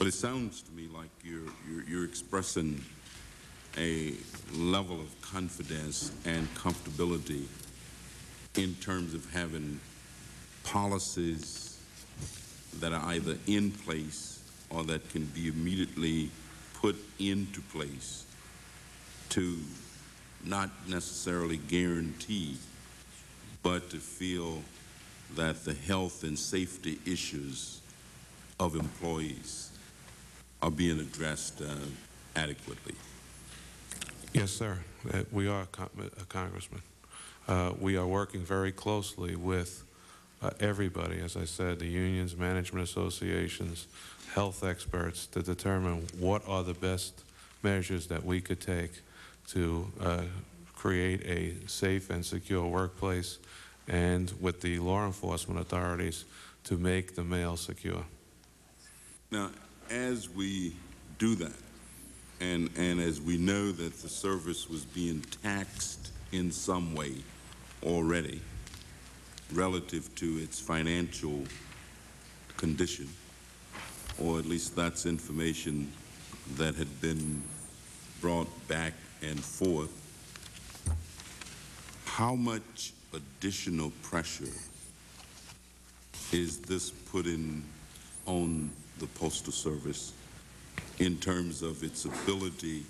But it sounds to me like you're, you're, you're expressing a level of confidence and comfortability in terms of having policies that are either in place or that can be immediately put into place to not necessarily guarantee, but to feel that the health and safety issues of employees are being addressed uh, adequately. Yes, sir. Uh, We are, uh, Congressman. Uh, We are working very closely with uh, everybody, as I said, the unions, management associations, health experts, to determine what are the best measures that we could take to uh, create a safe and secure workplace, and with the law enforcement authorities to make the mail secure. Now, as we do that, and, and as we know that the service was being taxed in some way already relative to its financial condition, or at least that's information that had been brought back and forth, how much additional pressure is this putting on the Postal Service in terms of its ability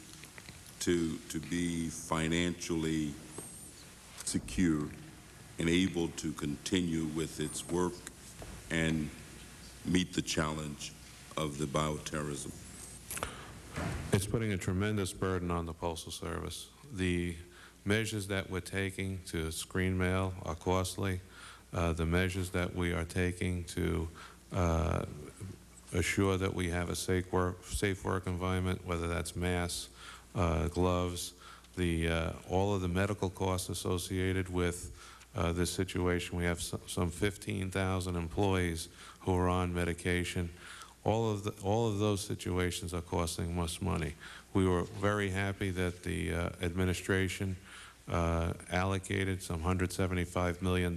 to, to be financially secure and able to continue with its work and meet the challenge of the bioterrorism? It's putting a tremendous burden on the Postal Service. The measures that we're taking to screen mail are costly. Uh, the measures that we are taking to uh, assure that we have a safe work, safe work environment, whether that's masks, uh, gloves, the, uh, all of the medical costs associated with uh, this situation. We have some, some 15,000 employees who are on medication. All of, the, all of those situations are costing us money. We were very happy that the uh, administration uh, allocated some $175 million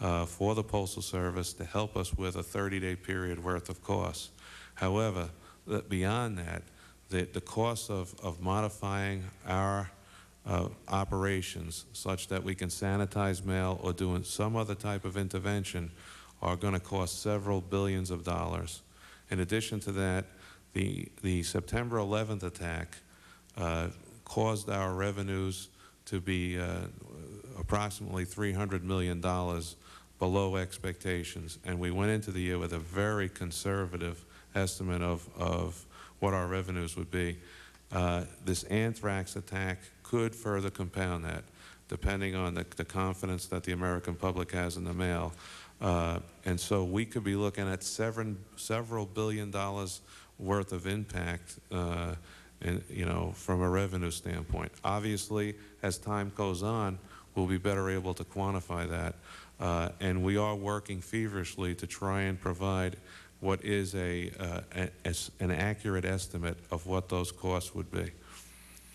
uh, for the Postal Service to help us with a 30-day period worth of costs. However, that beyond that, the, the cost of, of modifying our uh, operations such that we can sanitize mail or doing some other type of intervention are going to cost several billions of dollars. In addition to that, the, the September 11th attack uh, caused our revenues to be uh, approximately $300 million below expectations, and we went into the year with a very conservative estimate of, of what our revenues would be. Uh, this anthrax attack could further compound that, depending on the, the confidence that the American public has in the mail. Uh, and so we could be looking at seven, several billion dollars worth of impact, uh, in, you know, from a revenue standpoint. Obviously, as time goes on, we'll be better able to quantify that. Uh, and we are working feverishly to try and provide what is a, uh, a, as- an accurate estimate of what those costs would be.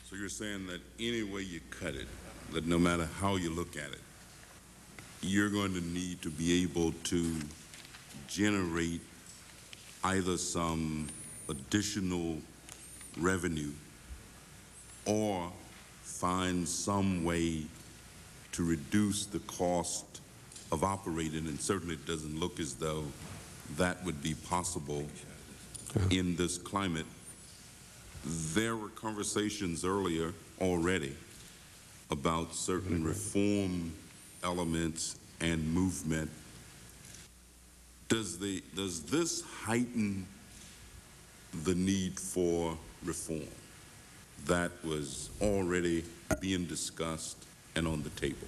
So you're saying that any way you cut it, that no matter how you look at it, you're going to need to be able to generate either some additional revenue or find some way to reduce the cost of operating, and certainly it doesn't look as though that would be possible in this climate. There were conversations earlier already about certain mm-hmm. reform elements and movement. Does the does this heighten the need for reform that was already being discussed and on the table?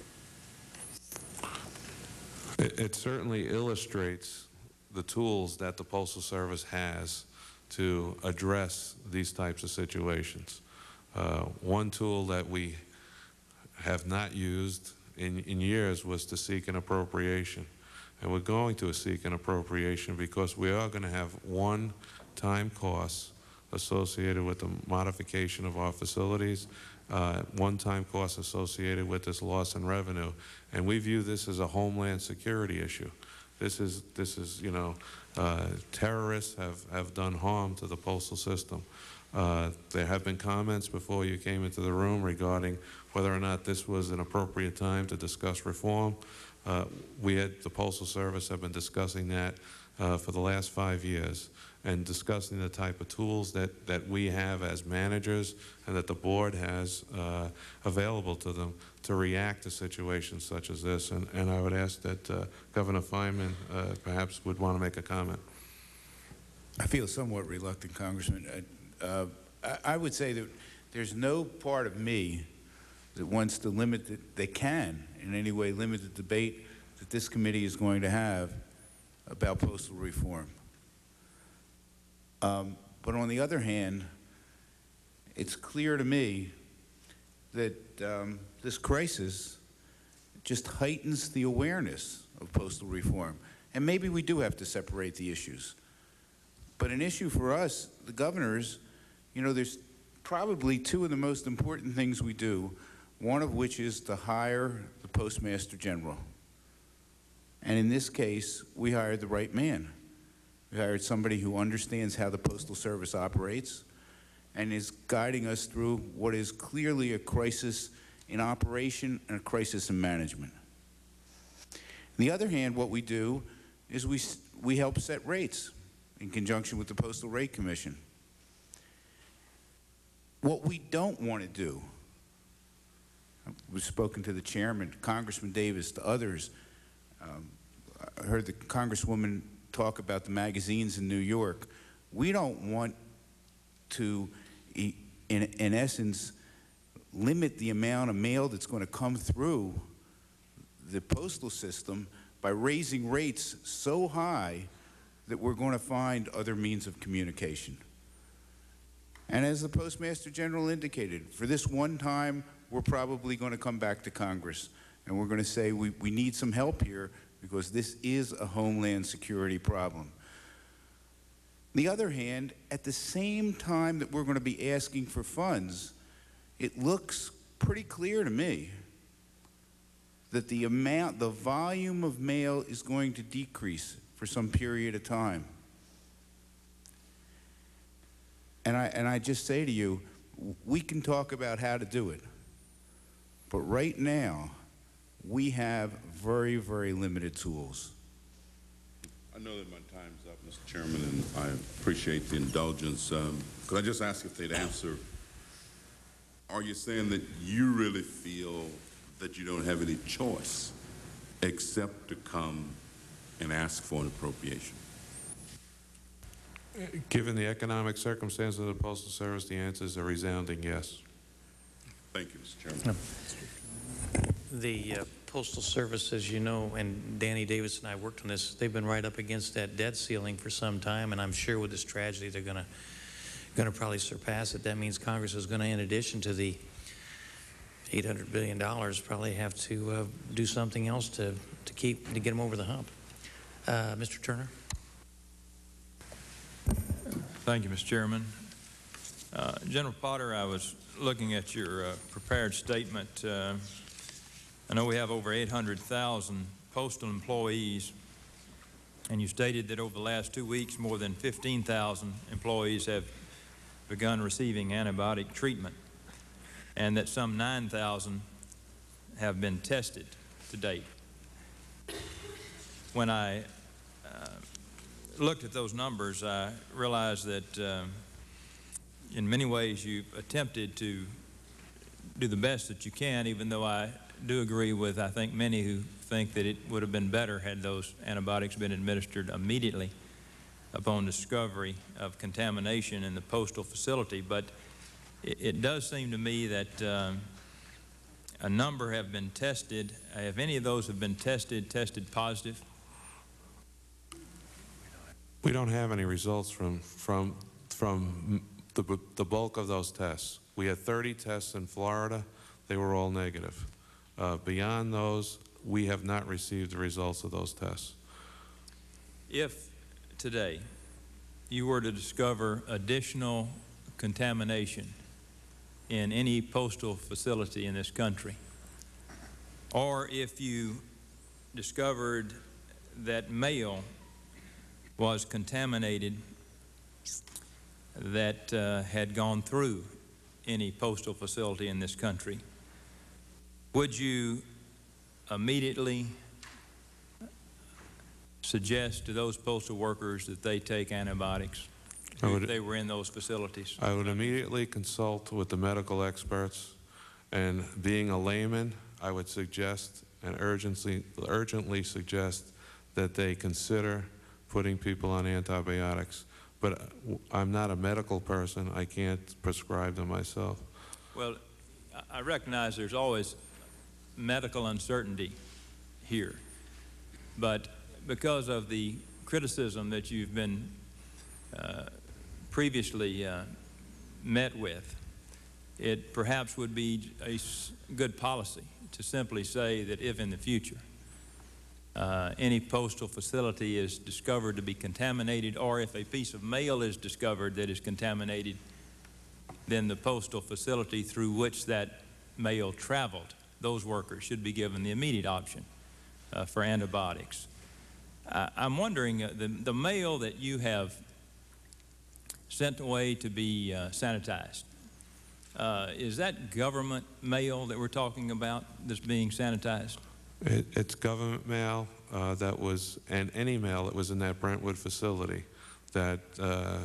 It, it certainly illustrates the tools that the Postal Service has to address these types of situations. Uh, one tool that we have not used in, in years was to seek an appropriation. And we're going to seek an appropriation because we are going to have one-time costs associated with the modification of our facilities, uh, one-time costs associated with this loss in revenue. And we view this as a homeland security issue. This is, this is you know, uh, terrorists have, have done harm to the postal system. Uh, there have been comments before you came into the room regarding whether or not this was an appropriate time to discuss reform. Uh, we at the Postal Service have been discussing that uh, for the last five years and discussing the type of tools that, that we have as managers and that the board has uh, available to them to react to situations such as this. And, and I would ask that uh, Governor Fineman uh, perhaps would want to make a comment. I feel somewhat reluctant, Congressman. Uh, I, I would say that there's no part of me that wants to limit, the, they can in any way limit the debate that this committee is going to have about postal reform. Um, but on the other hand, it's clear to me that um, this crisis just heightens the awareness of postal reform. And maybe we do have to separate the issues. But an issue for us, the governors, you know, there's probably two of the most important things we do, one of which is to hire the Postmaster General. And in this case, we hired the right man. We hired somebody who understands how the Postal Service operates and is guiding us through what is clearly a crisis in operation and a crisis in management. On the other hand, what we do is we, we help set rates in conjunction with the Postal Rate Commission. What we don't want to do, we've spoken to the chairman, Congressman Davis, to others. Um, I heard the Congresswoman talk about the magazines in New York. We don't want to, in, in essence, limit the amount of mail that's going to come through the postal system by raising rates so high that we're going to find other means of communication. And as the Postmaster General indicated, for this one time, we're probably going to come back to Congress and we're going to say we, we need some help here because this is a homeland security problem. On the other hand, at the same time that we're going to be asking for funds, it looks pretty clear to me that the amount, the volume of mail is going to decrease for some period of time. And I, and I just say to you, we can talk about how to do it. But right now, we have very, very limited tools. I know that my time's up, Mr. Chairman, and I appreciate the indulgence. Um, could I just ask if they'd answer, are you saying that you really feel that you don't have any choice except to come and ask for an appropriation? Given the economic circumstances of the Postal Service, the answer is a resounding yes. Thank you, Mr. Chairman. The uh, Postal Service, as you know, and Danny Davis and I worked on this, they've been right up against that debt ceiling for some time, and I'm sure with this tragedy, they're going to going to probably surpass it. That means Congress is going to, in addition to the $800 billion, probably have to uh, do something else to, to keep, to get them over the hump. Uh, Mr. Turner? Thank you, Mr. Chairman. Uh, General Potter, I was looking at your uh, prepared statement. Uh, I know we have over 800,000 postal employees, and you stated that over the last two weeks, more than 15,000 employees have begun receiving antibiotic treatment, and that some 9,000 have been tested to date. When I uh, looked at those numbers, I realized that um, in many ways you've attempted to do the best that you can, even though I do agree with, I think, many who think that it would have been better had those antibiotics been administered immediately upon discovery of contamination in the postal facility. But it, it does seem to me that um, a number have been tested. If any of those have been tested, tested positive, We don't have any results from, from, from the, the bulk of those tests. We had 30 tests in Florida. They were all negative. Uh, Beyond those, we have not received the results of those tests. if today you were to discover additional contamination in any postal facility in this country, or if you discovered that mail was contaminated that uh, had gone through any postal facility in this country, would you immediately suggest to those postal workers that they take antibiotics would- if they were in those facilities? I would immediately consult with the medical experts, and being a layman, I would suggest and urgently, urgently suggest that they consider putting people on antibiotics. But uh, I'm not a medical person. I can't prescribe them myself. Well, I recognize there's always medical uncertainty here, but because of the criticism that you've been uh, previously uh, met with, it perhaps would be a good policy to simply say that if in the future uh, any postal facility is discovered to be contaminated, or if a piece of mail is discovered that is contaminated, then the postal facility through which that mail traveled, those workers should be given the immediate option uh, for antibiotics. I, I'm wondering, uh, the, the mail that you have sent away to be uh, sanitized, uh, is that government mail that we're talking about that's being sanitized? It, it's government mail uh, that was, and any mail that was in that Brentwood facility that uh,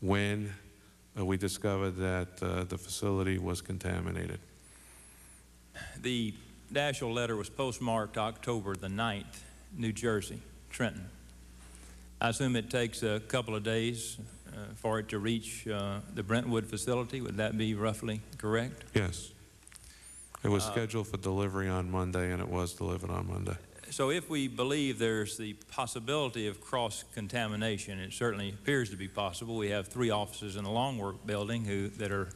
when we discovered that the facility was contaminated. The Daschle letter was postmarked October the 9th, New Jersey, Trenton. I assume it takes a couple of days uh, for it to reach uh, the Brentwood facility. Would that be roughly correct? Yes. It was Uh, scheduled for delivery on Monday, and it was delivered on Monday. So if we believe there's the possibility of cross-contamination, it certainly appears to be possible. We have three offices in the Longworth building who, that are,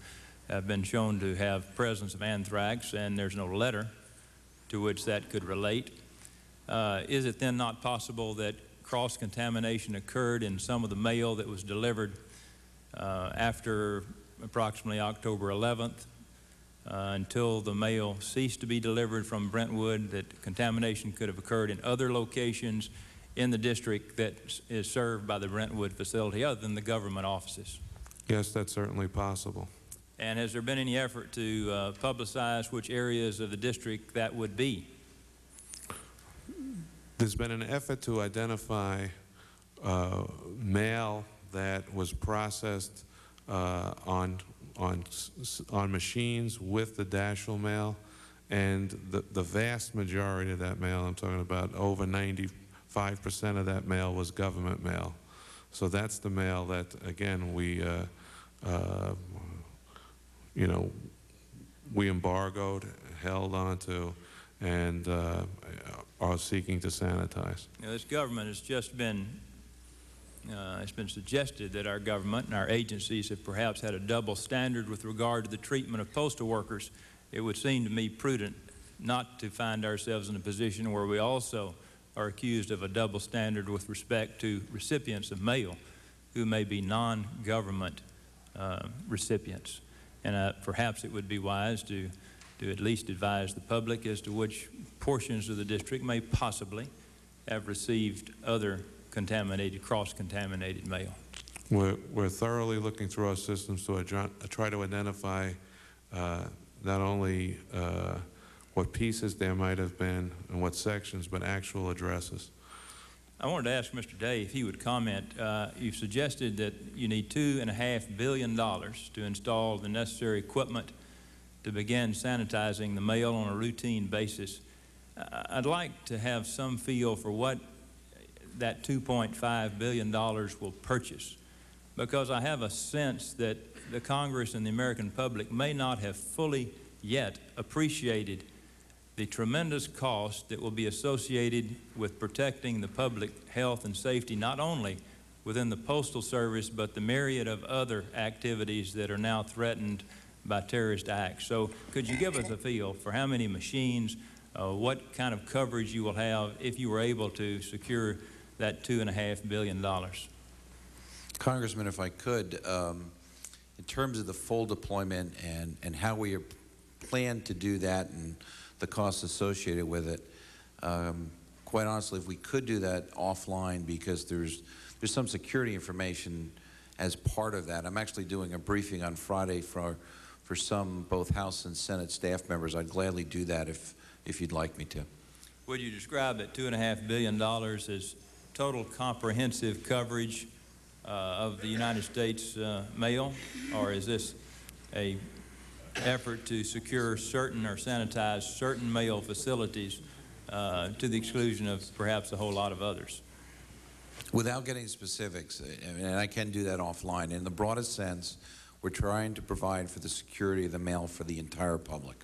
have been shown to have presence of anthrax, and there's no letter to which that could relate. Uh, is it then not possible that cross-contamination occurred in some of the mail that was delivered uh, after approximately October 11th uh, until the mail ceased to be delivered from Brentwood, that contamination could have occurred in other locations in the district that is served by the Brentwood facility other than the government offices? Yes, that's certainly possible. And has there been any effort to uh, publicize which areas of the district that would be? There's been an effort to identify uh, mail that was processed uh, on, on, on machines with the Daschle mail, and the, the vast majority of that mail, I'm talking about over 95% of that mail was government mail. So that's the mail that, again, we, uh, uh, you know, we embargoed, held onto, and uh, are seeking to sanitize. Know, this government has just been, uh, it's been suggested that our government and our agencies have perhaps had a double standard with regard to the treatment of postal workers. It would seem to me prudent not to find ourselves in a position where we also are accused of a double standard with respect to recipients of mail who may be non-government uh, recipients. And uh, perhaps it would be wise to, to at least advise the public as to which portions of the district may possibly have received other contaminated, cross-contaminated mail. We're, we're thoroughly looking through our systems to try to identify uh, not only uh, what pieces there might have been and what sections, but actual addresses. I wanted to ask Mr. Day if he would comment. Uh, You've suggested that you need two and a half billion dollars to install the necessary equipment to begin sanitizing the mail on a routine basis. I'd like to have some feel for what that $2.5 billion will purchase, because I have a sense that the Congress and the American public may not have fully yet appreciated the tremendous cost that will be associated with protecting the public health and safety, not only within the Postal Service, but the myriad of other activities that are now threatened by terrorist acts. So could you give us a feel for how many machines, uh, what kind of coverage you will have if you were able to secure that two and a half billion dollars? Congressman, if I could, um, in terms of the full deployment and, and how we plan to do that and the costs associated with it, um, quite honestly, if we could do that offline because there's, there's some security information as part of that. I'm actually doing a briefing on Friday for, for some, both House and Senate staff members. I'd gladly do that if, if you'd like me to. Would you describe that two and a half billion dollars as total comprehensive coverage uh, of the United States uh, mail, or is this a effort to secure certain or sanitize certain mail facilities uh, to the exclusion of perhaps a whole lot of others? Without getting specifics, uh, and I can do that offline, in the broadest sense, we're trying to provide for the security of the mail for the entire public.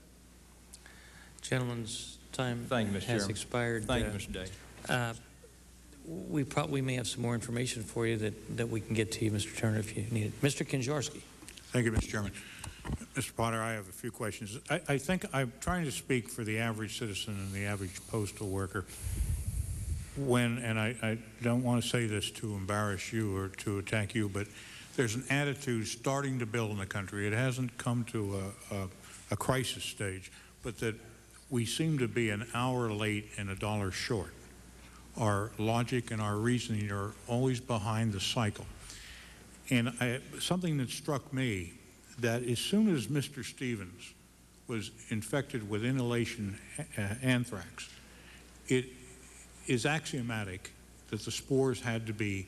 Gentlemen's time Thank you, Mr. has Chairman. expired. Thank you, Uh, Mr. Day. uh, We probably may have some more information for you that, that we can get to you, Mr. Turner, if you need it. Mr. Kanjorski. Thank you, Mr. Chairman. Mr. Potter, I have a few questions. I, I think I'm trying to speak for the average citizen and the average postal worker when, and I, I don't want to say this to embarrass you or to attack you, but there's an attitude starting to build in the country. It hasn't come to a, a, a crisis stage, but that we seem to be an hour late and a dollar short. Our logic and our reasoning are always behind the cycle. And I, something that struck me, that as soon as Mr. Stevens was infected with inhalation anthrax, it is axiomatic that the spores had to be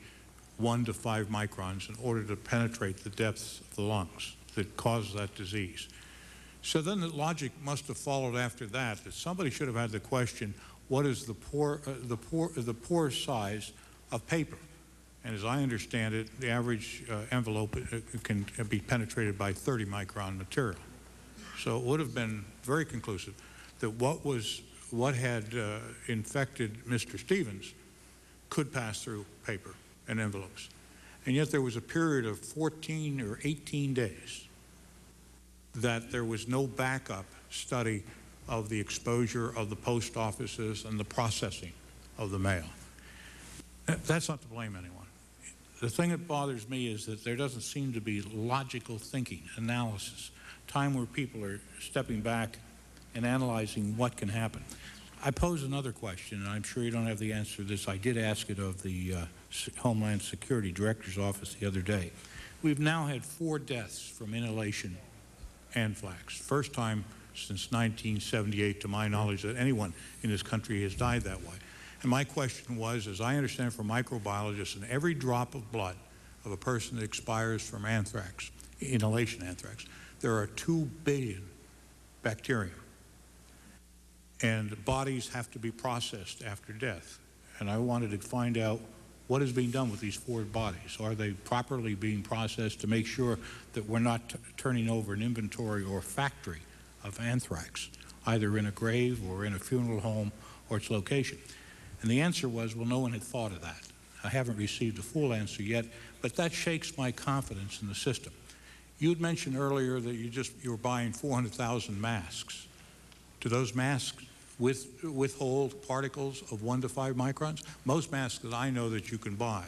one to five microns in order to penetrate the depths of the lungs that cause that disease. So then the logic must have followed after that, that somebody should have had the question, what is the pore, uh, the pore, the pore size of paper? And as I understand it, the average uh, envelope uh, can be penetrated by 30 micron material. So it would have been very conclusive that what was what had uh, infected Mr. Stevens could pass through paper and envelopes. And yet there was a period of 14 or 18 days that there was no backup study of the exposure of the post offices and the processing of the mail. That's not to blame anyone. The thing that bothers me is that there doesn't seem to be logical thinking, analysis, time where people are stepping back and analyzing what can happen. I pose another question, and I'm sure you don't have the answer to this. I did ask it of the uh, Homeland Security Director's Office the other day. We've now had four deaths from inhalation anthrax. First time since 1978, to my knowledge, that anyone in this country has died that way. And my question was, as I understand from microbiologists, in every drop of blood of a person that expires from anthrax, inhalation anthrax, there are 2 billion bacteria. And bodies have to be processed after death. And I wanted to find out what is being done with these four bodies. Are they properly being processed to make sure that we're not turning over an inventory or factory of anthrax, either in a grave or in a funeral home or its location? And the answer was, well, no one had thought of that. I haven't received a full answer yet, but that shakes my confidence in the system. You had mentioned earlier that you just you were buying 400,000 masks. Do those masks with, withhold particles of one to five microns? Most masks that I know that you can buy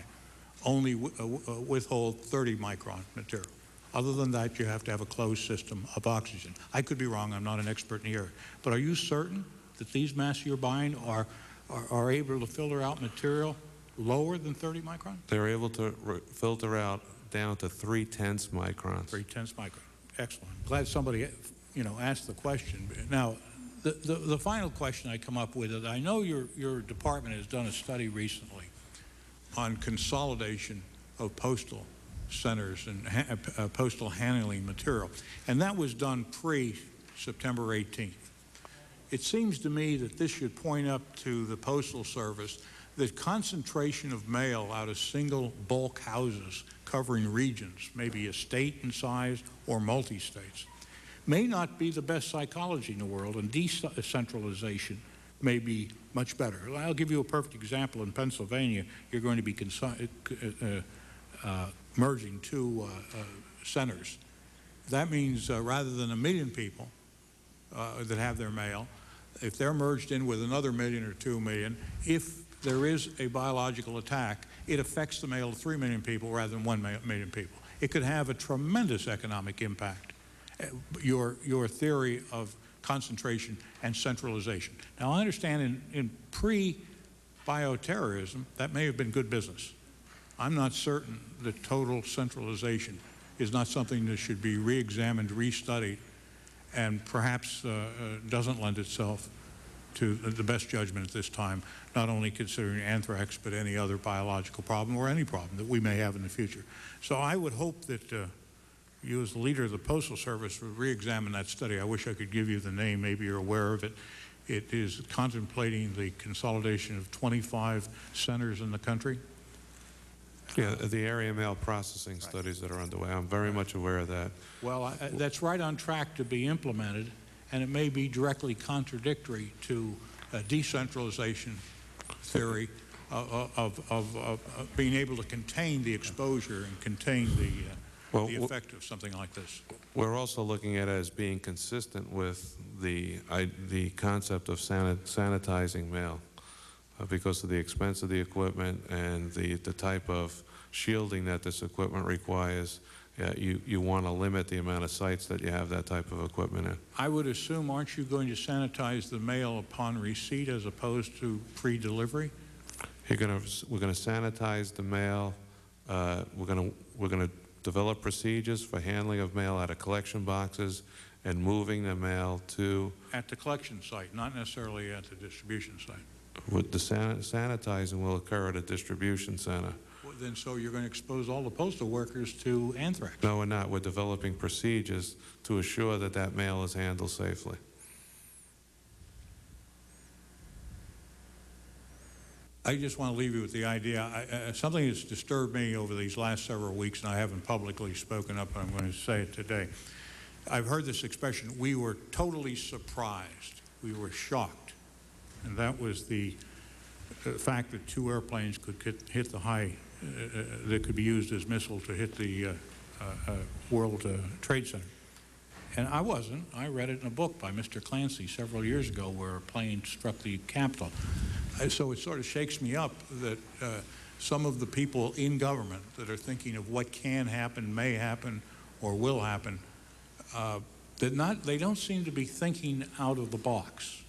only uh, uh, withhold 30 micron material. Other than that, you have to have a closed system of oxygen. I could be wrong. I'm not an expert in the area. But are you certain that these masks you're buying are, are, are able to filter out material lower than 30 micron? They're able to filter out down to three tenths microns. Three tenths micron. Excellent. Glad somebody, you know, asked the question. Now, The, the, the final question I come up with is, I know your, your department has done a study recently on consolidation of postal centers and ha uh, postal handling material, and that was done pre-September 18th. It seems to me that this should point up to the Postal Service that concentration of mail out of single bulk houses covering regions, maybe a state in size or multi-states, may not be the best psychology in the world, and decentralization may be much better. I'll give you a perfect example. In Pennsylvania, you're going to be uh, uh, merging two uh, uh, centers. That means uh, rather than a million people uh, that have their mail, if they're merged in with another million or two million, if there is a biological attack, it affects the mail of 3 million people rather than 1 million people. It could have a tremendous economic impact, uh, your, your theory of concentration and centralization. Now, I understand in, in pre-bioterrorism, that may have been good business. I'm not certain that total centralization is not something that should be re-examined, restudied, and perhaps uh, uh, doesn't lend itself to the best judgment at this time, not only considering anthrax, but any other biological problem or any problem that we may have in the future. So I would hope that uh, you as the leader of the Postal Service would re-examine that study. I wish I could give you the name. Maybe you're aware of it. It is contemplating the consolidation of 25 centers in the country. Yeah, the area mail processing studies that are underway. I'm very much aware of that. Well, I, that's right on track to be implemented, and it may be directly contradictory to decentralization theory of, of, of, of, being able to contain the exposure and contain the, uh, well, the effect of something like this. We're also looking at it as being consistent with the, I, the concept of sanit sanitizing mail because of the expense of the equipment and the, the type of shielding that this equipment requires. Yeah, you, you want to limit the amount of sites that you have that type of equipment in. I would assume, aren't you going to sanitize the mail upon receipt as opposed to pre-delivery? You're to, we're going to sanitize the mail. Uh, we're going to, we're going to develop procedures for handling of mail out of collection boxes and moving the mail to... At the collection site, not necessarily at the distribution site. With the san sanitizing will occur at a distribution center. Well, then so you're going to expose all the postal workers to anthrax? No, we're not. We're developing procedures to assure that that mail is handled safely. I just want to leave you with the idea, I, uh, something that's disturbed me over these last several weeks, and I haven't publicly spoken up, but I'm going to say it today. I've heard this expression, we were totally surprised. We were shocked. And that was the, the fact that two airplanes could hit the high, uh, uh, that could be used as missiles to hit the uh, uh, uh World Trade Center. And I wasn't. I read it in a book by Mr. Clancy several years ago where a plane struck the Capitol. So it sort of shakes me up that uh, some of the people in government that are thinking of what can happen, may happen, or will happen, uh, that not, they don't seem to be thinking out of the box.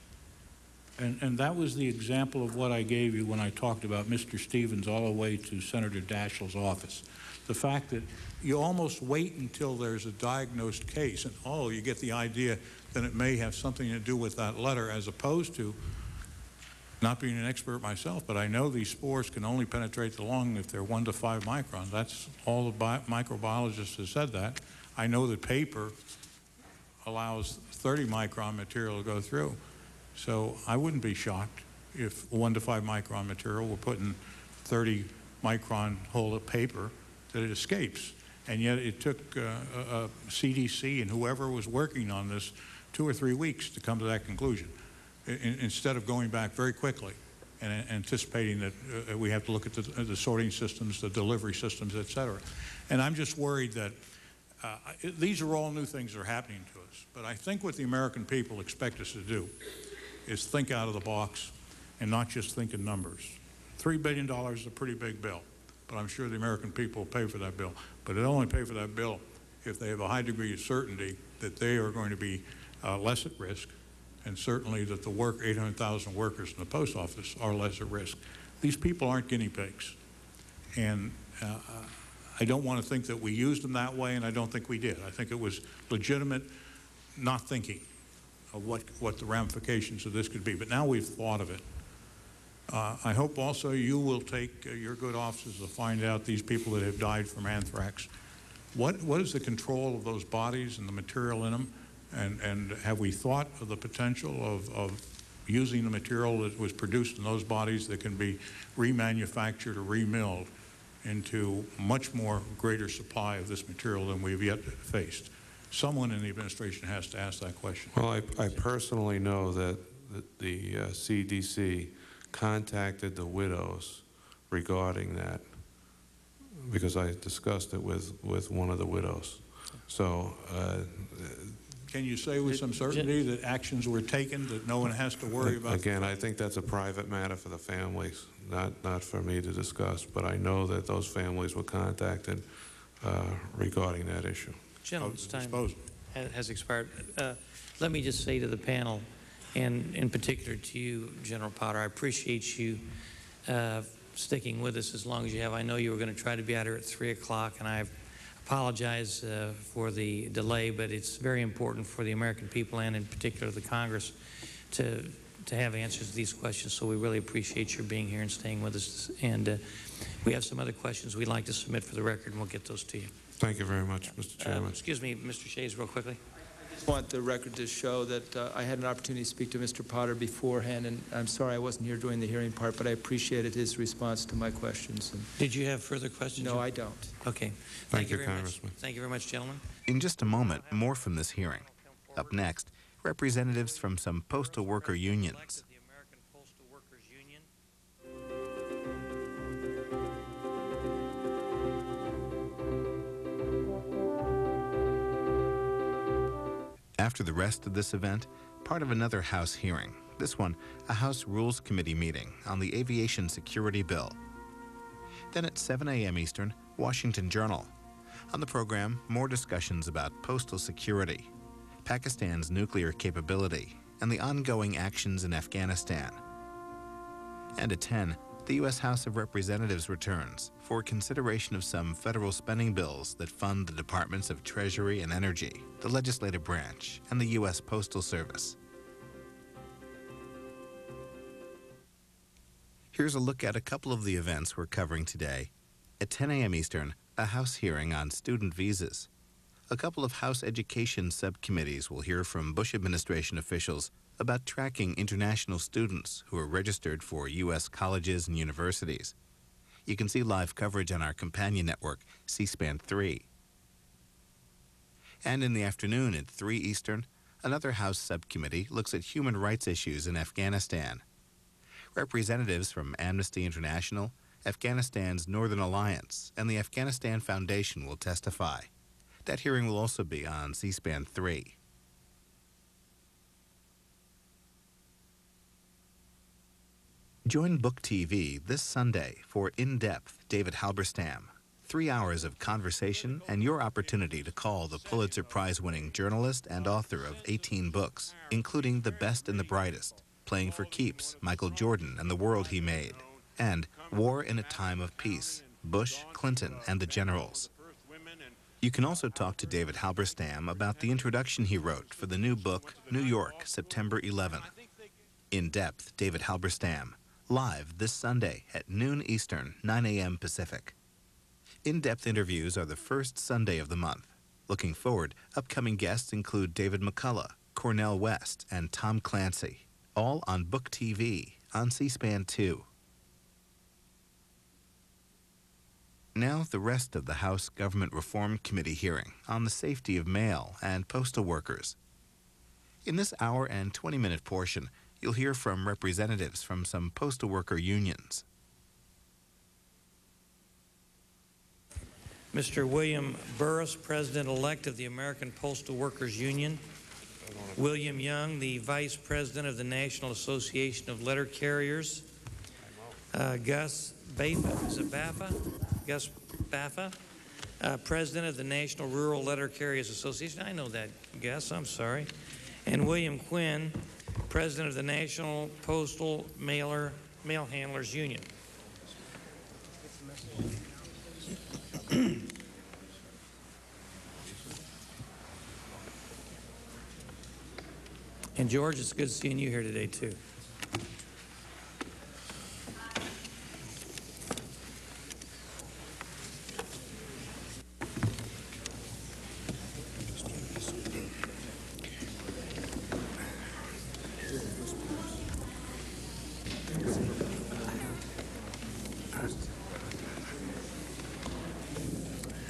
And, and that was the example of what I gave you when I talked about Mr. Stevens all the way to Senator Daschle's office. The fact that you almost wait until there's a diagnosed case and, oh, you get the idea that it may have something to do with that letter as opposed to not being an expert myself, but I know these spores can only penetrate the lung if they're one to five microns. That's all the microbiologists have said that. I know that paper allows 30 micron material to go through. So I wouldn't be shocked if one to five micron material were put in 30 micron hole of paper that it escapes. And yet it took uh, CDC and whoever was working on this two or three weeks to come to that conclusion in, instead of going back very quickly and anticipating that uh, we have to look at the, the, sorting systems, the delivery systems, et cetera. And I'm just worried that uh, these are all new things that are happening to us. But I think what the American people expect us to do is think out of the box and not just think in numbers. $3 billion is a pretty big bill, but I'm sure the American people will pay for that bill. But they'll only pay for that bill if they have a high degree of certainty that they are going to be uh, less at risk and certainly that the work 800,000 workers in the post office are less at risk. These people aren't guinea pigs. And uh, I don't want to think that we used them that way, and I don't think we did. I think it was legitimate not thinking of what, what the ramifications of this could be, but now we've thought of it. Uh, I hope also you will take uh, your good offices to find out these people that have died from anthrax. What, what is the control of those bodies and the material in them? And, and have we thought of the potential of, of using the material that was produced in those bodies that can be remanufactured or remilled into much more greater supply of this material than we've yet faced? Someone in the administration has to ask that question. Well, I, I personally know that the, the uh, CDC contacted the widows regarding that because I discussed it with, with one of the widows. So, uh, Can you say with some certainty that actions were taken, that no one has to worry about? again, I think that's a private matter for the families, not, not for me to discuss, but I know that those families were contacted uh, regarding that issue. Gentleman's time Disposal. has expired. Uh, Let me just say to the panel, and in particular to you, General Potter, I appreciate you uh, sticking with us as long as you have. I know you were going to try to be out here at 3 o'clock, and I apologize uh, for the delay, but it's very important for the American people and in particular the Congress to, to have answers to these questions. So we really appreciate your being here and staying with us. And uh, we have some other questions we'd like to submit for the record, and we'll get those to you. Thank you very much, Mr. Uh, Chairman. Excuse me, Mr. Shays, real quickly. I just want the record to show that uh, I had an opportunity to speak to Mr. Potter beforehand, and I'm sorry I wasn't here during the hearing part, but I appreciated his response to my questions. And Did you have further questions? No, I don't. Okay. Thank you, very much. Congressman. Thank you very much, gentlemen. In just a moment, more from this hearing. Up next, representatives from some postal worker unions. After the rest of this event, part of another House hearing. This one, a House Rules Committee meeting on the Aviation Security Bill. Then at 7 a.m. Eastern, Washington Journal. On the program, more discussions about postal security, Pakistan's nuclear capability, and the ongoing actions in Afghanistan. And at 10, the U.S. House of Representatives returns for consideration of some federal spending bills that fund the Departments of Treasury and Energy, the legislative branch, and the U.S. Postal Service. Here's a look at a couple of the events we're covering today. At 10 a.m. Eastern, a House hearing on student visas. A couple of House education subcommittees will hear from Bush administration officials about tracking international students who are registered for U.S. colleges and universities. You can see live coverage on our companion network, C SPAN 3. And in the afternoon at 3 Eastern, another House subcommittee looks at human rights issues in Afghanistan. Representatives from Amnesty International, Afghanistan's Northern Alliance, and the Afghanistan Foundation will testify. That hearing will also be on C SPAN 3. Join Book TV this Sunday for In Depth David Halberstam. Three hours of conversation and your opportunity to call the Pulitzer Prize winning journalist and author of 18 books, including The Best and the Brightest, Playing for Keeps, Michael Jordan and the World He Made, and War in a Time of Peace, Bush, Clinton, and the Generals. You can also talk to David Halberstam about the introduction he wrote for the new book, New York, September 11th. In Depth, David Halberstam, live this Sunday at noon Eastern, 9 a.m. Pacific. In-depth interviews are the first Sunday of the month. Looking forward, upcoming guests include David McCullough, Cornel West, and Tom Clancy, all on Book TV on C-SPAN 2. Now, the rest of the House Government Reform Committee hearing on the safety of mail and postal workers. In this hour and 20 minute portion, you'll hear from representatives from some postal worker unions. Mr. William Burrus, President-elect of the American Postal Workers Union. William Young, the Vice President of the National Association of Letter Carriers. Uh, Gus it Baffa? Gus Baffa, uh, President of the National Rural Letter Carriers Association. I know that, Gus, I'm sorry. And William Quinn, President of the National Postal Mailer Mail Handlers Union. And George, it's good seeing you here today, too.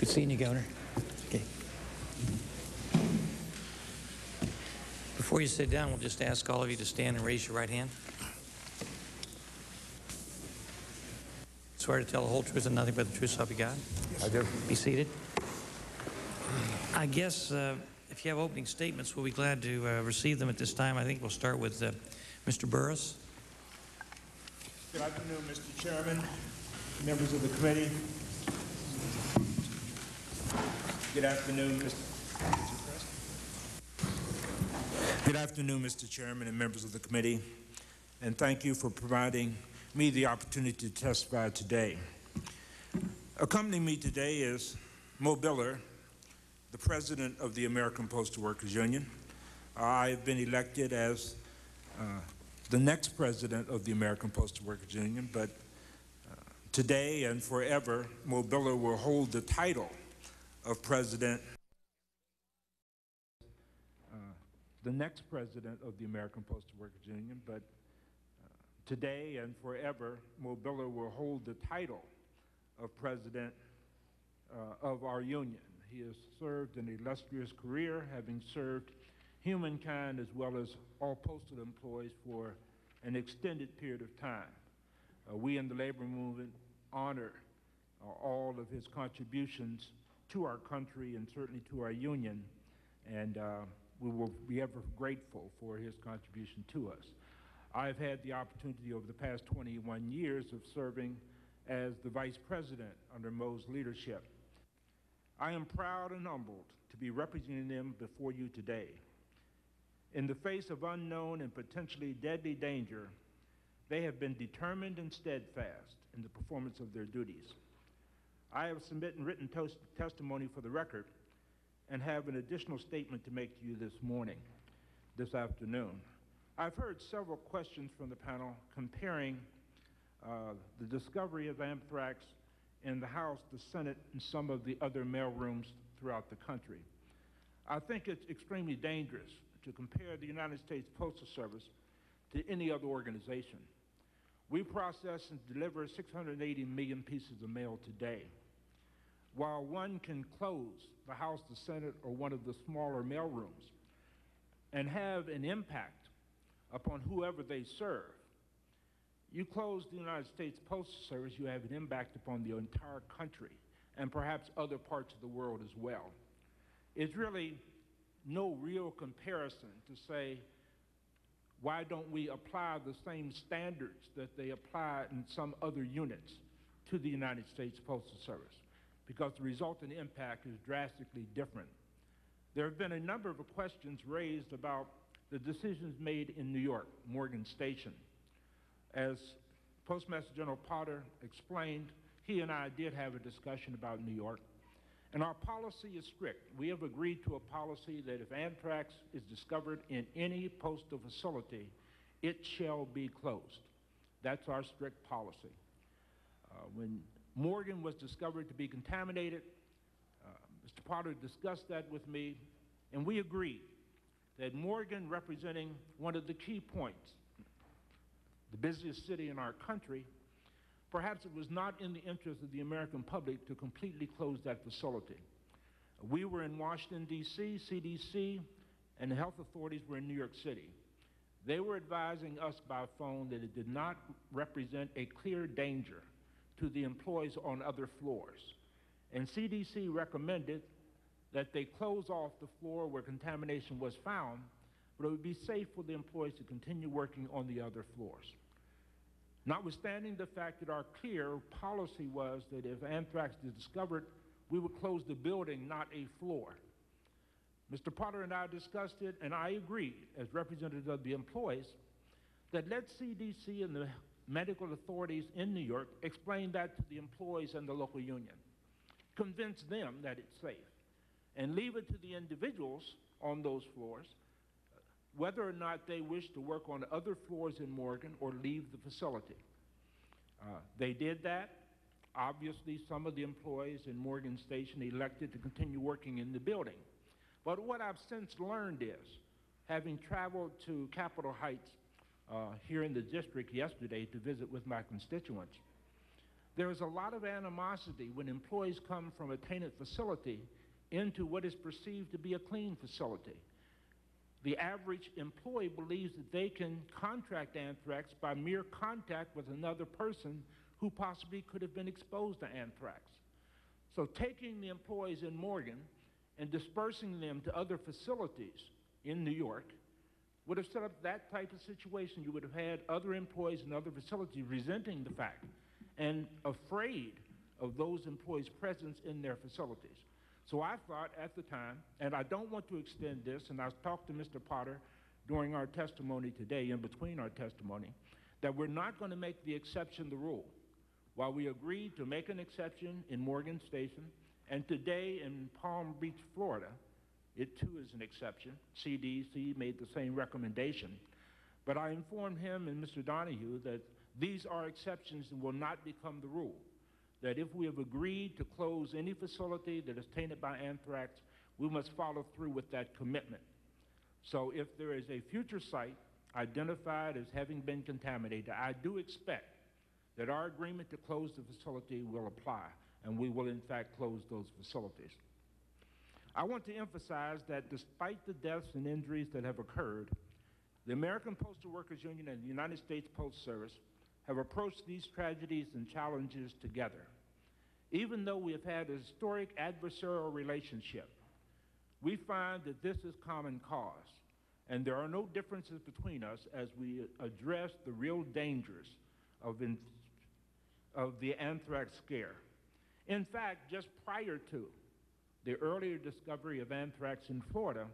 Good seeing you, Governor. Okay. Before you sit down, we'll just ask all of you to stand and raise your right hand. Swear to tell the whole truth and nothing but the truth, so help you God? I do. Be seated. I guess uh, if you have opening statements, we'll be glad to uh, receive them at this time. I think we'll start with uh, Mr. Burrus. Good afternoon, Mr. Chairman, members of the committee. Good afternoon, Mr. Good afternoon, Mr. Chairman and members of the committee, and thank you for providing me the opportunity to testify today. Accompanying me today is Moe Biller, the president of the American Postal Workers Union. I have been elected as uh, the next president of the American Postal Workers Union, but uh, today and forever, Moe Biller will hold the title of president. Uh, the next president of the American Postal Workers Union, but uh, today and forever, Moe will hold the title of president uh, of our union. He has served an illustrious career, having served humankind as well as all postal employees for an extended period of time. Uh, we in the labor movement honor uh, all of his contributions to our country and certainly to our union, and uh, we will be ever grateful for his contribution to us. I've had the opportunity over the past 21 years of serving as the vice president under Moe's leadership. I am proud and humbled to be representing them before you today. In the face of unknown and potentially deadly danger, they have been determined and steadfast in the performance of their duties. I have submitted written testimony for the record and have an additional statement to make to you this morning, this afternoon. I've heard several questions from the panel comparing uh, the discovery of anthrax in the House, the Senate, and some of the other mailrooms throughout the country. I think it's extremely dangerous to compare the United States Postal Service to any other organization. We process and deliver 680 million pieces of mail today. While one can close the House, the Senate, or one of the smaller mailrooms and have an impact upon whoever they serve, you close the United States Postal Service, you have an impact upon the entire country and perhaps other parts of the world as well. It's really no real comparison to say, why don't we apply the same standards that they apply in some other units to the United States Postal Service? Because the resultant impact is drastically different. There have been a number of questions raised about the decisions made in New York, Morgan Station. As Postmaster General Potter explained, he and I did have a discussion about New York. And our policy is strict. We have agreed to a policy that if anthrax is discovered in any postal facility, it shall be closed. That's our strict policy. Uh, when Morgan was discovered to be contaminated, uh, Mr. Potter discussed that with me, and we agreed that Morgan, representing one of the key points, the busiest city in our country, perhaps it was not in the interest of the American public to completely close that facility. We were in Washington, D.C., CDC, and the health authorities were in New York City. They were advising us by phone that it did not represent a clear danger to the employees on other floors. And CDC recommended that they close off the floor where contamination was found, but it would be safe for the employees to continue working on the other floors. Notwithstanding the fact that our clear policy was that if anthrax is discovered, we would close the building, not a floor. Mr. Potter and I discussed it, and I agreed, as representative of the employees, that let CDC and the medical authorities in New York explain that to the employees and the local union. Convince them that it's safe. And leave it to the individuals on those floors whether or not they wish to work on other floors in Morgan or leave the facility. Uh, they did that. Obviously, some of the employees in Morgan Station elected to continue working in the building. But what I've since learned is, having traveled to Capitol Heights uh, here in the district yesterday to visit with my constituents, there is a lot of animosity when employees come from a tainted facility into what is perceived to be a clean facility. The average employee believes that they can contract anthrax by mere contact with another person who possibly could have been exposed to anthrax. So taking the employees in Morgan and dispersing them to other facilities in New York would have set up that type of situation. You would have had other employees in other facilities resenting the fact and afraid of those employees' presence in their facilities. So I thought at the time, and I don't want to extend this, and I talked to Mr. Potter during our testimony today, in between our testimony, that we're not going to make the exception the rule. While we agreed to make an exception in Morgan Station, and today in Palm Beach, Florida, it too is an exception. CDC made the same recommendation. But I informed him and Mr. Donahoe that these are exceptions and will not become the rule. That if we have agreed to close any facility that is tainted by anthrax, we must follow through with that commitment. So if there is a future site identified as having been contaminated, I do expect that our agreement to close the facility will apply, and we will in fact close those facilities. I want to emphasize that despite the deaths and injuries that have occurred, the American Postal Workers Union and the United States Postal Service have approached these tragedies and challenges together. Even though we have had a historic adversarial relationship, we find that this is common cause, and there are no differences between us as we address the real dangers of, in, of the anthrax scare. In fact, just prior to the earlier discovery of anthrax in Florida,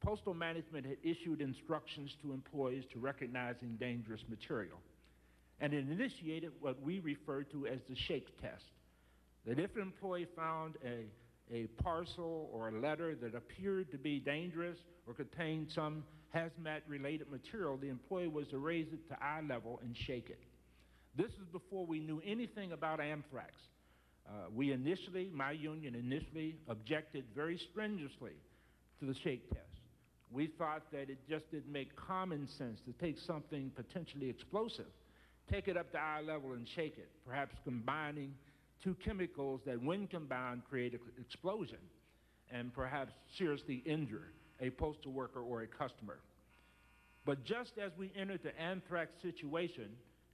Postal Management had issued instructions to employees to recognizing dangerous material. And it initiated what we refer to as the shake test. That if an employee found a, a parcel or a letter that appeared to be dangerous or contained some hazmat related material, the employee was to raise it to eye level and shake it. This is before we knew anything about anthrax. Uh, we initially, my union initially objected very stringently to the shake test. We thought that it just didn't make common sense to take something potentially explosive, take it up to eye level and shake it, perhaps combining two chemicals that when combined create an explosion and perhaps seriously injure a postal worker or a customer. But just as we entered the anthrax situation,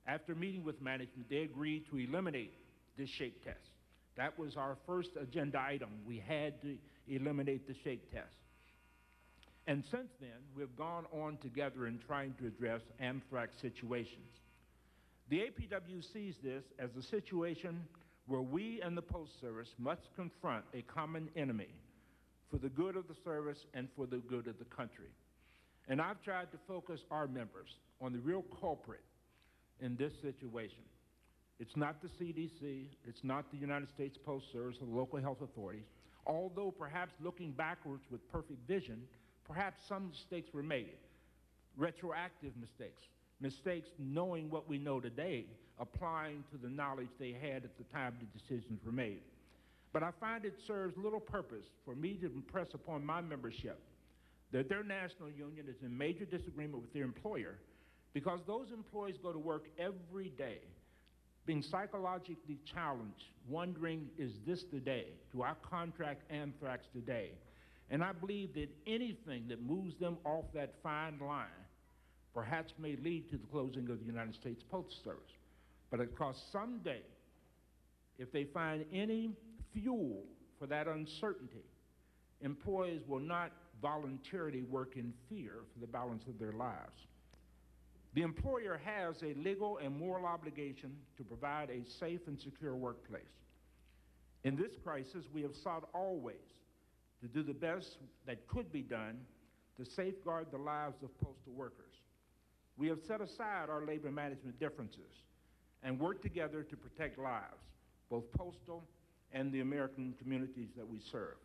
after meeting with management, they agreed to eliminate this shake test. That was our first agenda item. We had to eliminate the shake test. And since then, we've gone on together in trying to address anthrax situations. The APW sees this as a situation where we and the Post Service must confront a common enemy for the good of the service and for the good of the country. And I've tried to focus our members on the real culprit in this situation. It's not the CDC, it's not the United States Post Service or the local health authorities, although perhaps looking backwards with perfect vision, perhaps some mistakes were made, retroactive mistakes, mistakes knowing what we know today, applying to the knowledge they had at the time the decisions were made. But I find it serves little purpose for me to impress upon my membership that their national union is in major disagreement with their employer because those employees go to work every day being psychologically challenged, wondering, is this the day? Do I contract anthrax today? And I believe that anything that moves them off that fine line perhaps may lead to the closing of the United States Postal Service. But because someday, if they find any fuel for that uncertainty, employees will not voluntarily work in fear for the balance of their lives. The employer has a legal and moral obligation to provide a safe and secure workplace. In this crisis, we have sought always to do the best that could be done to safeguard the lives of postal workers. We have set aside our labor management differences and worked together to protect lives, both postal and the American communities that we serve.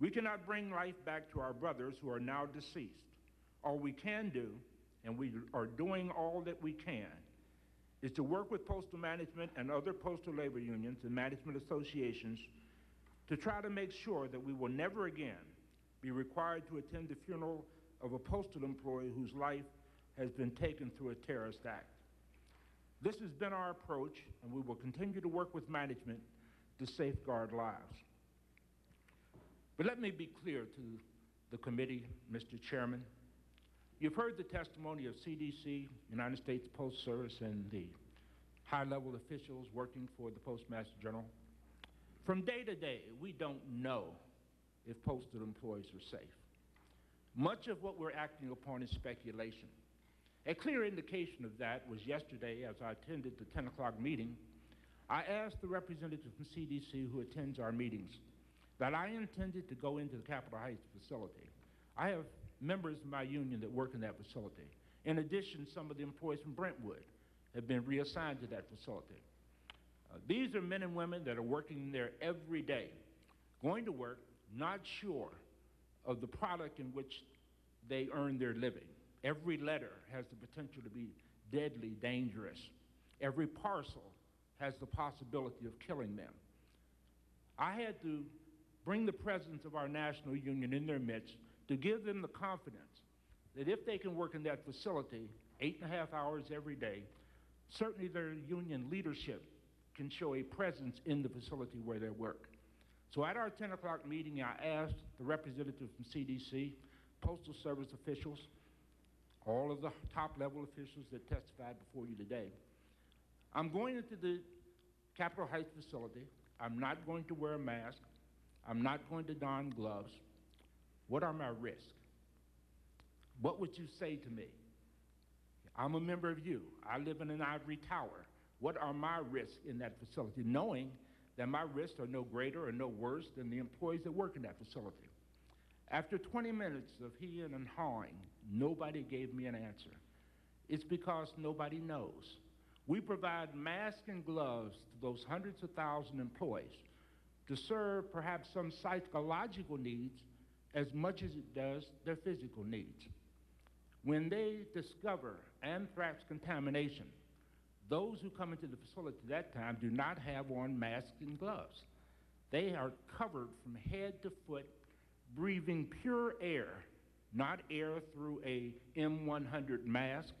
We cannot bring life back to our brothers who are now deceased All we can do, and we are doing all that we can, is to work with postal management and other postal labor unions and management associations to try to make sure that we will never again be required to attend the funeral of a postal employee whose life has been taken through a terrorist act. This has been our approach, and we will continue to work with management to safeguard lives. But let me be clear to the committee, Mr. Chairman. You've heard the testimony of CDC, United States Post Service, and the high-level officials working for the Postmaster General. From day to day, we don't know if postal employees are safe. Much of what we're acting upon is speculation. A clear indication of that was yesterday as I attended the 10 o'clock meeting. I asked the representative from CDC who attends our meetings that I intended to go into the Capitol Heights facility. I have members of my union that work in that facility. In addition, some of the employees from Brentwood have been reassigned to that facility. Uh, these are men and women that are working there every day, going to work, not sure of the product in which they earn their living. Every letter has the potential to be deadly dangerous. Every parcel has the possibility of killing them. I had to bring the presence of our national union in their midst to give them the confidence that if they can work in that facility eight and a half hours every day, certainly their union leadership can show a presence in the facility where they work. So at our 10 o'clock meeting, I asked the representative from CDC, Postal Service officials, all of the top level officials that testified before you today. I'm going into the Capitol Heights facility. I'm not going to wear a mask. I'm not going to don gloves. What are my risks? What would you say to me? I'm a member of you. I live in an ivory tower. What are my risks in that facility? Knowing that my risks are no greater or no worse than the employees that work in that facility. After 20 minutes of heeing and hawing, nobody gave me an answer. It's because nobody knows. We provide masks and gloves to those hundreds of thousand employees to serve perhaps some psychological needs as much as it does their physical needs. When they discover anthrax contamination, those who come into the facility at that time do not have on masks and gloves. They are covered from head to foot, breathing pure air, not air through a M100 mask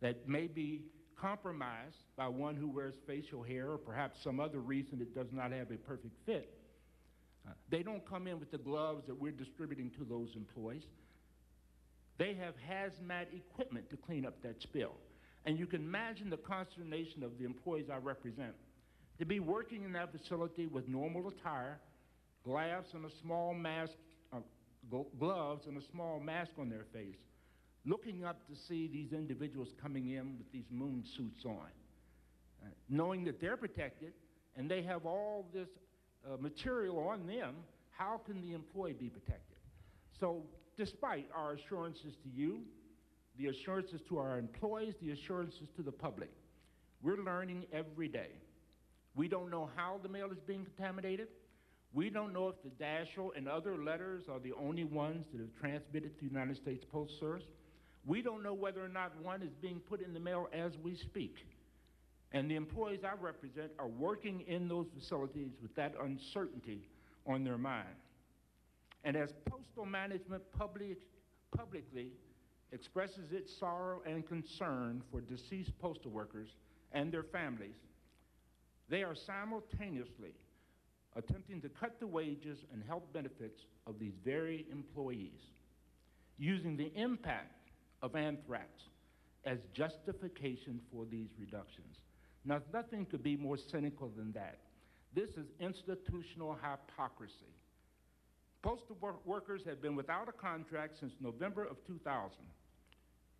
that may be compromised by one who wears facial hair or perhaps some other reason it does not have a perfect fit. They don't come in with the gloves that we're distributing to those employees. They have hazmat equipment to clean up that spill. And you can imagine the consternation of the employees I represent. To be working in that facility with normal attire, gloves and a small mask, uh, gloves and a small mask on their face, looking up to see these individuals coming in with these moon suits on, uh, knowing that they're protected and they have all this uh, material on them, how can the employee be protected? So despite our assurances to you, the assurances to our employees, the assurances to the public. We're learning every day. We don't know how the mail is being contaminated. We don't know if the Daschle and other letters are the only ones that have transmitted to the United States Postal Service. We don't know whether or not one is being put in the mail as we speak. And the employees I represent are working in those facilities with that uncertainty on their mind. And as postal management public, publicly expresses its sorrow and concern for deceased postal workers and their families, they are simultaneously attempting to cut the wages and health benefits of these very employees, using the impact of anthrax as justification for these reductions. Now, nothing could be more cynical than that. This is institutional hypocrisy. Postal workers have been without a contract since November of 2000.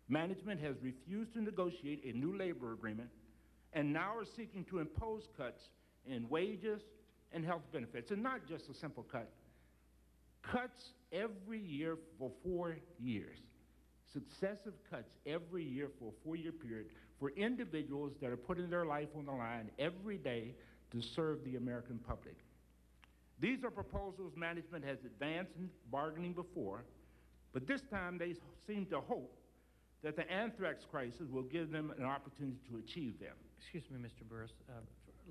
Management has refused to negotiate a new labor agreement and now are seeking to impose cuts in wages and health benefits, and not just a simple cut. Cuts every year for four years. Successive cuts every year for a four-year period for individuals that are putting their life on the line every day to serve the American public. These are proposals management has advanced in bargaining before But this time they seem to hope that the anthrax crisis will give them an opportunity to achieve them. Excuse me, Mr. Burrus. Uh,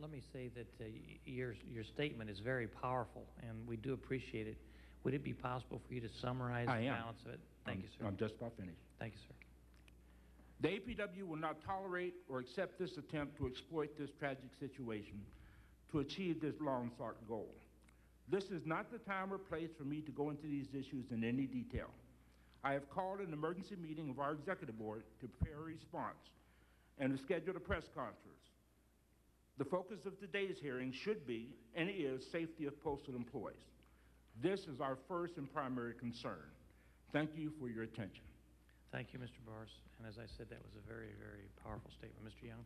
let me say that uh, your, your statement is very powerful, and we do appreciate it. Would it be possible for you to summarize I the am. balance of it? Thank I'm- you, sir. I'm just about finished. Thank you, sir. The APW will not tolerate or accept this attempt to exploit this tragic situation to achieve this long-sought goal. This is not the time or place for me to go into these issues in any detail. I have called an emergency meeting of our executive board to prepare a response and to schedule a press conference. The focus of today's hearing should be and is safety of postal employees. This is our first and primary concern. Thank you for your attention. Thank you, Mr. Burrus. And as I said, that was a very, very powerful statement. Mr. Young?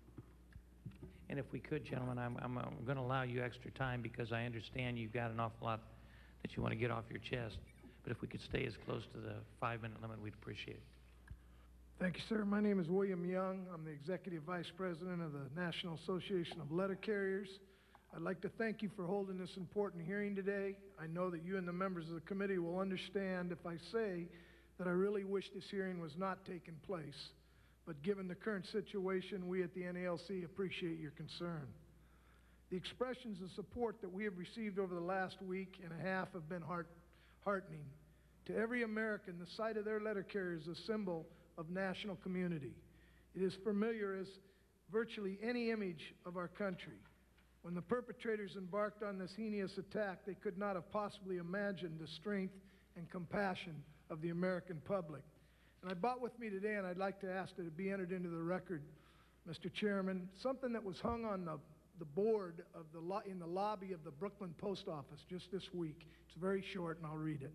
And if we could, gentlemen, I'm, I'm, I'm going to allow you extra time because I understand you've got an awful lot that you want to get off your chest. But if we could stay as close to the five-minute limit, we'd appreciate it. Thank you, sir. My name is William Young. I'm the Executive Vice President of the National Association of Letter Carriers. I'd like to thank you for holding this important hearing today. I know that you and the members of the committee will understand if I say that I really wish this hearing was not taking place. But given the current situation, we at the NALC appreciate your concern. The expressions of support that we have received over the last week and a half have been heart heartening. To every American, the sight of their letter carrier is a symbol of national community. It is familiar as virtually any image of our country. When the perpetrators embarked on this heinous attack, they could not have possibly imagined the strength and compassion of the American public. And I brought with me today, and I'd like to ask that it be entered into the record, Mr. Chairman, something that was hung on the, the board of the lo- in the lobby of the Brooklyn Post Office just this week. It's very short, and I'll read it.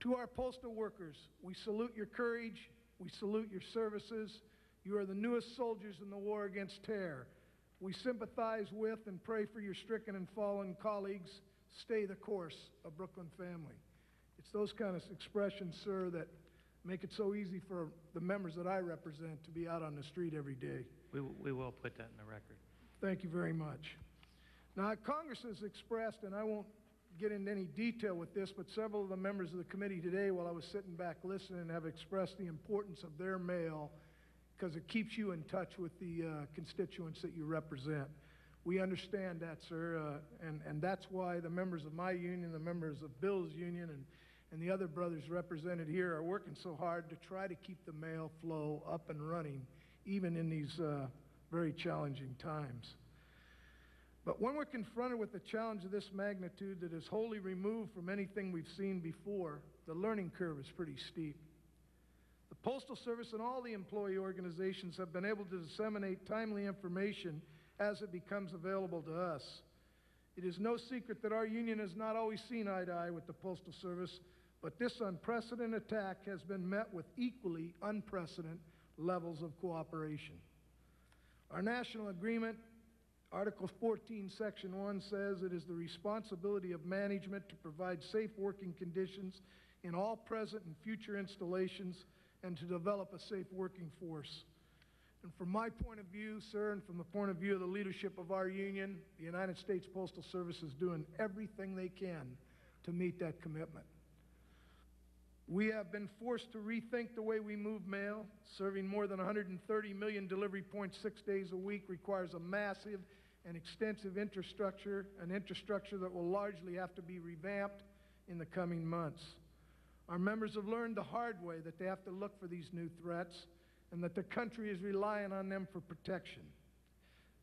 To our postal workers, we salute your courage, we salute your services. You are the newest soldiers in the war against terror. We sympathize with and pray for your stricken and fallen colleagues. Stay the course, a Brooklyn family. It's those kind of expressions, sir, that make it so easy for the members that I represent to be out on the street every day. We, we will put that in the record. Thank you very much. Now, Congress has expressed, and I won't get into any detail with this, but several of the members of the committee today, while I was sitting back listening, have expressed the importance of their mail because it keeps you in touch with the uh, constituents that you represent. We understand that, sir, uh, and, and that's why the members of my union, the members of Bill's union, and, and the other brothers represented here are working so hard to try to keep the mail flow up and running, even in these uh, very challenging times. But when we're confronted with a challenge of this magnitude that is wholly removed from anything we've seen before, the learning curve is pretty steep. The Postal Service and all the employee organizations have been able to disseminate timely information as it becomes available to us. It is no secret that our union has not always seen eye to eye with the Postal Service, but this unprecedented attack has been met with equally unprecedented levels of cooperation. Our national agreement, Article 14, Section 1 says it is the responsibility of management to provide safe working conditions in all present and future installations and to develop a safe working force. And from my point of view, sir, and from the point of view of the leadership of our union, the United States Postal Service is doing everything they can to meet that commitment. We have been forced to rethink the way we move mail. Serving more than 130 million delivery points six days a week requires a massive and extensive infrastructure, an infrastructure that will largely have to be revamped in the coming months. Our members have learned the hard way that they have to look for these new threats and that the country is relying on them for protection.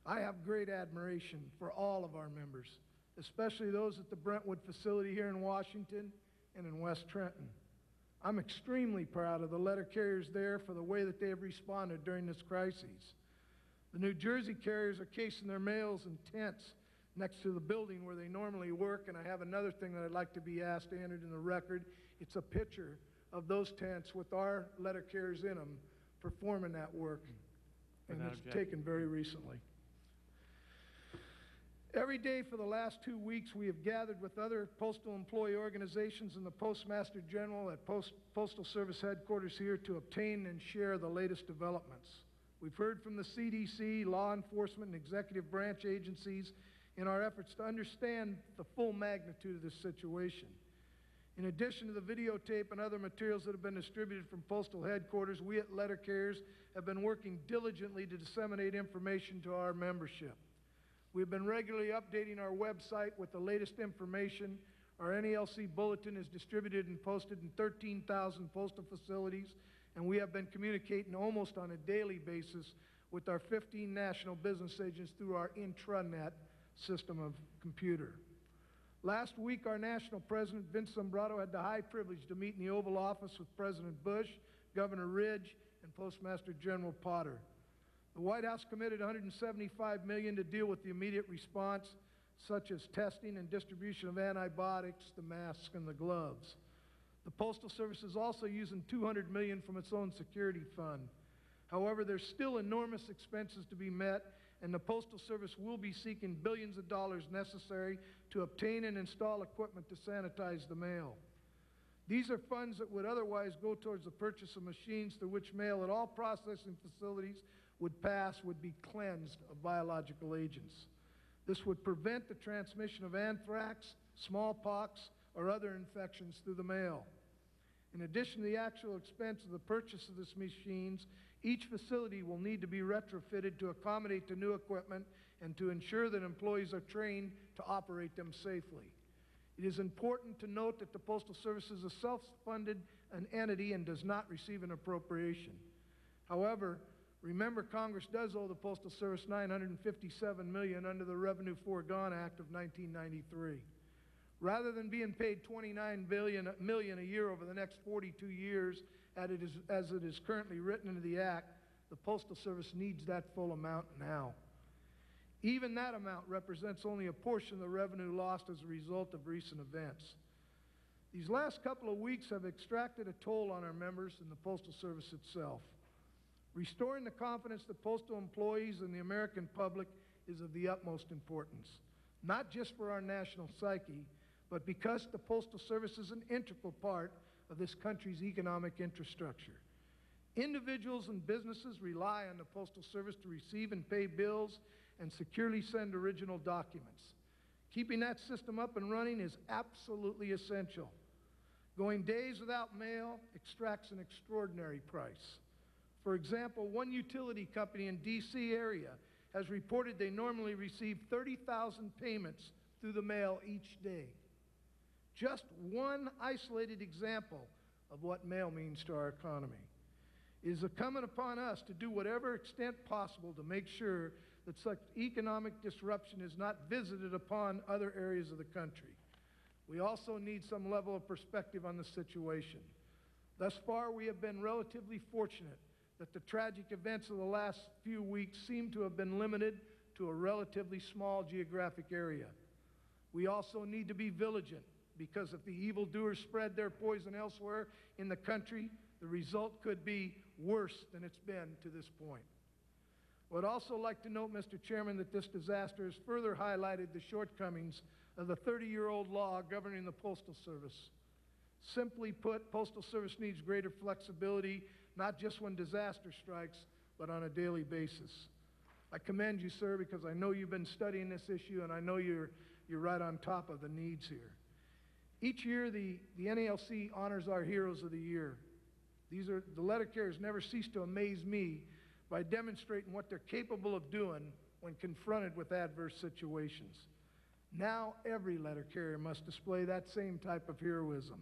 I have great admiration for all of our members, especially those at the Brentwood facility here in Washington and in West Trenton. I'm extremely proud of the letter carriers there for the way that they have responded during this crisis. The New Jersey carriers are casing their mails in tents next to the building where they normally work, and I have another thing that I'd like to be asked entered in the record. It's a picture of those tents with our letter carriers in them performing that work, and it's objection. taken very recently. Every day for the last two weeks, we have gathered with other postal employee organizations and the Postmaster General at Post, Postal Service headquarters here to obtain and share the latest developments. We've heard from the CDC, law enforcement, and executive branch agencies in our efforts to understand the full magnitude of this situation. In addition to the videotape and other materials that have been distributed from postal headquarters, we at Letter Carriers have been working diligently to disseminate information to our membership. We've been regularly updating our website with the latest information. Our NALC bulletin is distributed and posted in 13,000 postal facilities, and we have been communicating almost on a daily basis with our 15 national business agents through our intranet system of computer. Last week, our national president, Vince Sombrotto, had the high privilege to meet in the Oval Office with President Bush, Governor Ridge, and Postmaster General Potter. The White House committed 175 million to deal with the immediate response, such as testing and distribution of antibiotics, the masks, and the gloves. The Postal Service is also using 200 million from its own security fund. However, there's still enormous expenses to be met, and the Postal Service will be seeking billions of dollars necessary to obtain and install equipment to sanitize the mail. These are funds that would otherwise go towards the purchase of machines through which mail at all processing facilities would pass would be cleansed of biological agents. This would prevent the transmission of anthrax, smallpox, or other infections through the mail. In addition to the actual expense of the purchase of these machines, each facility will need to be retrofitted to accommodate the new equipment and to ensure that employees are trained to operate them safely. It is important to note that the Postal Service is a self-funded entity and does not receive an appropriation. However, remember Congress does owe the Postal Service 957 million under the Revenue Foregone Act of 1993. Rather than being paid 29 billion, million a year over the next 42 years, as it, is, as it is currently written into the Act, the Postal Service needs that full amount now. Even that amount represents only a portion of the revenue lost as a result of recent events. These last couple of weeks have extracted a toll on our members and the Postal Service itself. Restoring the confidence of postal employees and the American public is of the utmost importance, not just for our national psyche, but because the Postal Service is an integral part of this country's economic infrastructure. Individuals and businesses rely on the Postal Service to receive and pay bills and securely send original documents. Keeping that system up and running is absolutely essential. Going days without mail extracts an extraordinary price. For example, one utility company in D.C. area has reported they normally receive 30,000 payments through the mail each day. Just one isolated example of what mail means to our economy. It is incumbent upon us to do whatever extent possible to make sure that such economic disruption is not visited upon other areas of the country. We also need some level of perspective on the situation. Thus far, we have been relatively fortunate that the tragic events of the last few weeks seem to have been limited to a relatively small geographic area. We also need to be vigilant because if the evildoers spread their poison elsewhere in the country, the result could be worse than it's been to this point. I would also like to note, Mr. Chairman, that this disaster has further highlighted the shortcomings of the 30-year-old law governing the Postal Service. Simply put, Postal Service needs greater flexibility, not just when disaster strikes, but on a daily basis. I commend you, sir, because I know you've been studying this issue, and I know you're, you're right on top of the needs here. Each year, the, the NALC honors our heroes of the year. These are, the letter carriers never cease to amaze me by demonstrating what they're capable of doing when confronted with adverse situations. Now every letter carrier must display that same type of heroism.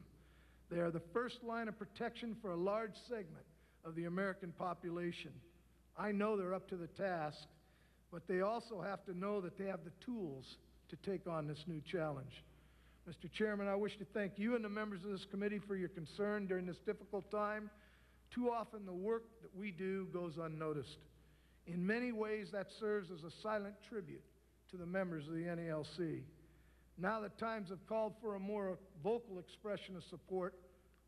They are the first line of protection for a large segment of the American population. I know they're up to the task, but they also have to know that they have the tools to take on this new challenge. Mr. Chairman, I wish to thank you and the members of this committee for your concern during this difficult time. Too often the work that we do goes unnoticed. In many ways, that serves as a silent tribute to the members of the NALC. Now that times have called for a more vocal expression of support,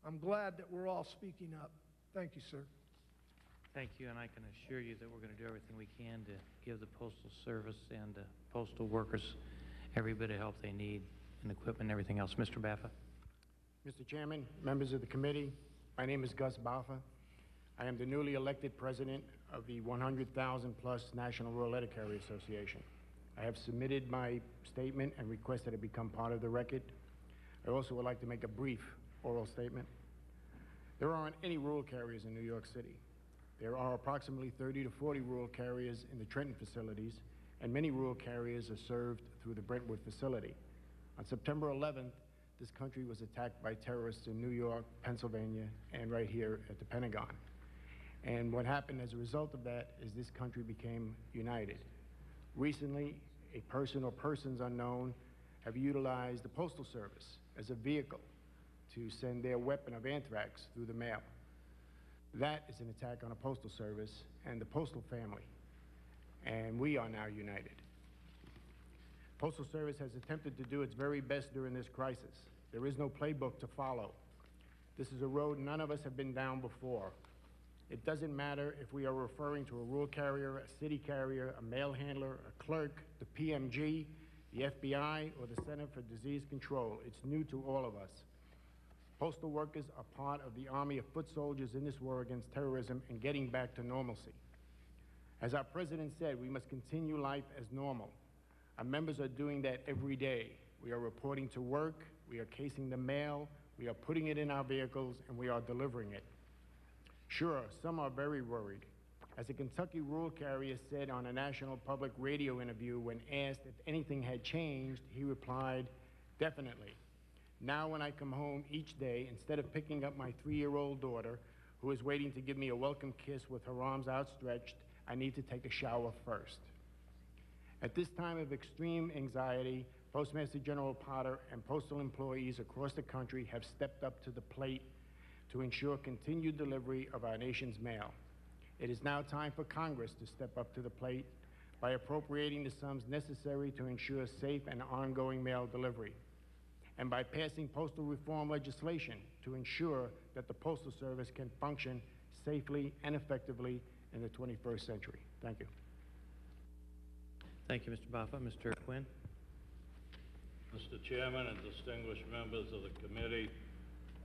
I'm glad that we're all speaking up. Thank you, sir. Thank you, and I can assure you that we're going to do everything we can to give the Postal Service and the postal workers every bit of help they need and equipment and everything else. Mr. Baffa? Mr. Chairman, members of the committee, my name is Gus Baffa. I am the newly elected president of the 100,000 plus National Rural Letter Carrier Association. I have submitted my statement and requested it become part of the record. I also would like to make a brief oral statement. There aren't any rural carriers in New York City. There are approximately 30 to 40 rural carriers in the Trenton facilities, and many rural carriers are served through the Brentwood facility. On September 11th, this country was attacked by terrorists in New York, Pennsylvania, and right here at the Pentagon. And what happened as a result of that is this country became united. Recently, a person or persons unknown have utilized the Postal Service as a vehicle to send their weapon of anthrax through the mail. That is an attack on the Postal Service and the postal family, and we are now united. Postal Service has attempted to do its very best during this crisis. There is no playbook to follow. This is a road none of us have been down before. It doesn't matter if we are referring to a rural carrier, a city carrier, a mail handler, a clerk, the PMG, the FBI, or the Center for Disease Control. It's new to all of us. Postal workers are part of the army of foot soldiers in this war against terrorism and getting back to normalcy. As our president said, we must continue life as normal. Our members are doing that every day. We are reporting to work, we are casing the mail, we are putting it in our vehicles, and we are delivering it. Sure, some are very worried. As a Kentucky rural carrier said on a national public radio interview when asked if anything had changed, he replied, definitely. Now when I come home each day, instead of picking up my three-year-old daughter, who is waiting to give me a welcome kiss with her arms outstretched, I need to take a shower first. At this time of extreme anxiety, Postmaster General Potter and postal employees across the country have stepped up to the plate to ensure continued delivery of our nation's mail. It is now time for Congress to step up to the plate by appropriating the sums necessary to ensure safe and ongoing mail delivery, and by passing postal reform legislation to ensure that the Postal Service can function safely and effectively in the 21st century. Thank you. Thank you, Mr. Baffa. Mr. Quinn? Mr. Chairman and distinguished members of the committee,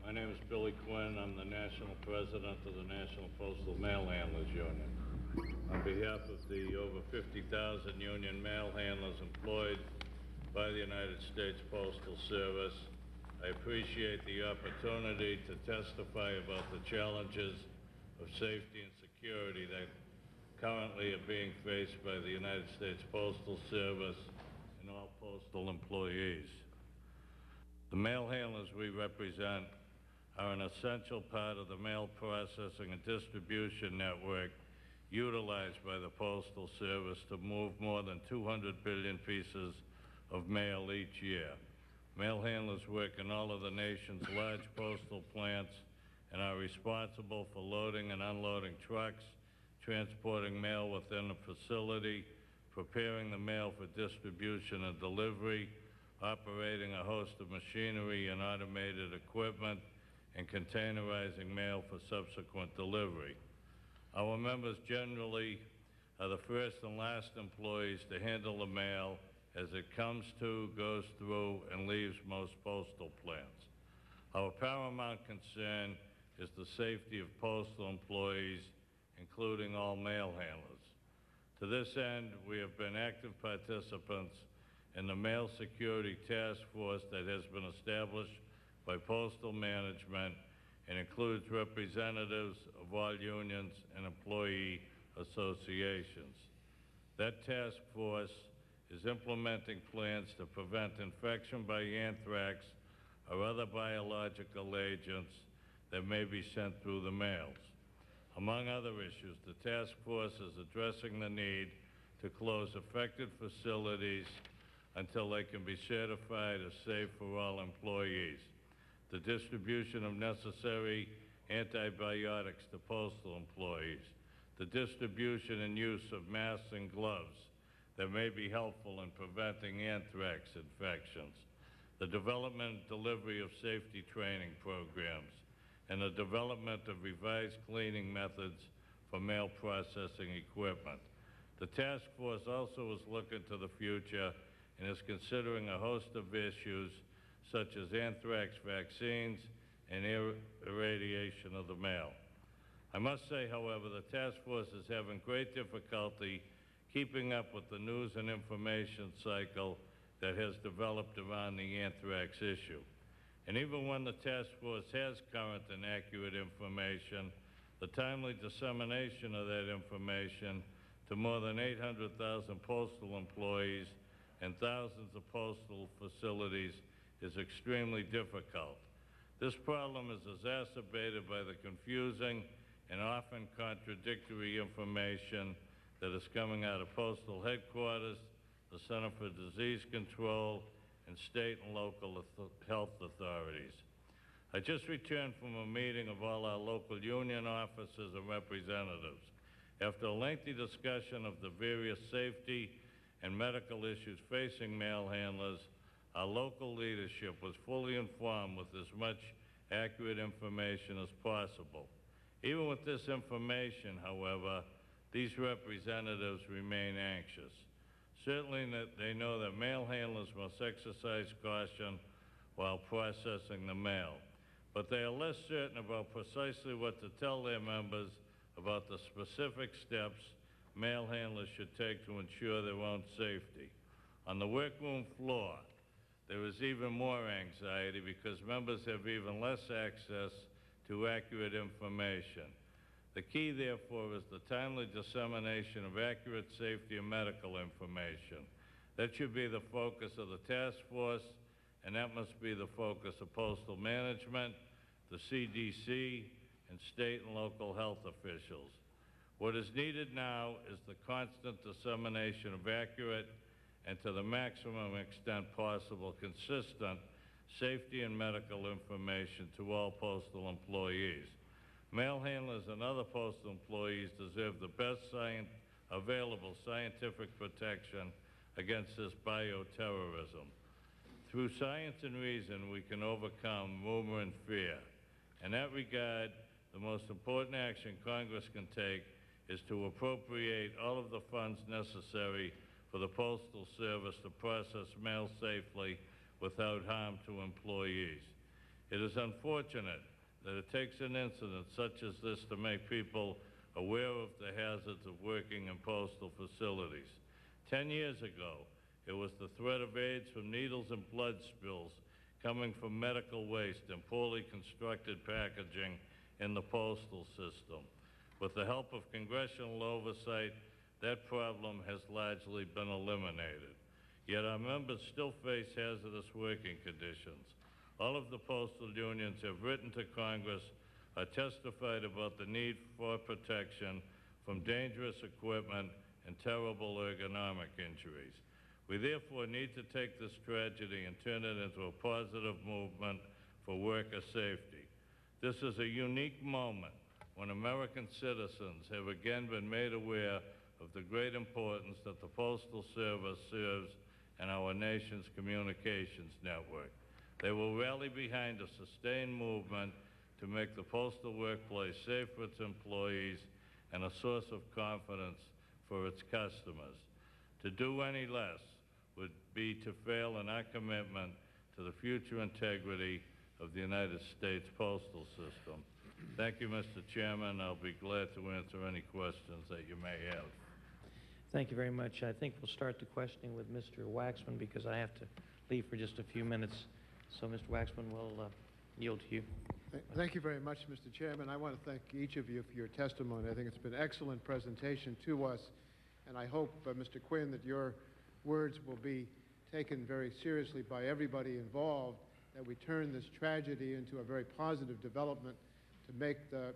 my name is Billy Quinn. I'm the national president of the National Postal Mail Handlers Union. On behalf of the over 50,000 union mail handlers employed by the United States Postal Service, I appreciate the opportunity to testify about the challenges of safety and security that currently are being faced by the United States Postal Service and all postal employees. The mail handlers we represent are an essential part of the mail processing and distribution network utilized by the Postal Service to move more than 200 billion pieces of mail each year. Mail handlers work in all of the nation's large postal plants and are responsible for loading and unloading trucks, transporting mail within a facility, preparing the mail for distribution and delivery, operating a host of machinery and automated equipment, and containerizing mail for subsequent delivery. Our members generally are the first and last employees to handle the mail as it comes to, goes through, and leaves most postal plants. Our paramount concern is the safety of postal employees, including all mail handlers. To this end, we have been active participants in the Mail Security Task Force that has been established by postal management and includes representatives of all unions and employee associations. That task force is implementing plans to prevent infection by anthrax or other biological agents that may be sent through the mails. Among other issues, the task force is addressing the need to close affected facilities until they can be certified as safe for all employees. The distribution of necessary antibiotics to postal employees, the distribution and use of masks and gloves that may be helpful in preventing anthrax infections, the development and delivery of safety training programs, and the development of revised cleaning methods for mail processing equipment. The task force also is looking to the future and is considering a host of issues such as anthrax vaccines and irradiation of the mail. I must say, however, the task force is having great difficulty keeping up with the news and information cycle that has developed around the anthrax issue. And even when the task force has current and accurate information, the timely dissemination of that information to more than 800,000 postal employees and thousands of postal facilities is extremely difficult. This problem is exacerbated by the confusing and often contradictory information that is coming out of postal headquarters, the Center for Disease Control, and state and local health authorities. I just returned from a meeting of all our local union officers and representatives. After a lengthy discussion of the various safety and medical issues facing mail handlers, our local leadership was fully informed with as much accurate information as possible. Even with this information, however, these representatives remain anxious. Certainly that they know that mail handlers must exercise caution while processing the mail, but they are less certain about precisely what to tell their members about the specific steps mail handlers should take to ensure their own safety. On the workroom floor, there is even more anxiety because members have even less access to accurate information. The key, therefore, is the timely dissemination of accurate safety and medical information. That should be the focus of the task force, and that must be the focus of postal management, the CDC, and state and local health officials. What is needed now is the constant dissemination of accurate and to the maximum extent possible consistent safety and medical information to all postal employees. Mail handlers and other postal employees deserve the best scient available scientific protection against this bioterrorism. Through science and reason, we can overcome rumor and fear. In that regard, the most important action Congress can take is to appropriate all of the funds necessary for the Postal Service to process mail safely without harm to employees. It is unfortunate that it takes an incident such as this to make people aware of the hazards of working in postal facilities. Ten years ago, it was the threat of AIDS from needles and blood spills coming from medical waste and poorly constructed packaging in the postal system. With the help of congressional oversight, that problem has largely been eliminated. Yet our members still face hazardous working conditions. All of the postal unions have written to Congress or testified about the need for protection from dangerous equipment and terrible ergonomic injuries. We therefore need to take this tragedy and turn it into a positive movement for worker safety. This is a unique moment when American citizens have again been made aware of the great importance that the Postal Service serves in our nation's communications network. They will rally behind a sustained movement to make the postal workplace safe for its employees and a source of confidence for its customers. To do any less would be to fail in our commitment to the future integrity of the United States postal system. Thank you, Mr. Chairman. I'll be glad to answer any questions that you may have. Thank you very much. I think we'll start the questioning with Mr. Waxman because I have to leave for just a few minutes. So, Mr. Waxman, we'll uh, yield to you. Thank you very much, Mr. Chairman. I want to thank each of you for your testimony. I think it's been an excellent presentation to us, and I hope, uh, Mr. Quinn, that your words will be taken very seriously by everybody involved, that we turn this tragedy into a very positive development to make the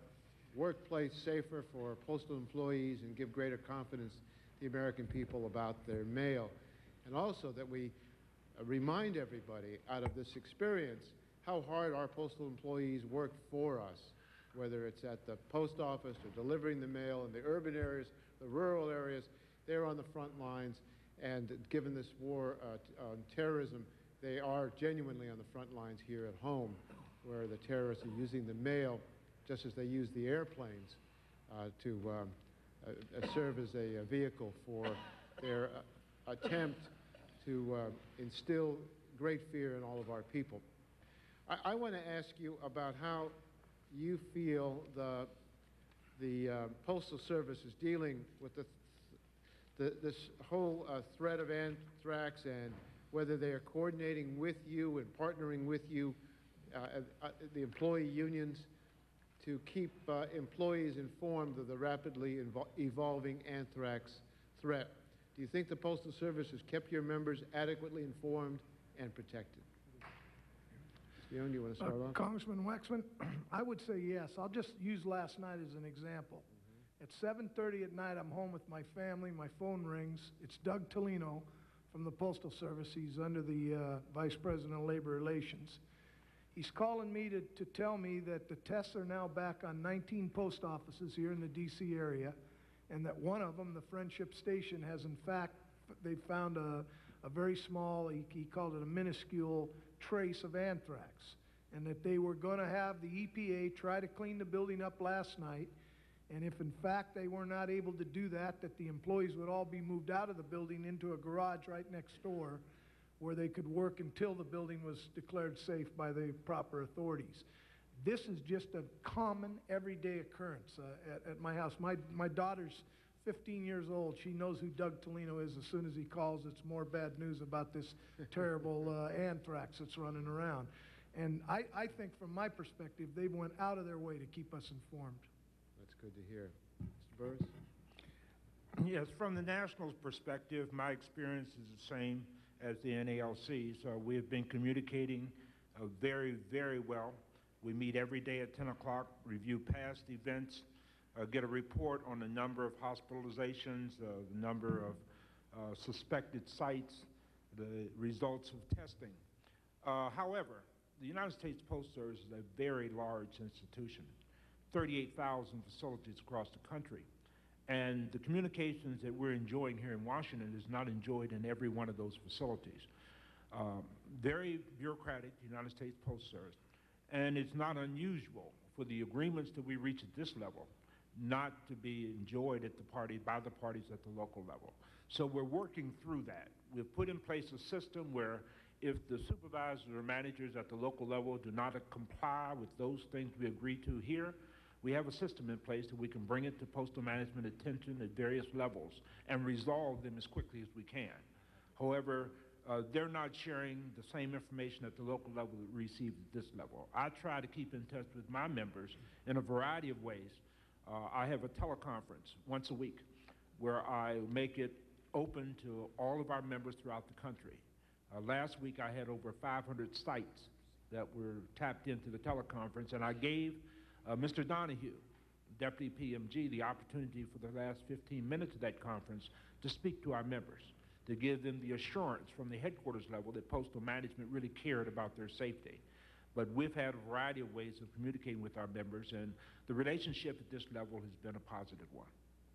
workplace safer for postal employees and give greater confidence to the American people about their mail. And also that we remind everybody out of this experience how hard our postal employees work for us, whether it's at the post office or delivering the mail in the urban areas, the rural areas. They're on the front lines, and given this war uh, on terrorism, they are genuinely on the front lines here at home, where the terrorists are using the mail just as they use the airplanes uh, to um, uh, uh, serve as a, uh vehicle for their uh, attempt to uh, instill great fear in all of our people. I, I want to ask you about how you feel the, the uh, Postal Service is dealing with the, the, this whole uh, threat of anthrax and whether they are coordinating with you and partnering with you uh, uh, the employee unions to keep uh, employees informed of the rapidly evol- evolving anthrax threat. Do you think the Postal Service has kept your members adequately informed and protected? Do you want to start Uh, off? Congressman Waxman, (clears throat) I would say yes. I'll just use last night as an example. At 7:30 at night, I'm home with my family. My phone rings. It's Doug Tulino from the Postal Service. He's under the uh, Vice President of Labor Relations. He's calling me to, to tell me that the tests are now back on 19 post offices here in the D.C. area, and that one of them, the Friendship Station, has in fact, they found a, a very small, he, he called it a minuscule trace of anthrax, and that they were going to have the EPA try to clean the building up last night, and if in fact they were not able to do that, that the employees would all be moved out of the building into a garage right next door where they could work until the building was declared safe by the proper authorities. This is just a common, everyday occurrence uh, at, at my house. My, my daughter's 15 years old. She knows who Doug Tulino is. As soon as he calls, it's more bad news about this (laughs) terrible uh, anthrax that's running around. And I, I think from my perspective, they went out of their way to keep us informed. That's good to hear. Mr. Burrus? Yes, from the Nationals' perspective, my experience is the same as the NALC's. So we have been communicating uh, very, very well. We meet every day at 10 o'clock, review past events, uh, get a report on the number of hospitalizations, uh, the number of uh, suspected sites, the results of testing. Uh, however, the United States Post Service is a very large institution, 38,000 facilities across the country. And the communications that we're enjoying here in Washington is not enjoyed in every one of those facilities. Um, very bureaucratic, United States Post Service. And it's not unusual for the agreements that we reach at this level not to be enjoyed at the party by the parties at the local level. So we're working through that. We've put in place a system where if the supervisors or managers at the local level do not comply with those things we agree to here, we have a system in place that we can bring it to postal management attention at various levels and resolve them as quickly as we can. However, uh, they're not sharing the same information at the local level that we receive at this level. I try to keep in touch with my members in a variety of ways. Uh, I have a teleconference once a week where I make it open to all of our members throughout the country. Uh, last week I had over 500 sites that were tapped into the teleconference, and I gave uh, Mr. Donahoe, Deputy PMG, the opportunity for the last 15 minutes of that conference to speak to our members, to give them the assurance from the headquarters level that postal management really cared about their safety. But we've had a variety of ways of communicating with our members, and the relationship at this level has been a positive one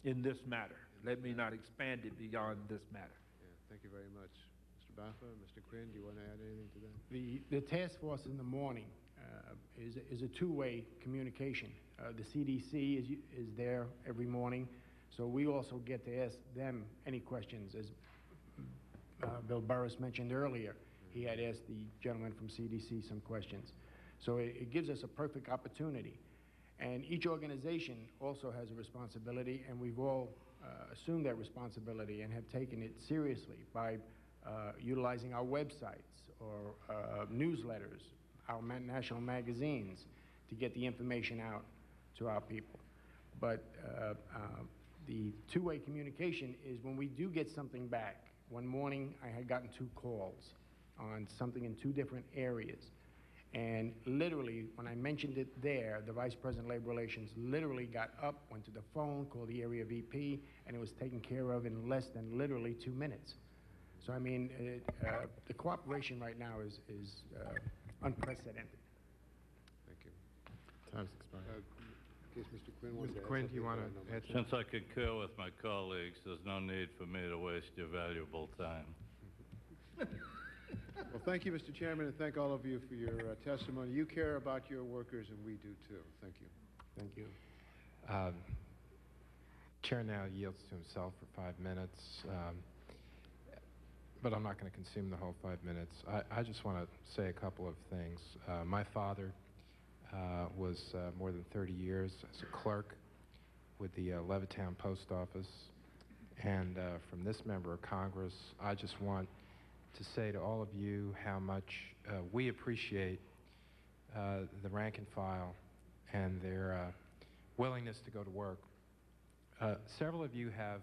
in this matter. Let me not expand it beyond this matter. Yeah, thank you very much. Mr. Baffa, Mr. Quinn, do you want to add anything to that? The, the task force in the morning uh, is, is a two-way communication. Uh, the CDC is, is there every morning, so we also get to ask them any questions. As uh, Bill Burrus mentioned earlier, he had asked the gentleman from CDC some questions. So it, it gives us a perfect opportunity. And each organization also has a responsibility, and we've all uh, assumed that responsibility and have taken it seriously by uh, utilizing our websites or uh, newsletters, our ma national magazines, to get the information out to our people. But uh, uh, the two-way communication is when we do get something back. One morning, I had gotten two calls on something in two different areas. And literally, when I mentioned it there, the Vice President of Labor Relations literally got up, went to the phone, called the area VP, and it was taken care of in less than literally two minutes. So, I mean, it, uh, the cooperation right now is, is uh, unprecedented. Thank you. Time's expired. In case Mr. Quinn wants Mr. to add Quinn, do you something, wanna go ahead, no add more. Since I concur with my colleagues, there's no need for me to waste your valuable time. (laughs) Well, thank you, Mr. Chairman, and thank all of you for your uh, testimony. You care about your workers, and we do too. Thank you. Thank you. Um, Chair now yields to himself for five minutes, um, but I'm not going to consume the whole five minutes. I, I just want to say a couple of things. Uh, my father uh, was uh, more than 30 years as a clerk with the uh, Levittown Post Office, and uh, from this member of Congress, I just want to say to all of you how much we appreciate the rank and file and their willingness to go to work. Several of you have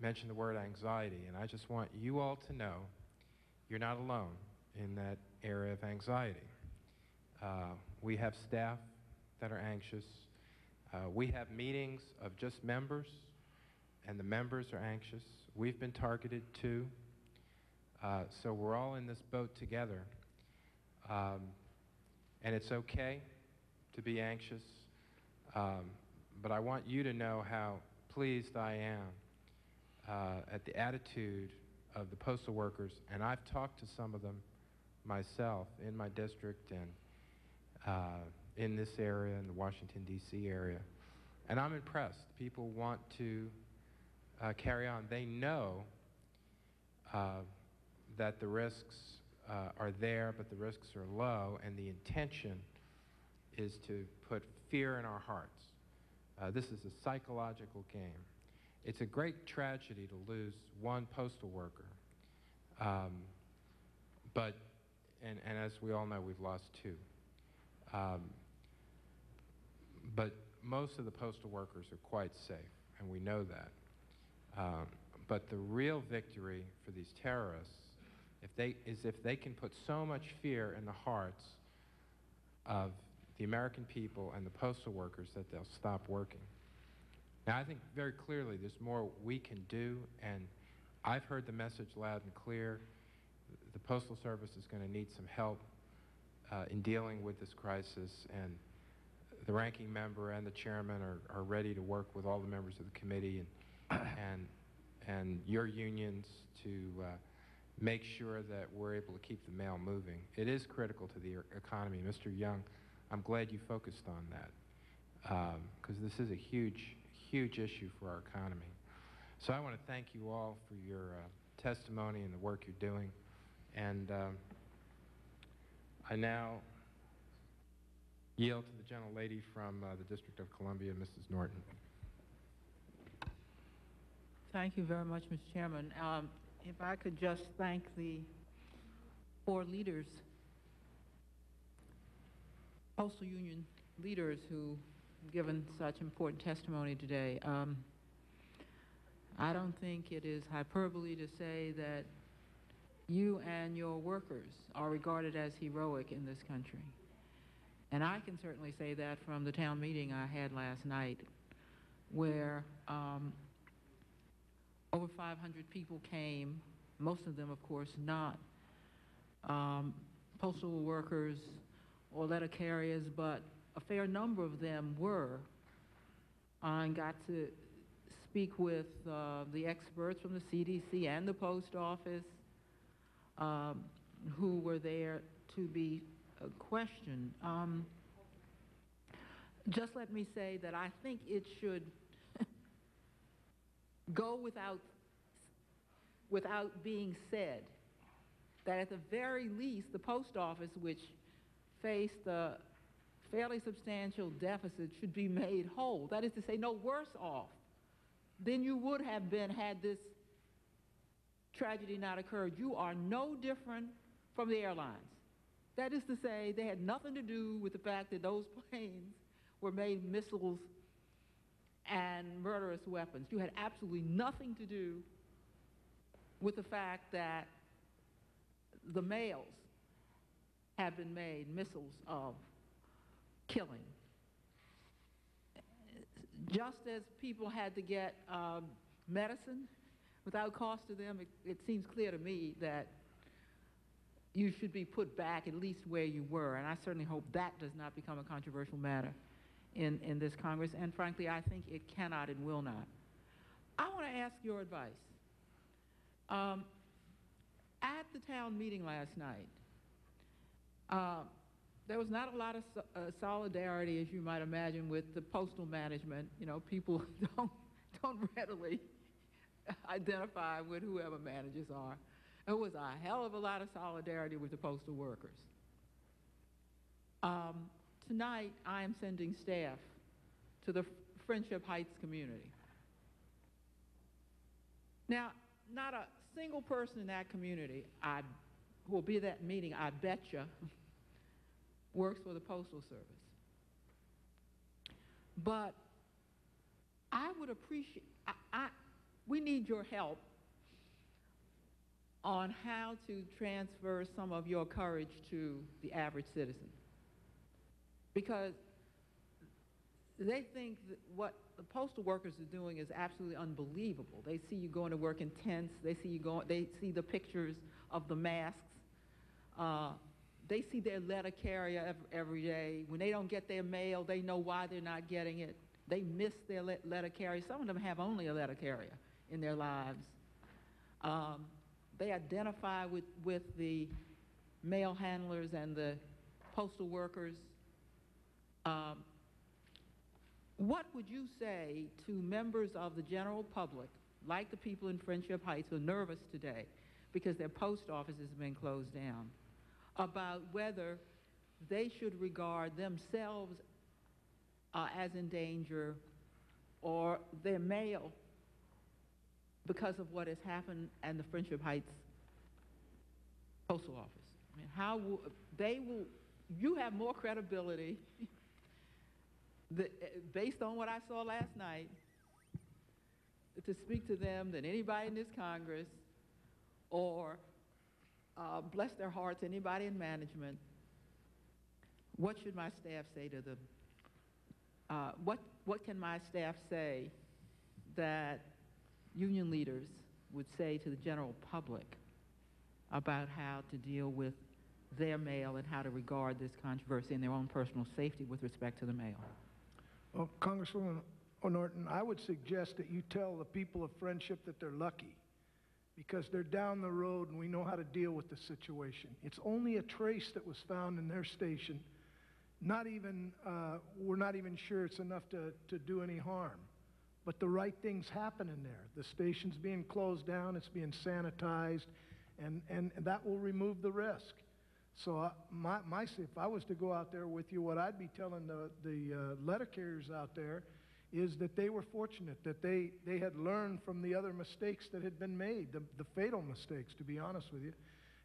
mentioned the word anxiety, and I just want you all to know you're not alone in that area of anxiety. Uh, we have staff that are anxious. Uh, we have meetings of just members, and the members are anxious. We've been targeted too. Uh, so we're all in this boat together. Um, and it's okay to be anxious. Um, but I want you to know how pleased I am uh, at the attitude of the postal workers. And I've talked to some of them myself in my district and uh, in this area, in the Washington, D.C. area. And I'm impressed. People want to uh, carry on. They know uh, that the risks uh, are there, but the risks are low, and the intention is to put fear in our hearts. Uh, this is a psychological game. It's a great tragedy to lose one postal worker, um, but, and, and as we all know, we've lost two. Um, but most of the postal workers are quite safe, and we know that. Um, but the real victory for these terrorists if they, is if they can put so much fear in the hearts of the American people and the postal workers that they'll stop working. Now, I think very clearly there's more we can do, and I've heard the message loud and clear. The Postal Service is going to need some help uh, in dealing with this crisis, and the ranking member and the chairman are, are ready to work with all the members of the committee and, (coughs) and, and your unions to uh, make sure that we're able to keep the mail moving. It is critical to the economy. Mr. Young, I'm glad you focused on that because um, this is a huge, huge issue for our economy. So I want to thank you all for your uh, testimony and the work you're doing. And um, I now yield to the gentlelady from uh, the District of Columbia, Mrs. Norton. Thank you very much, Mr. Chairman. Um, if I could just thank the four leaders, postal union leaders who have given such important testimony today. Um, I don't think it is hyperbole to say that you and your workers are regarded as heroic in this country. And I can certainly say that from the town meeting I had last night, where um, over 500 people came, most of them, of course, not um, postal workers or letter carriers, but a fair number of them were. I got to speak with uh, the experts from the CDC and the post office um, who were there to be uh, questioned. Um, just let me say that I think it should (laughs) go without, without being said that at the very least, the post office, which faced a fairly substantial deficit, should be (laughs) made whole. That is to say, no worse off than you would have been had this tragedy not occurred. You are no different from the airlines. That is to say, they had nothing to do with the fact that those (laughs) planes were made missiles and murderous weapons. You had absolutely nothing to do with the fact that the mails have been made missiles of killing. Just as people had to get um, medicine without cost to them, it, it seems clear to me that you should be put back at least where you were. And I certainly hope that does not become a controversial matter in, in this Congress, and frankly, I think it cannot and will not. I want to ask your advice. Um, at the town meeting last night, uh, there was not a lot of so, uh, solidarity, as you might imagine, with the postal management. You know, people (laughs) don't, don't readily (laughs) identify with whoever managers are. It was a hell of a lot of solidarity with the postal workers. Um, Tonight, I am sending staff to the Friendship Heights community. Now, not a single person in that community I, who will be at that meeting, I bet you, (laughs) works for the Postal Service. But I would appreciate, I, I, we need your help on how to transfer some of your courage to the average citizen. Because they think what the postal workers are doing is absolutely unbelievable. They see you going to work in tents. They see you going. They see the pictures of the masks. Uh, they see their letter carrier every, every day. When they don't get their mail, they know why they're not getting it. They miss their le letter carrier. Some of them have only a letter carrier in their lives. Um, they identify with, with the mail handlers and the postal workers. Um, what would you say to members of the general public, like the people in Friendship Heights who are nervous today because their post office has been closed down, about whether they should regard themselves uh, as in danger or their mail because of what has happened in the Friendship Heights postal office? I mean, how will, they will, you have more credibility (laughs) the, based on what I saw last night, to speak to them than anybody in this Congress or, uh, bless their hearts, anybody in management. What should my staff say to them? Uh, what, what can my staff say that union leaders would say to the general public about how to deal with their mail and how to regard this controversy and their own personal safety with respect to the mail? Well, Congresswoman O'Norton, I would suggest that you tell the people of Friendship that they're lucky because they're down the road and we know how to deal with the situation. It's only a trace that was found in their station. Not even, uh, we're not even sure it's enough to, to do any harm. But the right thing's happening there. The station's being closed down, it's being sanitized, and, and, that will remove the risk. So uh, my, my, if I was to go out there with you, what I'd be telling the, the uh, letter carriers out there is that they were fortunate, that they, they had learned from the other mistakes that had been made, the, the fatal mistakes, to be honest with you,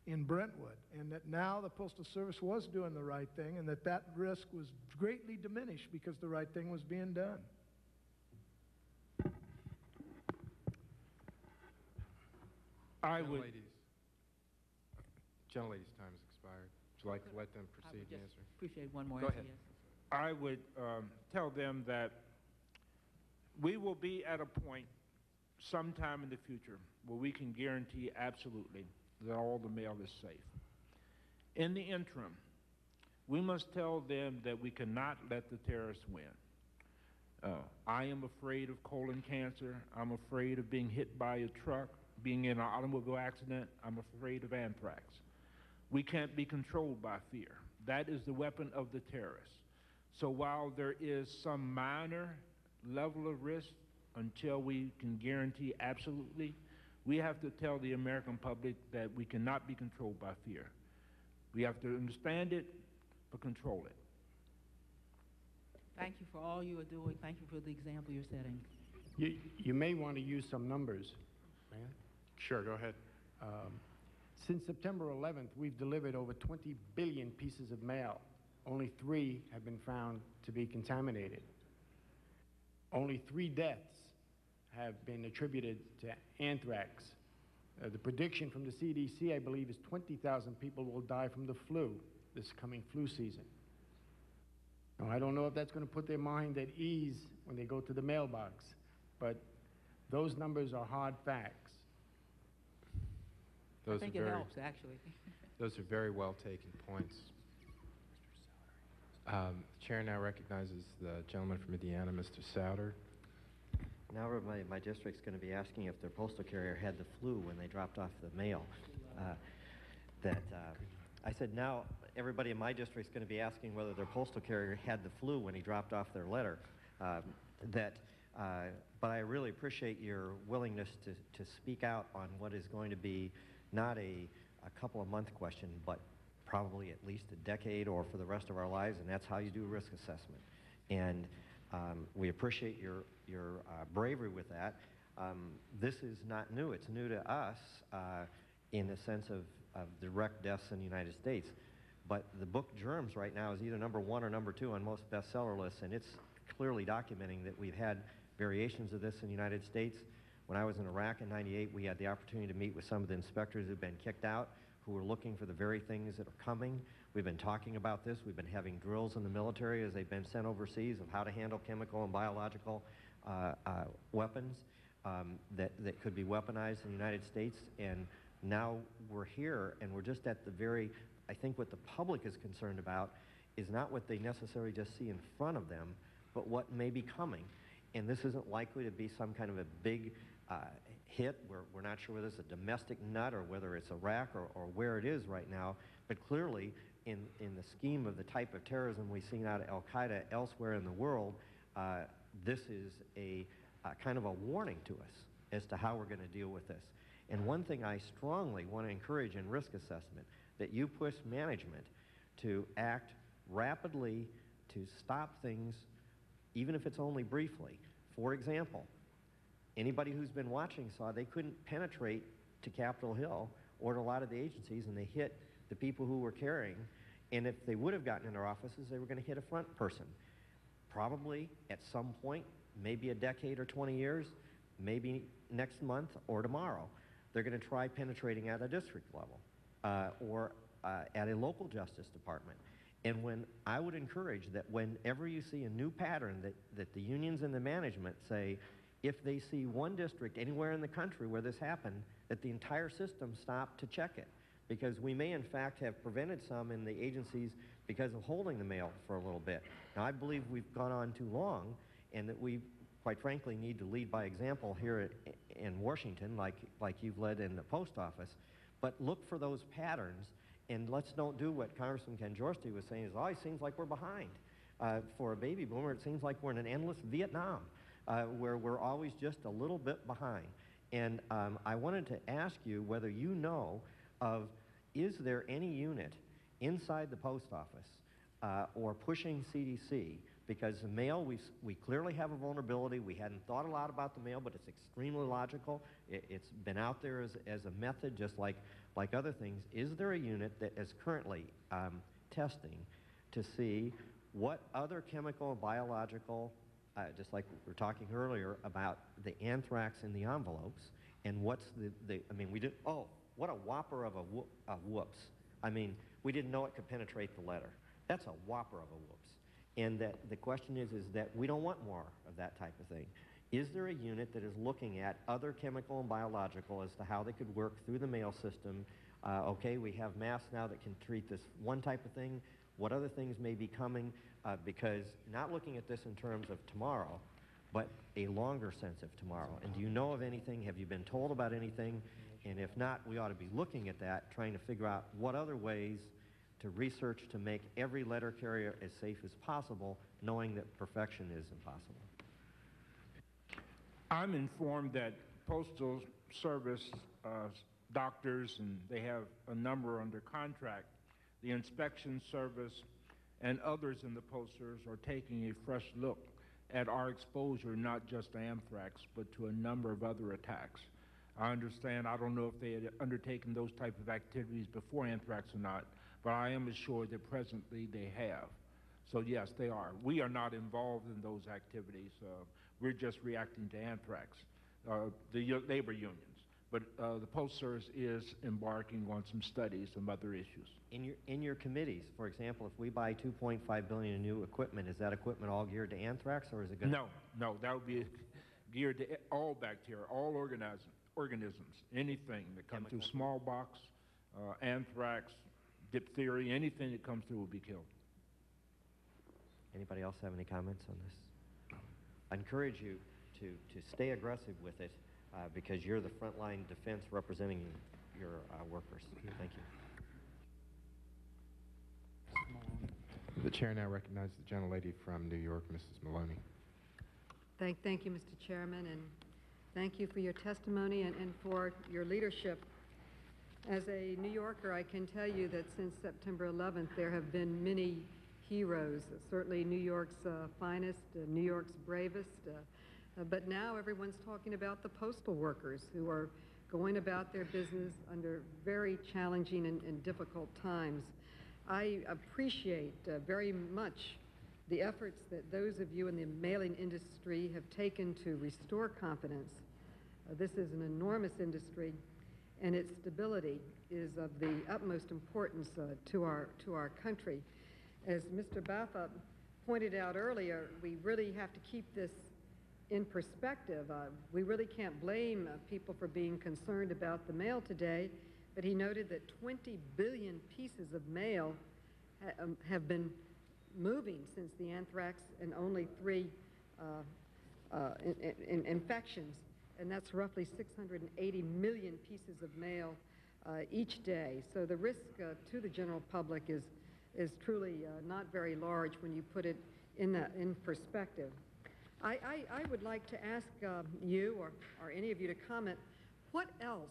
in Brentwood, and that now the Postal Service was doing the right thing, and that that risk was greatly diminished because the right thing was being done. I would, Gentlelady's, gentlelady's time has expired. Would you like to let them proceed would and answer? appreciate one more Go answer, ahead. yes. I would um, tell them that we will be at a point sometime in the future where we can guarantee absolutely that all the mail is safe. In the interim, we must tell them that we cannot let the terrorists win. Uh, I am afraid of colon cancer. I'm afraid of being hit by a truck, being in an automobile accident. I'm afraid of anthrax. We can't be controlled by fear. That is the weapon of the terrorists. So while there is some minor level of risk until we can guarantee absolutely, we have to tell the American public that we cannot be controlled by fear. We have to understand it, but control it. Thank you for all you are doing. Thank you for the example you're setting. You, you may want to use some numbers. May I? Sure, go ahead. Um, Since September 11th, we've delivered over 20 billion pieces of mail. Only three have been found to be contaminated. Only three deaths have been attributed to anthrax. Uh, the prediction from the CDC, I believe, is 20,000 people will die from the flu this coming flu season. Now, I don't know if that's going to put their mind at ease when they go to the mailbox, but those numbers are hard facts. I Those think are it very, helps, actually. (laughs) Those are very well taken points. Um, the chair now recognizes the gentleman from Indiana, Mr. Souder. Now my, my district's going to be asking if their postal carrier had the flu when they dropped off the mail. Uh, that uh, I said now everybody in my district's going to be asking whether their postal carrier had the flu when he dropped off their letter. Um, that, uh, but I really appreciate your willingness to, to speak out on what is going to be not a, a couple of month question, but probably at least a decade or for the rest of our lives, and that's how you do risk assessment. And um, we appreciate your, your uh, bravery with that. Um, this is not new. It's new to us uh, in the sense of, of direct deaths in the United States. but the book Germs right now is either number one or number two on most bestseller lists, and it's clearly documenting that we've had variations of this in the United States. When I was in Iraq in 98, we had the opportunity to meet with some of the inspectors who've been kicked out, who were looking for the very things that are coming. We've been talking about this. We've been having drills in the military as they've been sent overseas of how to handle chemical and biological uh, uh, weapons um, that, that could be weaponized in the United States. And now we're here, and we're just at the very, I think what the public is concerned about is not what they necessarily just see in front of them, but what may be coming. And this isn't likely to be some kind of a big uh, hit. We're, we're not sure whether it's a domestic nut or whether it's Iraq or, or where it is right now. But clearly, in, in the scheme of the type of terrorism we've seen out of Al Qaeda elsewhere in the world, uh, this is a uh, kind of a warning to us as to how we're going to deal with this. And one thing I strongly want to encourage in risk assessment that you push management to act rapidly to stop things, even if it's only briefly. For example, anybody who's been watching saw they couldn't penetrate to Capitol Hill or to a lot of the agencies, and they hit the people who were carrying. And if they would have gotten in their offices, they were going to hit a front person. Probably at some point, maybe a decade or 20 years, maybe next month or tomorrow, they're going to try penetrating at a district level uh, or uh, at a local justice department. And when I would encourage that whenever you see a new pattern that, that the unions and the management say, if they see one district anywhere in the country where this happened, that the entire system stop to check it. Because we may, in fact, have prevented some in the agencies because of holding the mail for a little bit. Now, I believe we've gone on too long and that we, quite frankly, need to lead by example here in Washington, like, like you've led in the post office. But look for those patterns and let's don't do what Congressman Kanjorski was saying is, oh, it seems like we're behind. Uh, for a baby boomer, it seems like we're in an endless Vietnam, uh, where we're always just a little bit behind. And um, I wanted to ask you whether you know of, is there any unit inside the post office uh, or pushing CDC because the mail, we, we clearly have a vulnerability. We hadn't thought a lot about the mail, but it's extremely logical. It, has been out there as, as a method, just like, like other things. Is there a unit that is currently um, testing to see what other chemical biological, uh, just like we were talking earlier about the anthrax in the envelopes, and what's the, the I mean, we did, oh, what a whopper of a, a whoops. I mean, we didn't know it could penetrate the letter. That's a whopper of a whoops. And that the question is, is that we don't want more of that type of thing. Is there a unit that is looking at other chemical and biological as to how they could work through the mail system? Uh, okay, we have masks now that can treat this one type of thing. What other things may be coming? Uh, because not looking at this in terms of tomorrow, but a longer sense of tomorrow. And do you know of anything? Have you been told about anything? And if not, we ought to be looking at that, trying to figure out what other ways to research to make every letter carrier as safe as possible, knowing that perfection is impossible. I'm informed that Postal Service uh, doctors, and they have a number under contract, the inspection service and others in the posters are taking a fresh look at our exposure, not just to anthrax, but to a number of other attacks. I understand, I don't know if they had undertaken those type of activities before anthrax or not, but I am assured that presently they have. So yes, they are. We are not involved in those activities. Uh, we're just reacting to anthrax, uh, the labor unions. But uh, the Post Service is embarking on some studies, some other issues. In your, in your committees, for example, if we buy 2.5 billion in new equipment, is that equipment all geared to anthrax or is it going No, no, that would be (laughs) geared to all bacteria, all organisms, organisms anything that comes through smallpox, uh, anthrax, diphtheria, anything that comes through will be killed. Anybody else have any comments on this? I encourage you to, to stay aggressive with it uh, because you're the frontline defense representing your uh, workers. Thank you. The chair now recognizes the gentlelady from New York, Mrs. Maloney. Thank, thank you, Mr. Chairman, and thank you for your testimony and, and for your leadership as a New Yorker, I can tell you that since September 11th, there have been many heroes, certainly New York's uh, finest, uh, New York's bravest, uh, but now everyone's talking about the postal workers who are going about their business under very challenging and, and difficult times. I appreciate uh, very much the efforts that those of you in the mailing industry have taken to restore confidence. Uh, This is an enormous industry, and its stability is of the utmost importance uh, to our, to our country. As Mr. Baffa pointed out earlier, we really have to keep this in perspective. Uh, We really can't blame uh, people for being concerned about the mail today, but he noted that 20 billion pieces of mail ha- um, have been moving since the anthrax and only three uh, uh, in- in- infections, and that's roughly 680 million pieces of mail uh, each day. So the risk uh, to the general public is, is truly not very large when you put it in, that, in perspective. I, I, I would like to ask uh, you or, or any of you to comment, what else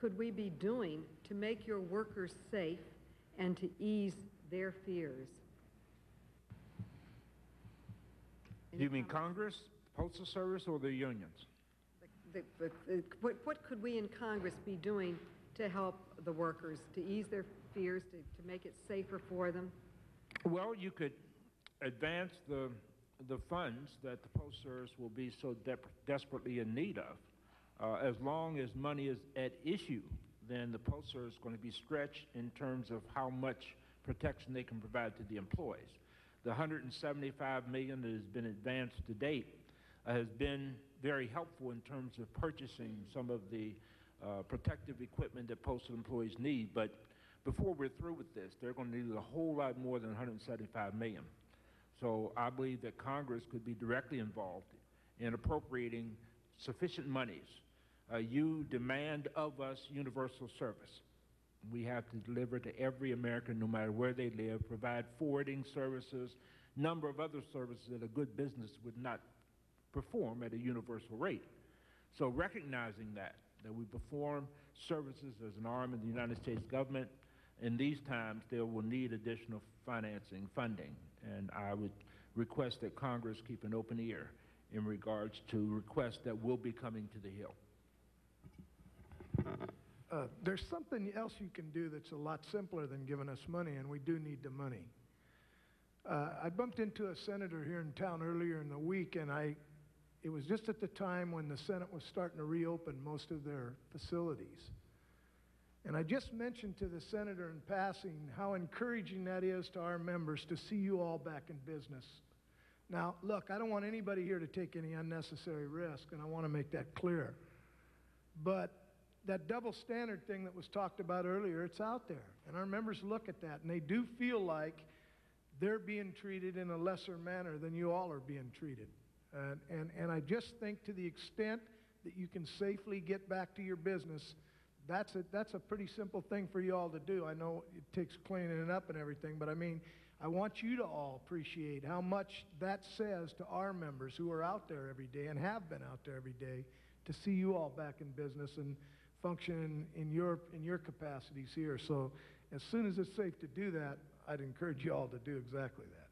could we be doing to make your workers safe and to ease their fears? Do you mean Congress, Postal Service, or the unions? The- the- the- What, what could we in Congress be doing to help the workers, to ease their fears, to, to make it safer for them? Well, you could advance the, the funds that the Post Service will be so dep- desperately in need of. Uh, as long as money is at issue, then the Post Service is going to be stretched in terms of how much protection they can provide to the employees. The 175 million that has been advanced to date uh, has been very helpful in terms of purchasing some of the uh, protective equipment that postal employees need. But before we're through with this, they're going to need a whole lot more than 175 million. So I believe that Congress could be directly involved in appropriating sufficient monies. Uh, you demand of us universal service. We have to deliver to every American, no matter where they live, provide forwarding services, number of other services that a good business would not perform at a universal rate. So recognizing that, that we perform services as an arm of the United States government, in these times they will need additional financing, funding, and I would request that Congress keep an open ear in regards to requests that will be coming to the Hill. Uh, There's something else you can do that's a lot simpler than giving us money, and we do need the money. Uh, I bumped into a senator here in town earlier in the week, and I, it was just at the time when the Senate was starting to reopen most of their facilities. And I just mentioned to the senator in passing how encouraging that is to our members to see you all back in business. Now, look, I don't want anybody here to take any unnecessary risk, and I want to make that clear. But that double standard thing that was talked about earlier, it's out there. And our members look at that, and they do feel like they're being treated in a lesser manner than you all are being treated. And, and, and I just think to the extent that you can safely get back to your business, that's a, that's a pretty simple thing for you all to do. I know it takes cleaning it up and everything, but I mean, I want you to all appreciate how much that says to our members who are out there every day and have been out there every day to see you all back in business and function in your, in your capacities here. So as soon as it's safe to do that, I'd encourage you all to do exactly that.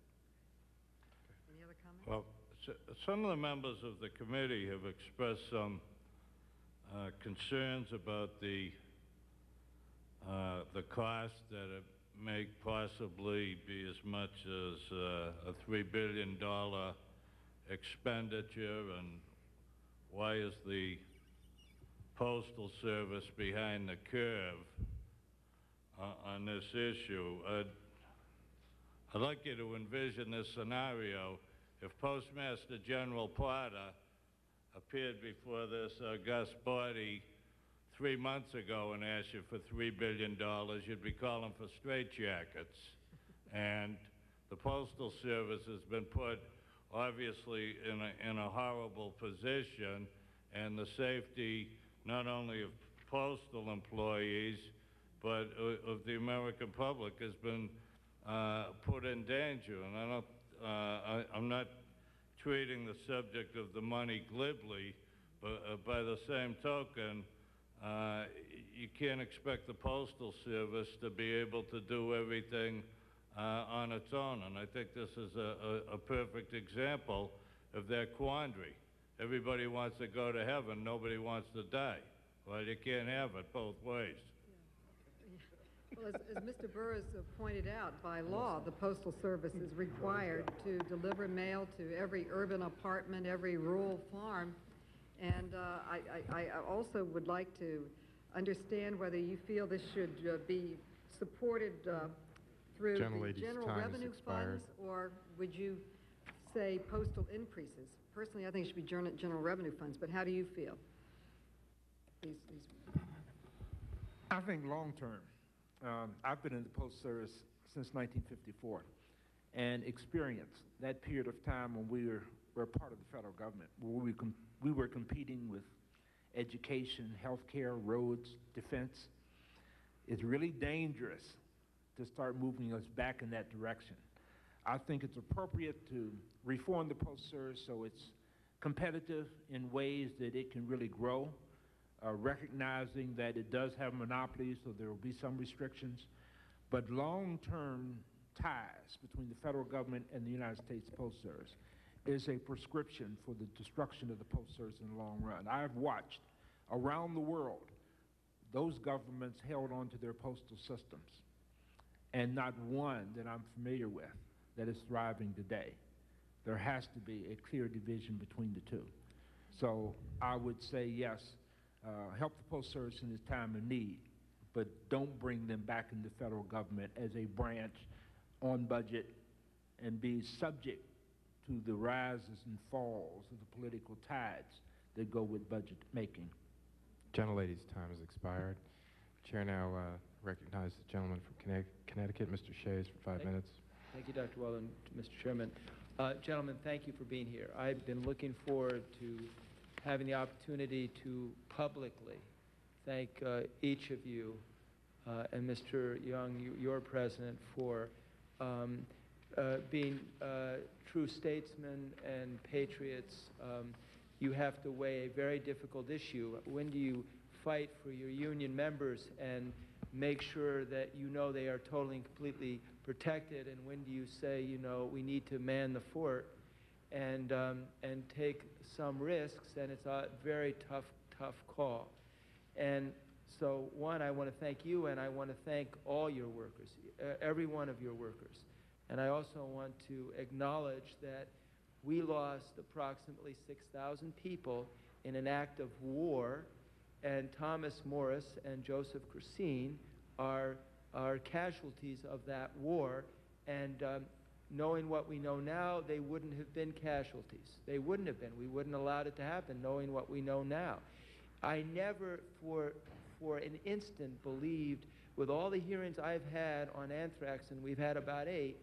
Any other comments? Well, s- some of the members of the committee have expressed some uh, concerns about the, uh, the cost that it may possibly be as much as uh, a $3 billion expenditure, and why is the Postal Service behind the curve uh, on this issue? I'd, I'd like you to envision this scenario. If Postmaster General Potter appeared before this august body three months ago and asked you for $3 billion, you'd be calling for straitjackets. and the Postal Service has been put, obviously, in a, in a horrible position, and the safety not only of postal employees, but of the American public has been uh, put in danger. And I don't, uh, I, I'm not treating the subject of the money glibly, but uh, by the same token, uh, you can't expect the Postal Service to be able to do everything uh, on its own. And I think this is a, a, a perfect example of that quandary. Everybody wants to go to heaven, nobody wants to die. Well, you can't have it both ways. Well, as, as Mr. Burrus uh, pointed out, by law, the Postal Service is required to deliver mail to every urban apartment, every rural farm. And uh, I, I, I also would like to understand whether you feel this should uh, be supported uh, through the Gentlelady's general time has revenue expired. funds, or would you say postal increases? Personally, I think it should be general, general revenue funds, but how do you feel? These, these I think long-term, um, I've been in the Postal Service since 1954 and experienced that period of time when we were, were part of the federal government, where we, we were competing with education, healthcare, roads, defense. It's really dangerous to start moving us back in that direction. I think it's appropriate to reform the Postal Service so it's competitive in ways that it can really grow, uh, recognizing that it does have monopolies, so there will be some restrictions. But long-term ties between the federal government and the United States Postal Service is a prescription for the destruction of the Postal Service in the long run. I've watched around the world those governments held on to their postal systems, and not one that I'm familiar with that is thriving today. There has to be a clear division between the two. So I would say yes, uh, help the Postal Service in this time of need, but don't bring them back into federal government as a branch on budget and be subject to the rises and falls of the political tides that go with budget making. Gentlelady's time has expired. Chair now uh, recognizes the gentleman from Connecticut, Mr. Shays, for five Thank- minutes. Thank you, Dr. Weldon, Mr. Chairman. Uh, Gentlemen, thank you for being here. I've been looking forward to having the opportunity to publicly thank uh, each of you uh, and Mr. Young, you- your president, for um, uh, being uh, true statesmen and patriots. Um, You have to weigh a very difficult issue. When do you fight for your union members and make sure that you know they are totally and completely protected? And when do you say, you know, we need to man the fort and, um, and take some risks? And it's a very tough, tough call. And so, one, I want to thank you, and I want to thank all your workers, every one of your workers. And I also want to acknowledge that we lost approximately 6,000 people in an act of war, and Thomas Morris and Joseph Curseen are, are casualties of that war. And um, knowing what we know now, they wouldn't have been casualties. They wouldn't have been. We wouldn't have allowed it to happen, knowing what we know now. I never, for, for an instant, believed, with all the hearings I've had on anthrax, and we've had about eight,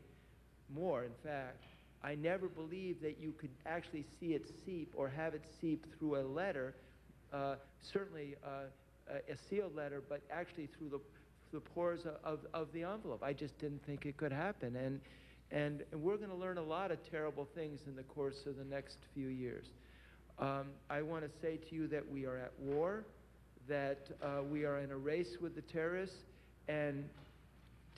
more in fact, I never believed that you could actually see it seep or have it seep through a letter, uh, certainly uh, a- sealed letter, but actually through the, the pores of, of the envelope. I just didn't think it could happen. And, and, and we're going to learn a lot of terrible things in the course of the next few years. Um, I want to say to you that we are at war, that uh, we are in a race with the terrorists, and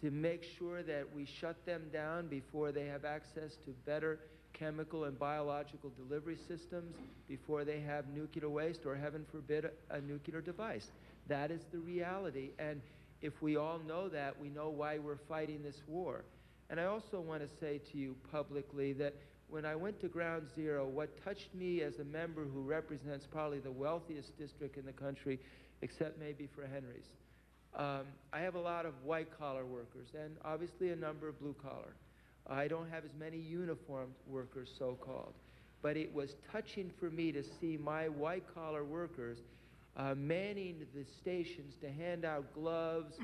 to make sure that we shut them down before they have access to better chemical and biological delivery systems, before they have nuclear waste, or heaven forbid, a, a nuclear device. That is the reality. And if we all know that, we know why we're fighting this war. And I also want to say to you publicly that when I went to Ground Zero, what touched me as a member who represents probably the wealthiest district in the country, except maybe for Henry's, um, I have a lot of white collar workers and obviously a number of blue collar. I don't have as many uniformed workers, so called. But it was touching for me to see my white collar workers uh, manning the stations to hand out gloves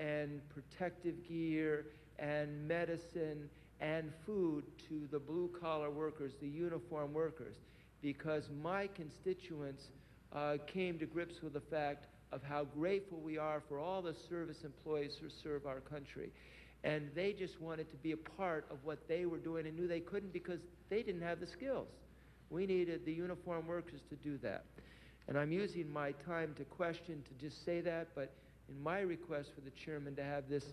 and protective gear and medicine and food to the blue collar workers, the uniform workers, because my constituents uh, came to grips with the fact of how grateful we are for all the service employees who serve our country. And they just wanted to be a part of what they were doing and knew they couldn't because they didn't have the skills. We needed the uniform workers to do that. And I'm using my time to question to just say that, but in my request for the chairman to have this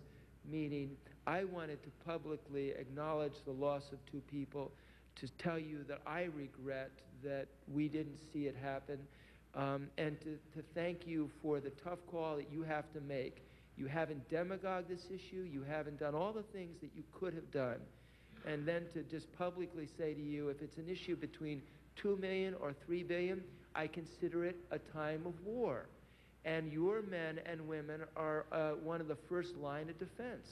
meeting, I wanted to publicly acknowledge the loss of two people, to tell you that I regret that we didn't see it happen, um, and to, to thank you for the tough call that you have to make You haven't demagogued this issue. You haven't done all the things that you could have done. And then to just publicly say to you, if it's an issue between 2 million or 3 billion, I consider it a time of war. And your men and women are uh, one of the first line of defense.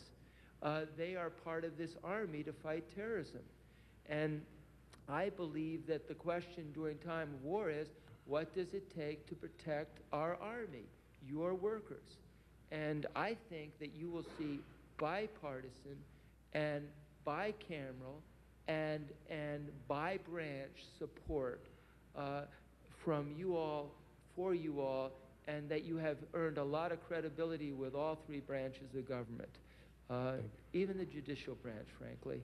Uh, they are part of this army to fight terrorism. And I believe that the question during time of war is, what does it take to protect our army, your workers? And I think that you will see bipartisan and bicameral and, and bi-branch support uh, from you all, for you all, and that you have earned a lot of credibility with all three branches of government, uh, even the judicial branch, frankly.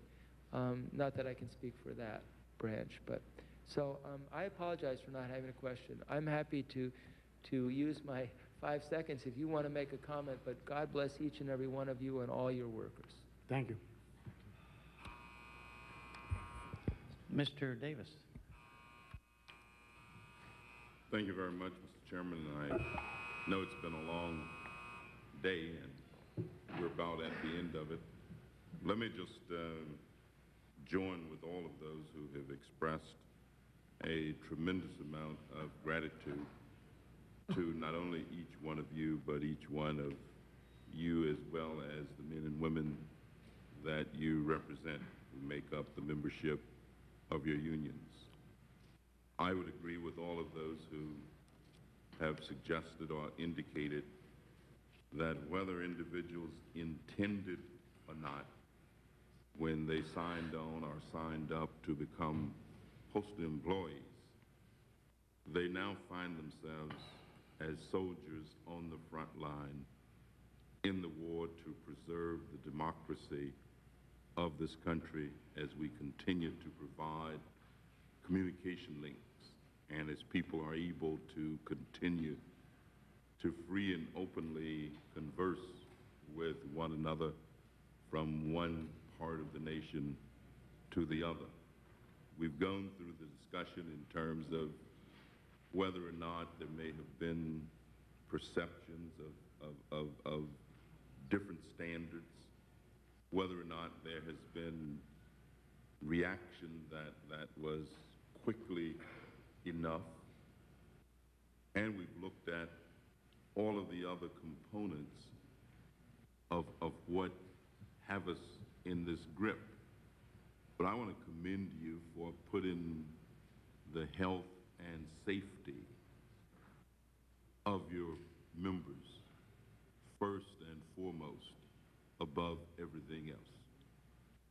Um, not that I can speak for that branch, but so um, I apologize for not having a question. I'm happy to to use my five seconds if you want to make a comment, but God bless each and every one of you and all your workers. Thank you. Mr. Davis. Thank you very much, Mr. Chairman. I know it's been a long day, and we're about at the end of it. Let me just uh, join with all of those who have expressed a tremendous amount of gratitude to not only each one of you, but each one of you as well as the men and women that you represent who make up the membership of your unions. I would agree with all of those who have suggested or indicated that whether individuals intended or not, when they signed on or signed up to become postal employees, they now find themselves as soldiers on the front line in the war to preserve the democracy of this country as we continue to provide communication links and as people are able to continue to free and openly converse with one another from one part of the nation to the other. We've gone through the discussion in terms of whether or not there may have been perceptions of, of, of, of different standards, whether or not there has been reaction that, that was quickly enough. And we've looked at all of the other components of, of what have us in this grip. But I want to commend you for putting the health and safety of your members first and foremost above everything else.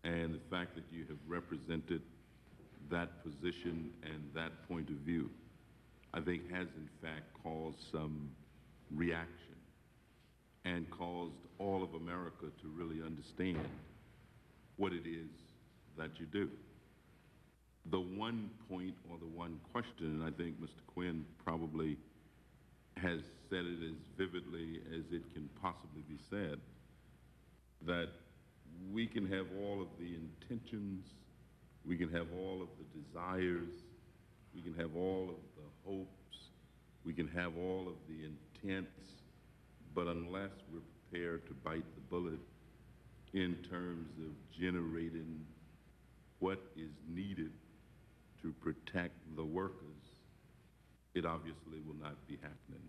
And the fact that you have represented that position and that point of view, I think has in fact caused some reaction and caused all of America to really understand what it is that you do. The one point or the one question, and I think Mr. Quinn probably has said it as vividly as it can possibly be said, that we can have all of the intentions, we can have all of the desires, we can have all of the hopes, we can have all of the intents, but unless we're prepared to bite the bullet in terms of generating what is needed to protect the workers, it obviously will not be happening.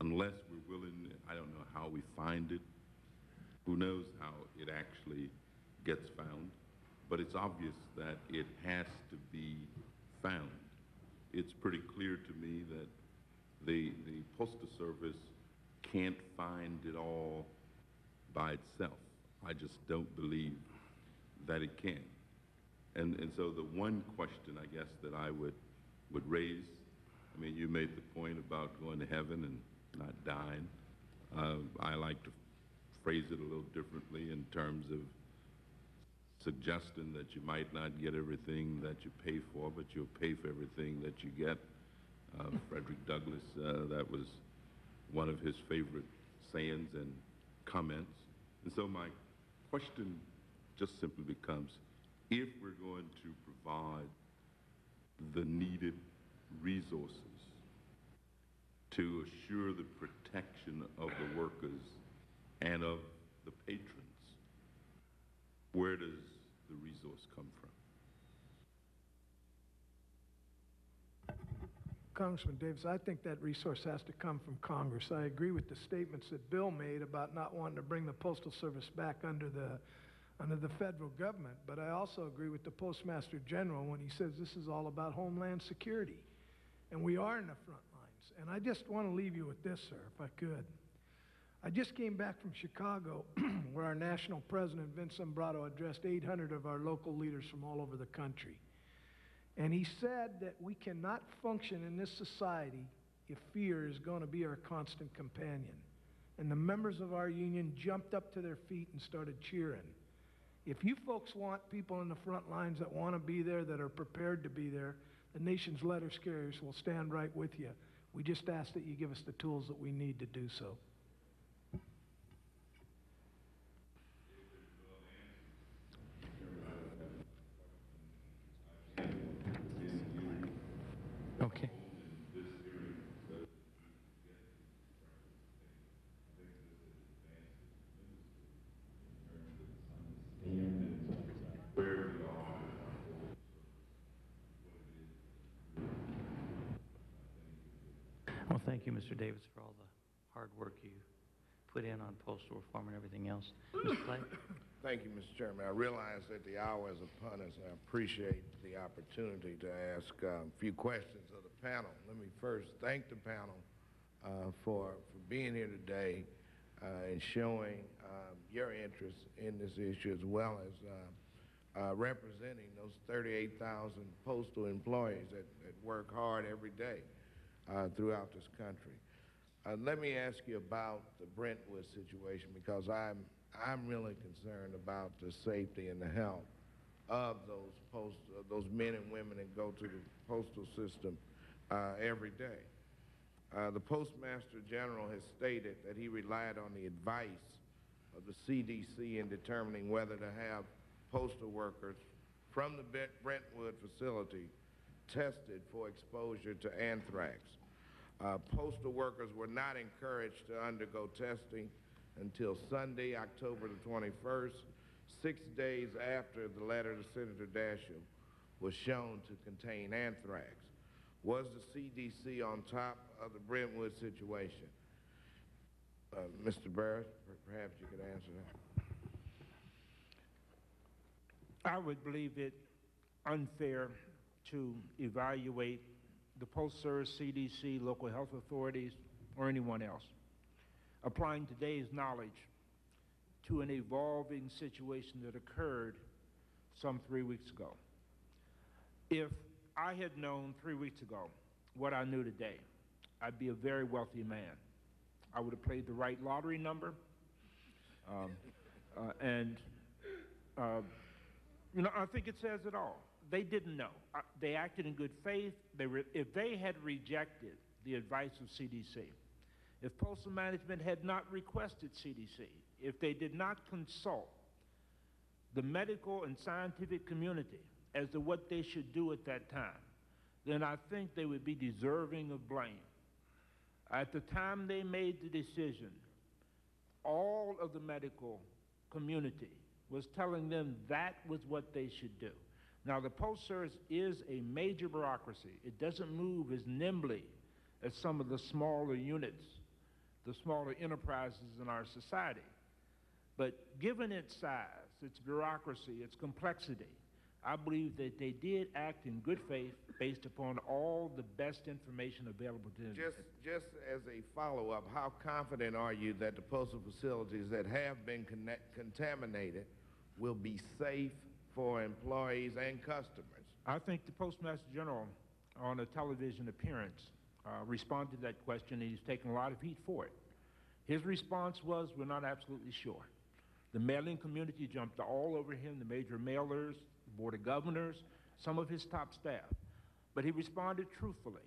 Unless we're willing, I don't know how we find it, who knows how it actually gets found, but it's obvious that it has to be found. It's pretty clear to me that the, the Postal Service can't find it all by itself. I just don't believe that it can. And, and so the one question, I guess, that I would, would raise, I mean, you made the point about going to heaven and not dying. Uh, I like to phrase it a little differently in terms of suggesting that you might not get everything that you pay for, but you'll pay for everything that you get. Uh, Frederick Douglass, uh, that was one of his favorite sayings and comments. And so my question just simply becomes, if we're going to provide the needed resources to assure the protection of the workers and of the patrons, where does the resource come from? Congressman Davis, I think that resource has to come from Congress. I agree with the statements that Bill made about not wanting to bring the Postal Service back under the, under the federal government, but I also agree with the Postmaster General when he says this is all about Homeland Security. And we are in the front lines. And I just want to leave you with this, sir, if I could. I just came back from Chicago, (clears throat) where our national president, Vince Sombrotto, addressed 800 of our local leaders from all over the country. And he said that we cannot function in this society if fear is going to be our constant companion. And the members of our union jumped up to their feet and started cheering. If you folks want people in the front lines that want to be there, that are prepared to be there, the nation's letters carriers will stand right with you. We just ask that you give us the tools that we need to do so. Okay. Well, thank you, Mr. Davis, for all the hard work you put in on postal reform and everything else. Mr. Clay? Thank you, Mr. Chairman. I realize that the hour is upon us. and I appreciate the opportunity to ask uh, a few questions of the panel. Let me first thank the panel uh, for, for being here today uh, and showing um, your interest in this issue as well as uh, uh, representing those 38,000 postal employees that, that work hard every day uh, throughout this country. Uh, let me ask you about the Brentwood situation because I'm, I'm really concerned about the safety and the health of those post, uh, those men and women that go to the postal system uh, every day. Uh, the Postmaster General has stated that he relied on the advice of the CDC in determining whether to have postal workers from the Brentwood facility tested for exposure to anthrax. Uh, postal workers were not encouraged to undergo testing until Sunday, October the 21st, six days after the letter to Senator Daschle was shown to contain anthrax. Was the CDC on top of the Brentwood situation? Uh, Mr. Barrett, perhaps you could answer that. I would believe it unfair to evaluate the Postal Service, CDC, local health authorities, or anyone else applying today's knowledge to an evolving situation that occurred some three weeks ago. If I had known three weeks ago what I knew today, I'd be a very wealthy man. I would have played the right lottery number, um, uh, and uh, you know, I think it says it all. They didn't know. Uh, they acted in good faith. They re- if they had rejected the advice of CDC, if Postal Management had not requested CDC, if they did not consult the medical and scientific community as to what they should do at that time, then I think they would be deserving of blame. At the time they made the decision, all of the medical community was telling them that was what they should do. Now, the Postal Service is a major bureaucracy. It doesn't move as nimbly as some of the smaller units, the smaller enterprises in our society. But given its size, its bureaucracy, its complexity, I believe that they did act in good faith based upon all the best information available to them. Just, just as a follow-up, how confident are you that the postal facilities that have been contaminated will be safe for employees and customers? I think the Postmaster General, on a television appearance, uh, responded to that question, and he's taken a lot of heat for it. His response was, we're not absolutely sure. The mailing community jumped all over him, the major mailers, the Board of Governors, some of his top staff. But he responded truthfully.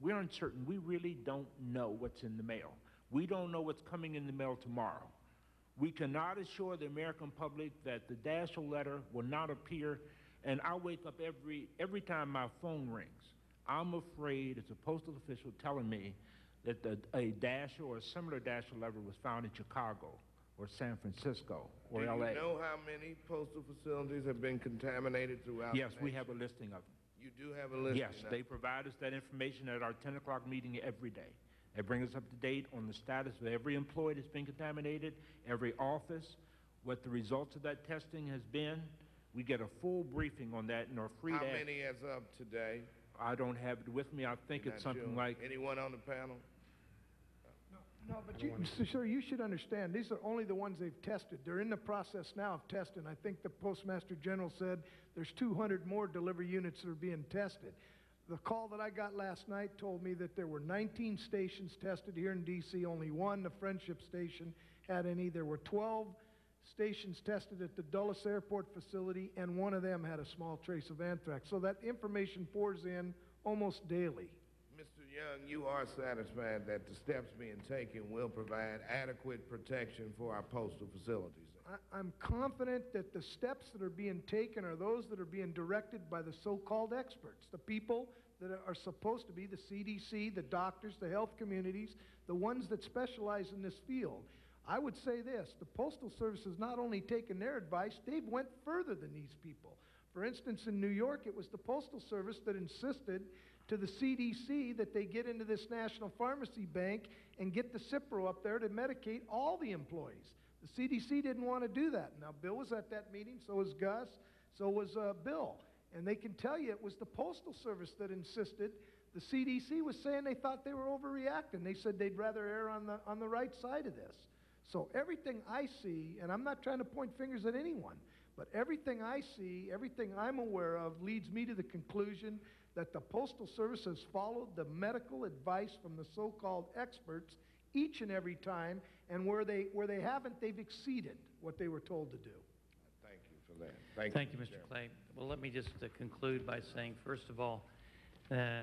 We're uncertain. We really don't know what's in the mail. We don't know what's coming in the mail tomorrow. We cannot assure the American public that the Daschle letter will not appear, and I wake up every, every time my phone rings. I'm afraid it's a postal official telling me that the, a Daschle or a similar Daschle letter was found in Chicago or San Francisco or Do LA. you know how many postal facilities have been contaminated throughout? the Yes, we have a listing of them. You do have a list? Yes, they provide us that information at our 10 o'clock meeting every day. They bring us up to date on the status of every employee that's been contaminated, every office, what the results of that testing has been. We get a full briefing on that and are free How to... ask- many as of today? I don't have it with me. I think You're it's something sure? like... Anyone on the panel? No, but you, so, sir, you should understand, these are only the ones they've tested. They're in the process now of testing. I think the Postmaster General said there's 200 more delivery units that are being tested. The call that I got last night told me that there were 19 stations tested here in D.C., only one, the Friendship Station, had any. There were 12 stations tested at the Dulles Airport facility, and one of them had a small trace of anthrax. So that information pours in almost daily. Mr. Young, you are satisfied that the steps being taken will provide adequate protection for our postal facilities? I- I'm confident that the steps that are being taken are those that are being directed by the so-called experts, the people that are- are supposed to be the CDC, the doctors, the health communities, the ones that specialize in this field. I would say this, the Postal Service has not only taken their advice, they've went further than these people. For instance, in New York, it was the Postal Service that insisted to the CDC that they get into this National Pharmacy Bank and get the Cipro up there to medicate all the employees. The CDC didn't want to do that. Now, Bill was at that meeting, so was Gus, so was uh, Bill. And they can tell you it was the Postal Service that insisted. The CDC was saying they thought they were overreacting. They said they'd rather err on the, on the right side of this. So everything I see, and I'm not trying to point fingers at anyone, but everything I see, everything I'm aware of leads me to the conclusion that the Postal Service has followed the medical advice from the so-called experts each and every time, and where they, where they haven't, they've exceeded what they were told to do. Thank you for that. Thank, Thank you, Mr. Mr. Chairman. Clay. Well, let me just uh, conclude by saying, first of all, uh,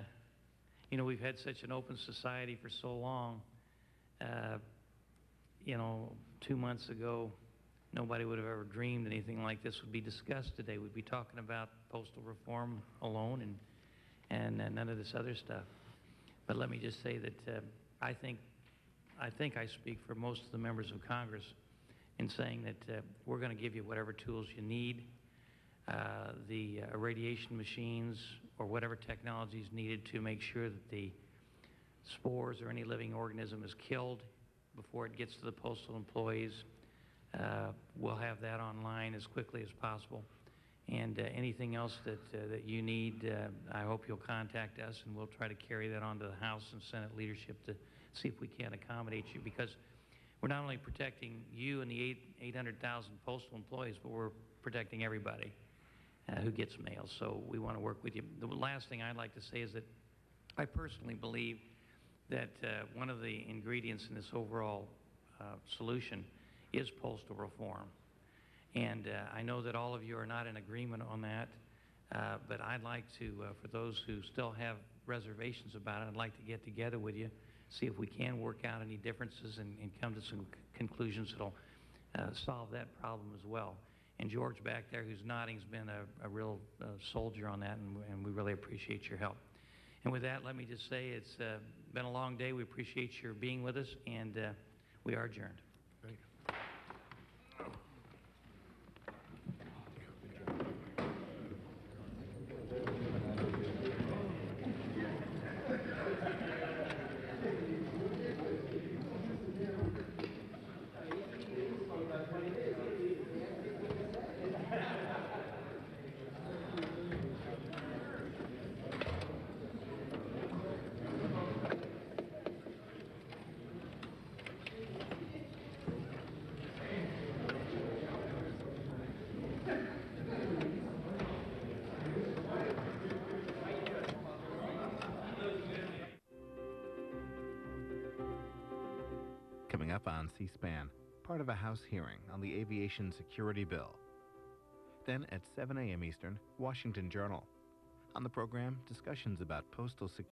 you know, we've had such an open society for so long. Uh, You know, two months ago, nobody would have ever dreamed anything like this would be discussed today. We'd be talking about postal reform alone and, and uh, none of this other stuff. But let me just say that uh, I think, I think I speak for most of the members of Congress in saying that uh, we're going to give you whatever tools you need, uh, the uh, irradiation machines or whatever technology is needed to make sure that the spores or any living organism is killed before it gets to the postal employees. Uh, We'll have that online as quickly as possible. And uh, anything else that, uh, that you need, I hope you'll contact us, and we'll try to carry that on to the House and Senate leadership to see if we can't accommodate you, because we're not only protecting you and the eight 800,000 postal employees, but we're protecting everybody uh, who gets mail. So we want to work with you. The last thing I'd like to say is that I personally believe that uh, one of the ingredients in this overall uh, solution is postal reform. And uh, I know that all of you are not in agreement on that, uh, but I'd like to, uh, for those who still have reservations about it, I'd like to get together with you, see if we can work out any differences and, and come to some conclusions that'll uh, solve that problem as well. And George back there, who's nodding, has been a, a real uh, soldier on that, and, and we really appreciate your help. And with that, let me just say it's uh, been a long day. We appreciate your being with us, and uh, we are adjourned. C-SPAN, part of a House hearing on the Aviation Security Bill. Then at 7 a.m. Eastern, Washington Journal. On the program, discussions about postal security.